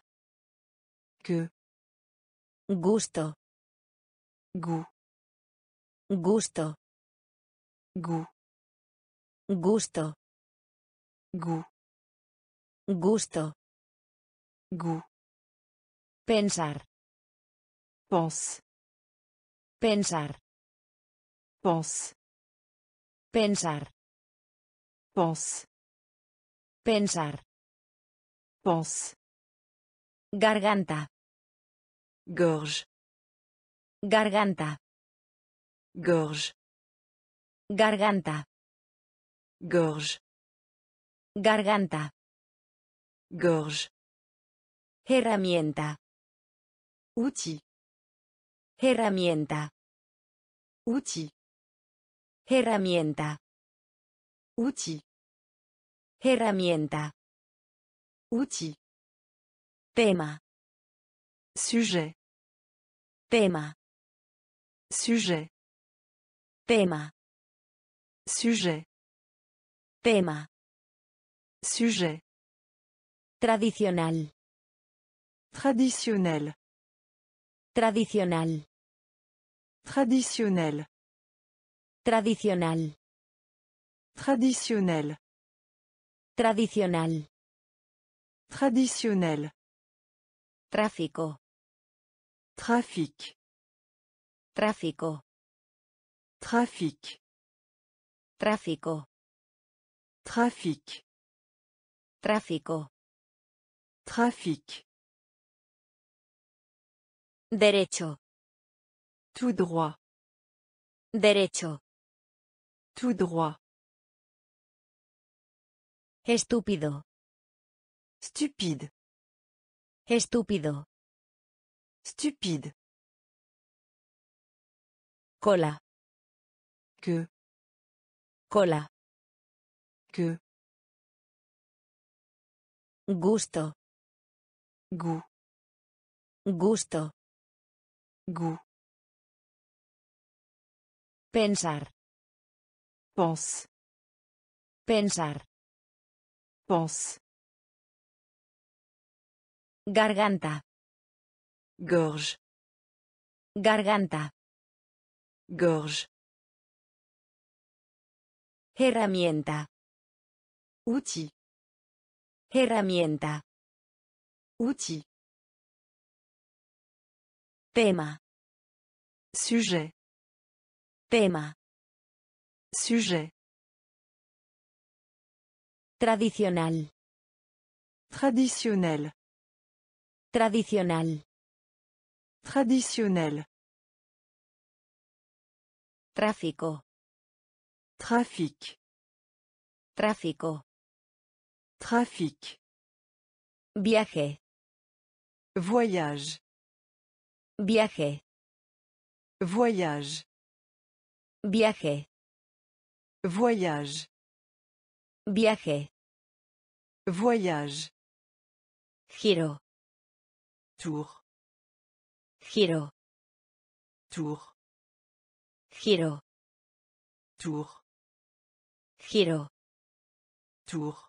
Que. Gusto. Goût. Gusto. Goût. Gusto. Goût. Gusto. Goût. Pensar. Pense. Pensar. pense, Pensar. pense, Pensar. pense, Garganta. gorge, Garganta. gorge, Garganta. gorge, Garganta. gorge, Herramienta. outil, Herramienta. outil, Herramienta. outil, Herramienta. outil, Tema. sujet, Tema. sujet, Tema. sujet, Tema. Sujet, Tradicional. traditionnel, Tradicional. traditionnel, Tradicional. traditionnel, Tradicional. traditionnel, Tráfico. trafic, Tráfico. trafic, Tráfico. trafic, Tráfico. trafic, Derecho. tout droit, Derecho. tout droit, Estúpido. stupide, Estúpido. stupide, Cola. que, Cola. que, Gusto. goût, Gusto. goût, Pensar. pense, Pensar. pense, Garganta. gorge, Garganta. gorge, Herramienta. outil, Herramienta. outil, Tema. sujet, Tema. sujet, Tradicional. traditionnel, Tradicional. traditionnel, Tráfico. trafic, Tráfico. Trafic, Viaje. voyage, Viaje. voyage, Viaje. voyage, Viaje. voyage, Giro. tour, Giro. tour, Giro. tour, Giro. tour,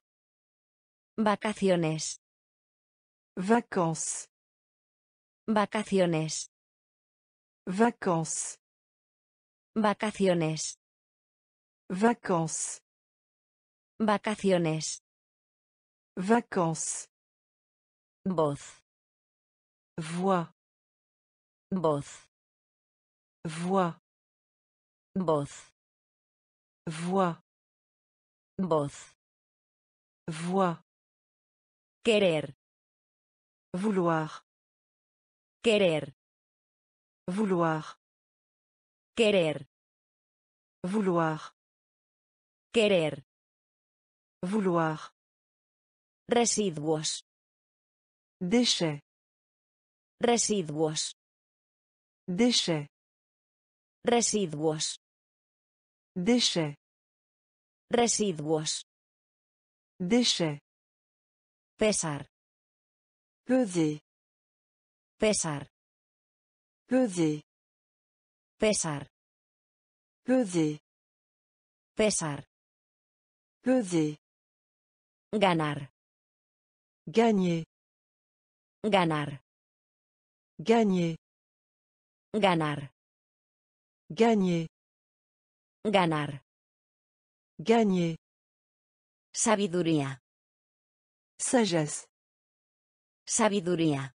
Vacaciones. vacances, Vacaciones. vacances, Vacaciones. vacances, Vacaciones. vacances, Voz. voix, Voz. voix, Voz. voix, Voz. voix, Querer. vouloir, Querer. vouloir, Querer. vouloir, Querer. vouloir, Residuos. déchet, Residuos. déchet, Residuos. déchet, Residuos. déchet, Pesar. peser, Pesar. peser, Pesar. peser, Pesar. peser, Ganar. gagner, Ganar. gagner, Ganar. gagner, Ganar. gagner, Sabiduría. Sagesse, Sabiduría.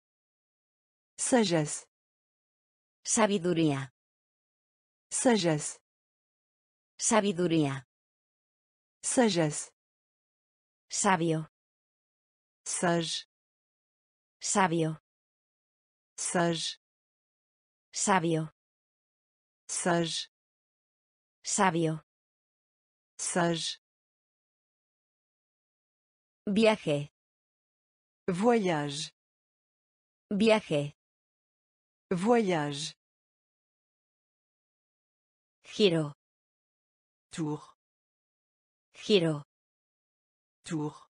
sagesse, Sabiduría. Sagesse. Sabiduría. Sagesse. Sabio. Sage. Sabio. Sage. Sabio. Sage. Sabio. Sage. Viaje. Voyage. Viaje. Voyage. Giro. Tour. Giro. Tour.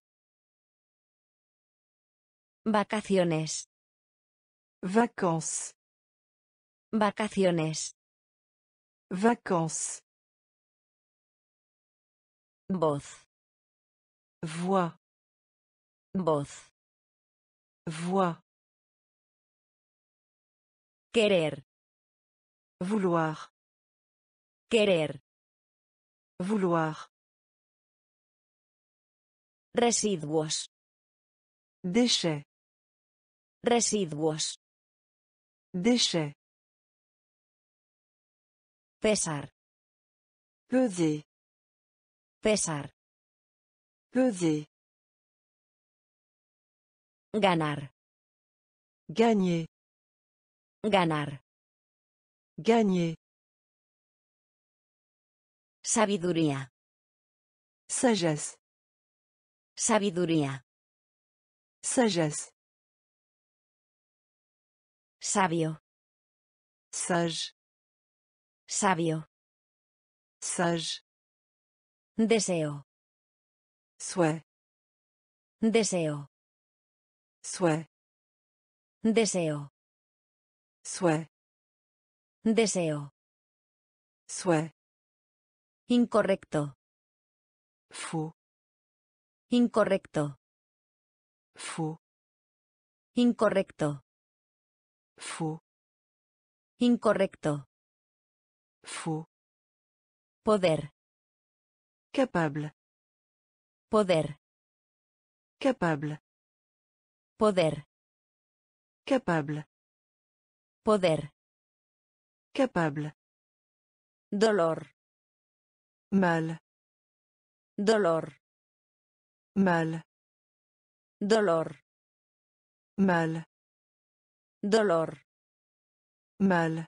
Vacaciones. Vacances. Vacaciones. Vacances. Voz. Voix. Voz. Voix. Querer. Vouloir. Querer. Vouloir. Residuos. Déchets. Residuos. Déchets. Pesar. Peser. Pesar. Peser. Ganar. Gagner. Ganar. Gagner. Sabiduría. Sagesse. Sabiduría. Sagesse. Sabio. Sage. Sabio. Sage. Deseo. Souhait. Deseo. Souhait. Deseo. Souhait. Deseo. Souhait. Incorrecto. Faux. Incorrecto. Faux. Incorrecto. Faux. Incorrecto. Faux. Poder. Capable. Poder. Capable. Poder. Capable. Poder. Capable. Dolor. Mal. Dolor. Mal. Dolor. Mal. Dolor. Mal.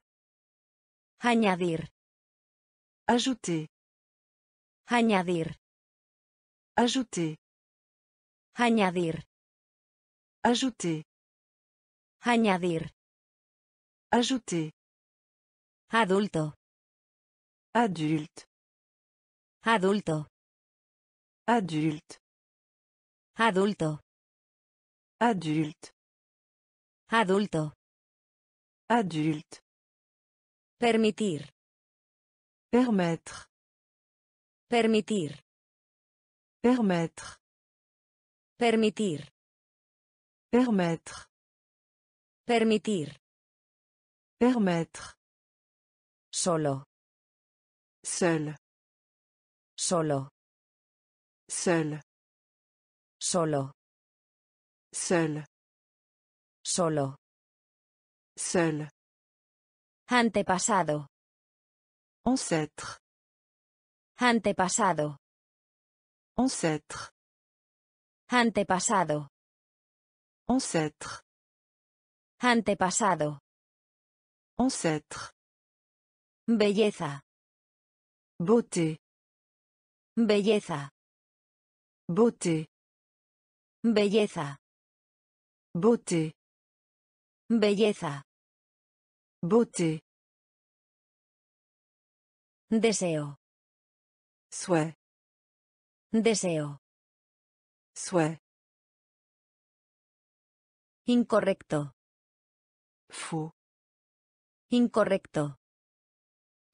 Añadir. Ajouter. Añadir. Ajouter. Añadir. Ajouter. Añadir. Ajouter. Adulto. Adulte. Adulto. Adulte. Adulto. Adulte. Adulto. Adulte. Permitir. Permettre. Permitir. Permettre. Permitir. Permettre. Permitir. Permettre. Solo. Seul. Solo. Seul. Solo. Seul. Solo. Seul. Antepasado. Ancêtre. Antepasado. Ancêtre. Antepasado. Ancêtre. Antepasado. Ancêtre. Belleza. Beauté. Belleza. Beauté. Belleza. Beauté. Belleza. Beauté. Deseo. Souhait. Deseo. Souhait. Incorrecto. Faux. Incorrecto.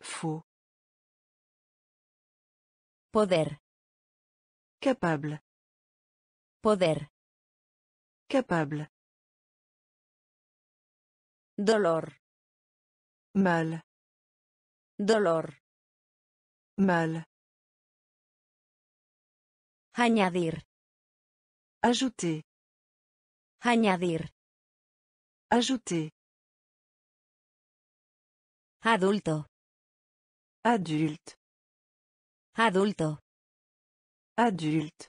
Faux. Poder. Capable. Poder. Capable. Dolor. Mal. Dolor. Mal. Añadir. Ajouter. Añadir. Ajouter. Adulto. Adulte. Adulto. Adulte.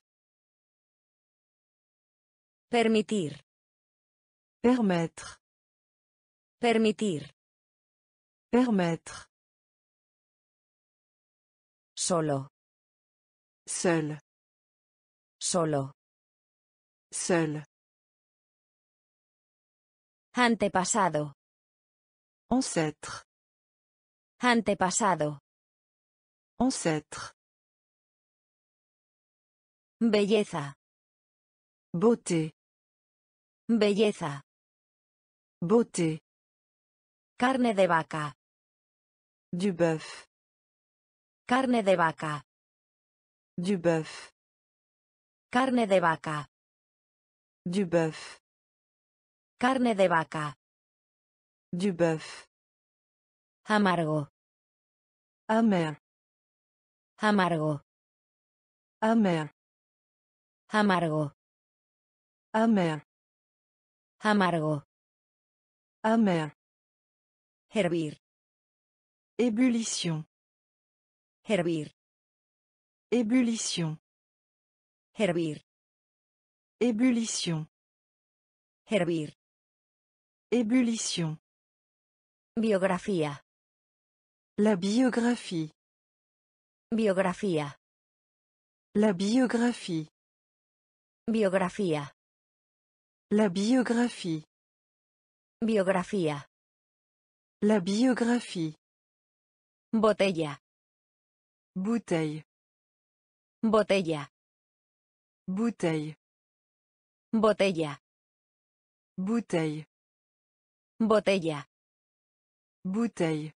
Permitir. Permettre. Permitir. Permettre. Solo. Seul. Solo. Seul. Antepasado. Ancêtre. Antepasado. Ancêtre. Belleza. Beauté. Belleza. Beauté. Carne de vaca. Du bœuf. Carne de vaca. Du bœuf. Carne de vaca. Du bœuf. Carne de vaca. Du bœuf. Amargo. Amer. Amargo. Amer. Amargo. Amer. Amargo. Amer. Hervir. Ébullition. Hervir. Ébullition. Hervir. Ébullition. Hervir. Ébullition. Biografía. La biographie. Biografía. La biographie. Biografía. La biographie. Biografía. La biographie. Botella. Bouteille. Botella. Bouteille. Botella. Bouteille. Botella. Bouteille.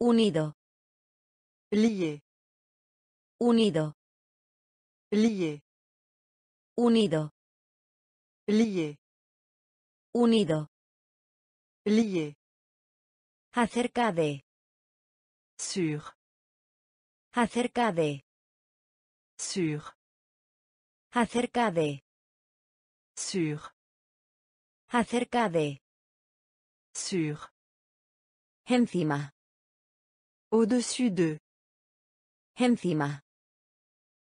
Unido. Lié. Unido. Lié. Unido. Lié. Unido. Lié. Acerca de. Sur. Acerca de. Sur. Acerca de. Sur. Acerca de. Sur. Encima. Au-dessus de. Encima.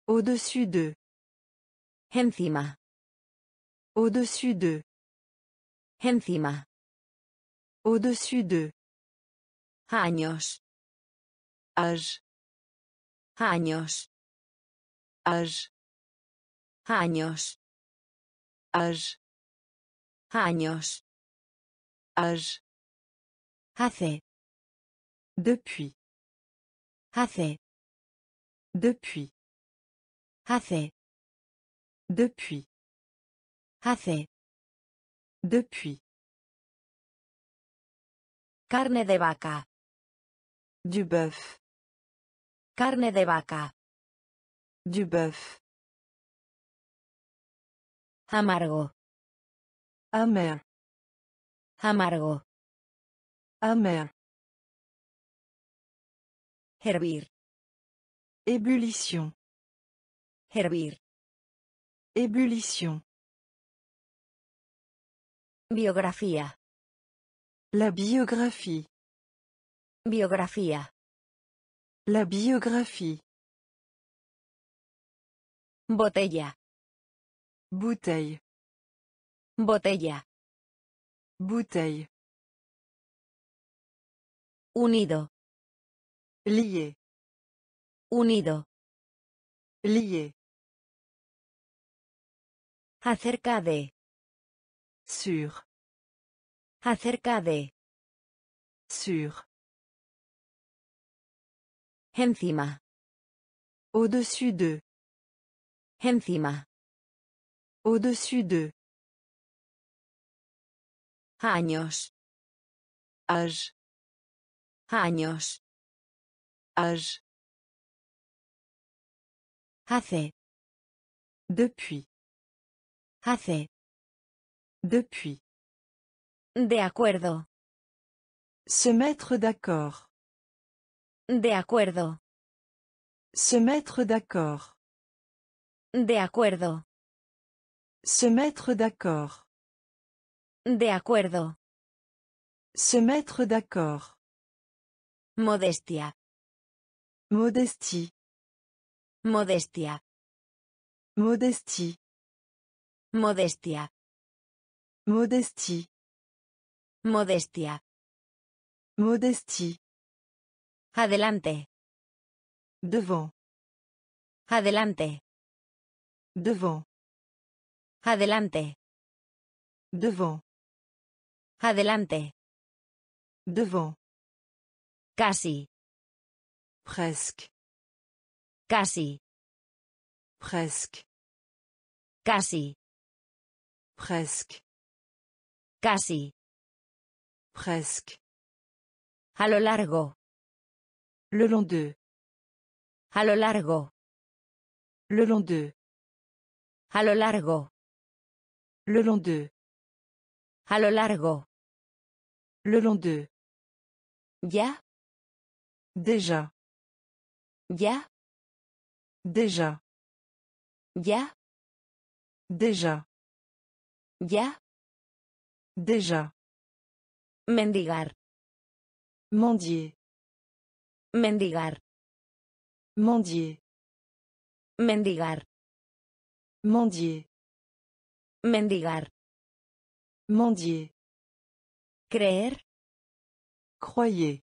Au-dessus de. Encima. Au-dessus de. Encima. Au-dessus de. Años. Âge. Años. Âge. Años. Âge. Años. Âge. Hace. Depuis. Hace. Depuis. Hace. Depuis. Hace. Depuis. Carne de vaca. Du bœuf. Carne de vaca. Du bœuf. Amargo. Amer. Amargo. Amer. Hervir. Ébullition. Hervir. Ébullition. Biografía. La biographie. Biografía. La biographie. Botella. Bouteille. Botella. Bouteille. Unido. Lié. Unido. Lié. Acerca de. Sur. Acerca de. Sur. Encima. Au-dessus de. Encima. Au-dessus de. Años. Âge. Años. Âge. Hace. Depuis. Hace. Depuis. De acuerdo. Se mettre d'accord. De acuerdo. Se mettre d'accord. De acuerdo. Se mettre d'accord. De acuerdo. Se mettre d'accord. Modestia. Modestie. Modestia. Modestie. Modestia. Modestie. Modestia. Modestie. Adelante. Devant. Adelante. Devant. Adelante. Devant. Adelante. Devant. Casi. Presque. Casi. Presque. Casi. Presque. Casi. Presque. A lo largo. Le long de. A lo largo. Le long de. A lo largo. Le long de. A lo largo. Le long de. Ya. Déjà. Ya. Déjà. Ya. Déjà. Ya. Déjà. Mendigar. Mendier. Mendigar. Mendier. Mendigar. Mendier. Mendigar. Mendier. Creer. Croyez.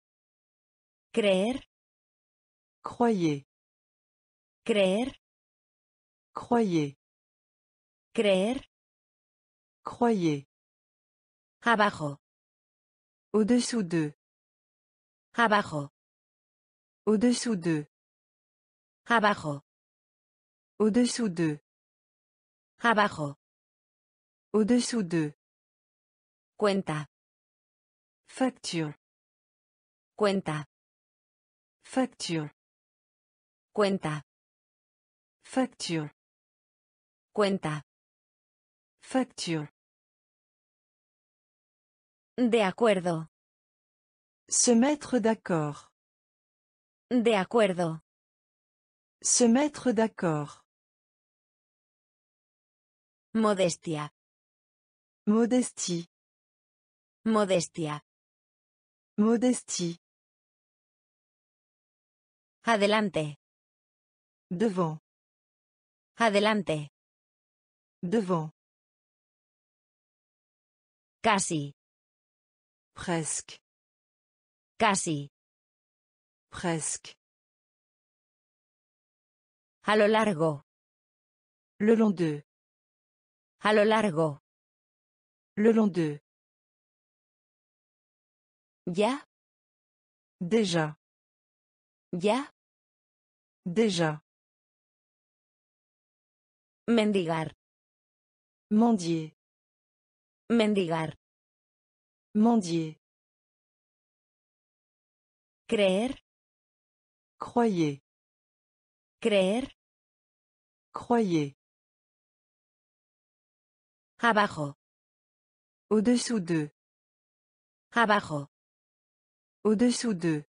Creer. Croyez. Creer. Croyez. Creer. Croyez. Abajo. Au-dessous d'eux. Abajo. Au-dessous d'eux. Abajo. Au-dessous d'eux. Abajo. Au-dessous d'eux. Cuenta. Facture. Cuenta. Facture. Cuenta. Facture. Cuenta. Facture. De acuerdo. Se mettre d'accord. De acuerdo. Se mettre d'accord. Modestia. Modestie. Modestia. Modestie. Adelante. Devant. Adelante. Devant. Casi. Presque. Casi. Presque. A lo largo. Le long d'eux. A lo largo. Le long d'eux. Ya. Déjà. Ya. Déjà. Mendigar. Mendier. Mendigar. Mendier. Creer. Croyez. Creer. Croyez. Abajo. Au-dessous d'eux. Abajo. Au-dessous d'eux.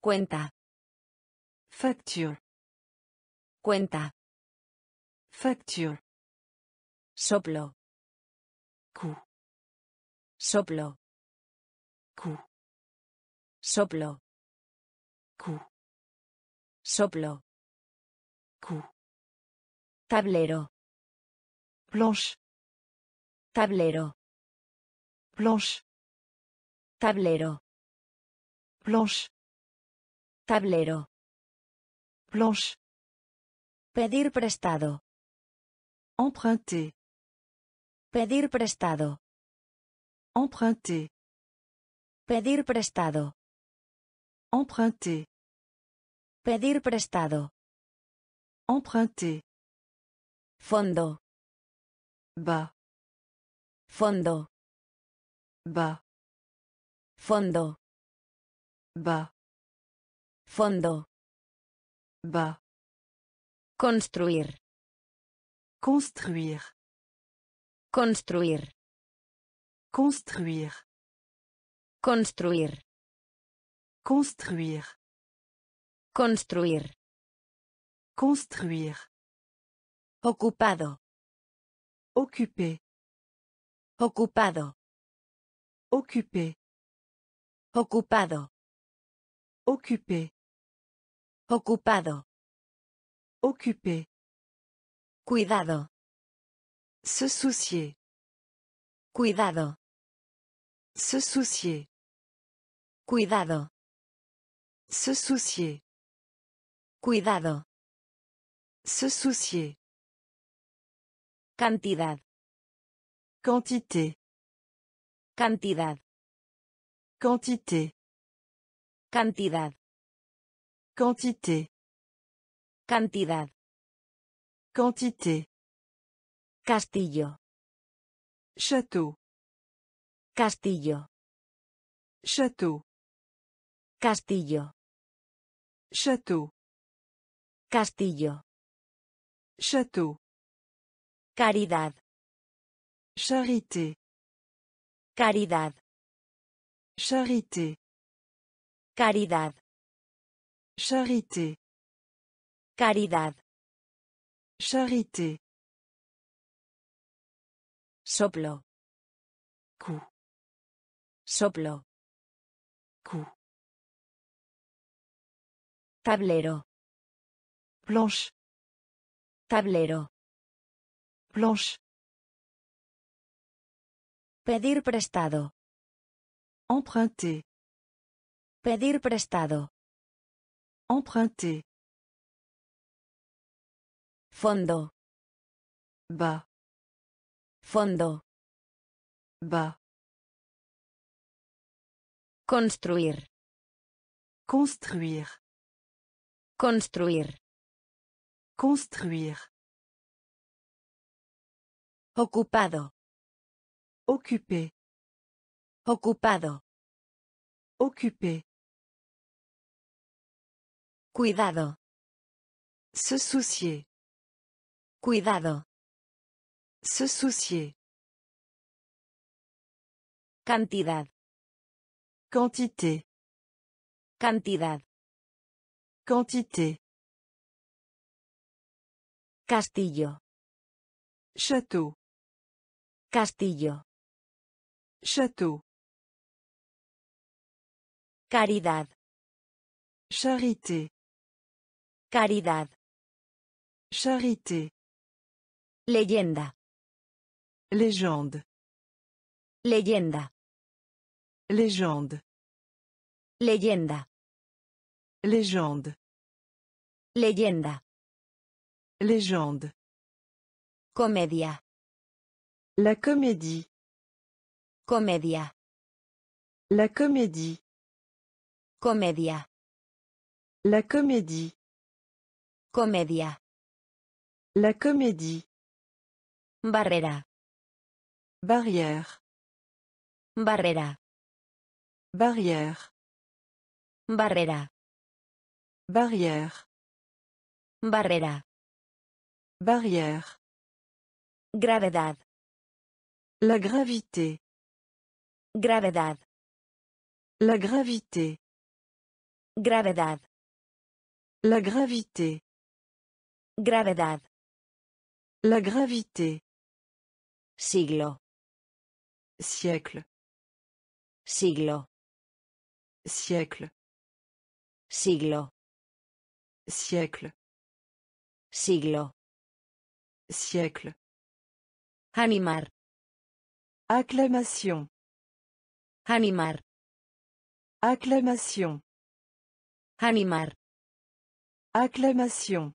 Cuenta. Facture. Cuenta. Facture. Soplo. Coup. Soplo. Coup. Soplo. Coup. Soplo. Coup. Tablero. Planche. Tablero. Planche. Tablero. Planche. Tablero. Planche. Pedir prestado. Emprunter. Pedir prestado. Emprunter. Pedir prestado. Emprunter. Pedir prestado. Emprunter. Fondo. Bas. Fondo. Bas. Fondo. Bas. Fondo. Bas. Construir. Construire. Construir. Construire. Construir. Construire. Construir. Construire. Ocupado. Occuper. Ocupado. Occuper. Ocupado. Occuper. Ocupado. Occuper. Cuidado. Se soucier. Cuidado. Se soucier. Cuidado. Se soucier. Cuidado. Se soucier. Cantidad. Quantité. Cantidad. Quantité. Cantidad. Quantité. Cantidad. Quantité. Castillo. Château. Castillo. Château. Castillo. Château. Castillo. Château. Caridad. Charité. Caridad. Charité. Caridad. Charité. Caridad. Charité. Soplo. Coup. Soplo. Coup. Tablero. Planche. Tablero. Planche. Pedir prestado. Emprunter. Pedir prestado. Emprunter. Fondo. Bas. Fondo. Bas. Construir. Construire. Construir. Construire. Ocupado. Occuper. Ocupado. Occuper. Cuidado. Se soucier. Cuidado. Se soucier. Cantidad. Quantité. Cantidad. Quantité. Castillo. Château. Castillo. Château. Caridad. Charité. Caridad. Charité. Leyenda. Légende. Leyenda. Légende. Leyenda. Légende. Leyenda. Légende. Comedia. La comédie. Comedia. La comédie. Comedia. La comédie. Comedia. La comédie. Barrera. Barrière. Barrera. Barrière. Barrera. Barrière. Barrera. Barrière. Gravedad. La gravité. Gravedad. La gravité. Gravedad. La gravité. Gravedad. La gravité. Siglo. Siècle. Siglo. Siècle. Siglo. Siècle. Siglo. Siècle. Animar. Acclamation. Animar. Acclamation. Animar. Acclamation.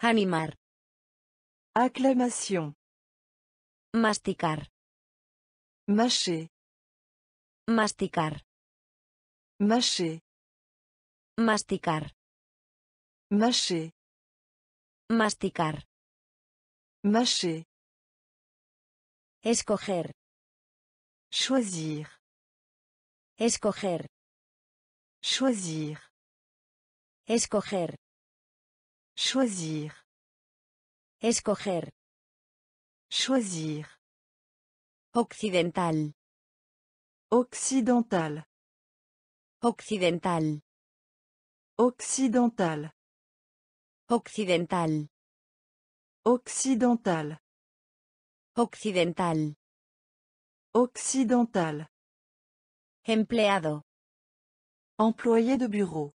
Animar. Acclamation. Masticar. Mâcher. Masticar. Mâcher. Masticar. Mâcher. Masticar. Mâcher. Escoger. Choisir. Escoger. Choisir. Escoger. Choisir. Escoger. Choisir. Occidental. Occidental. Occidental. Occidental. Occidental. Occidental. Occidental. Occidental. Empleado. Employé de bureau.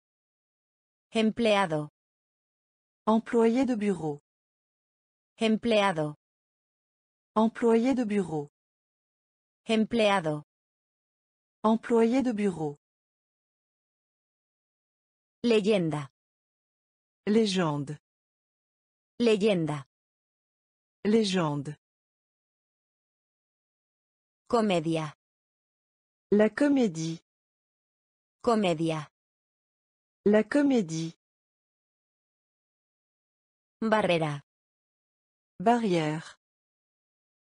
Empleado. Employé de bureau. Empleado. Employé de bureau. Empleado. Employé de bureau. Leyenda. Légende. Leyenda. Légende. Comedia. La comédie. Comedia. La comédie. Barrera. Barrière.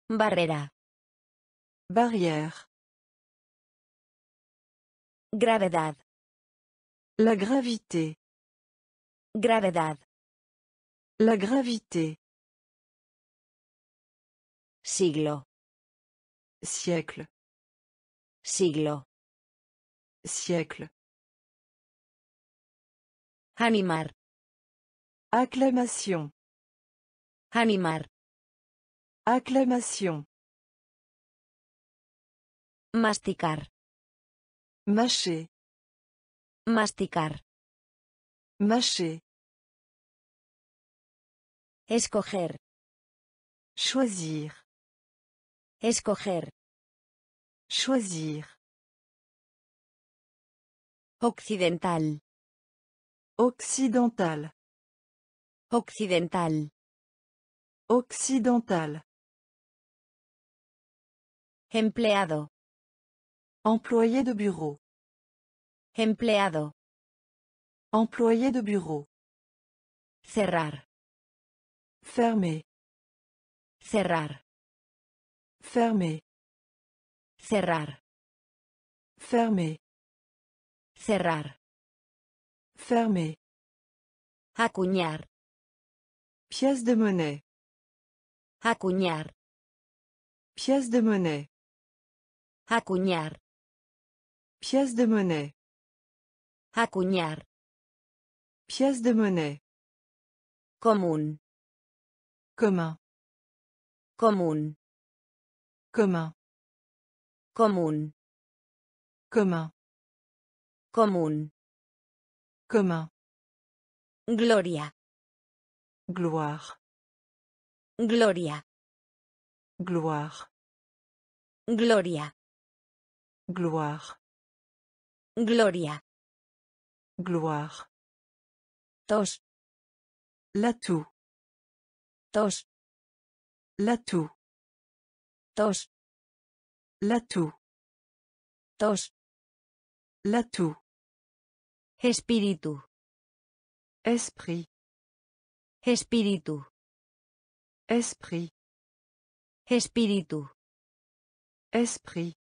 Barrera. Barrière. Gravedad. La gravité. Gravedad. La gravité. Siglo. Siècle. Siglo. Siècle. Animar. Acclamation. Animar. Acclamation. Masticar. Mâcher. Masticar. Mâcher. Escoger. Choisir. Escoger. Choisir. Occidental. Occidental. Occidental. Occidental. Empleado. Employé de bureau. Empleado. Employé de bureau. Cerrar. Fermé. Cerrar. Fermé. Cerrar. Fermé. Cerrar. Fermé. Acuñar. Pièce de monnaie. Acuñar. Pièce de monnaie. Acuñar. Pièce de monnaie. Acuñar. Pièce de monnaie. Común. Commun. Común. Commun. Común. Commun. Común. Commun. Gloria. Gloire. Gloria. Gloire. Gloria. Gloire. Gloria. Gloire. Tos. L'atout. Tos. L'atout. Tos. L'atout. Tos. L'atout. Espíritu. Esprit. Espíritu. Esprit. Espíritu. Esprit.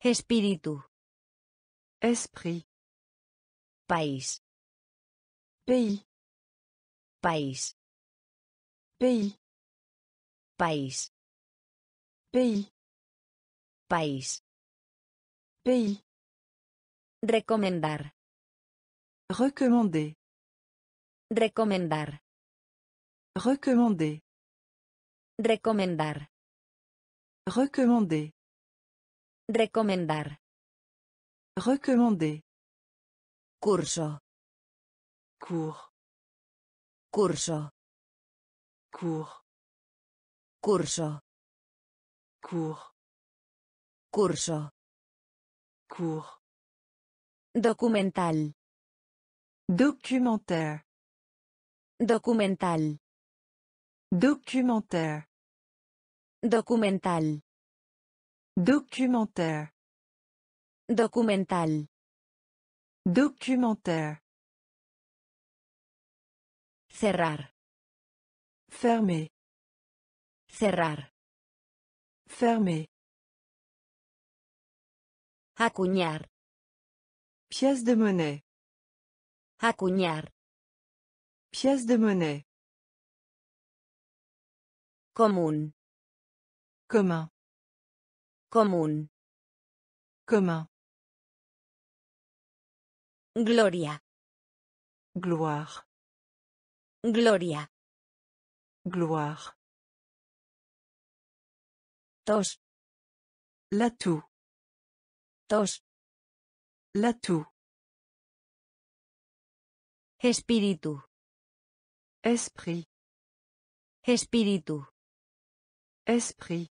Espíritu. Esprit. País. Pays. País. Pays. País. Pays. País. Pays. Recomendar. Recommander. Recomendar. Recommander. Recomendar. Recommander. Recomendar. Recommander. Curso. Cours. Curso. Cours. Curso. Cours. Curso. Cours. Documental. Documentaire. Documental. Documentaire. Documental. Documentaire. Documental. Documentaire. Cerrar. Fermé. Cerrar. Fermé. Acuñar. Pièce de monnaie. Acuñar. Pièce de monnaie. Común. Commun. Común. Commun. Gloria. Gloire. Gloria. Gloire. Espíritu. Esprit. Espíritu. Esprit.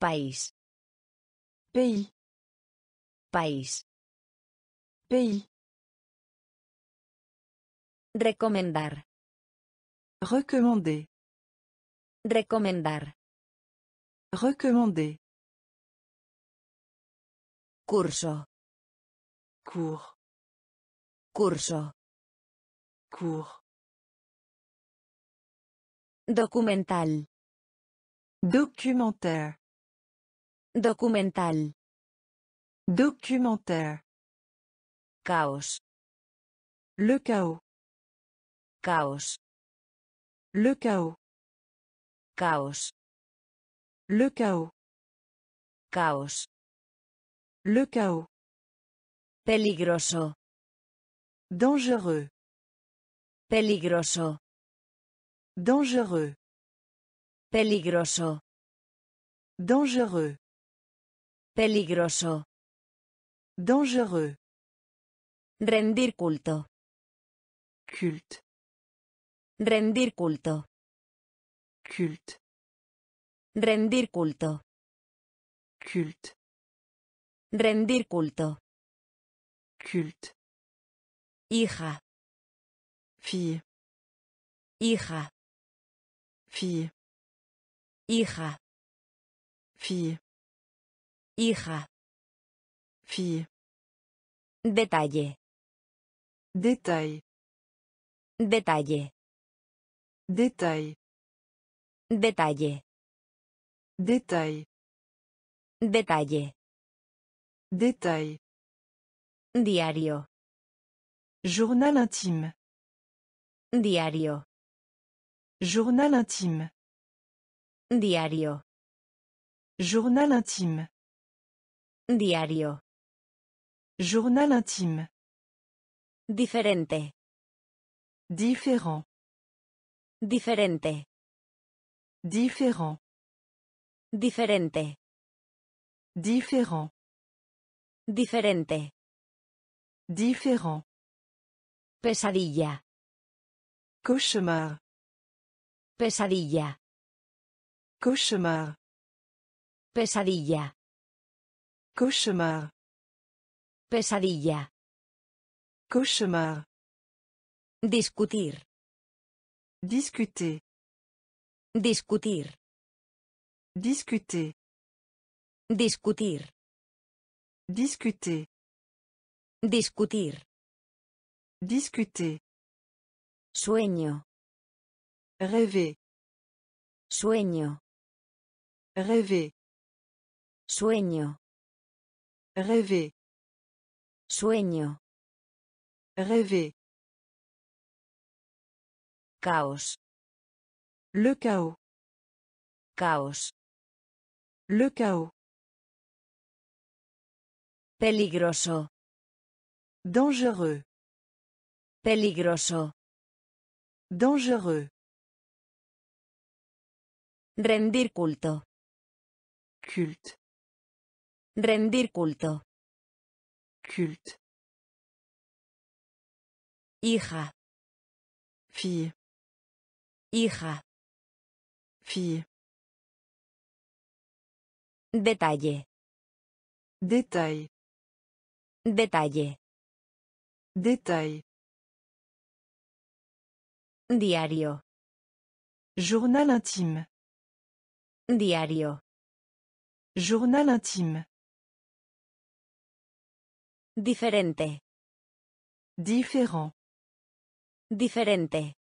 País. Pays. País. Pays. Recomendar. Recommander. Recomendar. Recommander. Curso. Cours. Curso. Cours. Documental. Documentaire. Documental. Documentaire. Caos. Le chaos. Caos. Le chaos. Caos. Le chaos. Caos. Le chaos. Peligroso. Dangereux. Peligroso. Dangereux. Peligroso. Dangereux. Peligroso. Dangereux. Rendir culto. Culte. Rendir culto. Culte. Rendir culto. Culte. Rendir culto. Culte. Hija. Fille. Hija. Fille. Hija. Fille. Hija. Fille. Detalle. Détail. Detalle. Détail. Detalle. Détail. Detalle. Détail. Diario. Journal intime. Diario. Journal intime. Diario. Journal intime. Diario. Journal intime. Diferente. Différent. Diferente. Différent. Diferente. Différent. Diferente. Différent. Pesadilla. Cauchemar. Pesadilla. Cauchemar. Pesadilla. Cauchemar. Pesadilla. Cauchemar. Discutir. Discuter. Discutir. Discuter. Discutir. Discuter. Discutir. Discuter. Sueño. Rêver. Sueño. Rêver. Sueño. Rêver. Sueño. Rêver. Caos. Le chaos. Caos. Le chaos. Peligroso. Dangereux. Peligroso. Dangereux. Rendir culto. Culte. Rendir culto. Culte. Hija. Fille. Hija. Fille. Detalle. Détail. Detalle. Détail. Diario. Journal intime. Diario. Journal intime. Diferente. Différent. Diferente.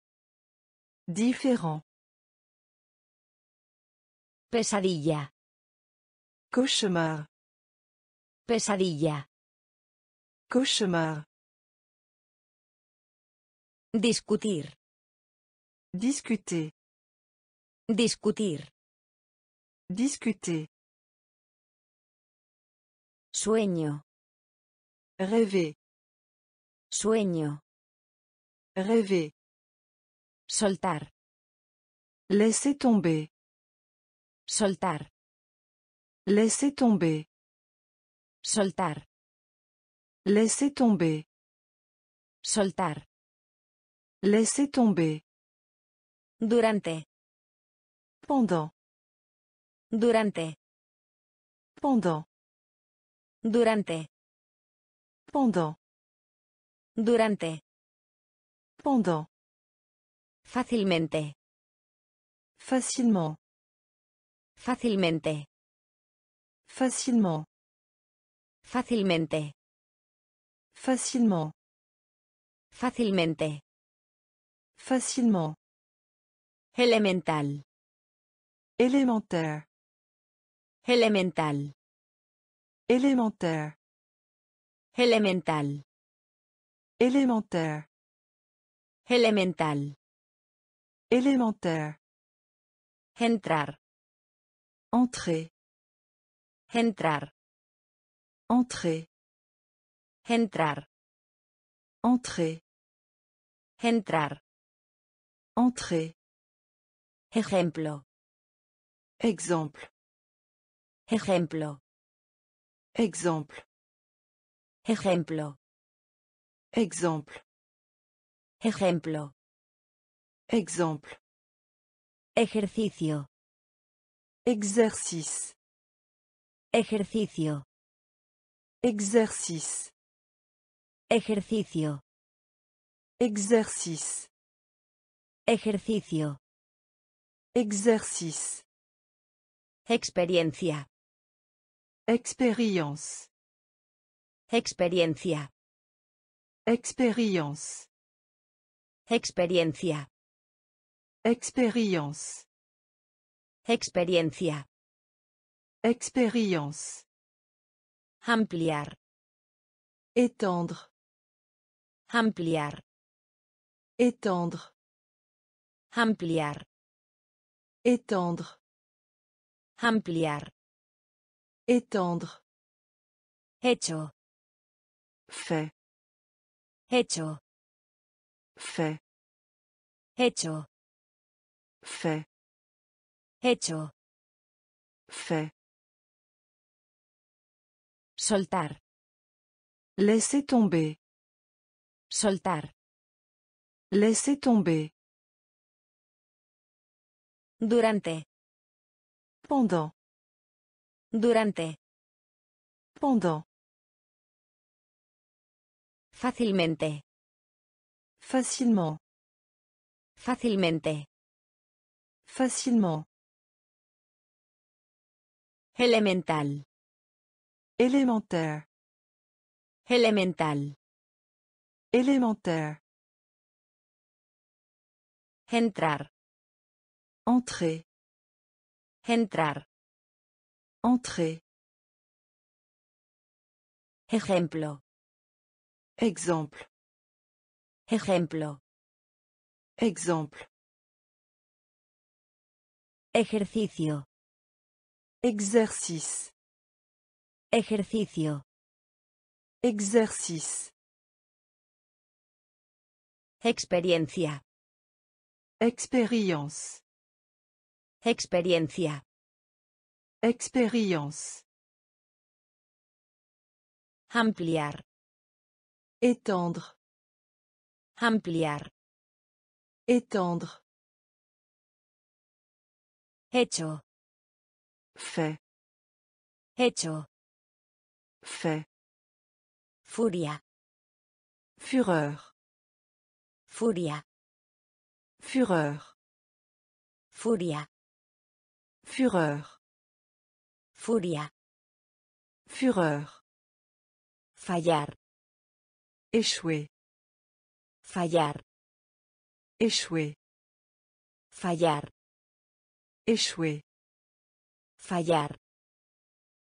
Différent. Pesadilla. Cauchemar. Pesadilla. Cauchemar. Discutir. Discuter. Discutir. Discuter. Sueño. Rêver. Sueño. Rêver. Soltar. Laisser tomber. Soltar. Laisser tomber. Soltar. Laisser tomber. Soltar. Laisser tomber. Durante. Pendant. Durante. Pendant. Durante. Pendant. Durante. Pendant. Fácilmente. Facilement. Fácilmente. Facilement. Fácilmente. Facilement. Fácilmente. Facilement. Elemental. Élémentaire. Elemental. Élémentaire. Elemental. Élémentaire. Elemental. Élémentaire. Entrar. Entrer. Entrar. Entrer. Entrar. Entrer. Entrar. Entrer. Ejemplo. Exemple. Ejemplo. Exemple. Ejemplo. Exemple. Ejemplo. Exemple. Ejercicio. Exercice. Ejercicio. Exercice. Ejercicio. Exercice. Ejercicio. Exercice. Experiencia. Expérience. Experiencia. Expérience. Experiencia. Expérience. Experiencia. Expérience. Ampliar. Étendre. Ampliar. Étendre. Ampliar. Étendre. Ampliar. Étendre. Hecho. Fait. Hecho. Fait. Hecho. Fait. Hecho. Fait. Soltar. Laisser tomber. Soltar. Laisser tomber. Durante. Pendant. Durante. Pendant. Fácilmente. Facilement. Fácilmente. Facilement. Elemental. Élémentaire. Elemental. Élémentaire. Entrar. Entrer. Entrar. Entrer. Ejemplo. Exemple. Ejemplo. Exemple. Ejercicio. Exercice. Ejercicio. Exercice. Experiencia. Expérience. Experiencia. Expérience. Ampliar. Étendre. Ampliar. Étendre. Hecho. Fait. Hecho. Fait. Furia. Fureur. Furia. Fureur. Furia. Fureur. Furia. Fureur. Fallar. Échouer. Fallar. Échouer. Fallar. Échouer. Fallar.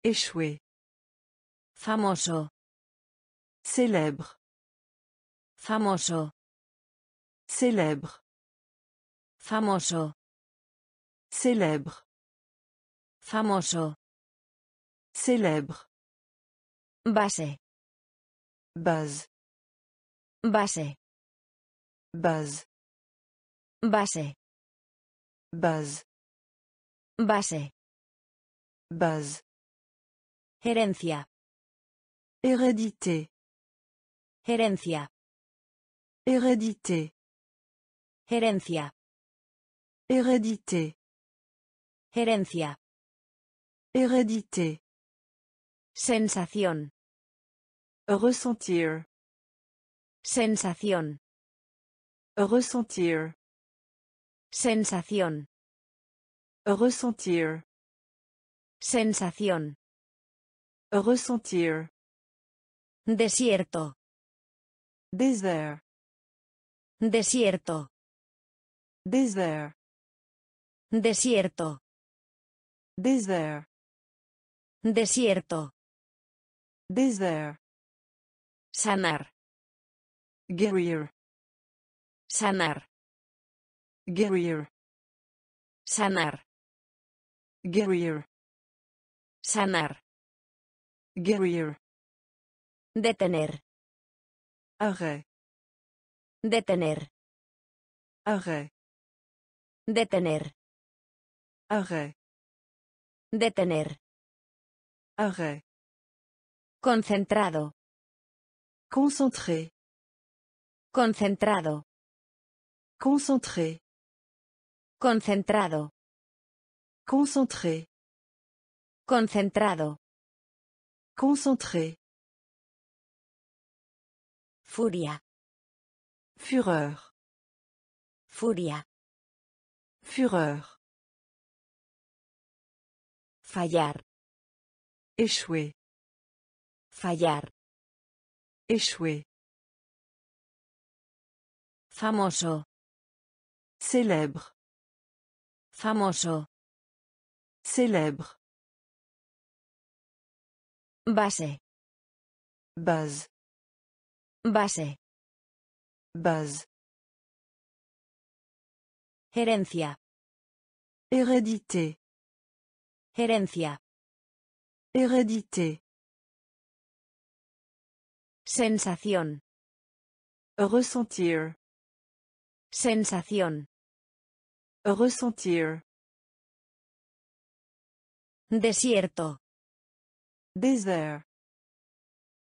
Échouer. Famoso. Célèbre. Famoso. Célèbre. Famoso. Célèbre. Famoso. Célèbre. Base. Base. Base. Base. Base. Base. Base. Base. Herencia. Hérédité. Herencia. Hérédité. Herencia. Hérédité. Herencia. Hérédité. Sensación. Ressentir. Sensación. Ressentir. Sensación. Ressentir. Sensación. Ressentir. Desierto. Désert. Desierto. Désert. Desierto. Désert. Desierto. Désert. Sanar. Guérir. Sanar. Guérir. Sanar. Guérir. Sanar. Guérir. Detener. Arrêt. Detener. Arrêt. Detener. Arrêt. Detener. Arrêt. Concentrado. Concentré. Concentrado. Concentré. Concentrado. Concentré. Concentrado. Concentré. Furia. Fureur. Furia. Fureur. Fallar. Échouer. Fallar. Échouer. Famoso. Célèbre. Famoso. Célèbre. Base. Base. Base. Base. Herencia. Hérédité. Herencia. Hérédité. Sensación. Ressentir. Sensación. Ressentir. Desierto. Désert.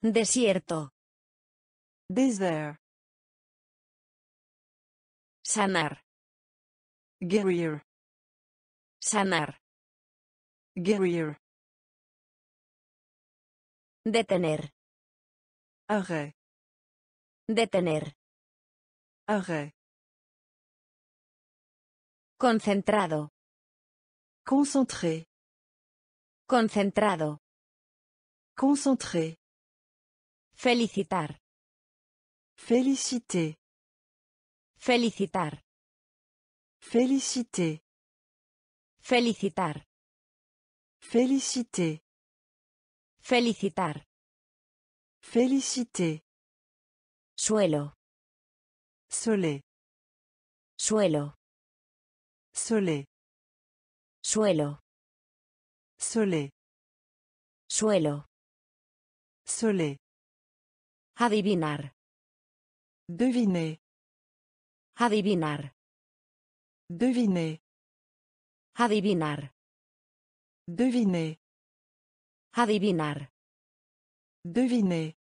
Desierto. Désert. Sanar. Guérir. Sanar. Guérir. Detener. Arrêt. Detener. Arrêt. Concentrado. Concentré. Concentrado. Concentré. Felicitar. Féliciter. Felicitar. Féliciter. Felicitar. Féliciter. Felicitar. Féliciter. Suelo. Soleil. Suelo. Soleil. Suelo. Soleil. Suelo. Soleil. Adivinar. Deviner. Adivinar. Deviner. Adivinar. Deviner. Adivinar. Deviner.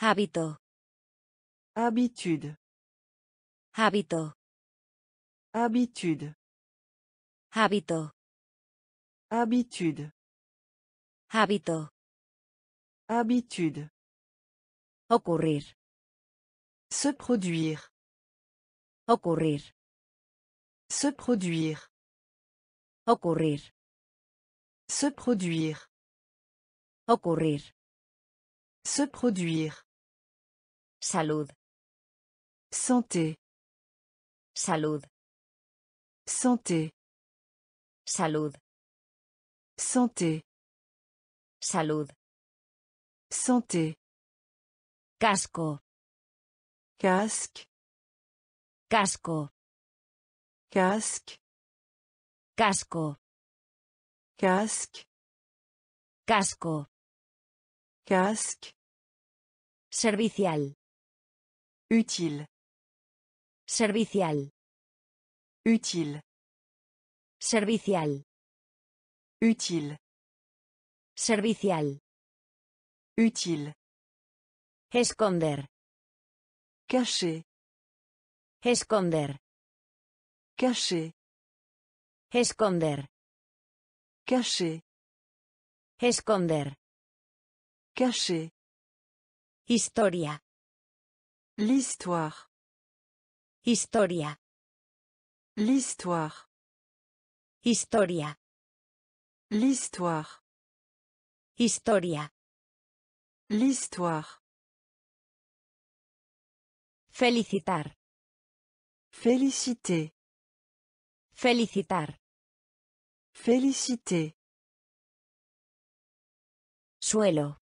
Hábito. Habitude. Hábito. Habitude. Hábito. Habitude. Hábito. Habitude. Ocurrir. Se produire. Ocurrir. Se produire. Ocurrir. Se produire. Ocurrir. Se produire. Salud. Santé. Salud. Santé. Salud. Santé. Salud. Santé. Casco. Casque. Casco. Casque. Casco. Casque. Casco. Casque. Servicial. Utile. Servicial. Utile. Servicial. Utile. Servicial. Utile. Esconder. Caché. Esconder. Cacher. Esconder. Cacher. Esconder. Cacher. Historia. L'histoire. Historia. L'histoire. Historia. L'histoire. Historia. L'histoire. Felicitar. Féliciter. Felicitar. Féliciter. Suelo.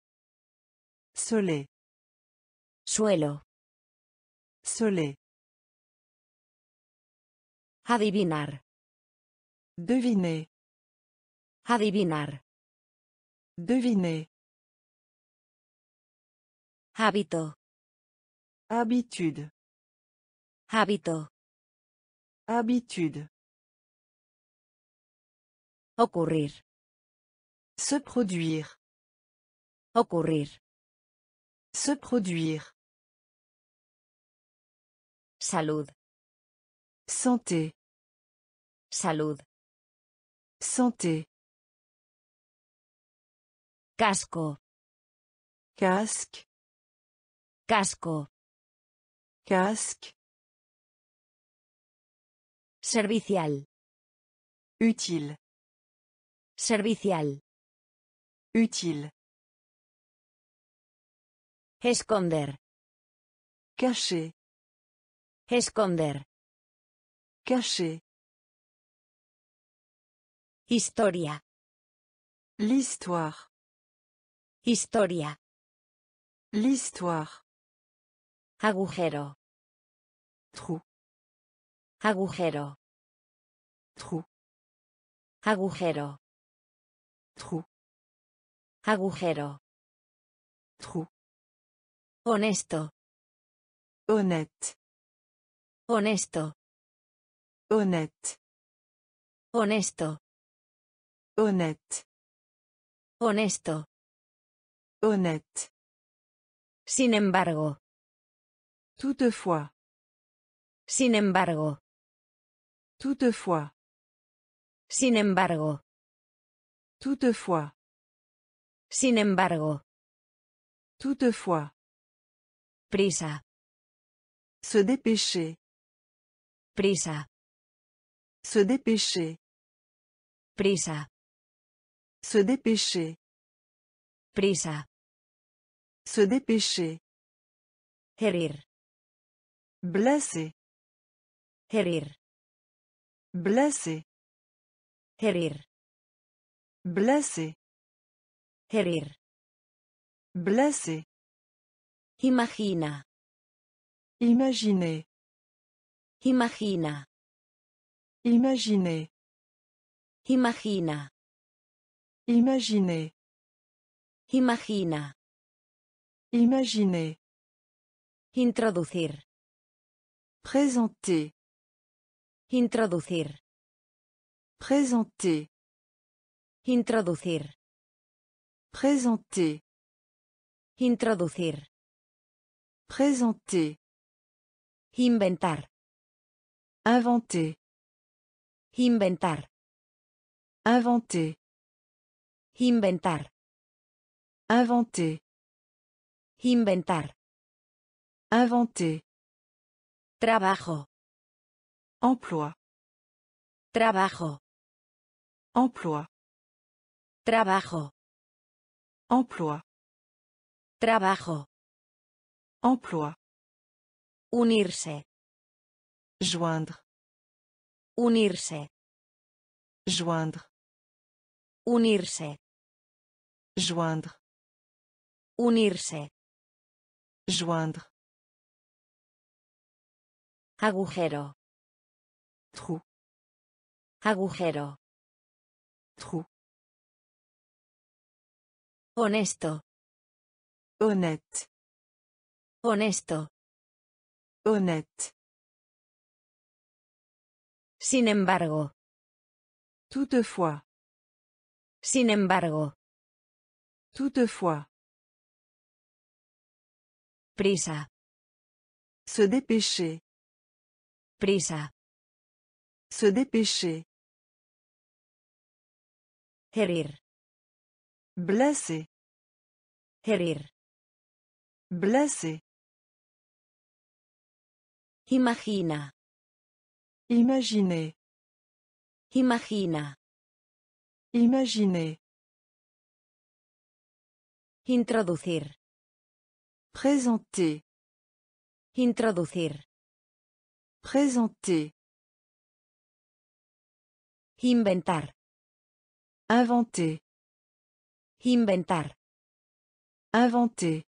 Soleil. Suelo. Soleil. Adivinar. Deviner. Adivinar. Deviner. Hábito. Habitude. Hábito. Habitude. Ocurrir. Se produire. Ocurrir. Se produire. Salud. Santé. Salud. Santé. Casco. Casque. Casco. Casque. Servicial. Utile. Servicial. Utile. Esconder. Cacher. Esconder. Cacher. Historia. L'histoire. Historia. L'histoire. Agujero. Trou. Agujero. Trou. Agujero. Trou. Agujero. Trou. Honesto. Honnête. Honesto. Honnête. Honesto. Honnête. Honesto. Honnête. Sin embargo. Toutefois. Sin embargo. Toutefois. Sin embargo. Toutefois. Sin embargo. Toutefois. Prisa. Se dépêcher. Prisa. Se dépêcher. Prisa. Se dépêcher. Prisa. Se dépêcher. Herir. Blesser. Herir. Blesser. Herir. Blesser. Herir. Blesser. Imagina. Imaginer. Imagina. Imaginer. Imagina. Imaginer. Imagina. Imaginer. Introducir. Présenter. Introducir. Présenter. Introducir. Présenter. Introducir. Présenter. Inventar. Inventer. Inventar. Inventer. Inventar. Inventer. Inventar. Inventer. Trabajo. Emploi. Trabajo. Emploi. Trabajo. Emploi. Trabajo. Emploi. Unirse. Joindre. Unirse. Joindre. Unirse. Joindre. Unirse. Joindre. Agujero. Trou. Agujero. Trou. Honesto. Honnête. Honesto. Honnête. Sin embargo. Toutefois. Sin embargo. Toutefois. Prisa. Se dépêcher. Prisa. Se dépêcher. Herir. Blessé. Herir. Blessé. Imagina. Imaginez. Imagina. Imaginez. Introducir. Présenter. Introducir. Présenter. Inventar. Inventer. Inventar. Inventer.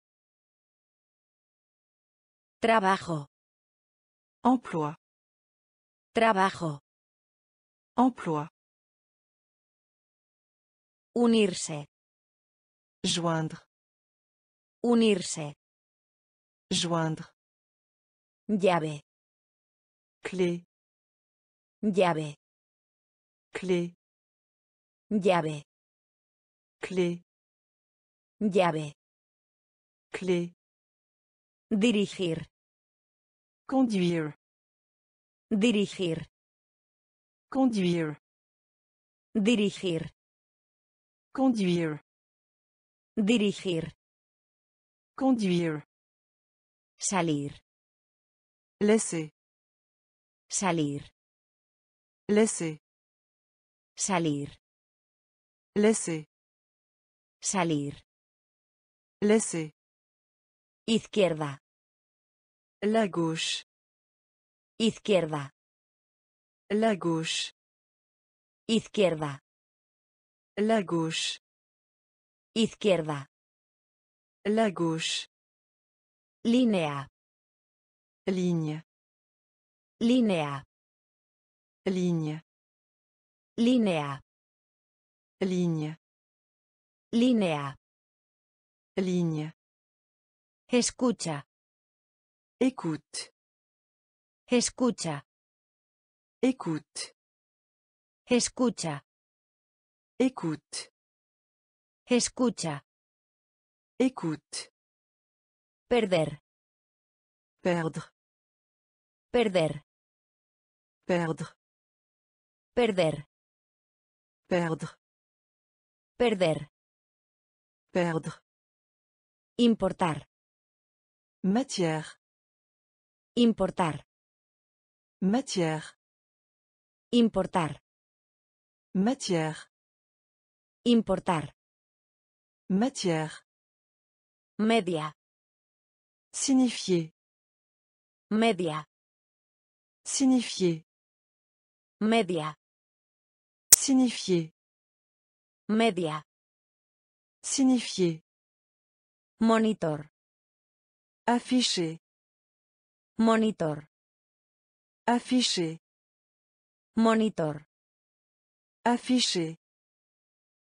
Trabajo. Emploi. Trabajo. Emploi. Unirse. Joindre. Unirse. Joindre. Llave. Clé. Llave. Clé. Llave. Clé. Llave. Clé. Dirigir. Conduire. Dirigir. Conduire. Dirigir. Conduire. Dirigir. Conduire. Salir. Laisser. Salir. Laisser. Salir. Laisser. Salir. Laisser. Izquierda. La gauche. Izquierda. La gauche. Izquierda. La gauche. Izquierda. La gauche. Línea. Ligne. Línea. Ligne. Línea. Ligne. Línea. Ligne. Escucha. Écoute. Escucha. Écoute. Escucha. Écoute. Escucha. Écoute. Perder. Perdre. Perder. Perdre. Perder. Perdre. Perder. Perdre. Importar. Matière. Importar. Matière. Importar. Matière. Importar. Matière. Media. Signifier. Media. Signifier. Media. Signifier. Media. Signifier. Monitor. Afficher. Monitor. Afficher. Monitor. Afficher.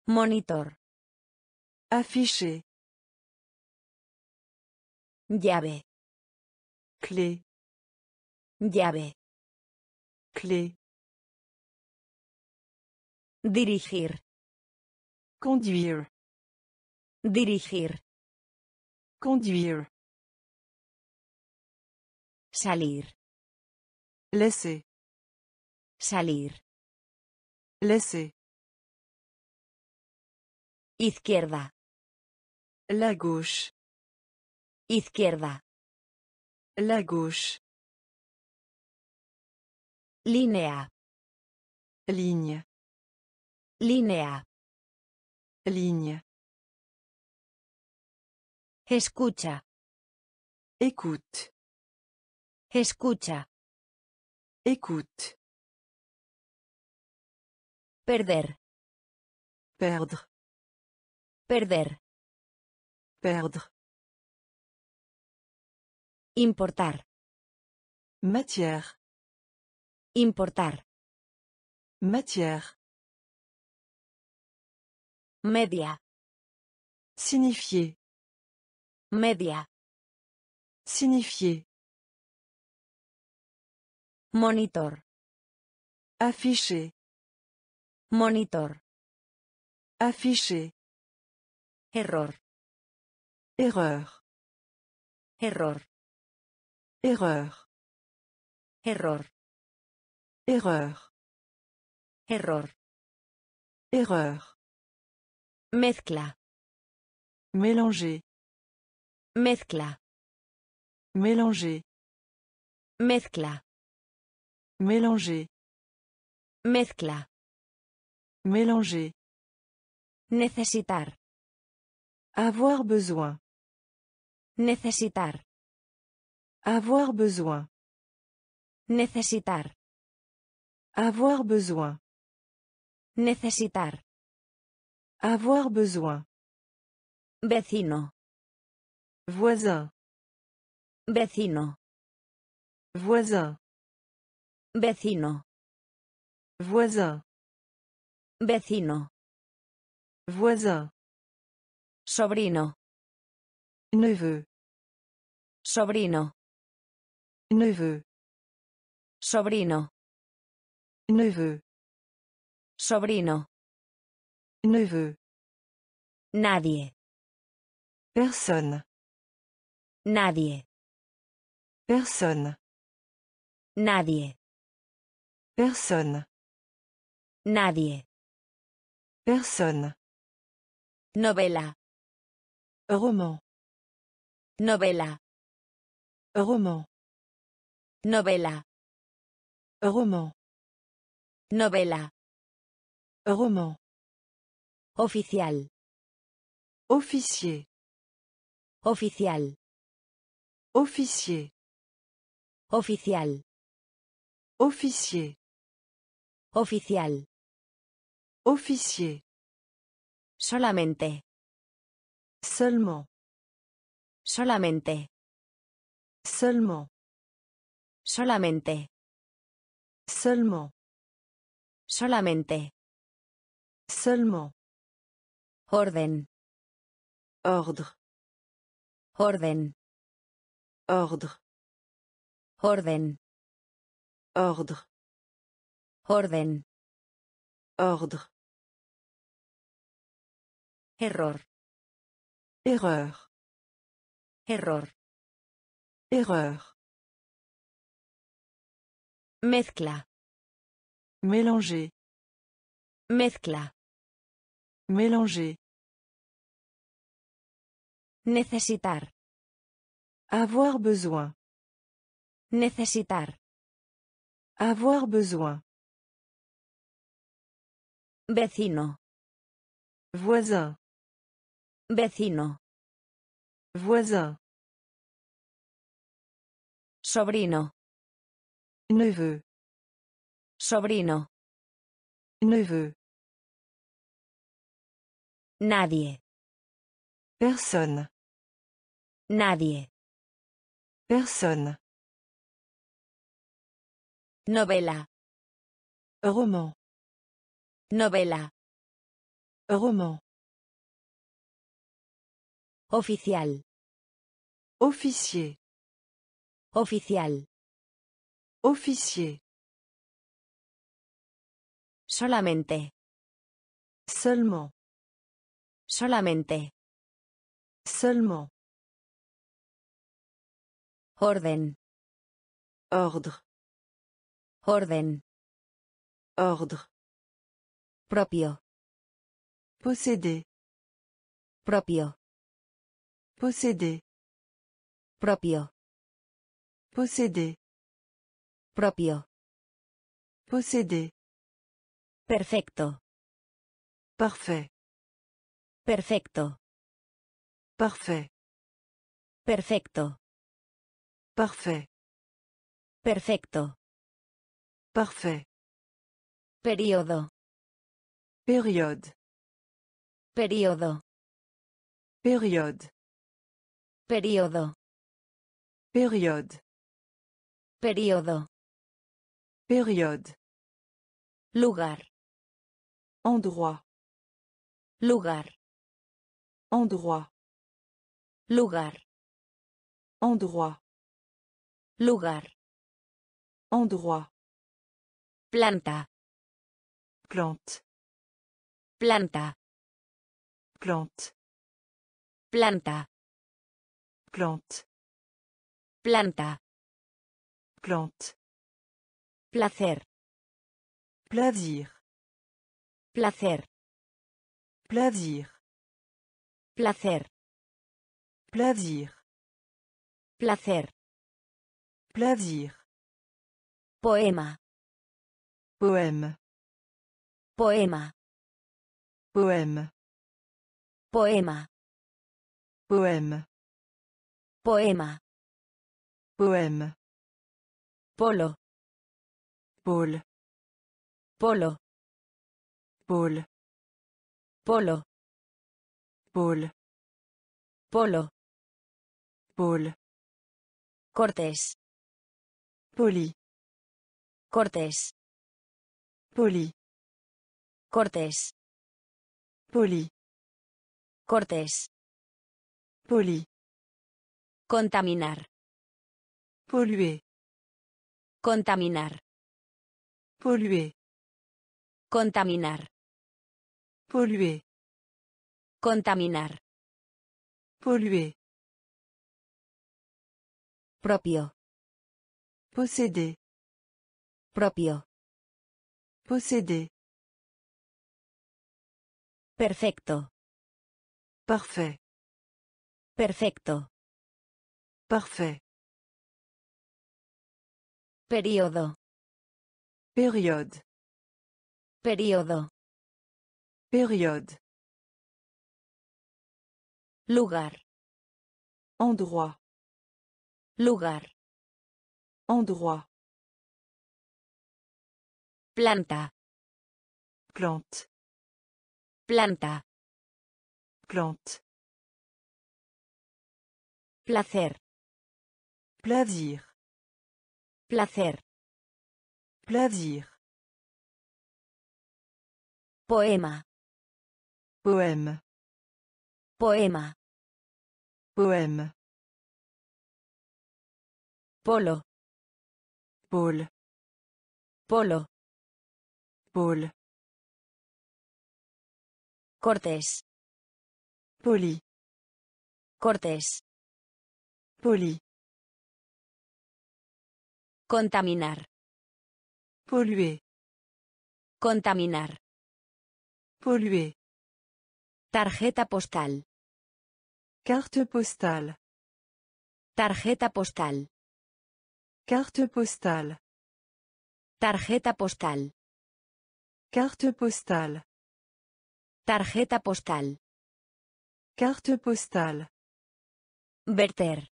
Monitor. Afficher. Llave. Clé. Llave. Clé. Dirigir. Conduire. Dirigir. Conduire. Salir. Laisser. Salir. Laisser. Izquierda. La gauche. Izquierda. La gauche. Línea. Ligne. Línea. Ligne. Escucha. Écoute. Escucha. Écoute. Perder. Perdre. Perder. Perdre. Importar. Matière. Importar. Matière. Media. Signifier. Media. Signifier. Monitor. Afficher. Monitor. Afficher. Error. Erreur. Error. Erreur. Error. Erreur. Error. Erreur. Mezcla. Mélanger. Mezcla. Mélanger. Mezcla. Mélanger. Mezcla. Mélanger. Necesitar. Avoir besoin. Necesitar. Avoir besoin. Necesitar. Avoir besoin. Necesitar. Avoir besoin. Vecino. Voisin. Vecino. Voisin. Vecino. Voisin. Vecino. Voisin. Sobrino. Neveu. Sobrino. Neveu. Sobrino. Neveu. Sobrino. Neveu. Nadie. Personne. Nadie. Personne. Nadie. Personne. Nadie. Personne. Novela. Roman. Novela. Roman. Novela. Roman. Novela. Roman. Oficial. Officier. Oficial. Officier. Oficial. Officier. Oficial. Officier. Solamente. Seulement. Solamente. Seulement. Solamente. Seulement. Solamente. Seulement. Orden. Ordre. Orden. Ordre. Orden. Ordre. Orden. Ordre. Error. Erreur. Error. Erreur. Mezcla. Mélanger. Mezcla. Mélanger. Necesitar. Avoir besoin. Necesitar. Avoir besoin. Vecino. Voisin. Vecino. Voisin. Sobrino. Neveu. Sobrino. Neveu. Nadie. Personne. Nadie. Personne. Novela. Roman. Novela. Roman. Oficial. Officier. Oficial. Officier. Solamente. Seulement. Solamente. Seulement. Orden. Ordre. Orden. Ordre. Propio. Posséder. Propio. Posséder. Propio. Posséder. Propio. Posséder. Perfecto. Parfait. Perfecto. Parfait. Perfecto. Parfait. Perfecto. Parfait. Periodo. Période. Periodo. Période. Periodo. Période. Periodo. Période. Lugar. Endroit. Lugar. Endroit. Lugar. Endroit. Lugar. Endroit. Planta. Plante. Planta. Plante. Planta. Plante. Planta. Plante. Placer. Plaisir. Placer. Plaisir. Placer. Plaisir. Placer. Plaisir. Poema. Poème. Poema. Poème. Poema. Poème. Poema. Poème. Polo. Pôle. Polo. Pôle. Polo. Pôle. Polo. Pôle. Cortés. Poli. Cortés. Poli. Cortés. Poli. Cortés. Poli. Contaminar. Polluer. Contaminar. Polluer. Contaminar. Polluer. Contaminar. Polluer. Propio. Posséder. Propio. Posséder. Perfecto. Parfait. Perfecto. Parfait. Periodo. Période. Periodo. Période. Lugar. Endroit. Lugar. Endroit. Planta. Plante. Planta. Plante. Placer. Plaisir. Placer. Plaisir. Poema. Poème. Poema. Poème. Polo. Pôle. Polo. Pôle. Cortés. Poli. Cortés. Poli. Contaminar. Polluer. Contaminar. Polluer. Tarjeta postal. Carte postale. Tarjeta postal. Carte postale. Tarjeta postal. Carte postale. Tarjeta postal. Carte postale. Verter.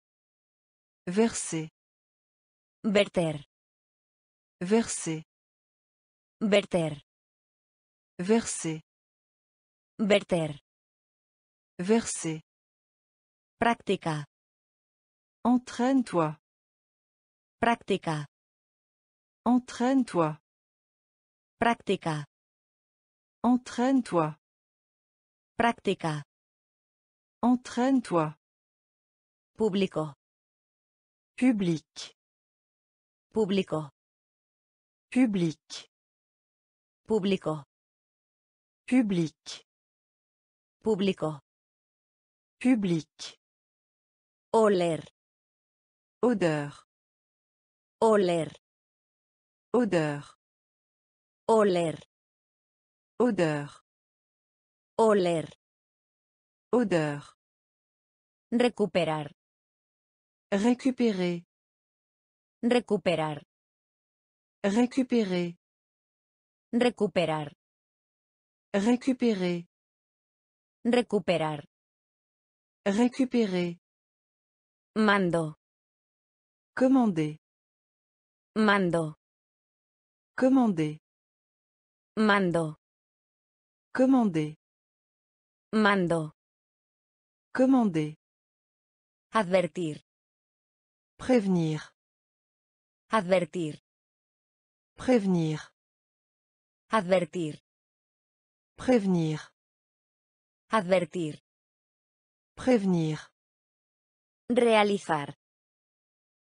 Verser. Verter. Verser. Verter. Verser. Verter. Verser. Práctica. Entraîne-toi. Práctica. Entraîne-toi. Práctica. Entraîne-toi. Práctica. Entraîne-toi. Público. Public. Público. Public. Público. Public. Público. Public. Oler. Odeur. Oler. Odeur. Oler. Odeur. Oler. Odeur. Recuperar. Récupérer. Recuperar. Récupérer. Recuperar. Récupérer. Recuperar. Récupérer. Mando. Commander. Mando. Commander. Mando. Commander. Mando. Commander. Advertir. Prévenir. Advertir. Prévenir. Advertir. Prévenir. Advertir. Prévenir. Realizar.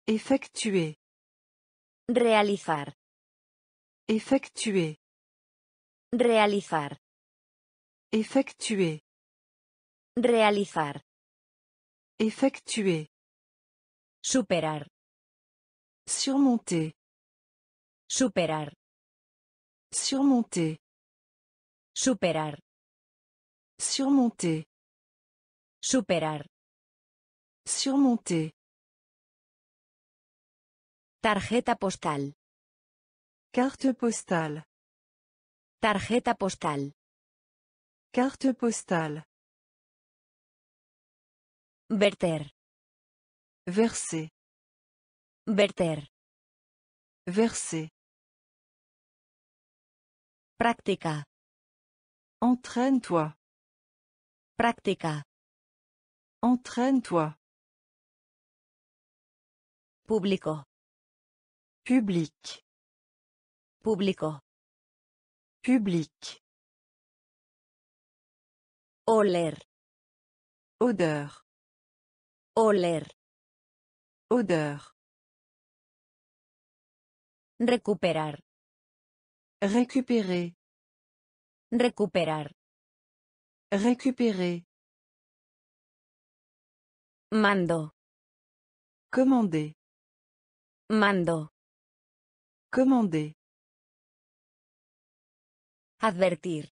Effectuer. Realizar. Effectuer. Realizar. Effectuer. Realizar. Effectuer. Superar. Surmonter. Superar. Surmonter. Superar. Surmonter. Superar. Surmonter. Tarjeta postal. Carte postale. Tarjeta postal. Carte postale. Verter. Verser. Verter. Verser. Práctica. Entraîne-toi. Práctica. Entraîne-toi. Público. Public. Público. Public. Oler. Odeur. Oler. Odeur. Recuperar. Récupérer. Recuperar. Récupérer. Mando. Commander. Mando. Commander. Advertir.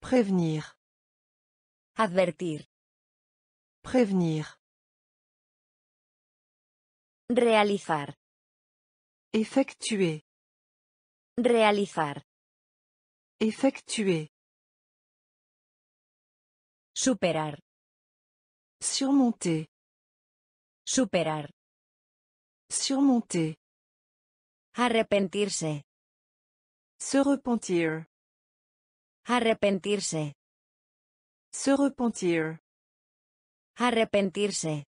Prévenir. Advertir. Prévenir. Realizar. Effectuer. Realizar. Effectuer. Superar. Surmonter. Superar. Surmonter. Arrepentirse. Se repentir. Arrepentirse. Se repentir. Arrepentirse.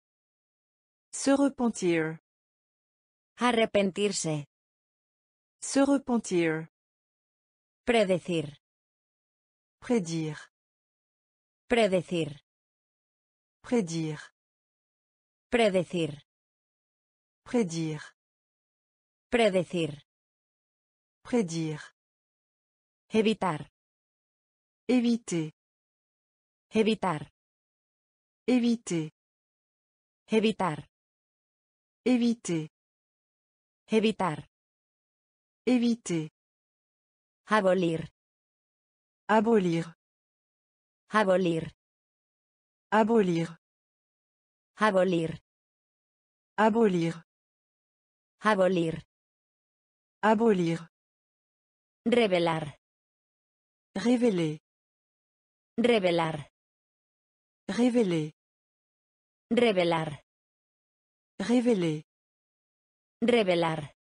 Se repentir. Arrepentirse. Se repentir. Predecir. Prédire. Predecir. Prédire. Predecir. Prédire. Predecir. Prédire. Evitar. Éviter. Evitar. Éviter. Evitar. Éviter. Evitar. Éviter. Abolir. Abolir. Abolir. Abolir. Abolir. Abolir. Abolir. Abolir. Revelar. Révéler. Revelar. Révéler. Revelar. Révéler. Revelar.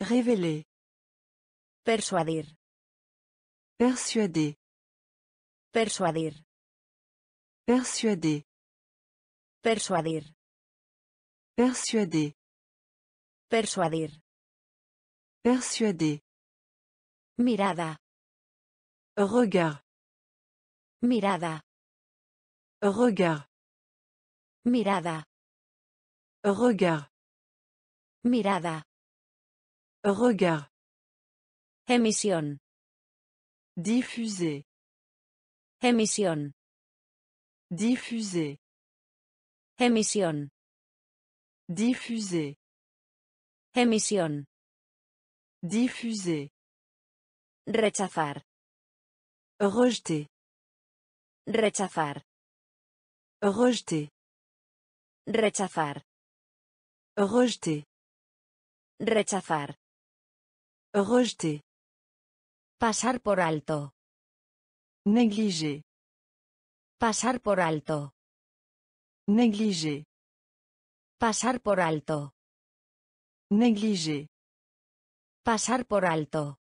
Révéler. Persuadir. Persuader. Persuadir. Persuader. Persuadir. Persuader. Persuadir. Persuader. Mirada. Regard. Mirada. Regard. Mirada. Regard. Mirada. Regard. Emisión. Diffuser. Emisión. Diffuser. Emisión. Diffuser. Emisión. Diffuser. Rechazar. Rejeter. Rechazar. Rejeter. Rechazar. Rejeter. Rechazar. Rejeter. Pasar por alto. Négliger. Pasar por alto. Négliger. Pasar por alto. Négliger. Pasar por alto.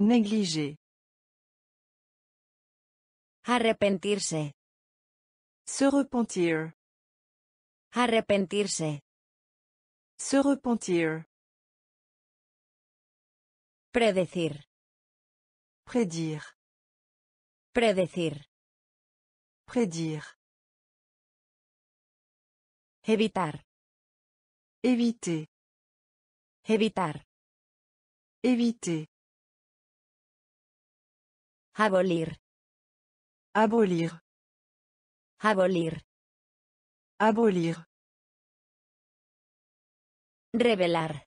Négliger. Arrepentirse. Se repentir. Arrepentirse. Se repentir. Predecir. Prédire. Predecir. Prédire. Evitar. Éviter. Evitar. Éviter. Abolir. Abolir. Abolir. Abolir. Revelar.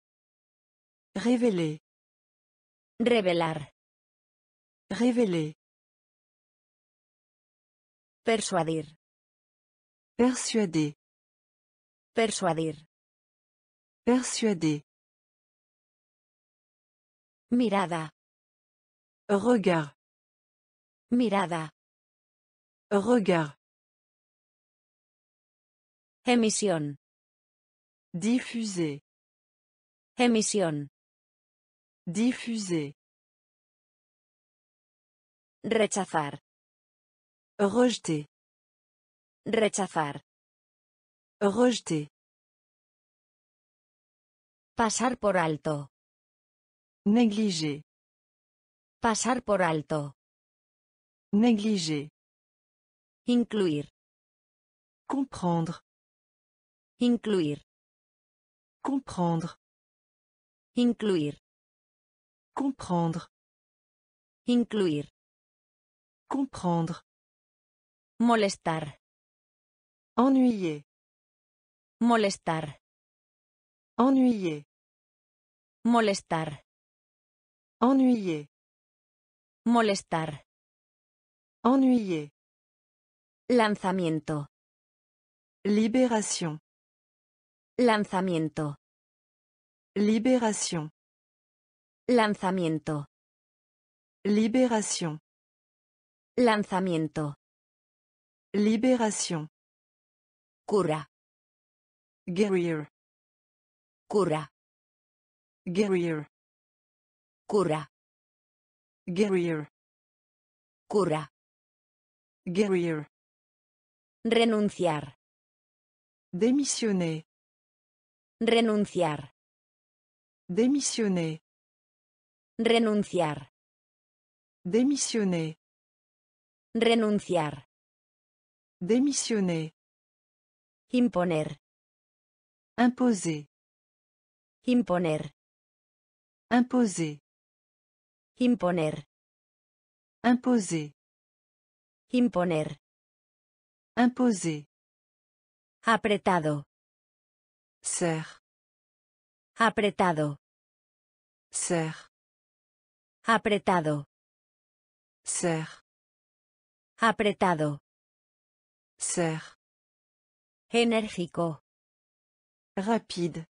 Révéler. Revelar. Révéler. Persuadir. Persuader. Persuadir. Persuader. Mirada. Regard. Mirada. Regard. Emisión. Diffuser. Emisión. Diffuser. Rechazar. Rejeter. Rechazar. Rejeter. Pasar por alto. Négliger. Pasar por alto. Négliger. Incluir. Comprendre. Incluir. Comprendre. Incluir. Comprendre. Incluir. Comprendre. Molestar. Ennuyer. Molestar. Ennuyer. Molestar. Ennuyer. Molestar. Ennuyer. Lanzamiento. Libération. Lanzamiento. Libération. Lanzamiento. Libération. Lanzamiento. Libération. Cura. Guérir. Cura. Guérir. Cura. Guérir. Cura. Guérir. Renunciar. Démissionner. Renunciar. Démissionner. Renunciar. Démissionner. Renunciar. Démissionner. Imponer. Imposer. Imponer. Imposer. Imponer. Imposer. Imponer. Imposer. Apretado. Serre. Apretado. Serre. Apretado. Serre. Apretado. Serre. Enérgico. Rapide.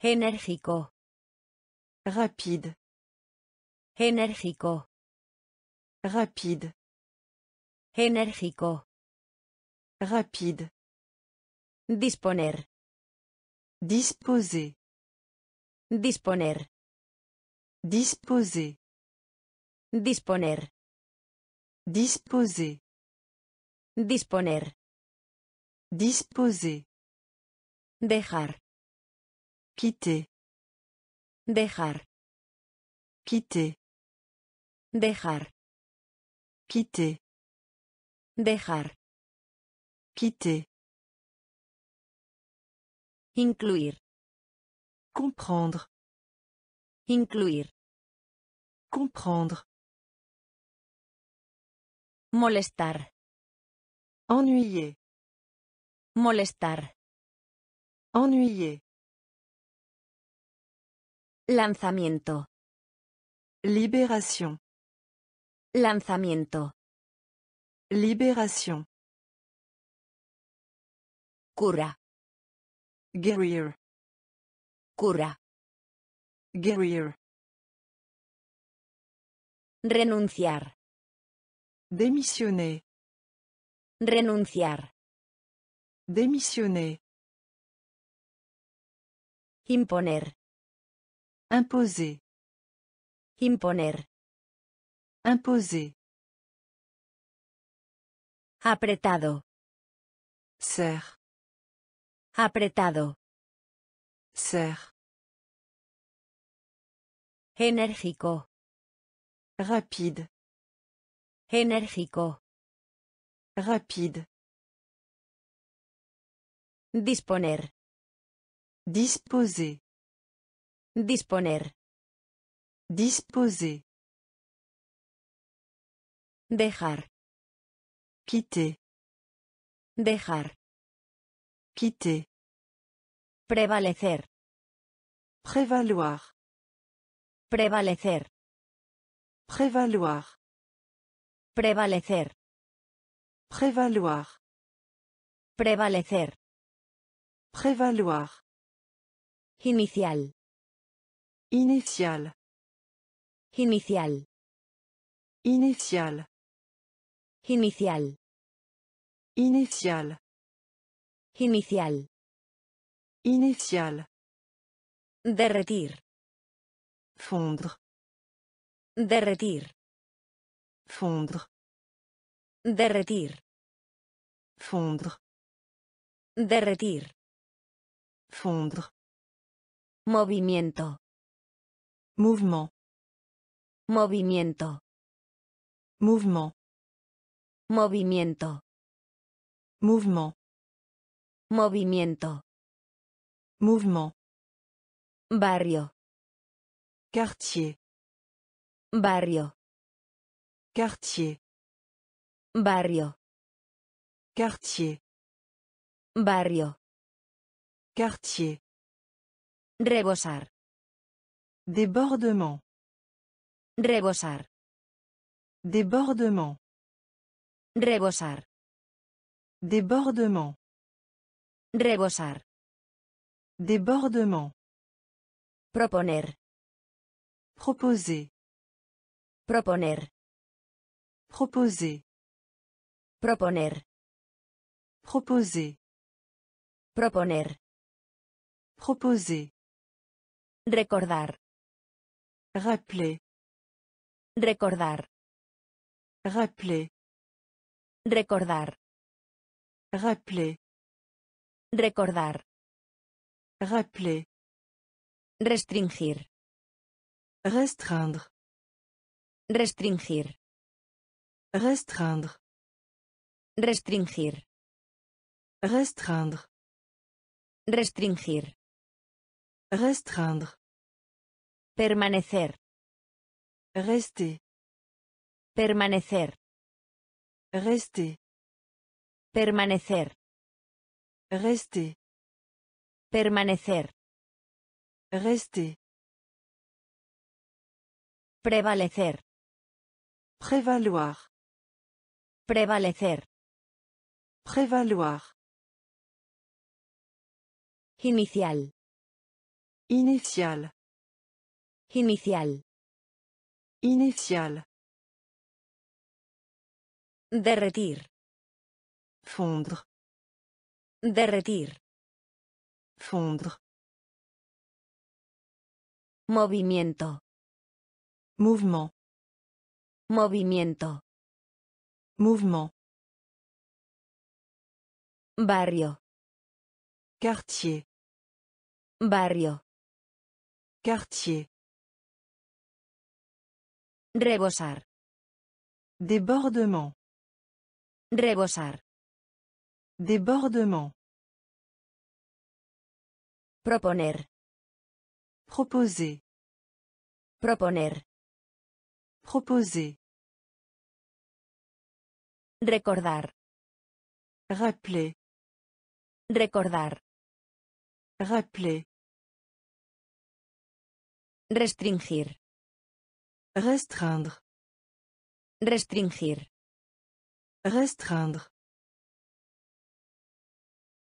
Enérgico. Rapide. Enérgico. Rapide. Enérgico. Rapide. Disponer. Disposer. Disponer. Disposer. Disponer. Disposer. Disponer. Disposer. Dejar. Quitter. Dejar. Quitter. Dejar. Quitter. Dejar. Quitter. Incluir. Comprendre. Incluir. Comprendre. Molestar. Ennuyer. Molestar. Ennuyer. Lanzamiento. Libération. Lanzamiento. Libération. Cura. Guérir. Cura. Guérir. Renunciar. Démissionner. Renunciar. Démissionner. Imponer. Imposer. Imponer. Imposer. Apretado. Serre. Apretado. Serre. Enérgico. Rapide. Enérgico. Rapide. Disponer. Disposer. Disponer. Disposer. Dejar. Quitter. Dejar. Quitter. Prevalecer. Prévaloir. Prevalecer. Prévaloir. Prevalecer. Prévaloir. Prevalecer. Prévaloir. Inicial. Initial. Inicial. Initial. Inicial. Initial. Inicial. Initial. Derretir. Fondre. Derretir. Fondre. Derretir. Fondre. Derretir. Fondre. Movimiento. Mouvement. Movimiento. Mouvement. Movimiento. Mouvement. Movimiento. Mouvement. Barrio. Quartier. Barrio. Quartier. Barrio. Quartier. Barrio. Quartier. Rebosar. Débordement. Rebosar. Débordement. Rebosar. Débordement. Rebosar. Débordement. Proponer. Proposer. Proponer. Proposer. Proponer. Proposer. Proponer. Proposer. Recordar. Rappeler. Recordar. Rappeler. Recordar. Rappeler. Recordar. Rappeler. Restringir. Restreindre. Restringir. Restreindre. Restringir. Restreindre. Restringir. Restreindre. Permanecer. Rester. Permanecer. Rester. Permanecer. Rester. Permanecer. Rester. Prevalecer. Prévaloir. Prevalecer. Prévaloir. Inicial. Initial. Inicial. Initial. Derretir. Fondre. Derretir. Fondre. Movimiento. Mouvement. Movimiento. Mouvement. Barrio. Quartier. Barrio. Quartier. Rebosar. Débordement. Rebosar. Débordement. Proponer. Proposer. Proponer. Proposer. Recordar. Rappeler. Recordar. Rappeler. Restringir. Restreindre. Restringir. Restreindre.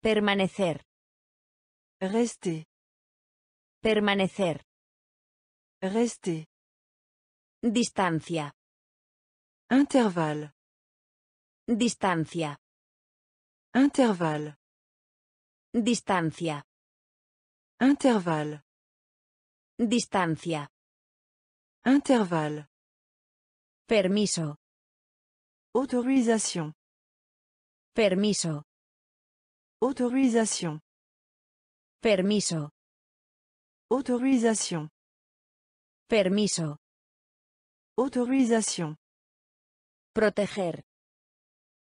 Permanecer. Rester. Permanecer. Rester. Distancia. Intervalle. Distancia. Intervalle. Distancia. Intervalle. Distancia. Intervalle. Permiso. Autorisation. Permiso. Autorisation. Permiso. Autorisation. Permiso. Autorisation. Proteger.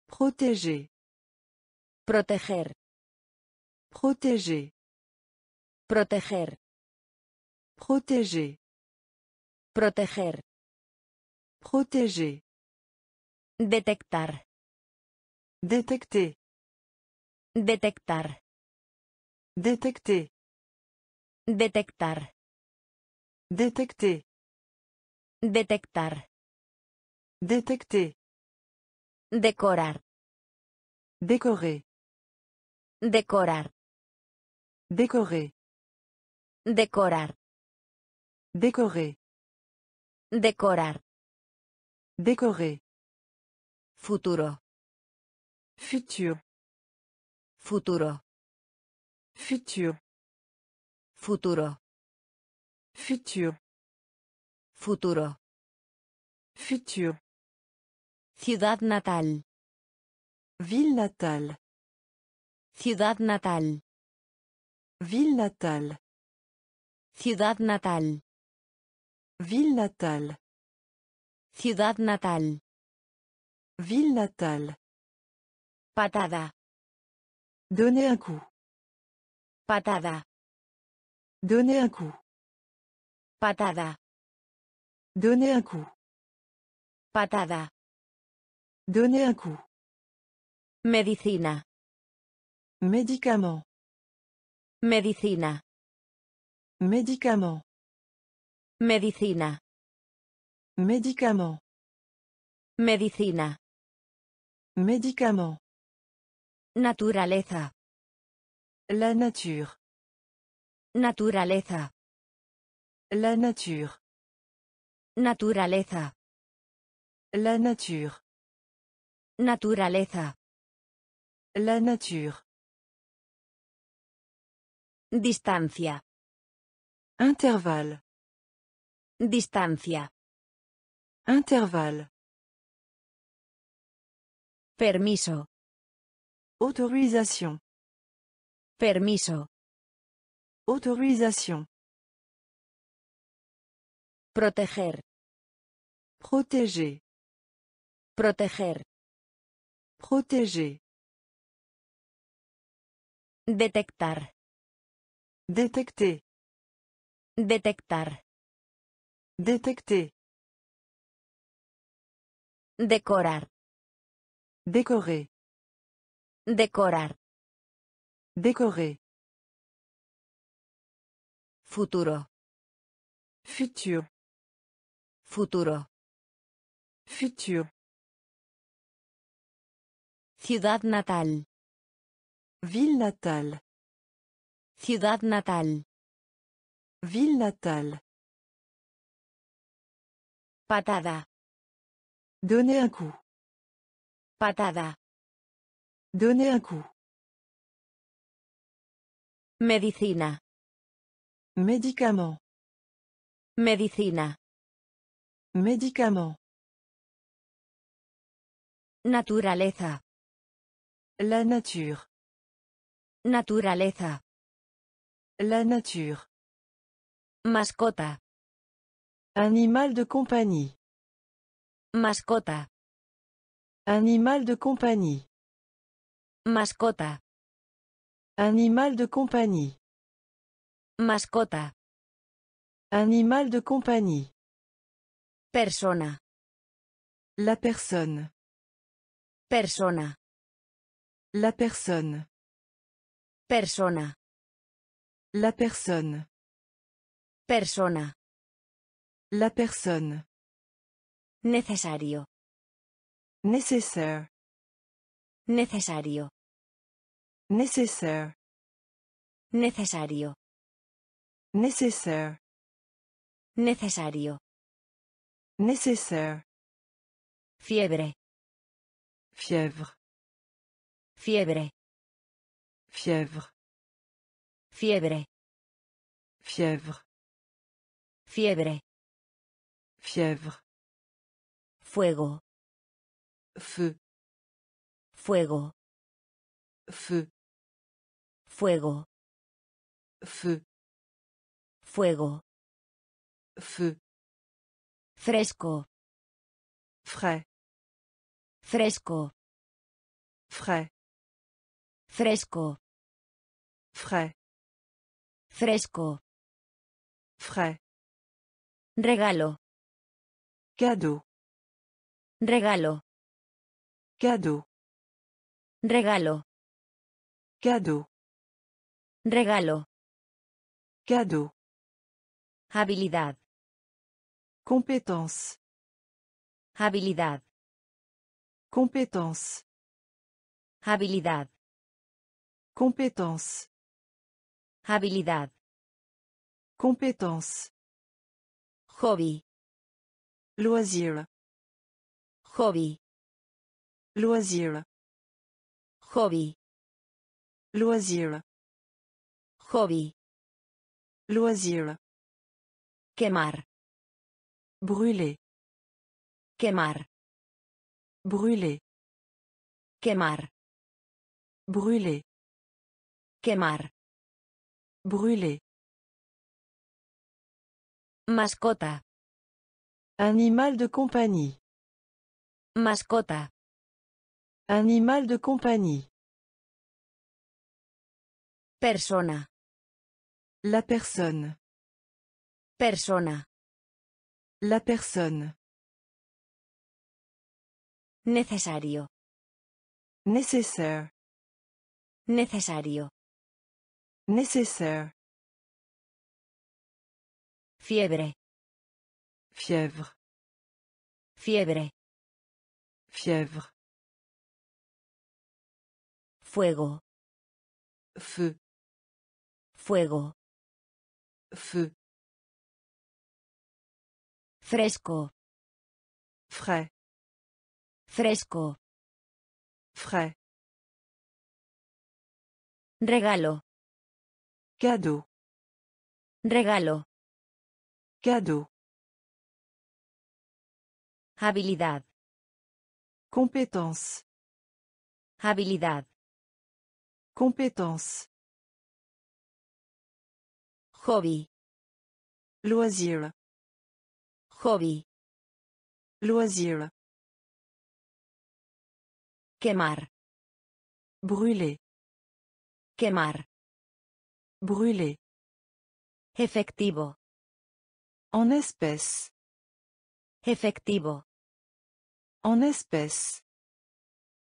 Protéger. Proteger. Protéger. Proteger. Protéger. Proteger. Protéger. Detectar. Détecter. Detectar. Détecter. Detectar. Détecter. Detectar. Détecter. Decorar. Décorer. Decorar. Décorer. Decorar. Décorer. Decorar. Décorer. Futuro. Futur. Futuro. Futur. Futuro. Futur. Futuro. Futur. Ciudad natal. Ville natale. Ciudad natal. Ville natale. Ciudad natal. Ville natale. Ciudad natal. Ville natale. Patada. Donner un coup. Patada. Donner un coup. Patada. Donner un coup. Patada. Donner un coup. Medicina. Médicament. Medicina. Médicament. Medicina. Médicament. Medicina. Médicament. Naturaleza. La nature. Naturaleza. La nature. Naturaleza. La nature. Naturaleza. La nature. Distancia. Intervalle. Distancia. Intervalle. Permiso. Autorisation. Permiso. Autorisation. Protéger. Protéger. Protéger. Protéger. Détectar. Détecter. Détectar. Détecter. Décorar. Décorer. Décorar. Décorer. Futuro. Futur. Futuro. Futur. Ciudad natal. Ville natale. Ciudad natal. Ville natale. Patada. Donner un coup. Patada. Donner un coup. Medicina. Médicament. Medicina. Médicament. Naturaleza. La nature. Naturaleza. La nature. Mascota. Animal de compagnie. Mascota. Animal de compagnie. Mascota. Animal de compagnie. Mascota. Animal de compagnie. Persona. La personne. Persona. La personne. Persona. La personne. Persona. La personne. Necesario. Nécessaire. Necesario. Nécessaire. Necesario. Nécessaire. Necesario. Nécessaire. Fiebre. Fièvre. Fiebre. Fièvre. Fiebre. Fièvre. Fiebre. Fièvre. Fuego. Feu. Fuego. Feu. Fuego. Feu. Fuego. Feu. Fresco. Frais. Fresco. Frais. Fresco. Frais. Fresco. Frais. Regalo. Cadeau. Regalo. Cadeau. Regalo. Cadeau. Regalo. Cadeau. Habilidad. Compétence. Habilidad. Compétence. Habilidad. Compétence. Habilidad. Compétence. Hobby. Loisir. Hobby. Loisir. Hobby. Loisir. Hobby. Loisir. Quemar. Brûler. Quemar. Brûler. Quemar. Brûler. Quemar. Brûler. Mascota. Animal de compagnie. Mascota. Animal de compagnie. Persona. La personne. Persona. La personne. Necesario. Nécessaire. Necesario. Nécessaire. Fiebre. Fièvre. Fiebre. Fièvre. Fuego. Feu. Fuego. Feu. Fresco. Frais. Fresco. Frais. Regalo. Cadeau. Regalo. Cadeau. Habilidad. Compétence. Habilidad. Compétence. Hobby. Loisir. Hobby. Loisir. Quemar. Brûler. Quemar. Brûler. Efectivo. En espèces. Efectivo. En espèces.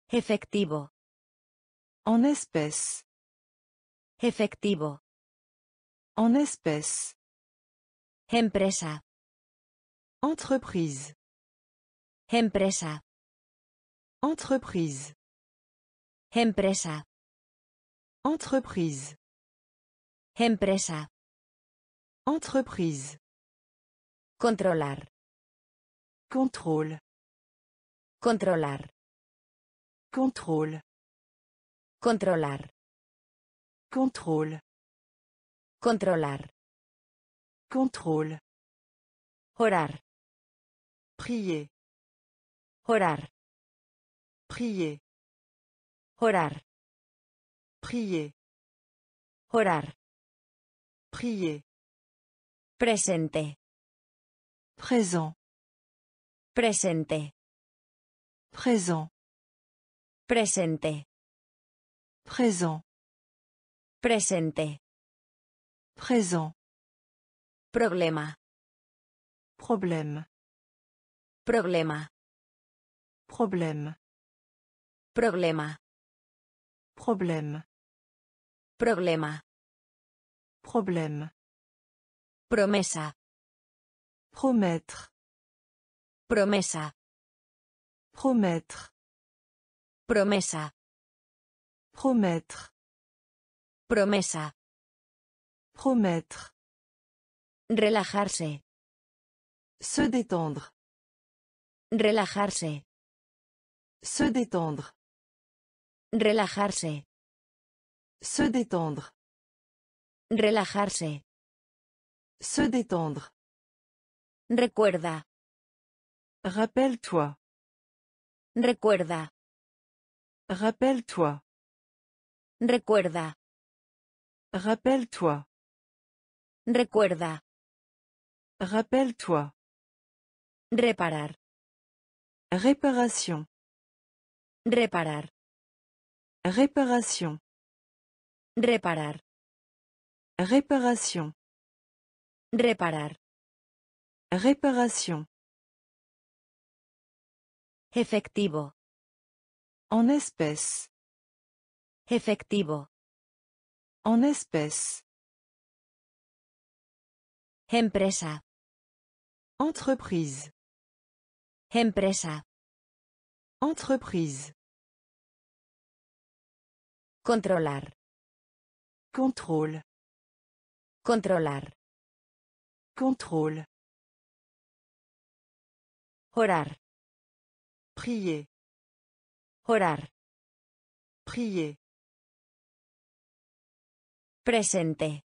Efectivo. En espèces. Efectivo. En espèces. Empresa. Entreprise. Empresa. Entreprise. Empresa. Entreprise. Empresa. Entreprise. Controlar. Contrôle. Controlar. Contrôle. Controlar. Contrôle. Controlar. Contrôle. Orar. Prier. Orar. Prier. Orar. Prier. Orar. Prier. Presente. Présent. Presente. Présent. Presente. Présent. Presente. Présent. Problema. Problème. Problema. Problème. Problema. Problème. Problema. Problème. Promesa. Promettre. Promesa. Promettre. Promesa. Promettre. Promesa. Promettre. Relajarse. Se détendre. Relajarse. Se détendre. Relajarse. Se détendre. Relajarse. Se détendre. Recuerda. Rappelle-toi. Recuerda. Rappelle-toi. Recuerda. Rappelle-toi. Recuerda. Rappelle-toi. Reparar. Réparation. Reparar. Réparation. Reparar. Réparation. Reparar. Réparation. Efectivo. En espèces. Efectivo. En espèces. Empresa. Entreprise. Empresa. Entreprise. Controlar. Contrôle. Controlar. Contrôle. Orar. Prier. Orar. Prier. Presente.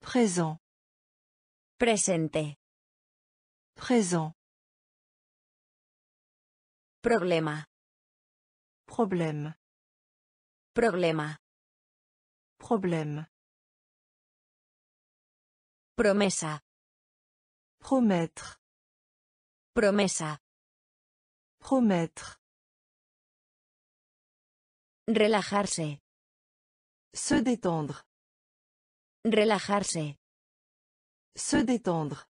Présent. Presente. Présent. Problema. Problème. Problema. Problème. Promesa. Promettre. Promesa. Promettre. Relajarse. Se détendre. Relajarse. Se détendre.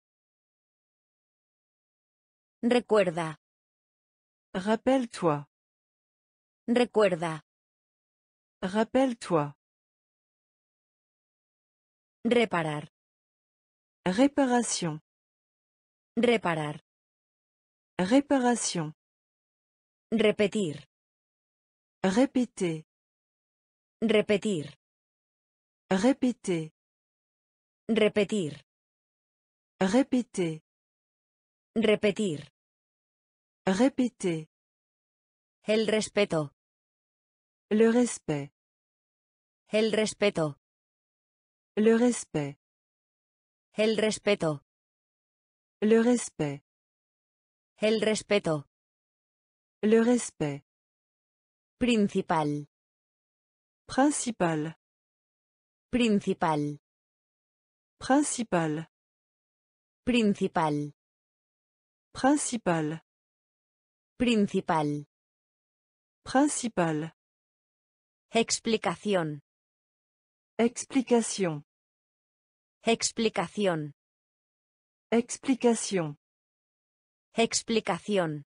Recuerda. Rappelle-toi. Recuerda. Rappelle-toi. Reparar. Réparation. Reparar. Réparation. Repetir. Répéter. Repetir. Répéter. Repetir. Répéter. Repetir. Répéter. El respeto. Le respect. El respeto. Le respect. El respeto. Le respect. El respeto. Le respect. Principal. Principal. Principal. Principal. Principal. Principal. Principal. Principal. Explicación. Explication. Explicación. Explication. Explicación.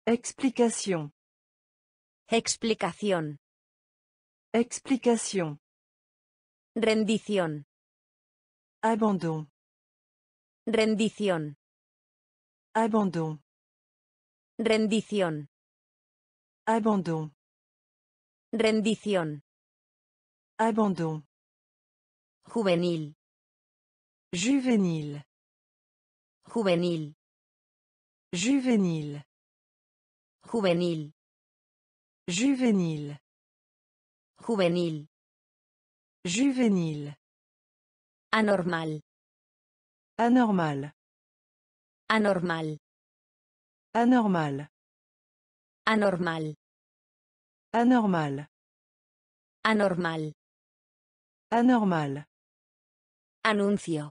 Explication. Explicación. Explication. Rendición. Abandon. Rendición. Abandon. Rendición. Abandon. Rendición. Abandon. Juvenil. Juvénile. Juvenil. Juvénile. Juvenil. Juvénile. Juvenil. Juvénile. Anormal. Anormal. Anormal. Anormal. Anormal. Anormal. Anormal. Anormal. Anuncio.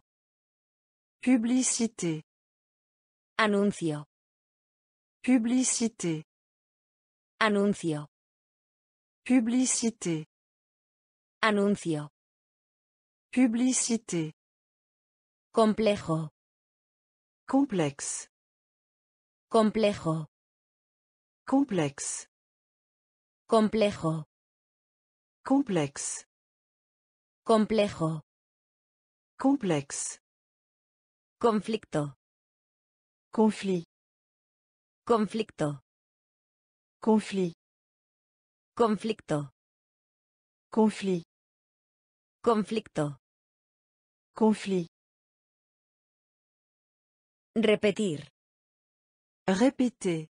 Publicité. Anuncio. Publicité. Anuncio. Publicité. Anuncio. Publicité. Complejo. Complexe. Complejo. Complexe. Complejo. Complexe. Complejo. Complexe. Conflicto. Conflit. Conflicto. Conflit. Conflicto. Conflit. Conflicto. Conflit. Repetir. Répéter.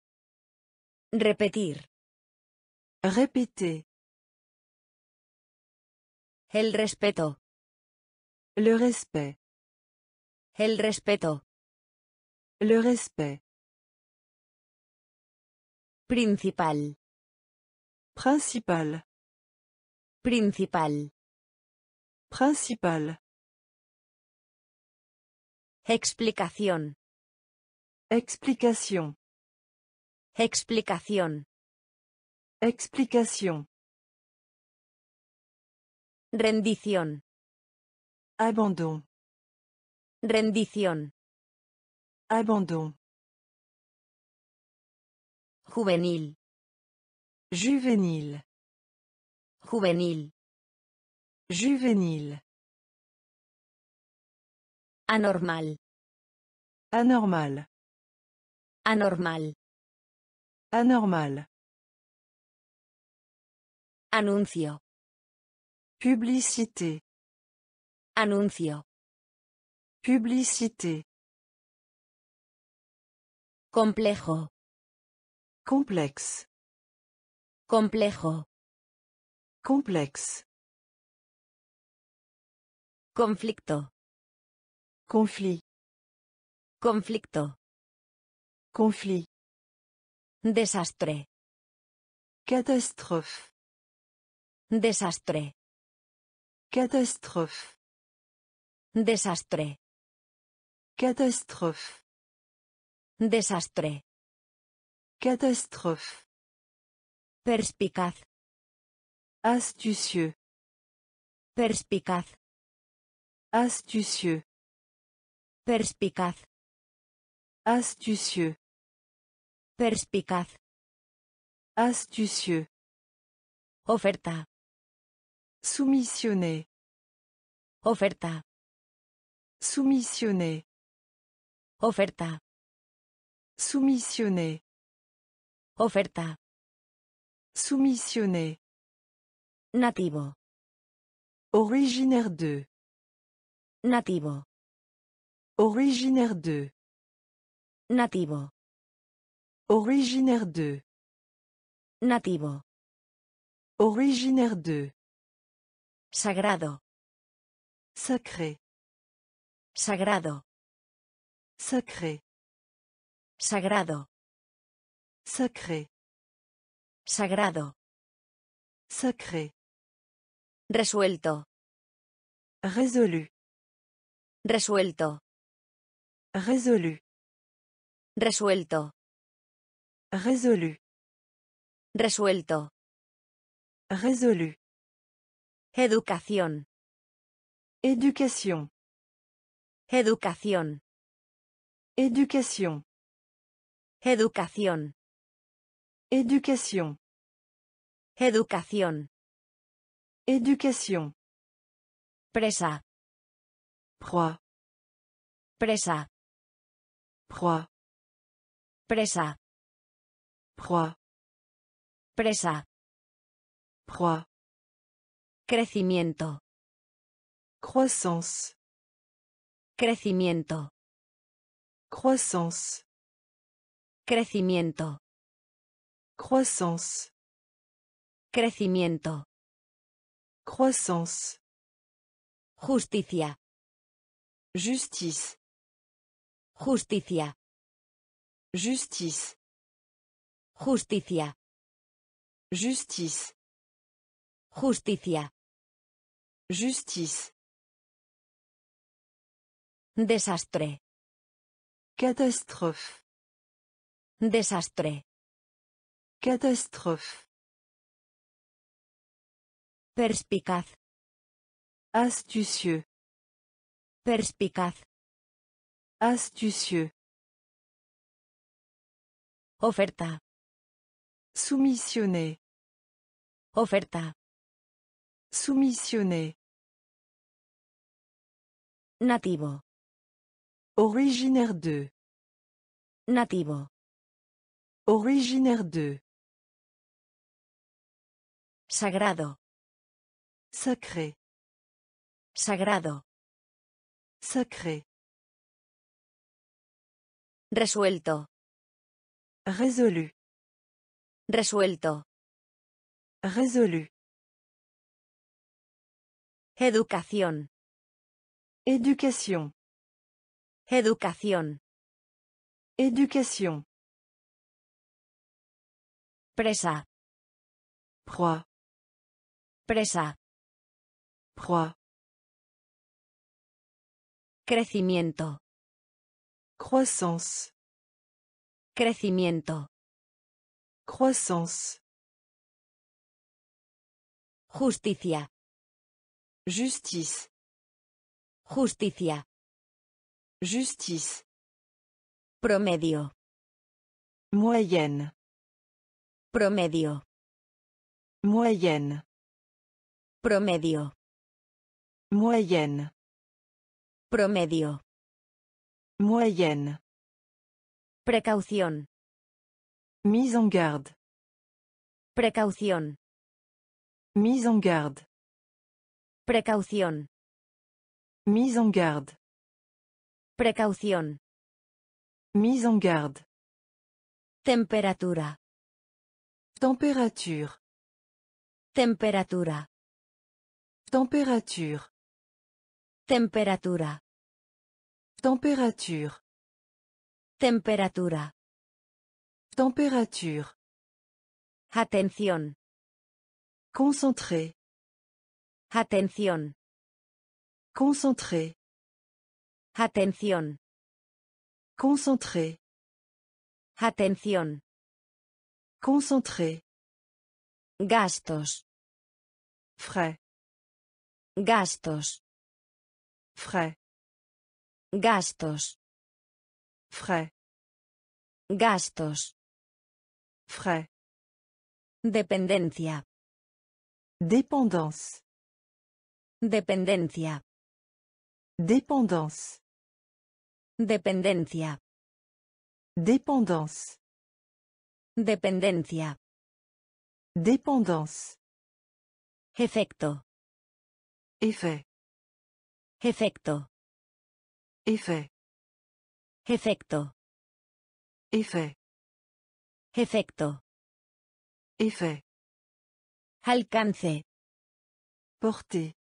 Repetir. Répéter. El respeto. Le respect. El respeto. Le respect. Principal. Principal. Principal. Principal. Explicación. Explication. Explicación. Explication. Rendición. Abandon. Rendición. Abandon. Juvenil. Juvénile. Juvenil. Juvénile. Anormal. Anormal. Anormal. Anormal. Anuncio. Publicité. Anuncio. Publicité. Complejo. Complexe. Complejo. Complexe. Conflicto. Conflit. Conflicto. Conflit. Desastre. Catastrophe. Desastre. Catastrophe. Desastre. Catastrophe. Desastre. Catastrophe. Perspicaz. Astucieux. Perspicaz. Astucieux. Perspicaz. Astucieux. Perspicaz. Astucieux. Oferta. Soumissionné. Oferta. Soumissionné. Oferta. Soumissionné. Oferta. Soumissionné. Nativo. Originaire de. Nativo. Originaire de. Nativo. Originaire de. Nativo. Originaire de. Sagrado. Sacré. Sagrado. Sacré. Sagrado. Sacré. Sagrado. Sacré. Resuelto. Résolu. Resuelto. Résolu. Resuelto. Résolu. Resuelto. Résolu. Educación. Éducation. Educación. Éducation. Educación. Éducation. Educación. Éducation. Presa. Proie. Presa. Proie. Presa. Proie. Presa. Proie. Crecimiento. Croissance. Crecimiento. Croissance. Crecimiento. Croissance. Crecimiento. Croissance. Justicia. Justice. Justicia. Justice. Justicia. Justice. Justicia. Justice. Desastre. Catastrophe. Desastre. Catastrophe. Perspicaz. Astucieux. Perspicaz. Astucieux. Oferta. Soumissionné. Oferta. Soumissionné. Nativo. Originaire de. Nativo. Originaire de. Sagrado. Sacré. Sagrado. Sacré. Resuelto. Résolu. Resuelto. Résolu. Educación. Éducation. Educación. Éducation. Presa. Proie. Presa. Proie. Crecimiento. Croissance. Crecimiento. Croissance. Justicia. Justice. Justicia. Justice. Promedio. Moyenne. Promedio. Moyenne. Promedio. Moyenne. Promedio. Moyenne. Precaución. Mise en garde. Precaución. Mise en garde. Precaución. Mise en garde. Precaución. Mise en garde. Temperatura. Température. Temperatura. Température. Temperatura. Température. Temperatura. Température. Atención. Concentré. Atención. Concentré. Atención. Concentré. Atención. Concentré. Gastos. Frais. Gastos. Frais. Gastos. Frais. Gastos. Frais. Dependencia. Dépendance. Dependencia. Dépendance. Dependencia. Dépendance. Dependencia. Dépendance. Efecto. Effet. Efecto. Effet. Efecto. Effet. Efecto. Effet. Alcance. Porter.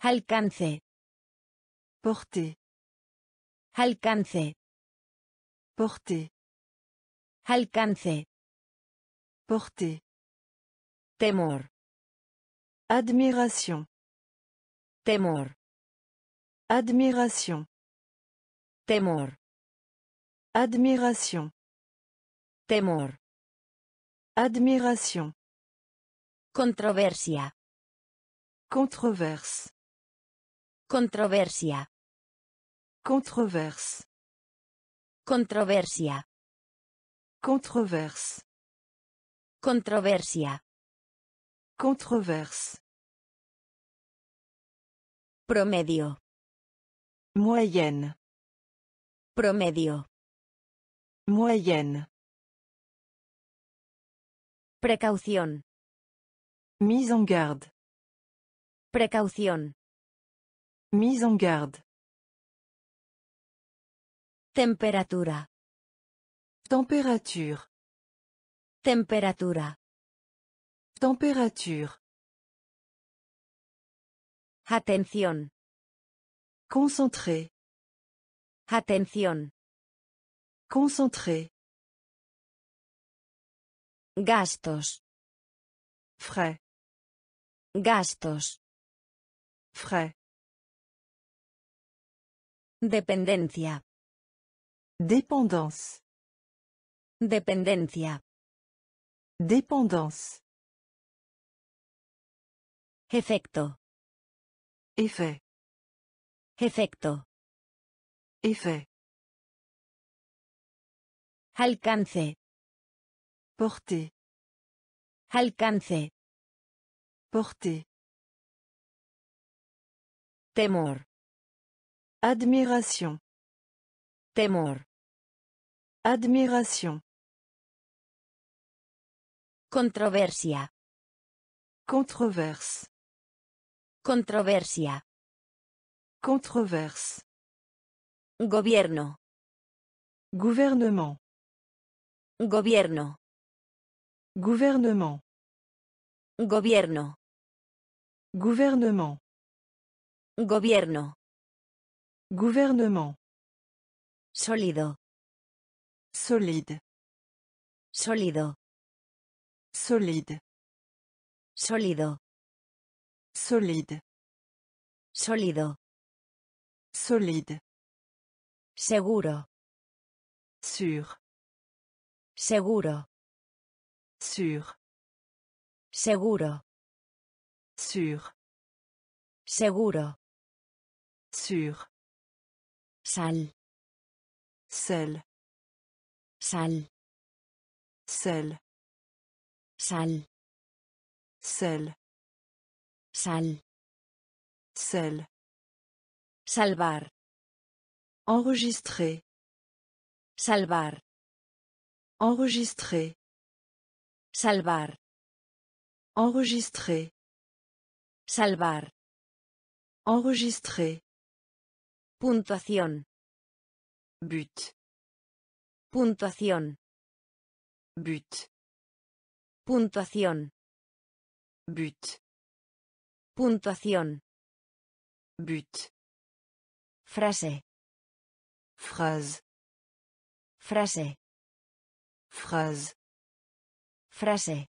Alcance. Porter. Alcance. Porter. Alcance. Porter. Temor. Admiration. Temor. Admiration. Temor. Admiration. Temor. Admiration. Controversia. Controverse. Controversia. Controverse. Controversia. Controverse. Controversia. Controverse. Promedio. Moyenne. Promedio. Moyenne. Precaución. Mise en garde. Precaución. Mise en garde. Temperatura. Température. Temperatura. Température. Atención. Concentré. Atención. Concentré. Gastos. Frais. Gastos. Frais. Dependencia. Dépendance. Dependencia. Dépendance. Efecto. Effet. Efecto. Effet. Alcance. Porter. Alcance. Porter. Temor. Admiration. Temor. Admiration. Controversia. Controverse. Controversia. Controverse. Gobierno. Gouvernement. Gobierno. Gouvernement. Gobierno. Gouvernement. Gobierno. Gouvernement. Sólido. Solide. Sólido. Solide. Sólido. Solide. Sólido. Solide. Seguro. Sûr. Seguro. Sûr. Seguro. Sûr. Seguro. Sûr. Sal. Sel. Sal. Sel. Sal. Sel. Sal. Sel. Salvar. Enregistrer. Salvar. Enregistrer. Salvar. Enregistrer. Salvar. Enregistrer. Puntuación. But. Puntuación. But. Puntuación. But. Puntuación. But. Frase. Phrase. Frase. Phrase. Frase.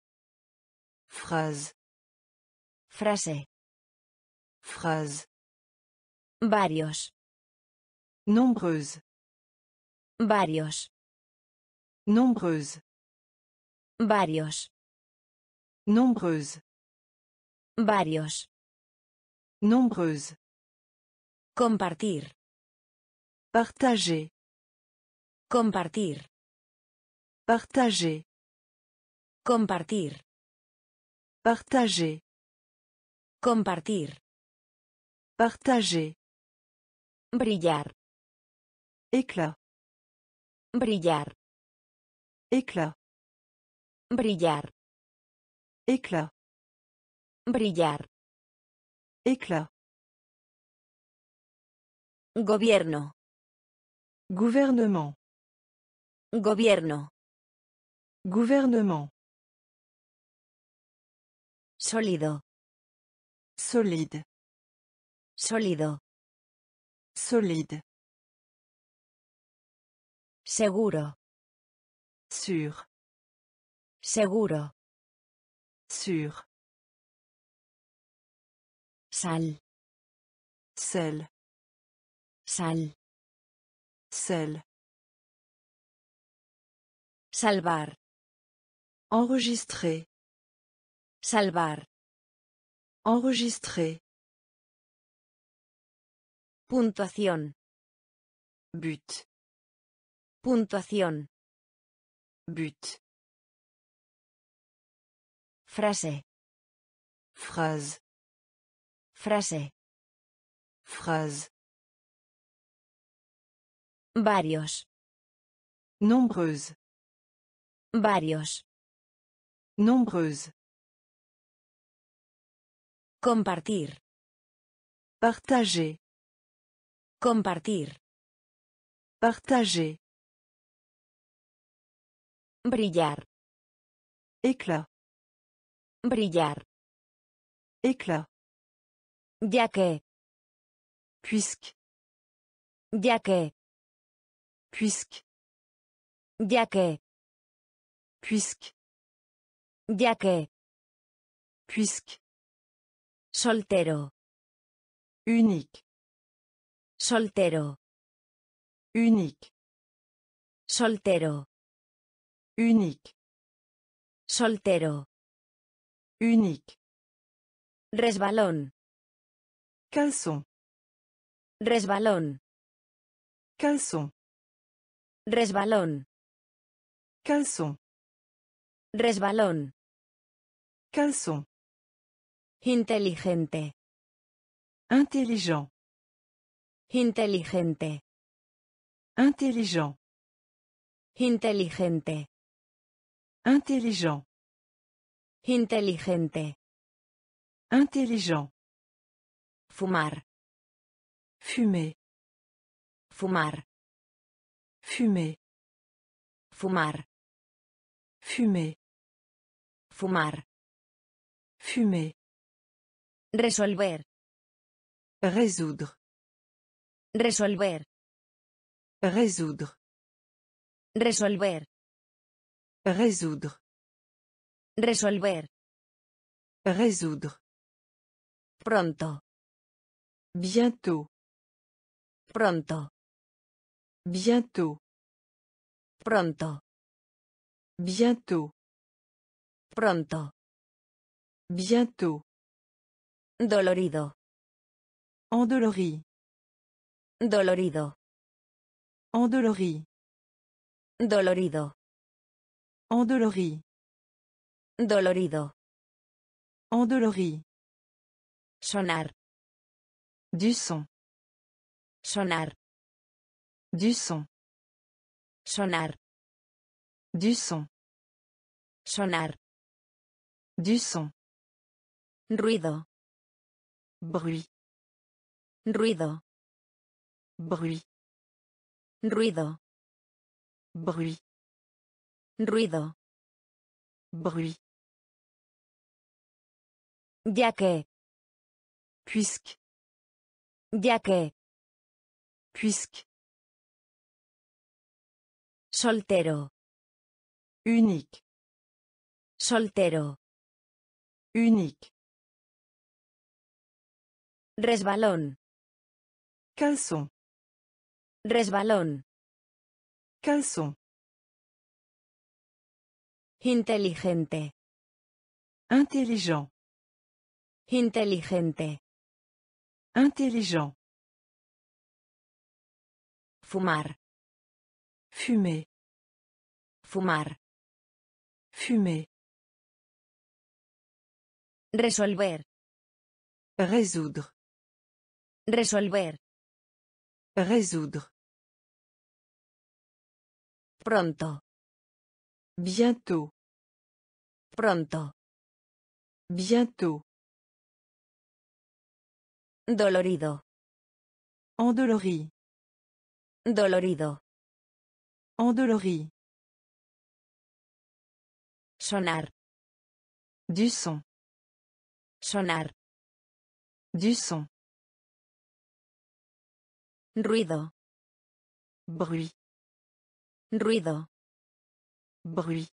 Phrase. Frase. Phrase. Varios. Nombreuse. Varios. Nombreuse. Varios. Nombreuse. Varios. Nombreuse. Compartir. Partager. Compartir. Partager. Compartir. Partager. Compartir. Partager. Brillar. Éclat. Brillar. Éclat. Brillar. Éclat. Brillar. Éclat. Gobierno. Gouvernement. Gobierno. Gouvernement. Sólido. Solide. Sólido. Solide. Seguro. Sûr. Seguro. Sûr. Sal. Sel. Sal. Sel. Salvar. Enregistrer. Salvar. Enregistrer. Puntuación. But. Puntuación. But. Frase. Phrase. Frase. Phrase. Varios. Nombreuse. Varios. Nombreuse. Compartir. Partager. Compartir. Partager. Brillar. Éclat. Brillar. Éclat. Ya que. Puisque. Ya que. Puisque. Ya que. Puisque. Ya que. Puisque. Soltero. Unique. Soltero. Unique. Soltero. Unique. Soltero. Unique. Resbalón. Caleçon. Resbalón. Caleçon. Resbalón. Caleçon. Resbalón. Caleçon. Inteligente. Intelligent. Inteligente. Intelligent. Inteligente. Intelligent. Inteligente. Intelligent. Fumar. Fumer. Fumar. Fumer. Fumar. Fumer. Fumar. Fumer. Resolver. Résoudre. Resolver. Résoudre. Resolver. Résoudre. Resolver. Résoudre. Pronto. Bientôt. Pronto. Bientôt. Pronto. Bientôt. Pronto. Bientôt. Dolorido. Endolori. Dolorido. Endolori. Dolorido. Endolori. Dolorido. Endolori. Sonar. Du son. Sonar. Du son. Sonar. Du son. Sonar. Du son. Ruido. Bruit. Ruido. Bruit. Ruido. Bruit. Ruido. Bruit. Ya que. Puisque. Ya que. Puisque. Soltero. Unique. Soltero. Unique. Resbalón. Caleçon. Resbalón. Caleçon. Inteligente. Intelligent. Inteligente. Intelligent. Fumar. Fumer. Fumar. Fumer. Resolver. Résoudre. Resolver. Résoudre. Pronto. Bientôt. Pronto. Bientôt. Dolorido. Endolori. Dolorido. Endolori. Sonar. Du son. Sonar. Du son. Ruido. Bruit. Ruido. Bruit.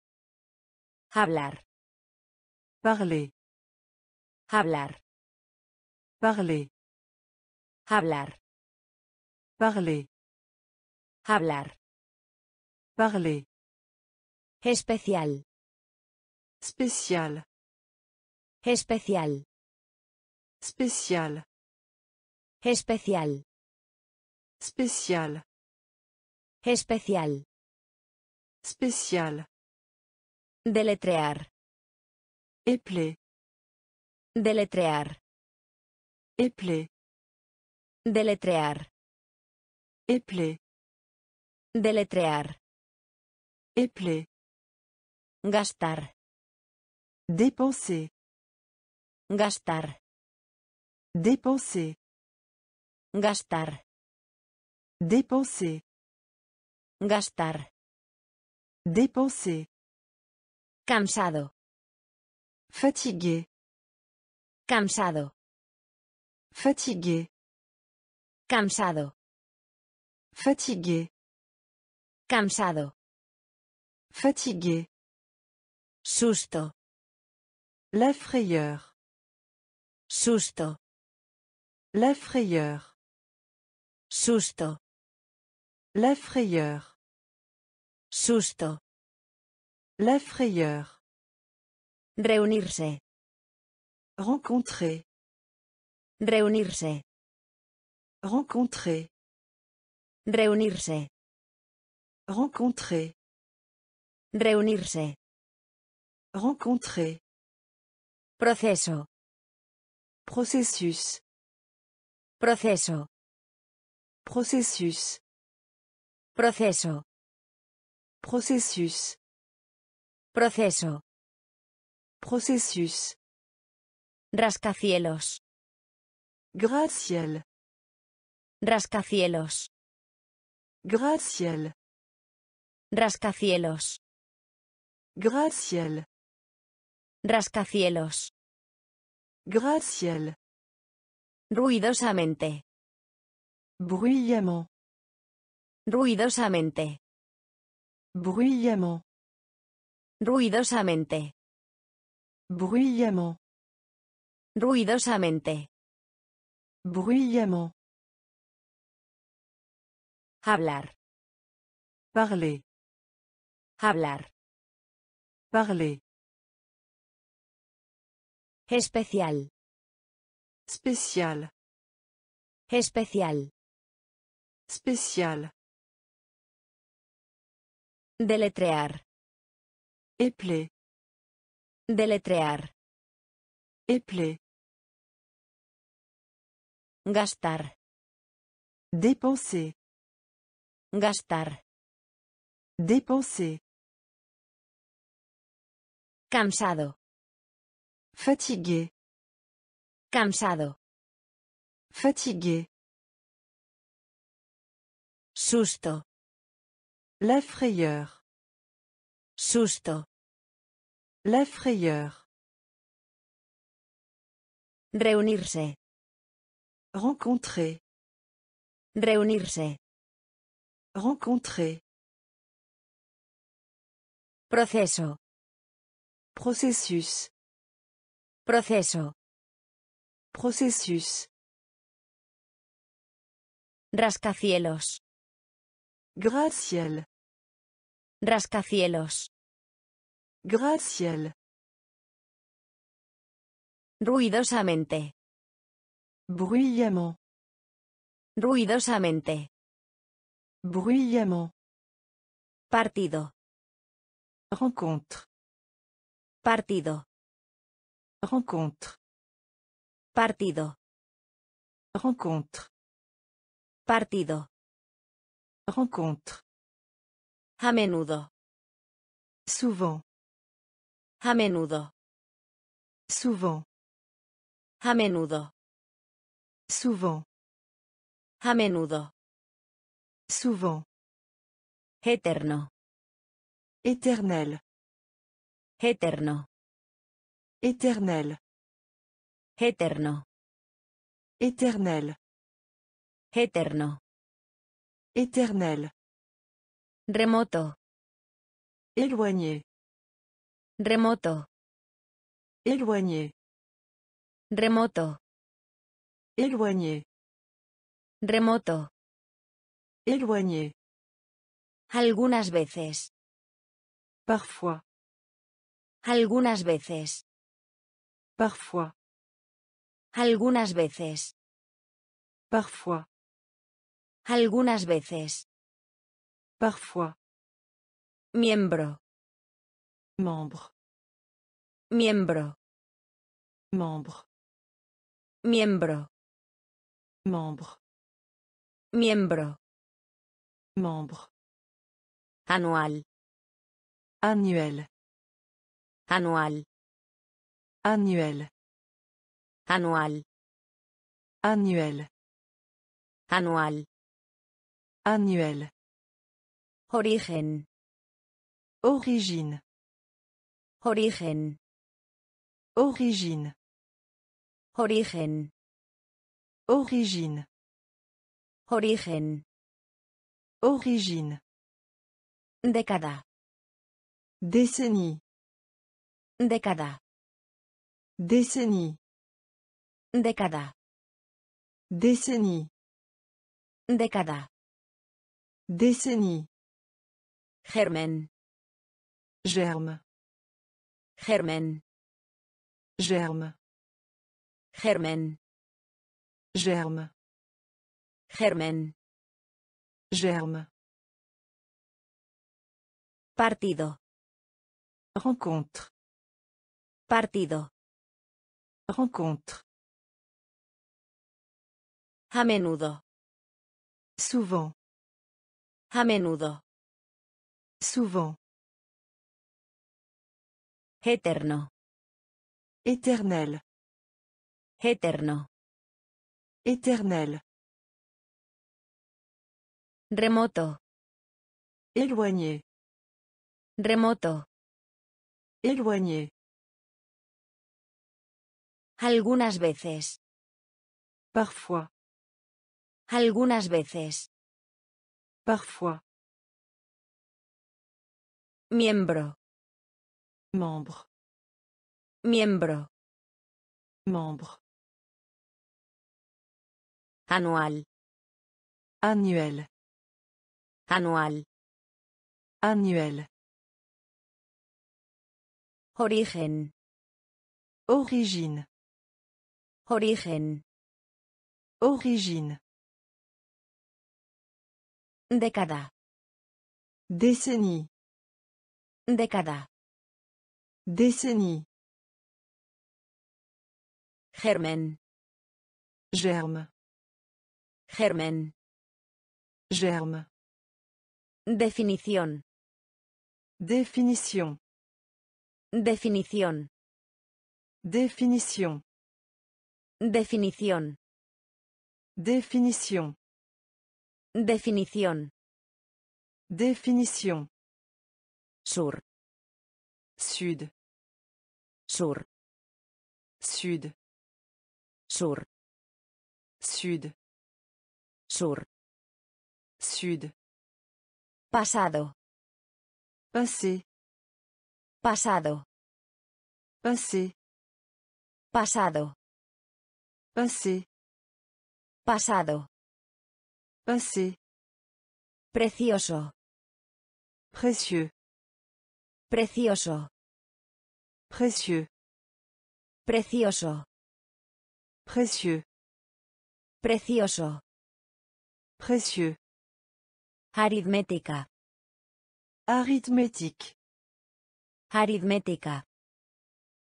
Hablar. Parler. Hablar. Parler. Hablar. Parler. Hablar. Parler. Especial. Spécial. Especial. Spécial. Especial. Spécial. Especial. Spécial. Deletrear. Épeler. Deletrear. Épeler. Deletrear. Épeler. Deletrear. Épeler. Gastar. Dépenser. Gastar. Dépenser. Gastar. Dépenser. Gastar. Dépenser. Cansado. Fatigué. Cansado. Fatigué. Cansado. Fatigué. Cansado. Fatigué. Susto. La frayeur. Susto. La frayeur. Susto. La frayeur. Susto. La frayeur. Reunirse. Rencontrer. Reunirse. Rencontrer. Reunirse. Rencontrer. Reunirse. Rencontrer. Proceso. Processus. Proceso. Processus. Proceso. Processus. Proceso. Processus. Rascacielos. Gratte-ciel. Rascacielos. Gratte-ciel. Rascacielos. Gratte-ciel. Rascacielos. Gratte-ciel. Ruidosamente. Bruyamment. Ruidosamente. Bruyamment. Ruidosamente. Bruyamment. Ruidosamente. Bruyamment. Hablar. Parler. Hablar. Parler. Especial. Spécial. Especial. Spécial. Deletrear. Épeler. Deletrear. Épeler. Gastar. Dépenser. Gastar. Dépenser. Cansado. Fatigué. Cansado. Fatigué. Susto. La frayeur. Susto. La frayeur. Reunirse. Rencontrer. Reunirse. Rencontrer. Proceso. Processus. Proceso. Processus. Rascacielos. Gratte-ciel. Rascacielos. Gratte-ciel. Ruidosamente. Bruyamment. Ruidosamente. Bruyamment. Partido. Rencontre. Partido. Rencontre. Partido. Rencontre. Partido. Rencontre. A menudo. Souvent. A menudo. Souvent. A menudo. Souvent. A menudo. Souvent. Eterno. Éternel. Eterno. Éternel. Eterno. Éternel. Eterno. Éternel. Remoto. Éloigné. Remoto. Éloigné. Remoto. Éloigné. Remoto. Éloigné. Algunas veces. Parfois. Algunas veces. Parfois. Algunas veces. Parfois. Algunas veces. Parfois. Miembro. Membre. Miembro. Membre. Miembro. Membre. Miembro. Membre. Anual. Annuel. Anual. Annuel. Anual. Annuel. Anual. Annuel. Origen. Origine. Origen. Origine. Origen. Origine. Origen. Origine. Década. Décennie. Década. Décennie. Década. Décennie. Década. Décennie. Germen. Germe. Germen. Germe. Germen. Germe. Germen. Germe. Partido. Rencontre. Partido. Rencontre. A menudo. Souvent. A menudo. Souvent. Eterno. Éternel. Eterno. Éternel. Remoto. Éloigné. Remoto. Éloigné. Algunas veces. Parfois. Algunas veces. Parfois. Miembro. Membre. Miembro. Membre. Anual. Annuel. Anual. Annuel. Origen. Origine. Origen. Origine. Década. Décennie. Década. Décennie. Germen. Germe. Germen. Germe. Definición. Définition. Definición. Définition. Definición. Définition. Definición. Définition. Sur. Sud. Sur. Sud. Sur. Sud. Sur. Sud. Pasado. Passé. Pasado. Passé. Pasado. Passé. Pasado. Passé. Precioso. Précieux. Precioso. Précieux. Precioso. Précieux. Precioso. Précieux. Aritmética. Arithmétique. Aritmética.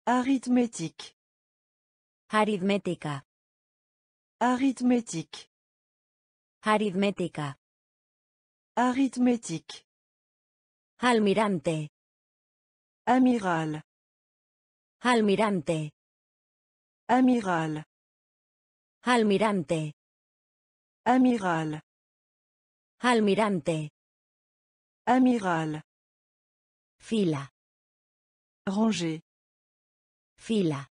Arithmétique. Aritmética. Arithmétique. Aritmética. Arithmétique. Almirante. Amiral. Almirante. Amiral. Almirante. Amiral. Almirante. Amiral. Fila. Ranger. Fila.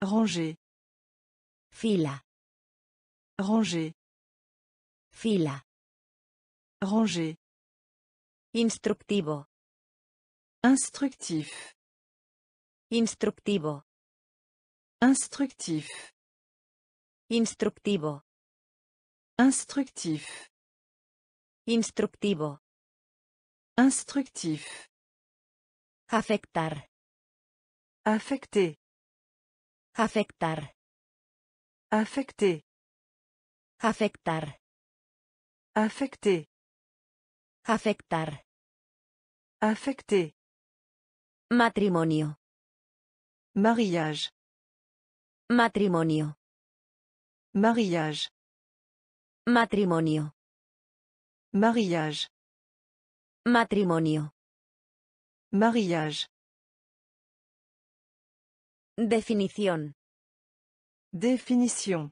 Ranger. Fila. Ranger. Fila. Ranger. Instructivo. Instructif. Instructivo. Instructif. Instructivo. Instructif. Instructivo. Instructif. Affectar. Affecter. Affectar. Affecter. Affectar. Affecter. Affecter. Matrimonio. Mariage. Matrimonio. Mariage. Matrimonio. Mariage. Matrimonio. Mariage. Definición. Définition.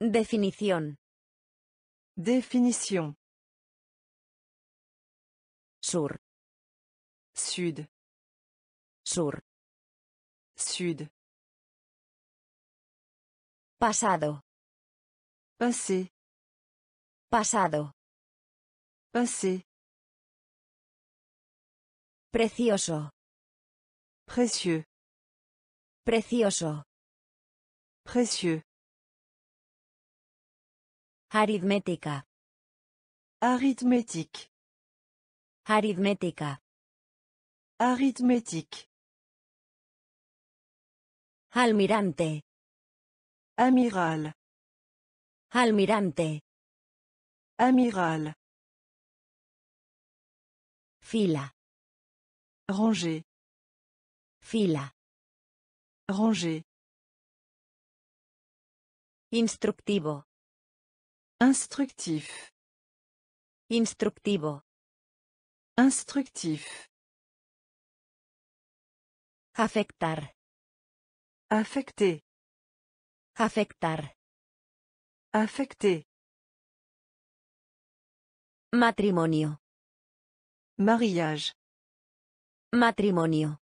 Definición. Définition. Sur. Sud. Sur. Sud. Pasado. Passé. Pasado. Passé. Precioso. Précieux. Precioso. Précieux. Aritmética. Arithmétique. Aritmética. Arithmétique. Almirante. Amiral. Almirante. Amiral. Fila. Ranger. Fila. Ranger. Instructivo. Instructif. Instructivo. Instructif. Afectar. Affecté. Afectar. Affecté. Matrimonio. Mariage. Matrimonio.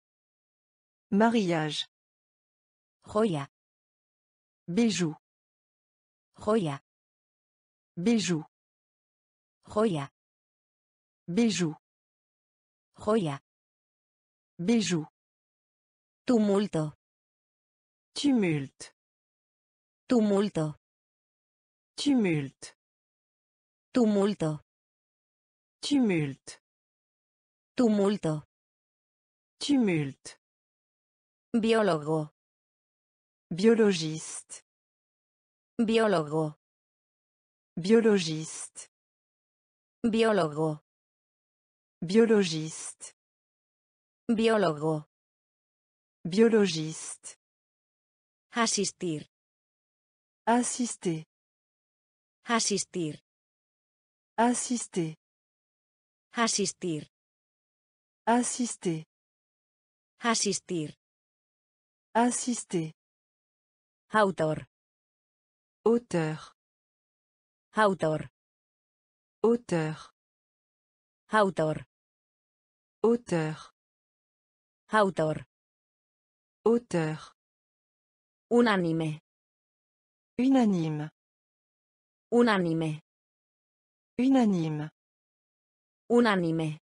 Mariage. Joya. Bijou. Joya. Bijou. Joya. Bijou. Joya. Bijou. Tumulto. Tumulte. Tumulto. Tumulte. Tumulto. Tumulte. Tumulto. Tumulte. Biólogo. Biologiste. Biólogo. Biologiste. Biólogo. Biologiste. Biólogo. Biologiste. Asistir. Assister. Asistir. Assister. Asistir. Assister. Asistir. Assister. Autor. Auteur. Autor. Auteur. Autor. Auteur. Autor. Auteur. Unánime. Unanime. Unánime. Unanime. Unánime.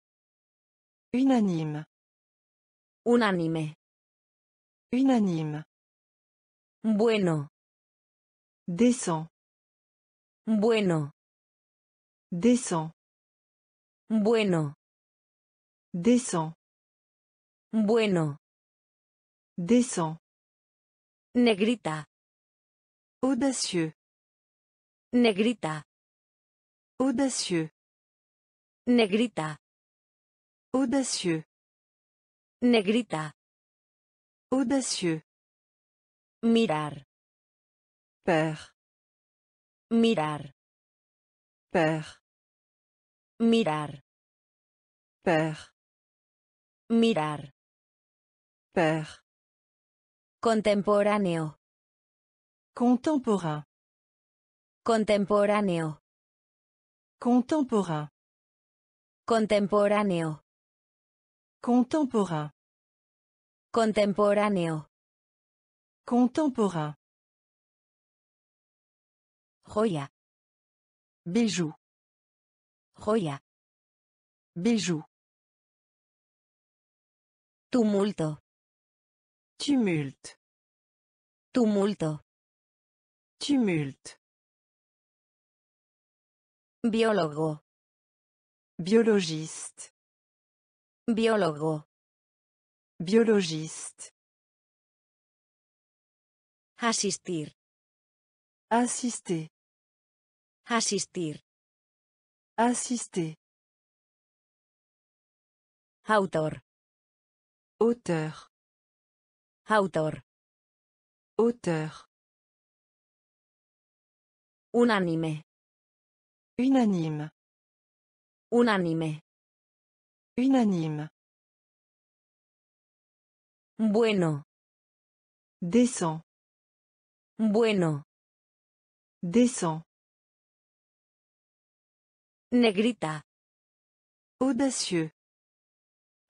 Unanime. Unánime. Unanime. Bueno. Descend. Bueno. Descend. Bueno. Descend. Bueno. Descend. Negrita. Audacieux. Negrita. Audacieux. Negrita. Audacieux. Negrita. Audacieux. Mirar. Père. Mirar. Père. Mirar. Père. Mirar. Père. Contemporáneo. Contemporain. Contemporáneo. Contemporain. Contemporáneo. Contemporain. Contemporáneo. Contemporain. Joya. Bijou. Joya. Bijou. Tumulto. Tumulte. Tumulto. Tumulte. Biólogo. Biologiste. Biólogo. Biologiste. Asistir. Assister. Asistir. Assister. Autor. Auteur. Autor. Auteur. Unánime. Unanime. Unánime. Unanime. Bueno. Descend. Bueno. Descend. Negrita. Audacieux.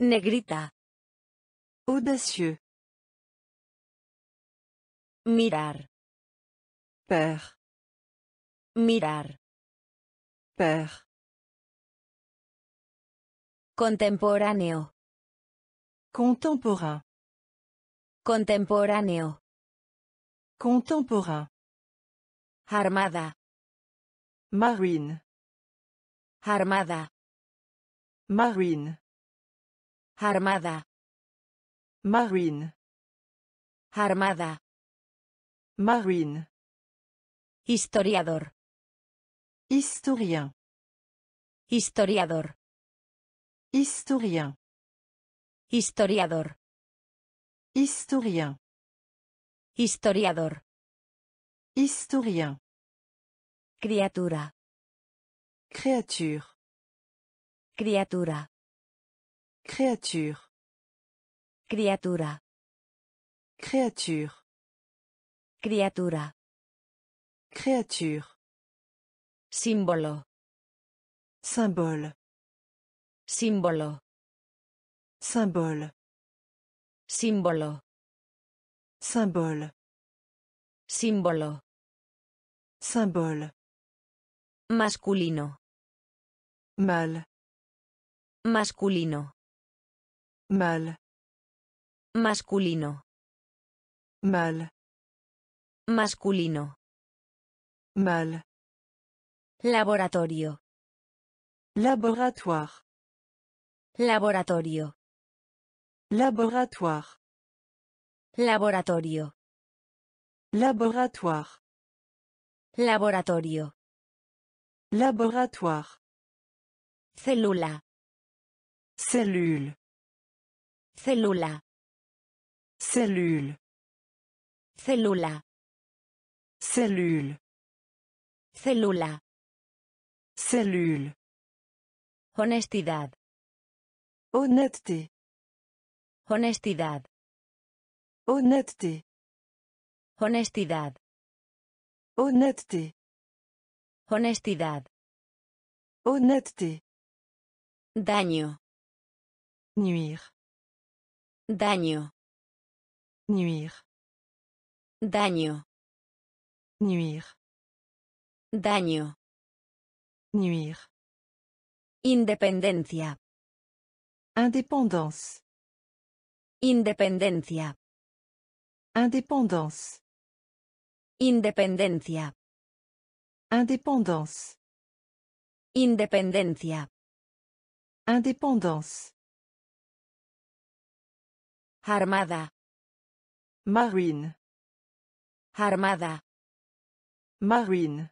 Negrita. Audacieux. Mirar. Père. Mirar. Père. Contemporáneo. Contemporain. Contemporáneo. Contemporain. Armada. Marine. Armada. Marine. Armada. Marine. Armada. Marine. Historiador. Historien. Historiador. Historien. Historiador. Historien. Historiador. Historien. Criatura. Créature. Criatura. Créature. Criatura. Créature. Criatura. Créature. Símbolo. Symbole. Símbolo. Symbole. Símbolo. Symbole. Símbolo. Symbole. Masculino. Mal. Masculino. Mal. Masculino. Mal. Masculino. Mal. Laboratorio. Laboratoire. Laboratorio. Laboratoire. Laboratorio. Laboratoire. Laboratorio. Laboratoire. Célula. Cellule. Célula. Cellule. Célula. Cellule. Célula. Cellule. Honestidad. Honnêteté. Honestidad. Honnêteté. Honestidad. Honnêteté. Honestidad. Honnêteté. Daño. Nuire. Daño. Nuire. Daño. Nuire. Daño. Nuire. Independencia. Indépendance. Independencia. Indépendance. Independencia. Indépendance. Independencia. Indépendance. Armada. Marine. Armada. Marine.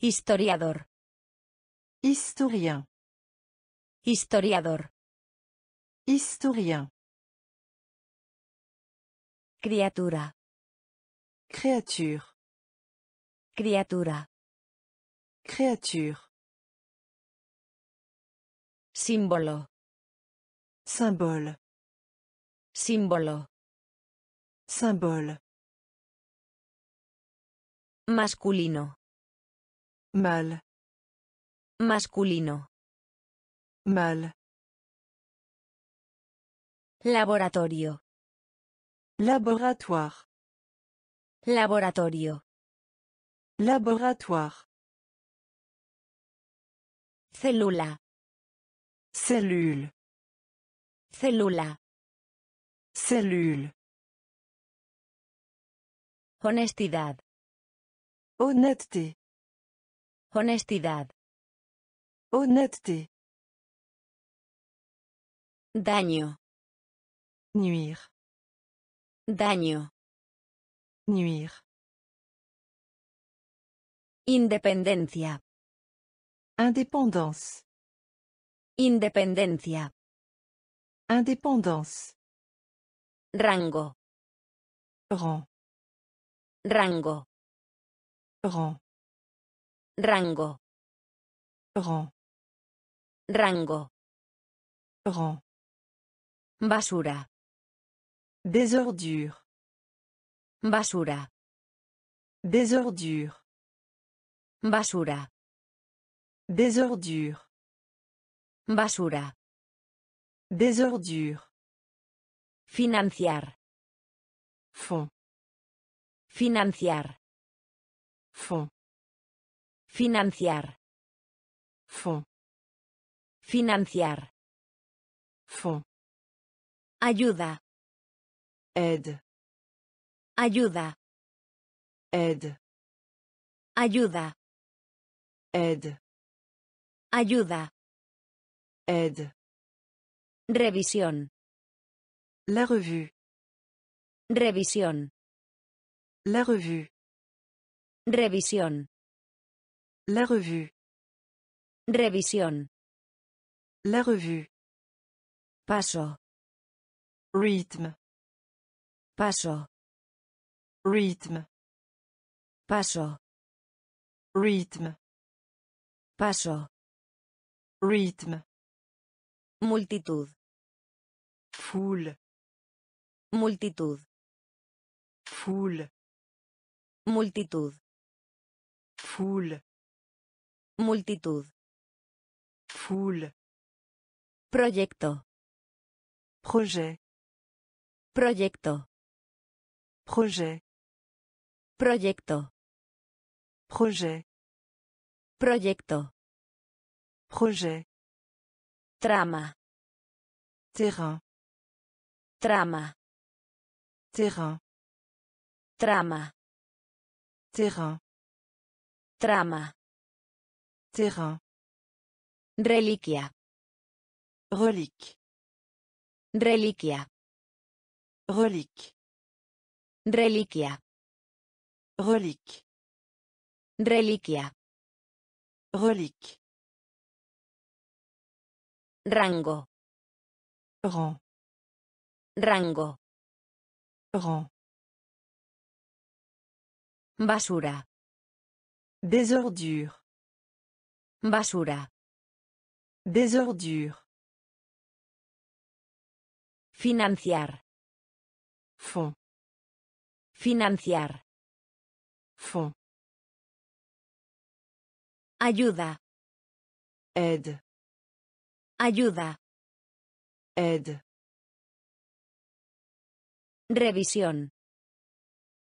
Historiador. Historien. Historiador. Historien. Criatura. Créature. Criatura. Créature. Símbolo. Symbole. Símbolo. Symbole. Masculino. Mâle. Masculino. Mâle. Laboratorio. Laboratoire. Laboratorio. Laboratoire. Célula. Cellule. Célula. Cellule. Honestidad. Honnêteté. Honestidad. Honnêteté. Daño. Nuire. Daño. Nuire. Independencia. Indépendance. Independencia. Indépendance. Rango. Rang. Rango. Rang. Rango. Rang. Rango. Rang. Basura. Des ordures. Basura. Des ordures. Basura. Des ordures. Basura. Des ordures. Financiar. Fond. Financiar. Fond. Financiar. Fond. Financiar. Fond. Ayuda. Aide. Ayuda. Aide. Ayuda. Aide. Ayuda. Aide. Revisión. La revue. Revisión. La revue. Revisión. La revue. Revisión. La revue. Paso. Rythme. Paso. Rythme. Paso. Rythme. Paso. Rythme. Multitud. Foule. Multitud. Foule. Multitud. Foule. Multitud. Foule. Proyecto. Projet. Proyecto. Projet. Proyecto. Projet. Proyecto. Projet. Trama. Terrain. Trama. Terrain. Trama. Terrain. Trama. Terrain. Reliquia. Relique. Reliquia. Relique. Reliquia. Relique. Reliquia. Relique. Rango. Rang. Rango. Rang. Basura. Des ordures. Basura. Des ordures. Financiar. Fond. Financiar. Fond. Ayuda. Aide. Ayuda. Aide. Revisión.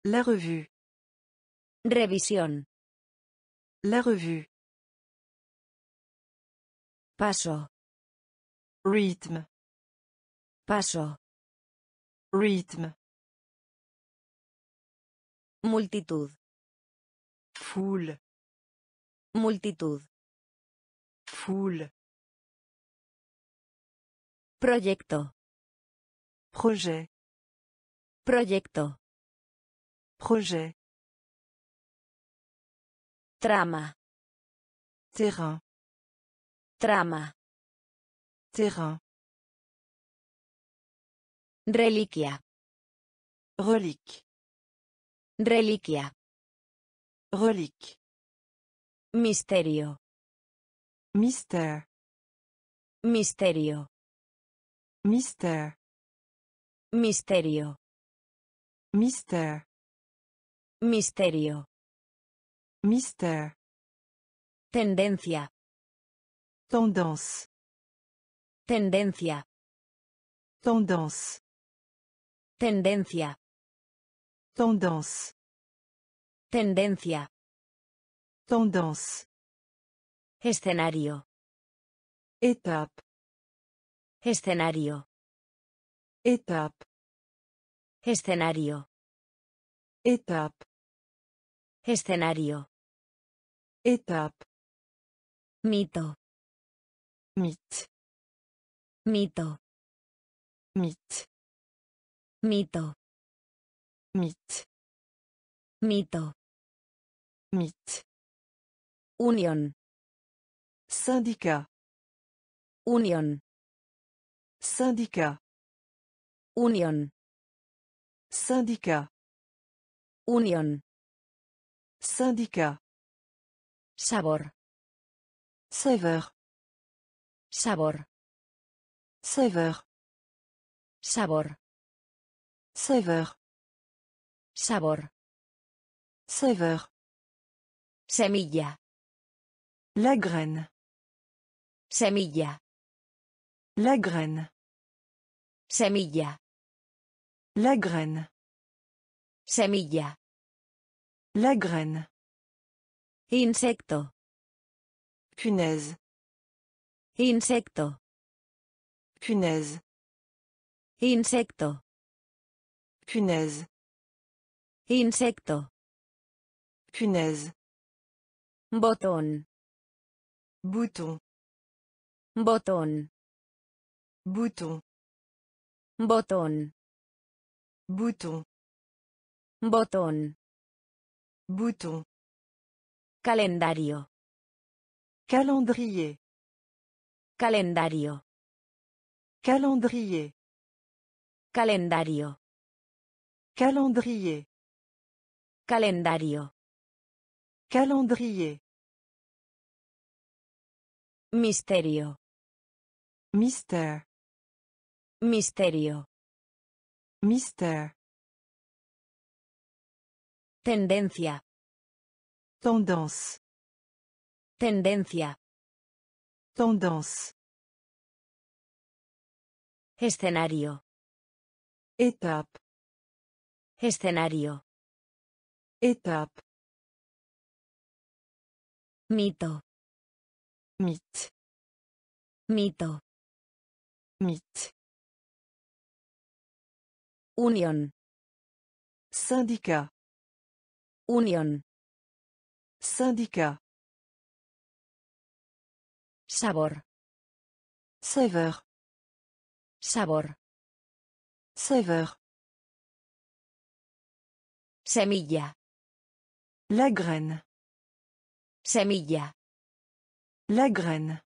La revue. Revisión. La revue. Paso. Rythme. Paso. Rythme. Multitud. Foule. Multitud. Foule. Proyecto. Projet. Proyecto. Projet. Trama. Terrain. Trama. Terrain. Reliquia. Relique. Reliquia. Relique. Misterio. Mystère. Misterio. Mystère. Misterio. Mystère. Misterio. Mystère. Tendencia. Tendance. Tendencia. Tendance. Tendencia. Tendance. Tendencia. Tendance. Escenario. Étape. Escenario. Étape. Escenario. Étape. Escenario. Étape. Mito. Mythe. Mito. Mythe. Mito. Mythe. Mito. Mythe. Unión. Syndicat. Unión. Syndicat. Unión. Syndicat. Unión. Syndicat. Sabor. Saveur. Sabor. Saveur. Sabor. Saveur. Sabor. Saveur. Semilla. La graine. Semilla. La graine. Semilla. La graine. Semilla. La graine. Insecto. Punaise. Insecto. Punaise. Insecto. Punaise. Insecto. Punaise. Botón. Bouton. Botón. Bouton. Botón. Bouton. Botón. Bouton. Calendario. Calendrier. Calendario. Calendrier. Calendario. Calendrier. Calendario. Calendrier. Misterio. Mystère. Misterio. Mystère. Tendencia. Tendance. Tendencia. Tendance. Escenario. Étape. Escenario. Étape. Mito. Mythe. Mito. Mythe. Unión. Syndicat. Unión. Syndicat. Sabor. Saveur. Sabor. Saveur. Semilla. La graine. Semilla. La graine.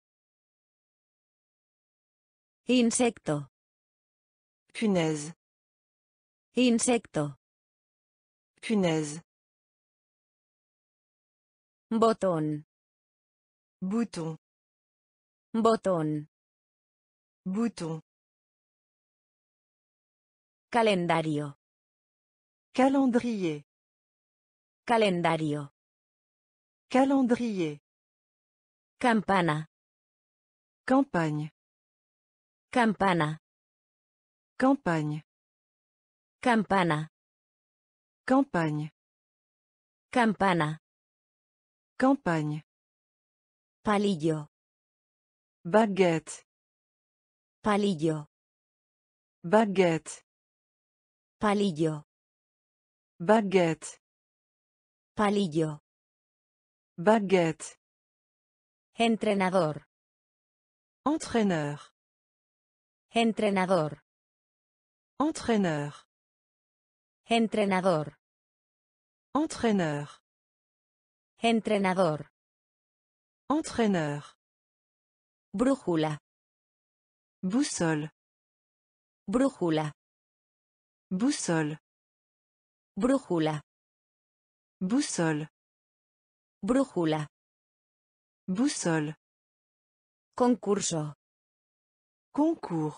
Insecto. Punaise. Insecto. Punaise. Botón. Bouton. Botón. Bouton. Calendario. Calendrier. Calendario. Calendrier. Campana. Campagne. Campana. Campagne. Campana. Campagne. Campana. Campagne. Palillo. Baguette. Palillo. Baguette. Palillo. Baguette. Palillo. Baguette. Entrenador. Entraîneur. Entrenador. Entraîneur. Entrenador. Entraîneur. Entrenador. Entraîneur. Brújula. Boussole. Brújula. Boussole. Brújula. Boussole. Brújula. Boussole. Concurso. Concours.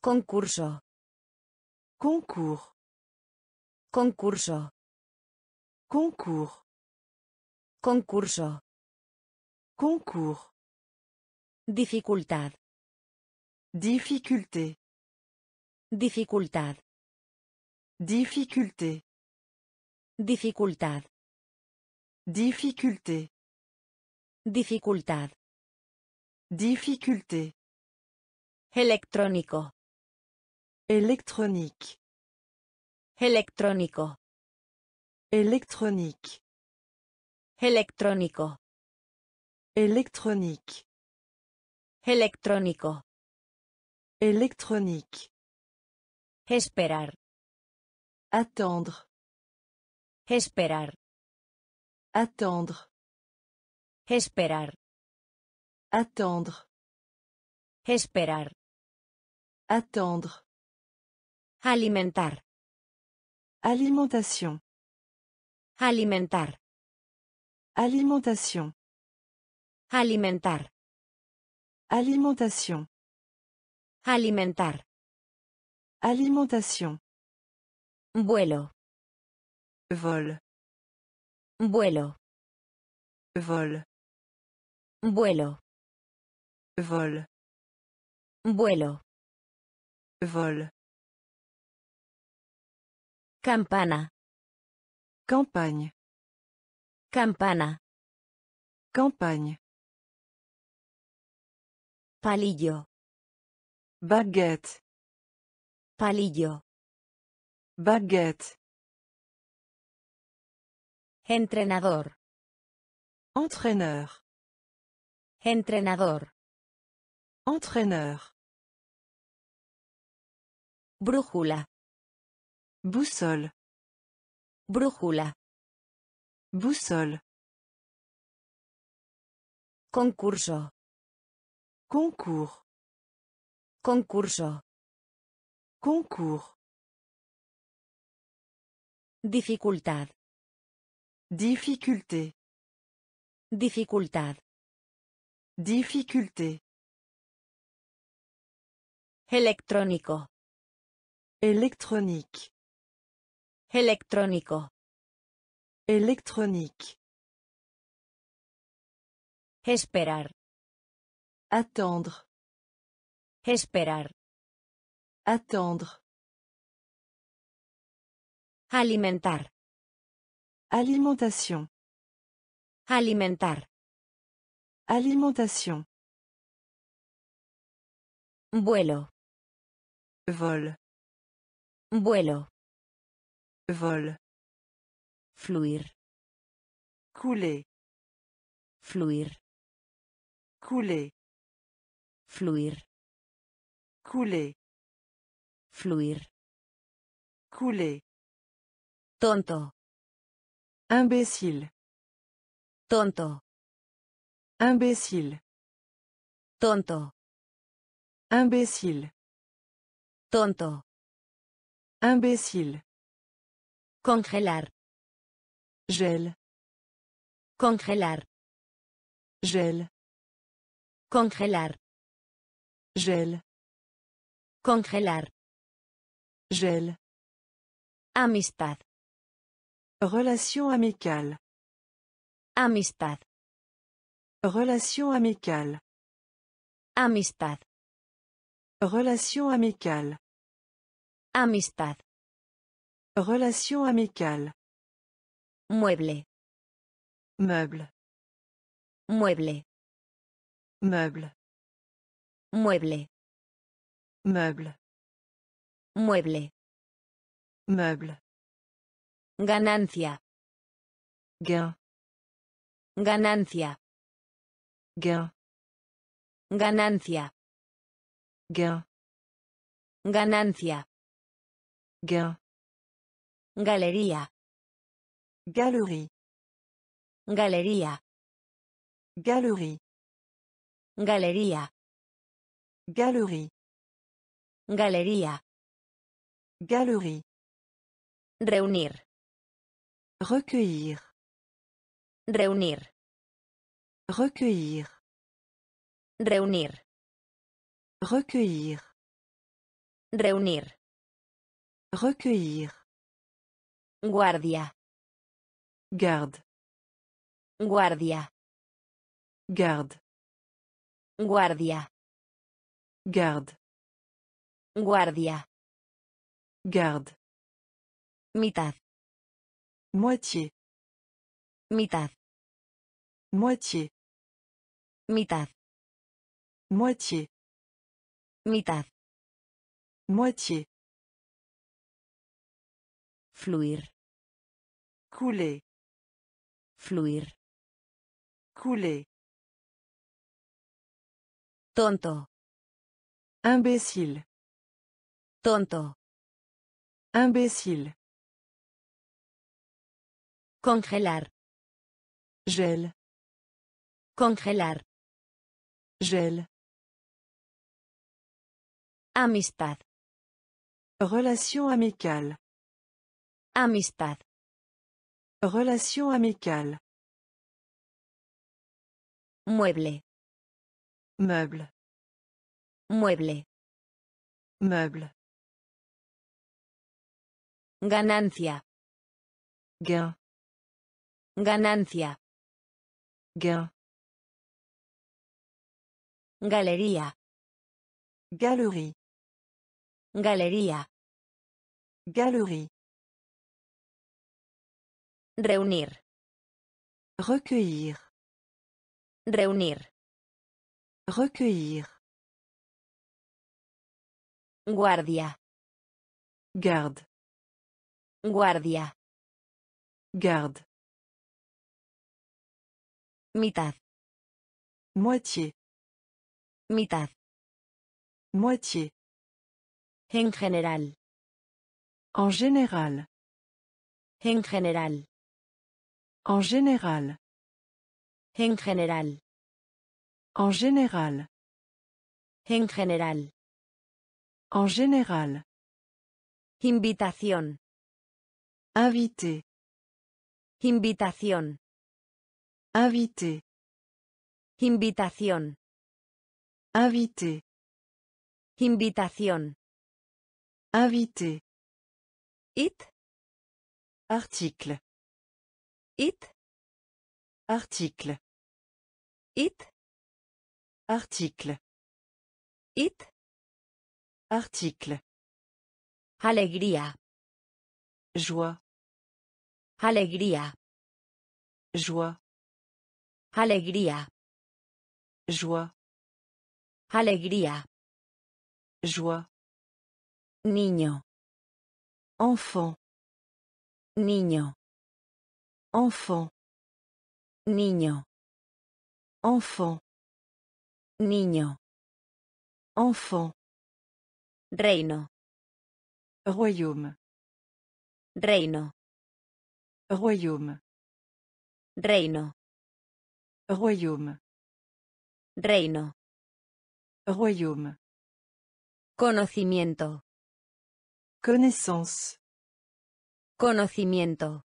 Concurso. Concours. Concurso. Concours. Concurso. Concours. Dificultad. Difficulté. Dificultad. Difficulté. Dificultad. Difficulté. Dificultad. Difficulté. Electrónico. Électronique. Electrónico. Électronique. Electrónico. Électronique. Electrónico. Électronique. Esperar. Attendre. Esperar. Attendre. Esperar. Attendre. Esperar. Attendre. Alimentar. Alimentation. Alimentar. Alimentation. Alimentar. Alimentation. Alimentar. Alimentation. Vuelo. Vol. Vuelo. Vol. Vuelo. Vol. Vuelo. Vol. Campana. Campagne. Campana. Campagne. Palillo. Baguette. Palillo. Baguette. Entrenador. Entraîneur. Entrenador. Entraîneur. Brújula. Boussole. Brújula. Boussole. Concurso. Concours. Concurso. Concours. Dificultad. Difficulté. Dificultad. Difficulté. Electrónico. Électronique. Electrónico. Électronique. Esperar. Attendre. Esperar. Attendre. Alimentar. Alimentation. Alimentar. Alimentation. Vuelo. Vol. Vuelo. Vol. Fluir. Couler. Fluir. Couler. Fluir. Couler. Fluir. Couler. Tonto. Imbécile. Tonto. Imbécile. Tonto. Imbécile. Tonto. Imbécile. Congelar. Gel. Congelar. Gel. Congelar. Gel. Congelar. Gel. Amistad. Relation amicale. Amistad. Relation amicale. Amistad. Relation amicale. Amistad. Relation amicale. Mueble. Meuble. Mueble. Meuble. Mueble. Meuble. Mueble. Meuble. Ganancia. Gain. Ganancia. Gain. Ganancia. Gain. Ganancia. Gain. Galería. Galerie. Galería. Galerie. Galería. Galerie. Galería. Galerie. Reunir. Recueillir. Reunir. Recueillir. Reunir. Recueillir. Reunir. Recueillir. Guardia. Garde. Guardia. Garde. Guardia. Garde. Guardia. Garde. Mitad. Moitié. Mitad. Moitié. Mitad. Moitié. Mitad. Moitié. Fluir. Couler. Fluir. Couler. Tonto. Imbécile. Tonto. Imbécile. Congelar. Gel. Congelar. Gel. Amistad. Relation amicale. Amistad. Relation amicale. Mueble. Meuble. Mueble. Meuble. Ganancia. Gain. Ganancia. Gain. Galería. Galerie. Galería. Galerie. Reunir. Recueillir. Reunir. Recueillir. Guardia. Garde. Guardia. Garde. Mitad. Moitié. Mitad. Moitié. En general. En général. En general. En général. En general. En général. En general. En général. Invitación. Invité. Invitación. Invité. Invitación. Invité. Invitación. Invité. It. Article. It. Article. It. Article. It. Article. Alegría. Joie. Alegría. Joie. Alegría. Joie. Alegría. Joie. Niño. Enfant. Niño. Enfant. Niño. Enfant. Niño. Enfant. Reino. Royaume. Reino. Royaume. Reino. Royaume. Reino. Royaume. Conocimiento. Connaissance. Conocimiento.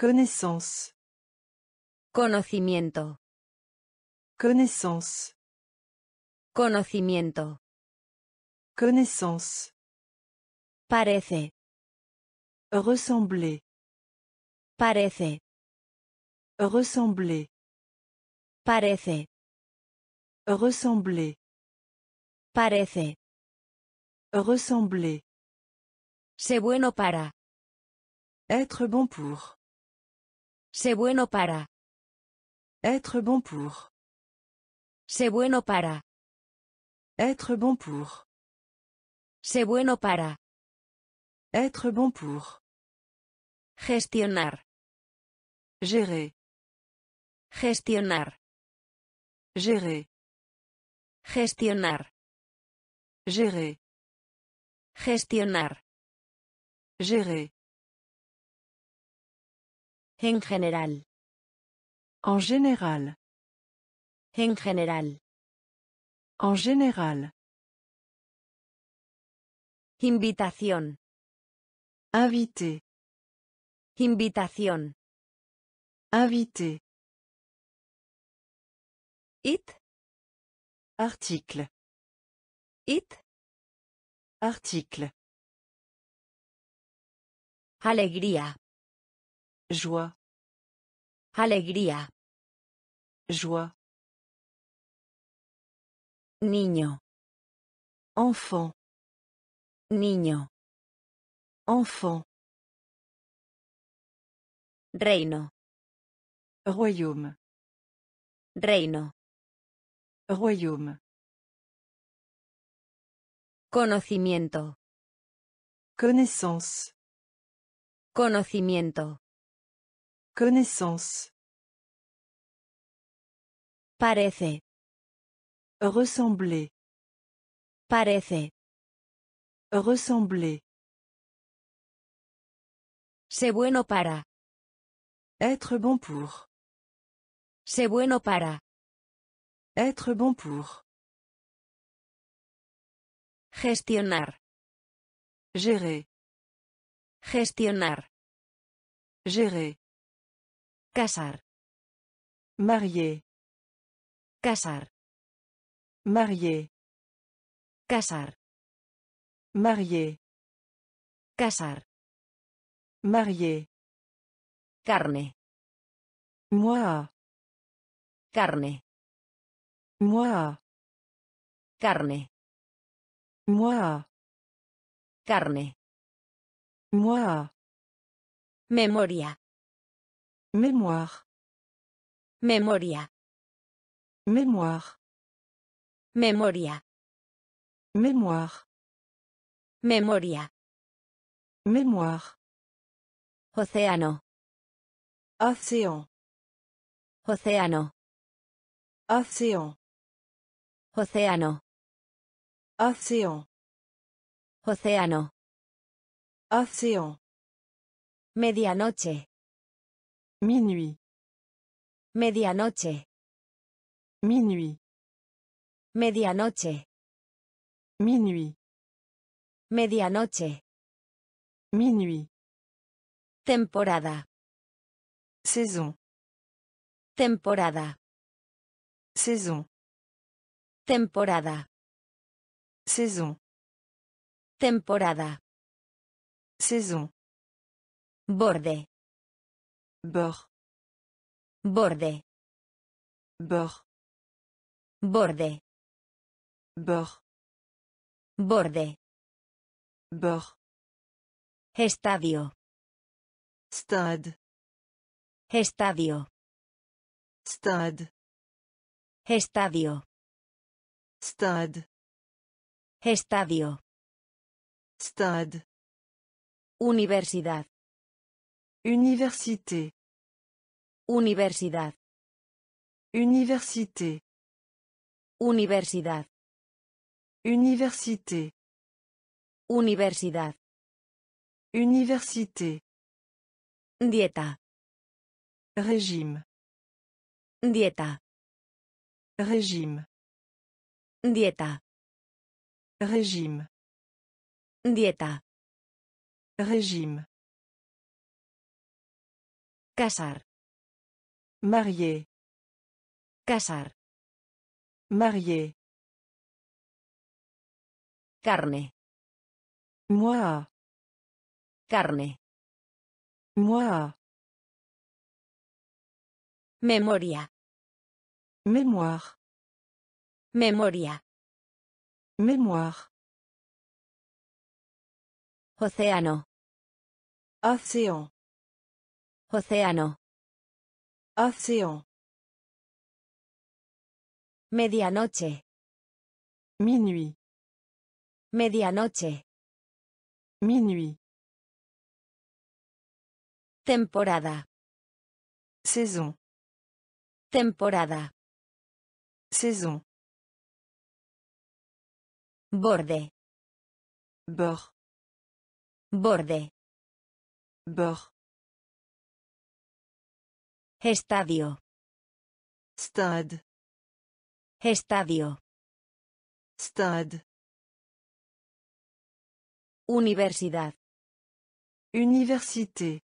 Connaissance. Conocimiento. Connaissance. Conocimiento. Connaissance. Parece. Ressembler. Parece. Ressembler. Parece. Ressembler. Parece. Ressembler. Sé bueno para. Être bon pour. Sé bueno para. Être bon pour. Sé bueno para. Être bon pour. Sé bueno para. Être bon pour. Gestionar. Gérer. Gestionar. Gérer. Gestionar. Gérer. Gestionar. Gérer. En general. En général. En general. En général. Invitación. Invité. Invitación. Invité. It. Article. It. Article. Alegría. Joie. Alegría. Joie. Niño. Enfant. Niño. Enfant. Reino. Royaume. Reino. Royaume. Conocimiento. Connaissance. Conocimiento. Connaissance. Parece. Ressembler. Parece. Ressembler. Sé bueno para. Être bon pour. Sé bueno para. Être bon pour. Gestionar. Gérer. Gestionar. Gérer. Casar. Marier. Casar. Marier. Casar. Marier. Casar. Marier. Carne. Moi. Carne. Moi. Carne. Moi. Carne. Moi. Memoria. Mémoire. Memoria. Mémoire. Memoria. Mémoire. Memoria. Mémoire. Océano. Océan. Océano. Océan. Océano. Océan. Océano. Océan. Medianoche. Minuit. Medianoche. Minuit. Medianoche. Minuit. Medianoche. Minuit. Temporada. Saison. Temporada. Saison. Temporada. Saison. Temporada. Saison. Borde. Bord. Borde. Bord. Borde. Bord. Borde. Bord. Estadio. Stade. Estadio. Stade. Estadio. Stade. Estadio. Stade. Universidad. Université. Universidad. Université. Universidad. Université. Universidad. Université. Dieta. Régime. Dieta. Régime. Dieta. Régime. Dieta. Régime. Casar. Marier. Casar. Marier. Carne. Moi. Carne. Moi. Memoria. Mémoire. Memoria. Mémoire. Océano. Océan. Océano. Océan. Medianoche. Minuit. Medianoche. Minuit. Temporada. Saison. Temporada. Saison. Borde. Bord. Borde. Bord. Estadio. Stade. Estadio. Stade. Universidad. Université.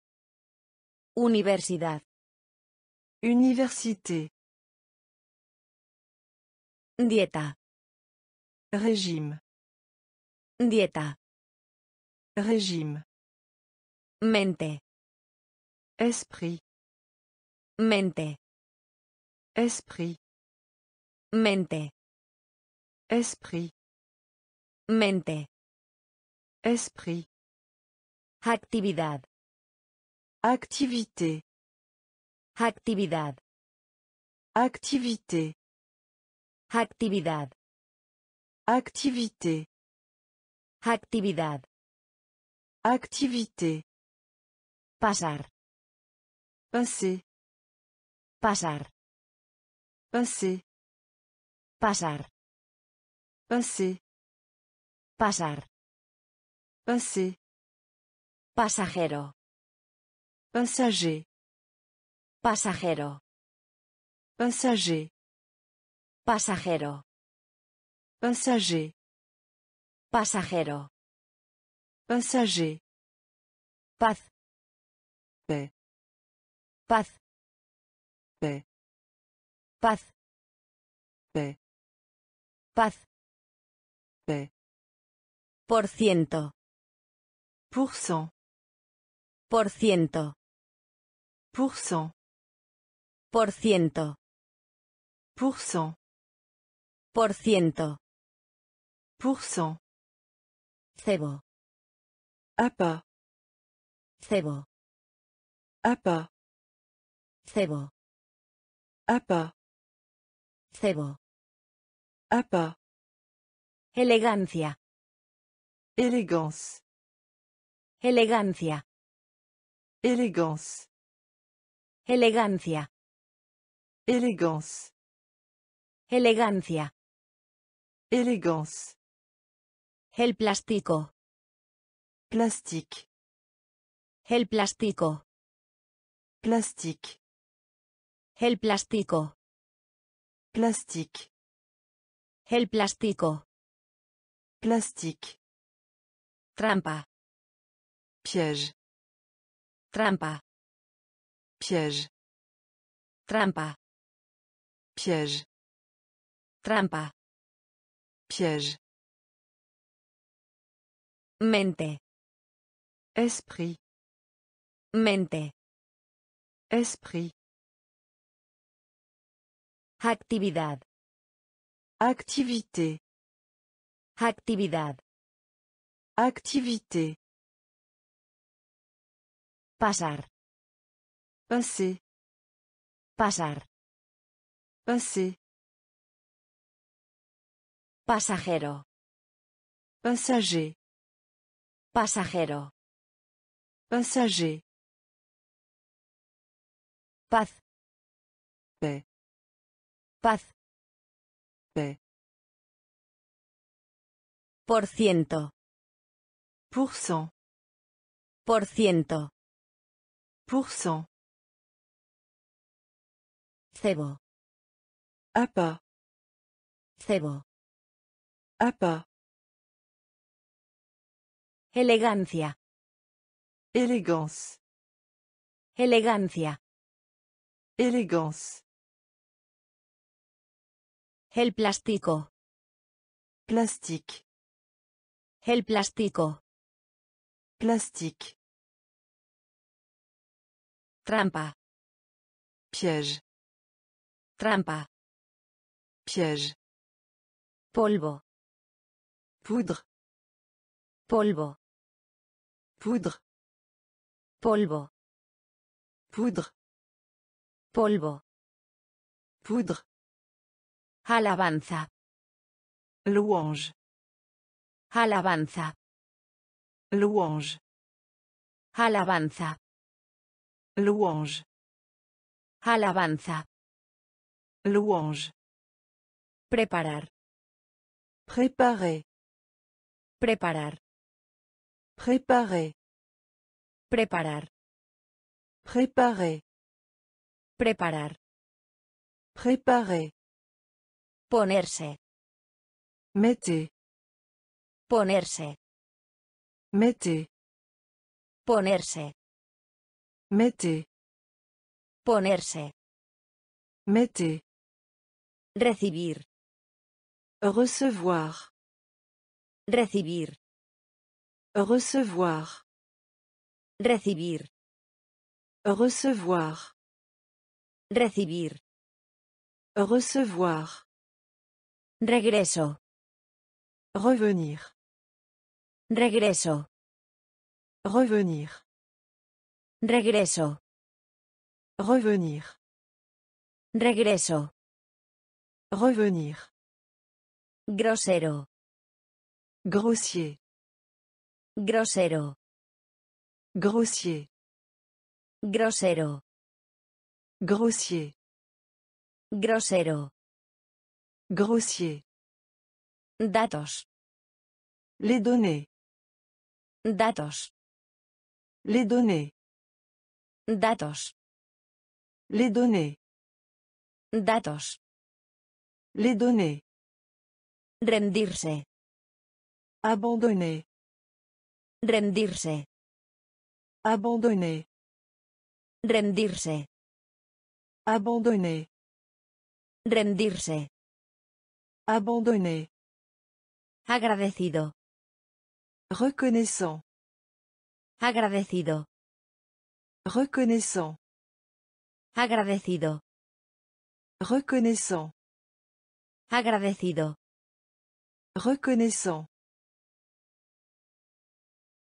Universidad. Université. Dieta. Régime. Dieta. Régime. Mente. Esprit. Mente. Esprit. Mente. Esprit. Mente. Esprit. Actividad. Activité. Actividad. Activité. Actividad. Activité. Actividad. Activité. Pasar. Passer. Pasar. Passer. Pasar. Passer. Pasar. Passer. Pasajero. Passager. Pasajero. Passager. Pasajero. Passager. Pasajero. Passager. Paz. Paix. Paz. Paz. Paix. Paz. Paix. Por ciento. Pourcent. Por ciento. Pourcent. Por ciento. Pourcent. Por ciento. Pourcent. Cebo. Appât. Cebo. Appât. Cebo. Appât. Cebo. Appât. Elegancia. Élégance. Elegancia. Élégance. Elegancia. Élégance. Elegancia. Élégance. El plástico. Plastique. El plástico. Plastique. El plástico. Plastique. El plástico. Plastique. Trampa. Piège. Trampa. Piège. Trampa. Piège. Trampa. Piège. Mente. Esprit. Mente. Esprit. Actividad. Activité. Actividad. Activité. Pasar. Passer. Pasar. Passer. Pasajero. Passager. Pasajero. Passager. Paz. Paix. Paz. Paix. Por ciento. Pourcent. Por ciento. Pourcent. Cebo. Appât. Cebo. Appât. Elegancia. Élégance. Elegancia. Élégance. El plástico. Plastique. El plástico. Plastique. Trampa. Piège. Trampa. Piège. Polvo. Poudre. Polvo. Poudre. Polvo. Poudre. Polvo. Poudre. Alabanza. Louange. Alabanza. Louange. Alabanza. Louange. Alabanza. Louange. Preparar. Préparer. Preparar. Préparer. Preparar. Préparer. Preparar. Préparer. Ponerse. Mettez. Ponerse. Mettez. Ponerse. Mettez. Ponerse. Mettez. Recibir. Recevoir. Recibir. Recevoir. Recibir. Recevoir. Recibir. Recevoir. Regreso. Revenir. Regreso. Revenir. Regreso. Revenir. Regreso. Revenir. Grosero. Grossier. Grosero. Grossier. Grosero. Grossier. Grosero. Grossier. Datos. Les données. Datos. Les données. Datos. Les données. Datos. Les données. Rendirse. Abandonner. Rendirse. Abandonner. Rendirse. Abandonner. Rendirse. Abandonner. Agradecido. Reconnaissant. Agradecido. Reconnaissant. Agradecido. Reconnaissant. Agradecido. Reconnaissant.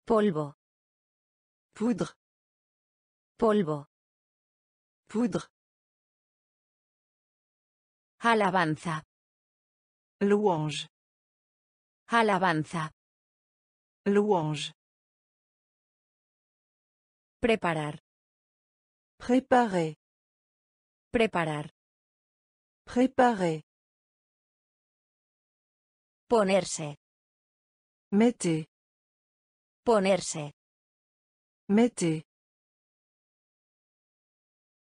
Polvo. Poudre. Polvo. Poudre. Alabanza. Louange. Alabanza. Louange. Preparar. Préparer. Preparar. Préparer. Ponerse. Mettez. Ponerse. Mettez.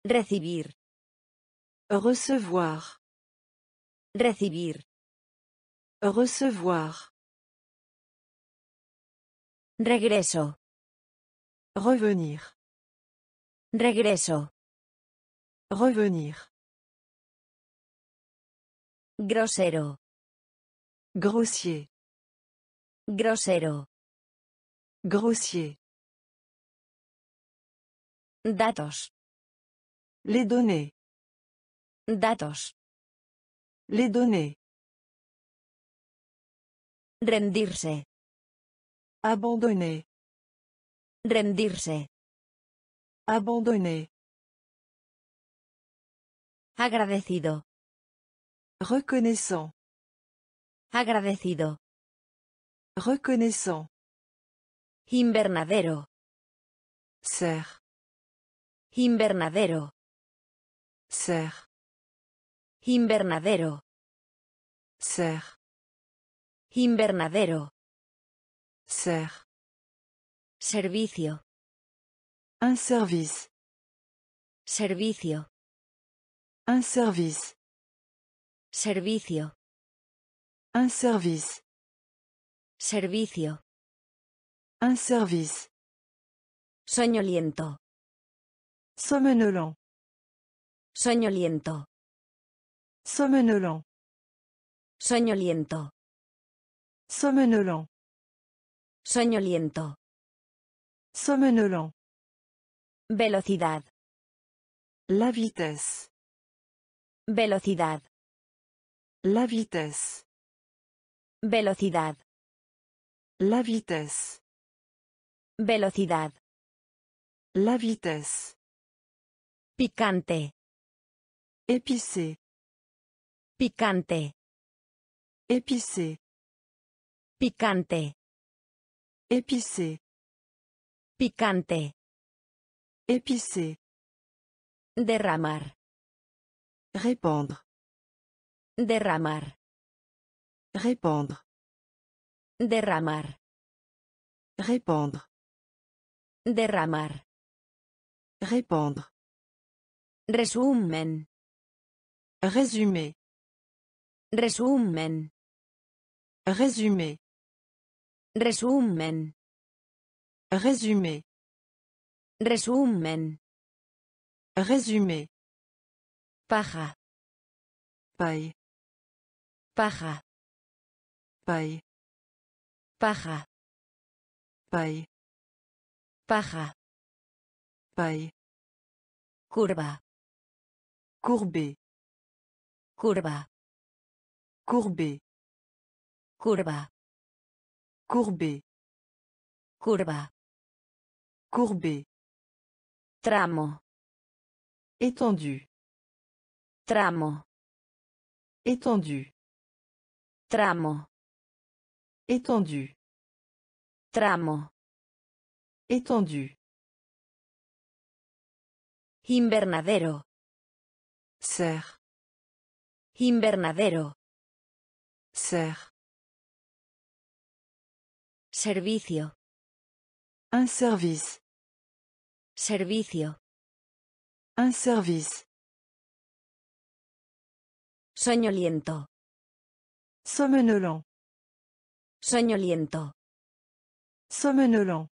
Recibir. Recevoir. Recibir. Recevoir. Regreso. Revenir. Regreso. Revenir. Grosero. Grossier. Grosero. Grossier. Datos. Les données. Datos. Les données. Rendirse. Abandonner. Rendirse. Abandonner. Agradecido. Reconnaissant. Agradecido. Reconnaissant. Invernadero. Serre. Invernadero. Serre. Invernadero. Serre. Invernadero. Serre. Servicio. Un service. Servicio. Un service. Servicio. Un service. Servicio. Un service. Soñoliento. Somnolent. Soñoliento. Somnolent. Soñoliento. Somnolent. Soñoliento. Somnolent. Velocidad. La vitesse. Velocidad. La vitesse. Velocidad. La vitesse. Velocidad. La vitesse. Picante. Épicé. Picante. Épicé. Picante. Épicé. Picante. Épicé. Derramar. Répandre. Derramar. Répandre. Derramar. Répandre. Derramar. Répandre. Resumen. Résumer. Resumen. Résumer. Resumen. Résumer. Resumen. Résumer. Paja. Paille. Paja. Paille. Paja. Paille. Paja. Paille. Curva. Courbé. Curva. Courbé. Curva. Courbé. Curva. Courbé. Tramo. Étendu. Tramo. Étendu. Tramo. Étendu. Tramo. Étendu. Invernadero. Serre. Invernadero. Serre. Servicio. Un service. Servicio. Un service. Soñoliento. Somnolent. Soñoliento. Somnolent.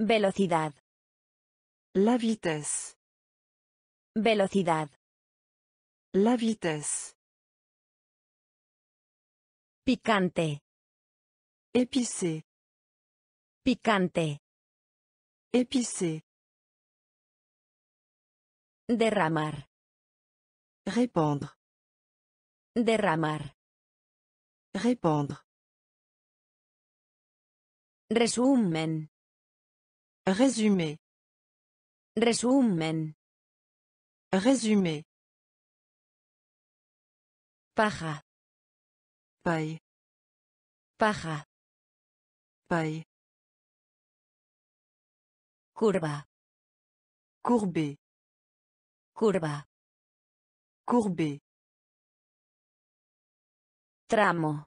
Velocidad. La vitesse. Velocidad. La vitesse. Picante. Épicé. Picante. Épicé. Derramar. Répandre. Derramar. Répandre. Resumen. Résumer. Resumen. Résumer. Paja. Paille. Paja. Paille. Curva. Courbé. Curva. Courbé. Tramo.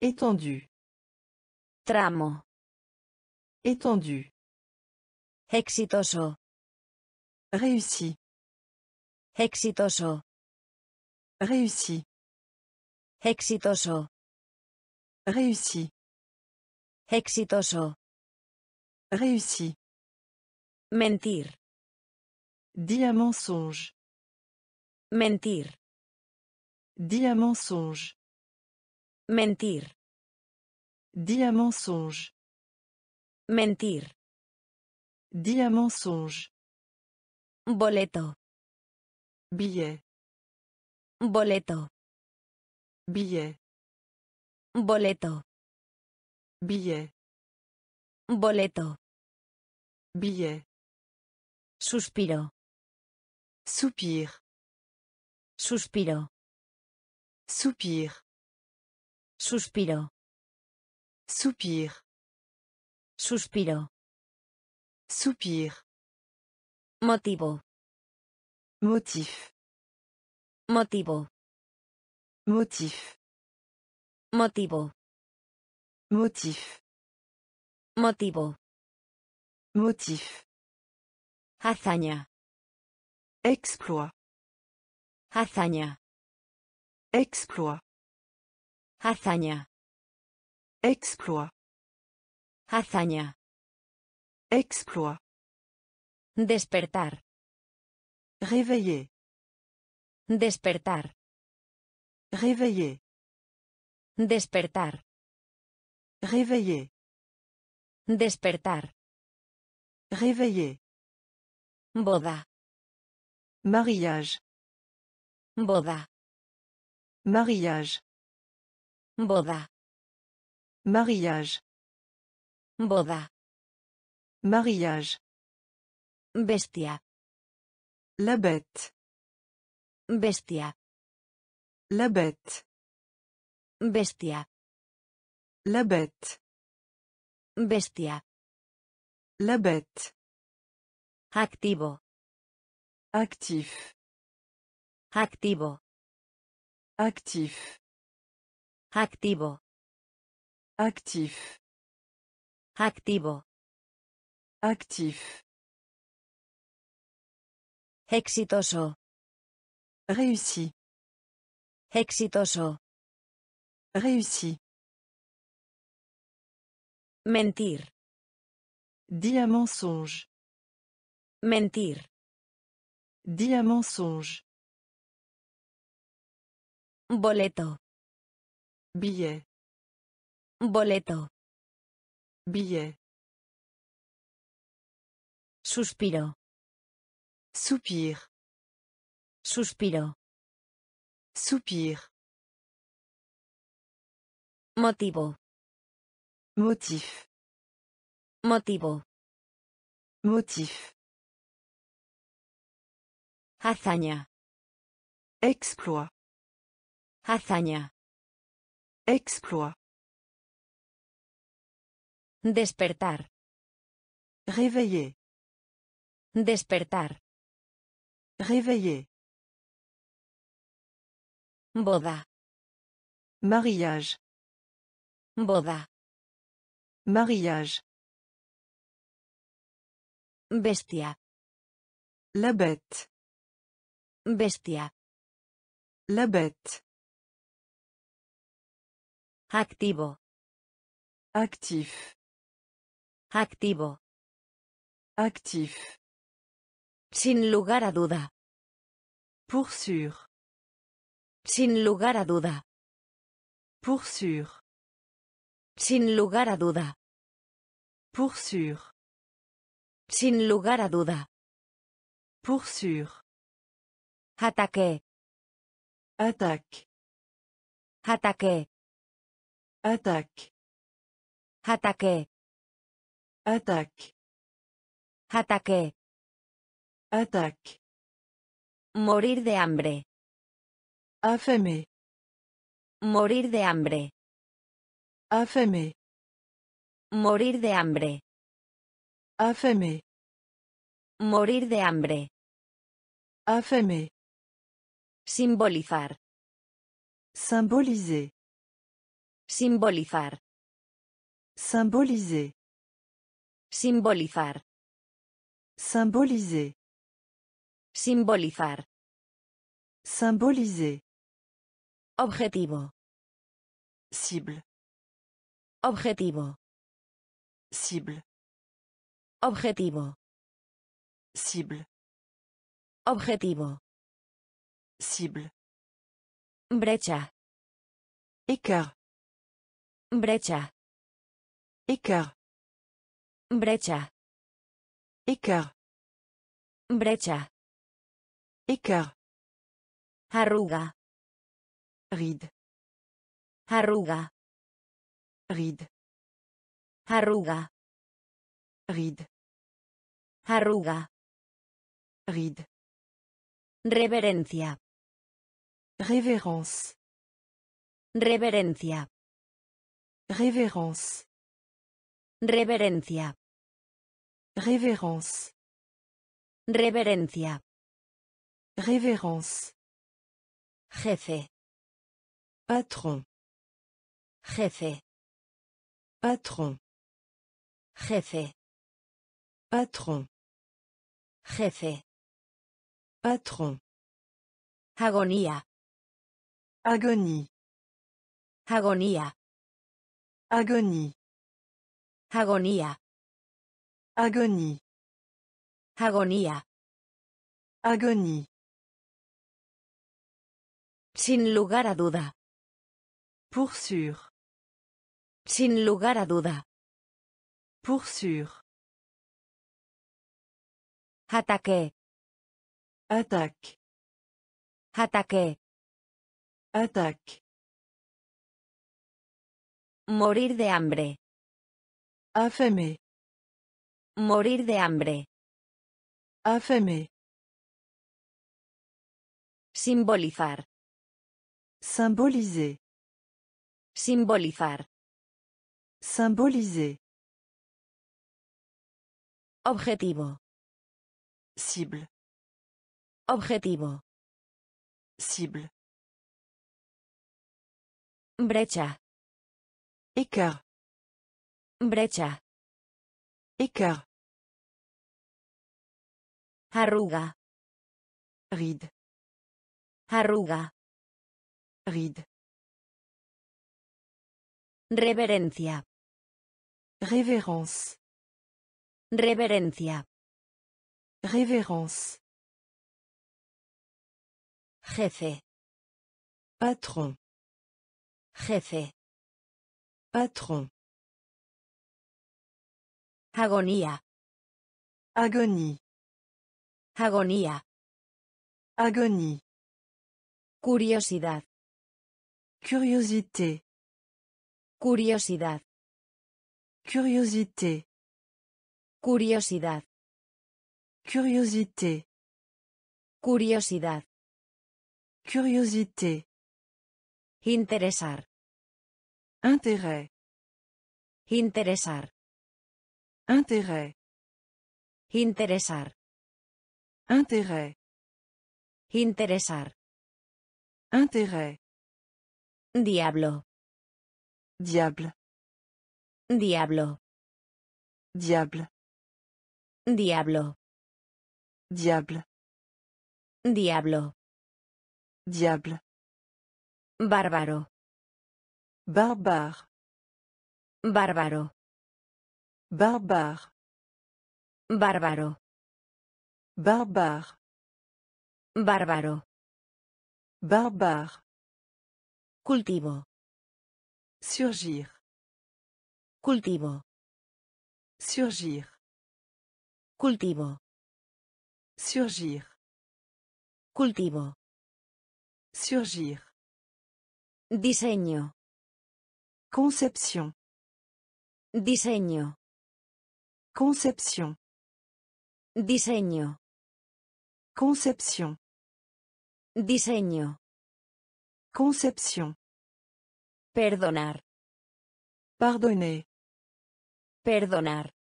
Étendu. Tramo. Étendu. Exitoso. Réussi. Exitoso. Réussi. Exitoso. Réussi. Exitoso. Réussi. Mentir. Dis un mensonge. Mentir. Dis un mensonge. Mentir. Dis un mensonge. Mentir. Dis un mensonge. Boleto. Billet. Boleto. Billet. Boleto. Billet. Boleto. Billet. Suspiro. Soupir. Suspiro. Soupir. Suspiro. Soupir. Suspiro. Soupir. Motivo. Motif. Motivo. Motif. Motivo. Motif. Motivo. Motif. Hazaña. Exploit. Hazaña. Exploit. Hazaña. Exploit. Hazaña. Exploit. Despertar. Réveiller. Despertar. Réveiller. Despertar. Réveiller. Despertar. Réveiller. Boda. Mariage. Boda. Mariage. Boda. Mariage. Boda. Mariage. Bestia. La bête. Bestia. La bête. Bestia. La bête. Bestia. La bête. Activo. Actif. Activo. Actif. Activo. Actif. Activo. Actif. Exitoso. Réussi. Exitoso. Réussi. Mentir. Dis un mensonge. Mentir. Dis un mensonge. Boleto. Billet. Boleto. Billet. Suspiro. Soupir. Suspiro. Soupir. Motivo. Motif. Motivo. Motif. Hazaña. Exploit. Hazaña. Exploit. Despertar. Réveiller. Despertar. Réveiller. Boda. Mariage. Boda. Mariage. Bestia. La bête. Bestia. La bête. Activo. Actif. Activo. Actif. Sin lugar a duda. Pour sûr. Sin lugar a duda. Pour sûr. Sin lugar a duda. Pour sûr. Sin lugar a duda. Pour sûr. Ataque. Attaque. Ataque. Attaque. Ataque. Attaque. Ataque. Attaque. Morir de hambre. Affamé. Morir de hambre. Affamé. Morir de hambre. Affamé. Morir de hambre. Affamé. Simbolizar. Symboliser. Simbolizar. Symboliser. Simbolizar. Symboliser. Simbolizar. Symboliser. Objetivo. Cible. Objetivo. Cible. Objetivo. Cible. Objetivo. Cible. Brecha. Écart. Brecha. Écart. Brecha. Écart. Brecha. Écart. Arruga. Ride. Arruga. Ride. Arruga. Ride. Arruga. Ride. Reverencia. Révérence. Reverencia. Révérence. Reverencia. Révérence. Reverencia. Révérence. Jefe. Patron. Jefe. Patron. Jefe. Patron. Jefe. Patron. Agonía. Agonie. Agonía. Agonie. Agonía. Agonie. Agonía. Agonie. Sin lugar a duda. Pour sûr. Sin lugar a duda. Pour sûr. Ataque. Attaque. Ataque. Attaque. Morir de hambre. Affamé. Morir de hambre. Affamé. Simbolizar. Symboliser. Simbolizar. Symboliser. Objetivo. Cible. Objetivo. Cible. Brecha. Écart. Brecha. Écart. Arruga. Ride. Arruga. Ride. Reverencia. Révérence. Reverencia. Révérence. Jefe. Patron. Jefe. Patron. Agonía. Agonie. Agonía. Agonie. Curiosidad. Curiosité. Curiosidad. Curiosité. Curiosidad. Curiosité. Curiosidad. Curiosité. Interesar. Intérêt. Interesar. Intérêt. Interesar. Intérêt. Interesar. Intérêt. Diablo. Diable. Diablo. Diable. Diablo. Diable. Diablo. Diable. Bárbaro. Barbare. Bárbaro. Barbare. Bárbaro. Barbare. Bárbaro. Barbare. Cultivo. Surgir. Cultivo. Surgir. Cultivo. Surgir. Cultivo. Surgir. Diseño. Conception. Diseño. Conception. Diseño. Conception. Diseño. Conception. Perdonar. Pardonner. Perdonar.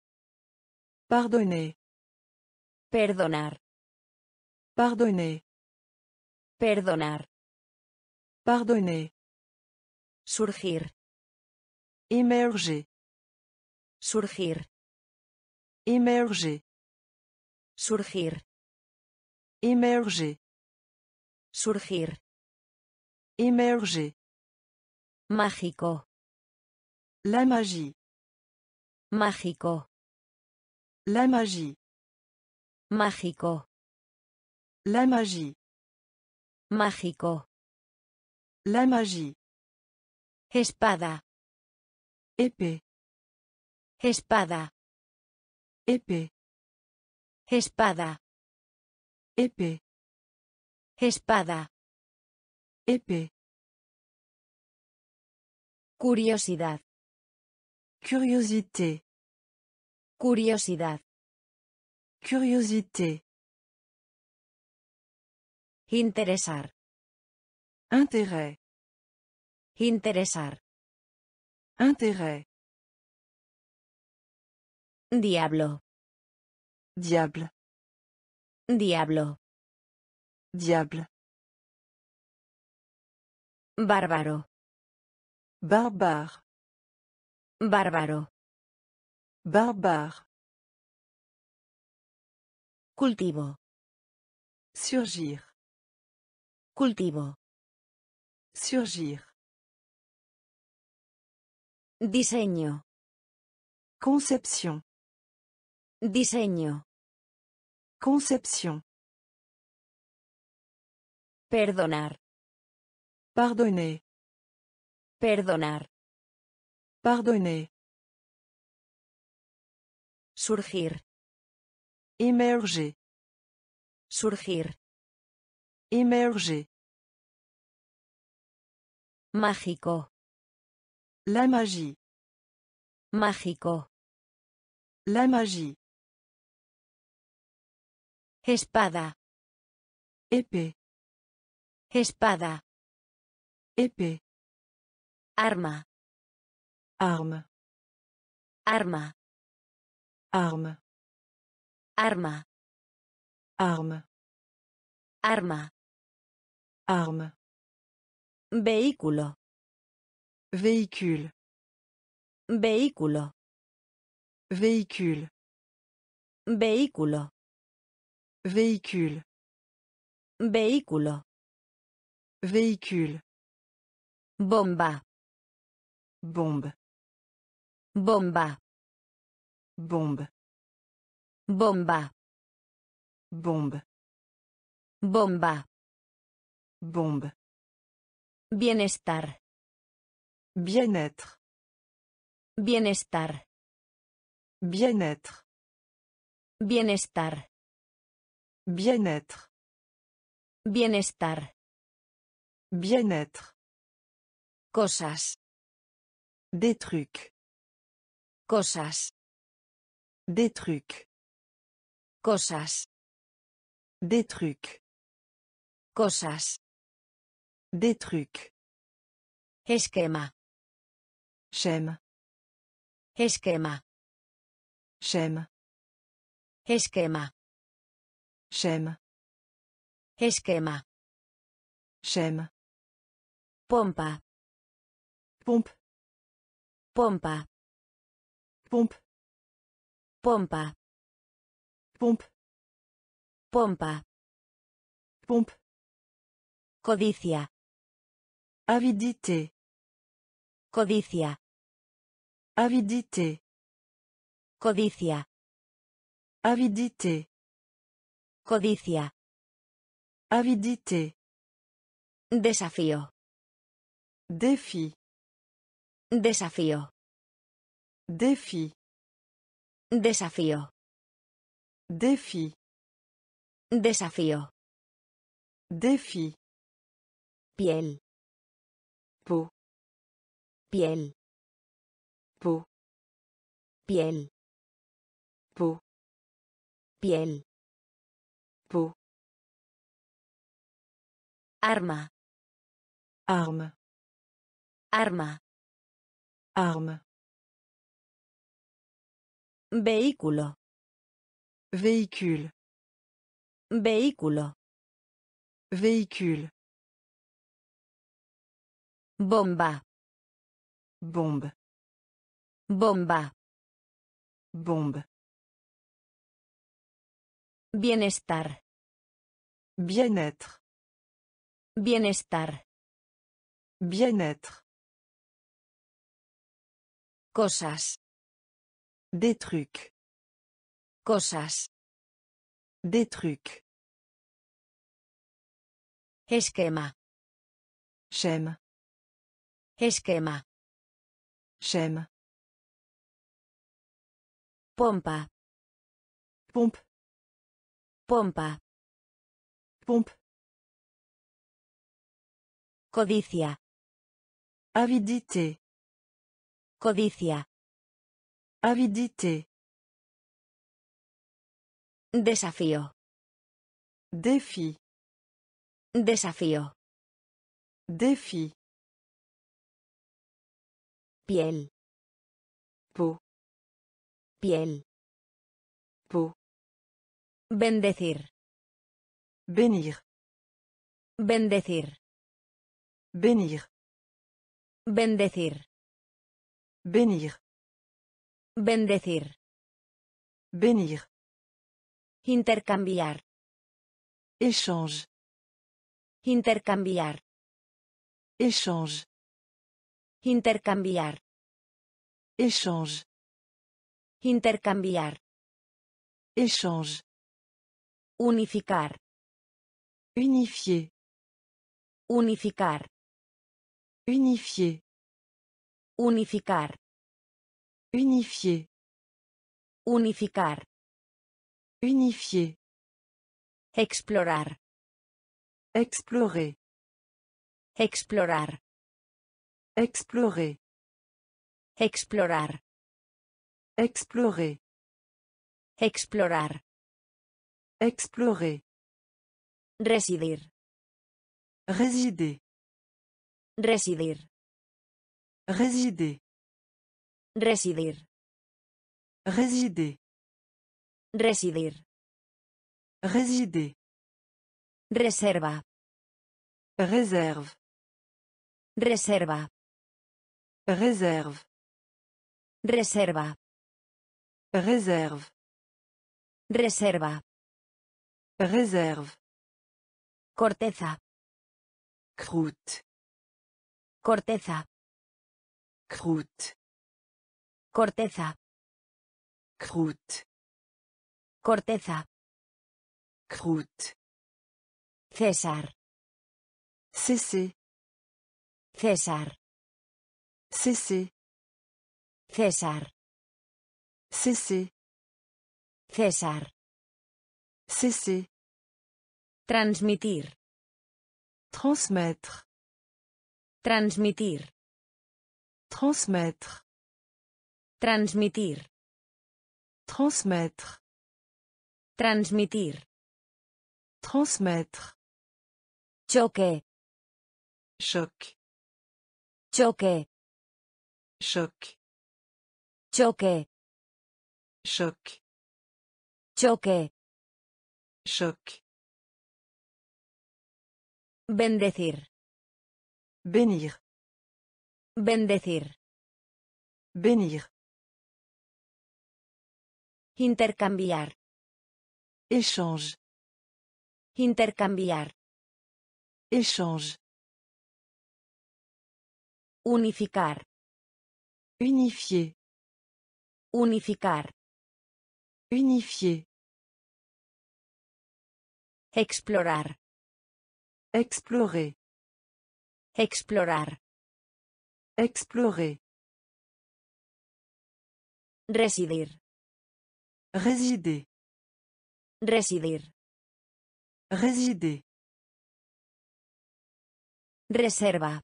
Pardonner. Perdonar. Pardonner. Perdonar. Pardonner. Surgir. Émerger. Surgir. Émerger. Surgir. Émerger. Surgir. Émerger. Mágico. La magie. Mágico. La magie. Mágico. La magie. Mágico. La magie. Espada. Épée. Espada. Épée. Espada. Épée. Espada. Épée. Curiosidad. Curiosité. Curiosidad. Curiosité. Interesar. Intérêt. Interesar. Intérêt. Diablo. Diable. Diablo. Diable. Bárbaro. Barbare. Bárbaro. Barbare. Cultivo. Surgir. Cultivo. Surgir. Diseño. Conception. Diseño. Conception. Perdonar. Pardonner. Perdonar. Pardonner. Surgir. Émerger. Surgir. Émerger. Mágico. La magie. Mágico. La magie. Espada. Épée. Espada. Épée. Arma. Arme. Arma. Arme. Arma. Arme. Arma. Arme. Vehículo. Véhicule. Vehículo. Véhicule. Vehículo. Véhicule. Vehículo. Véhicule. Bomba. Bombe. Bomba. Bombe. Bomba. Bombe. Bomba. Bombe. Bienestar. Bien-être. Bienestar. Bien-être. Bienestar. Bien-être. Bienestar. Bien-être. Cosas. Des trucs. Cosas. Des trucs. Cosas. Des trucs. Cosas. Des trucs. Esquema. J'aime. Esquema. J'aime. Esquema. J'aime. Esquema. J'aime. Pompa. Pompe. Pompa. Pompe. Pompa. Pompe. Pompa. Pompe. Codicia. Avidité. Codicia. Avidité. Codicia. Avidité. Codicia. Avidité. Desafío. Défi. Desafío. Défi. Desafío. Défi. Desafío. Défi. Piel. Peau. Piel. Peau. Piel. Peau. Piel. Peau. Arma. Arme. Arma. Arme. Vehículo. Véhicule. Vehículo. Véhicule. Bomba. Bombe. Bomba. Bombe. Bienestar. Bien-être. Bienestar. Bien-être. Cosas. Des trucs. Cosas. Des trucs. Esquema. J'aime. Esquema. J'aime. Pompa. Pompe. Pompa. Pompe. Codicia. Avidité. Codicia. Avidité. Desafío. Défi. Desafío. Défi. Piel. Peau. Piel. Peau. Bendecir. Bénir. Bendecir. Bénir. Bendecir. Bendecir. Bénir. Intercambiar. Échange. Intercambiar. Échange. Intercambiar. Échange. Intercambiar. Échange. Unificar. Unifier. Unificar. Unifier. Unificar. Unifier. Unificar. Unifier. Explorar. Explorer. Explorar. Explorer. Explorar. Explorer. Explorar. Explorer. Residir. Résider. Residir. Résider. Residir. Résider. Residir. Résider. Reserva. Réserve. Reserva. Réserve. Reserva. Réserve. Reserva. Réserve. Corteza. Croûte. Corteza. Croûte. Corteza. Croûte. Corteza. Croûte. César. Cesser. César. Cesser. César. Cesser. César. Transmitir. Transmettre. Transmitir. Transmettre. Transmitir. Transmettre. Transmitir. Transmettre. Choque. Choc. Choque. Choc. Choque. Choc. Choque. Choc. Bendecir. Bénir. Bendecir. Bénir. Intercambiar. Échange. Intercambiar. Échange. Unificar. Unifier. Unificar. Unifier. Explorar. Explorer. Explorar. Explorer. Residir. Résider. Residir. Résider. Reserva.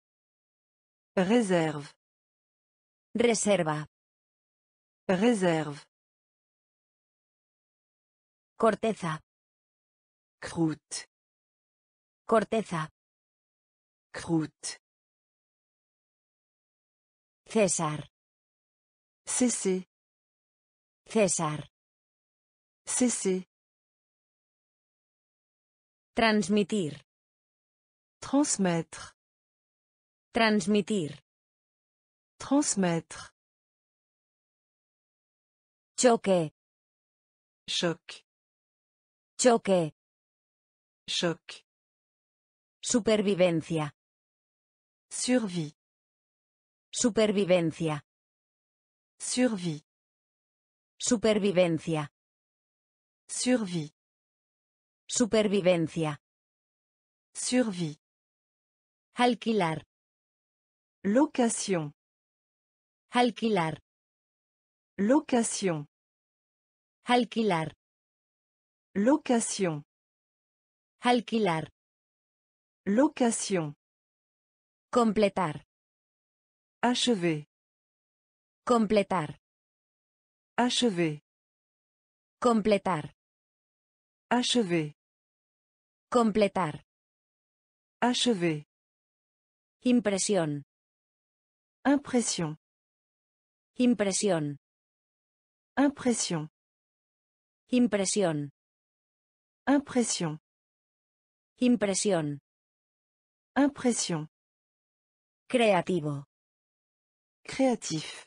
Réserve. Reserva. Réserve. Corteza. Croûte. Corteza. Croûte. César. Cesser. César. Cesser. Transmitir. Transmettre. Transmitir. Transmettre. Choque. Choc. Choque. Choc. Supervivencia. Survie. Supervivencia. Survie. Supervivencia. Survie. Supervivencia. Survie. Alquilar. Location. Alquilar. Location. Alquilar. Location. Alquilar. Location. Completar. Achever. Completar. Achever. Completar. Achever. Completar. Achever. Impresión. Impression. Impresión. Impression. Impresión. Impression. Impresión. Impression. Creativo. Créatif.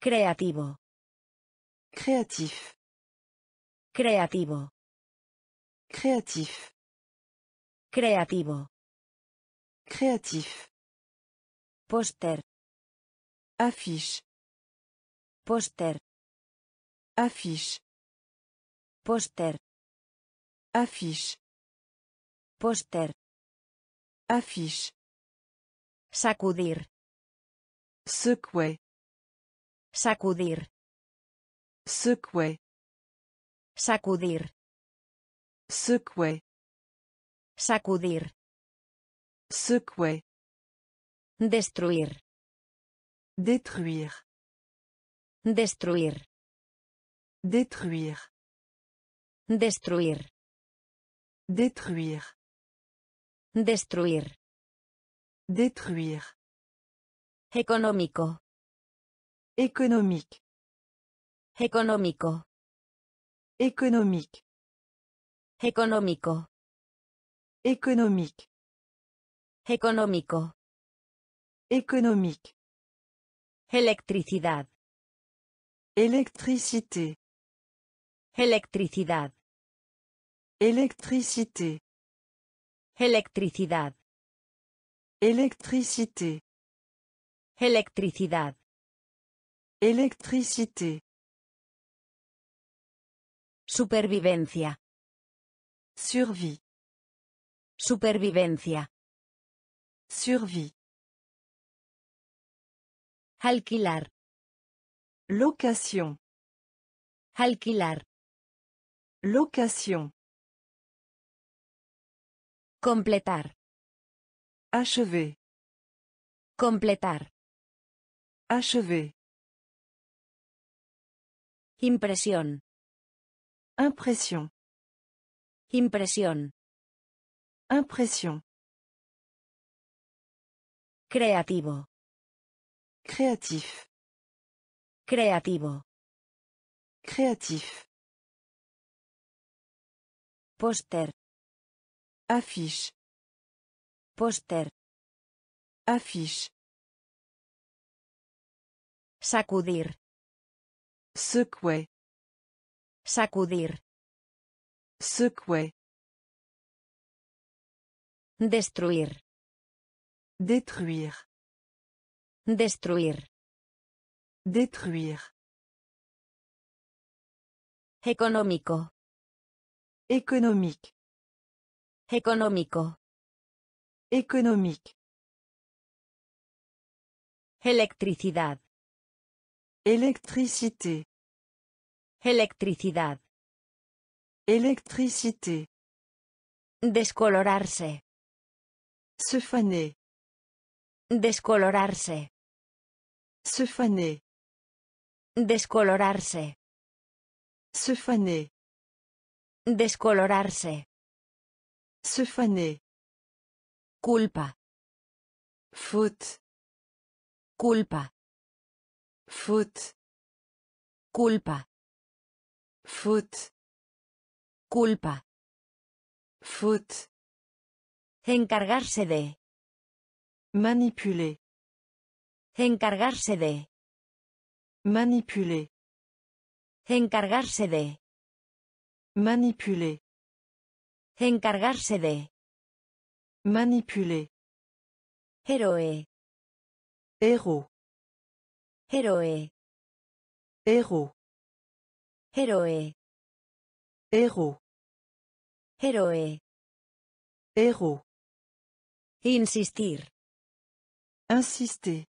Creativo. Créatif. Creativo. Créatif. Creativo. Créatif. Póster. Affiche. Póster. Affiche. Póster. Affiche. Póster. Affiche. Sacudir. Secouer. Sacudir. Secouer. Sacudir. Secouer. Sacudir. Secouer. Destruir. Détruire. Destruir. Détruire. Destruir. Détruire. Destruir. Détruire. Económico. Économique. Económico. Économique. Económico. Économique. Económico. Économique. Electricidad. Électricité. Electricidad. Électricité. Electricidad. Électricité. Electricidad. Électricité. Supervivencia. Survie. Supervivencia. Survie. Alquilar. Location. Alquilar. Location. Completar. Achever. Completar. Achever. Impresión. Impression. Impresión. Impression. Creativo. Créatif. Creativo. Créatif. Póster. Affiche. Póster. Affiche. Sacudir. Secouer. Sacudir. Secouer. Destruir. Détruire. Destruir. Détruire. Económico. Économique. Económico. Économique. Electricidad. Électricité. Electricidad. Électricité. Descolorarse. Se faner. Descolorarse. Se faner. Descolorarse. Se faner. Descolorarse. Se faner. Culpa. Faute. Culpa. Faute. Culpa. Faute. Culpa. Faute. Encargarse de. Manipuler. Encargarse de. Manipuler. Encargarse de. Manipuler. Encargarse de. Manipuler. Héroe. Héros. Héroe. Héros. Héroe. Héros. Héroe. Héros. Insistir. Insister.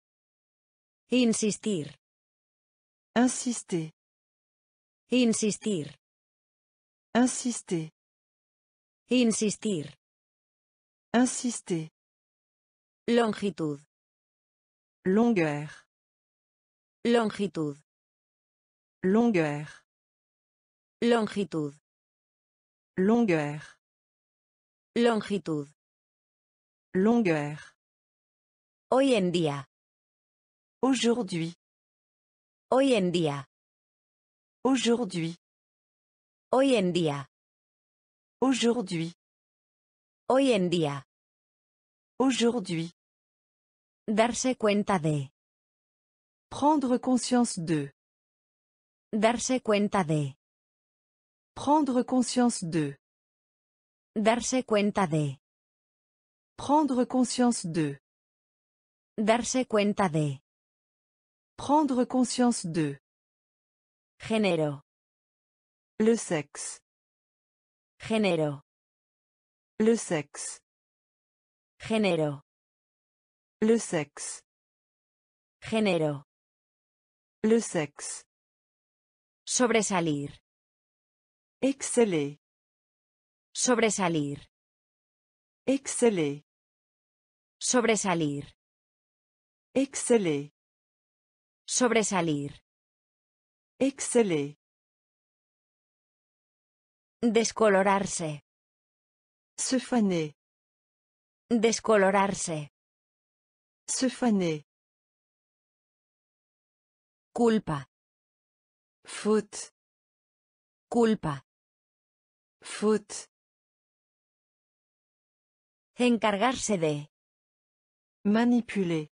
Insistir. Insister. Insistir. Insister. Insistir. Insister. Longitud. Longueur. Longitud. Longueur. Longitud. Longueur. Longitud. Longueur. Hoy en día. Aujourd'hui. Hoy en día. Aujourd'hui. Hoy en día. Aujourd'hui. Hoy en día. Aujourd'hui. Darse cuenta de. Prendre conscience de. Darse cuenta de. Prendre conscience de. Darse cuenta de. Prendre conscience de. Darse cuenta de. Prendre conscience de. Género. Le sexe. Género. Le sexe. Género. Le sexe. Género. Le sexe. Sobresalir. Exceller. Sobresalir. Exceller. Sobresalir. Exceller. Sobresalir. Exceller. Descolorarse. Se faner. Descolorarse. Se faner. Culpa. Faute. Culpa. Faute. Encargarse de. Manipuler.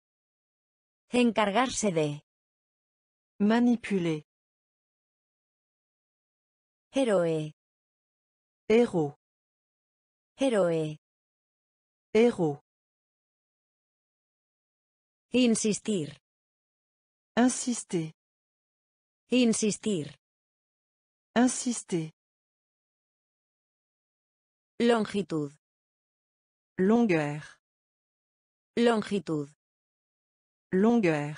Encargarse de. Manipuler. Héroe. Héros. Héroe. Héros. Insistir. Insister. Insistir. Insister. Longitud. Longueur. Longitud. Longueur.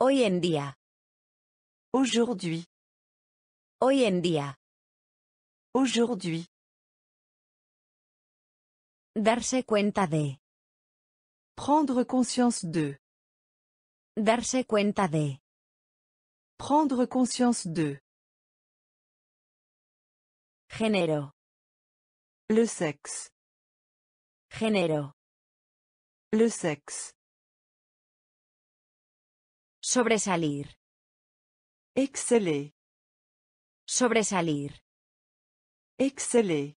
Hoy en día. Aujourd'hui. Hoy en día. Aujourd'hui. Darse cuenta de. Prendre conscience de. Darse cuenta de. Prendre conscience de. Género. Le sexe. Género. Le sexe. Sobresalir. Exceller. Sobresalir. Exceller.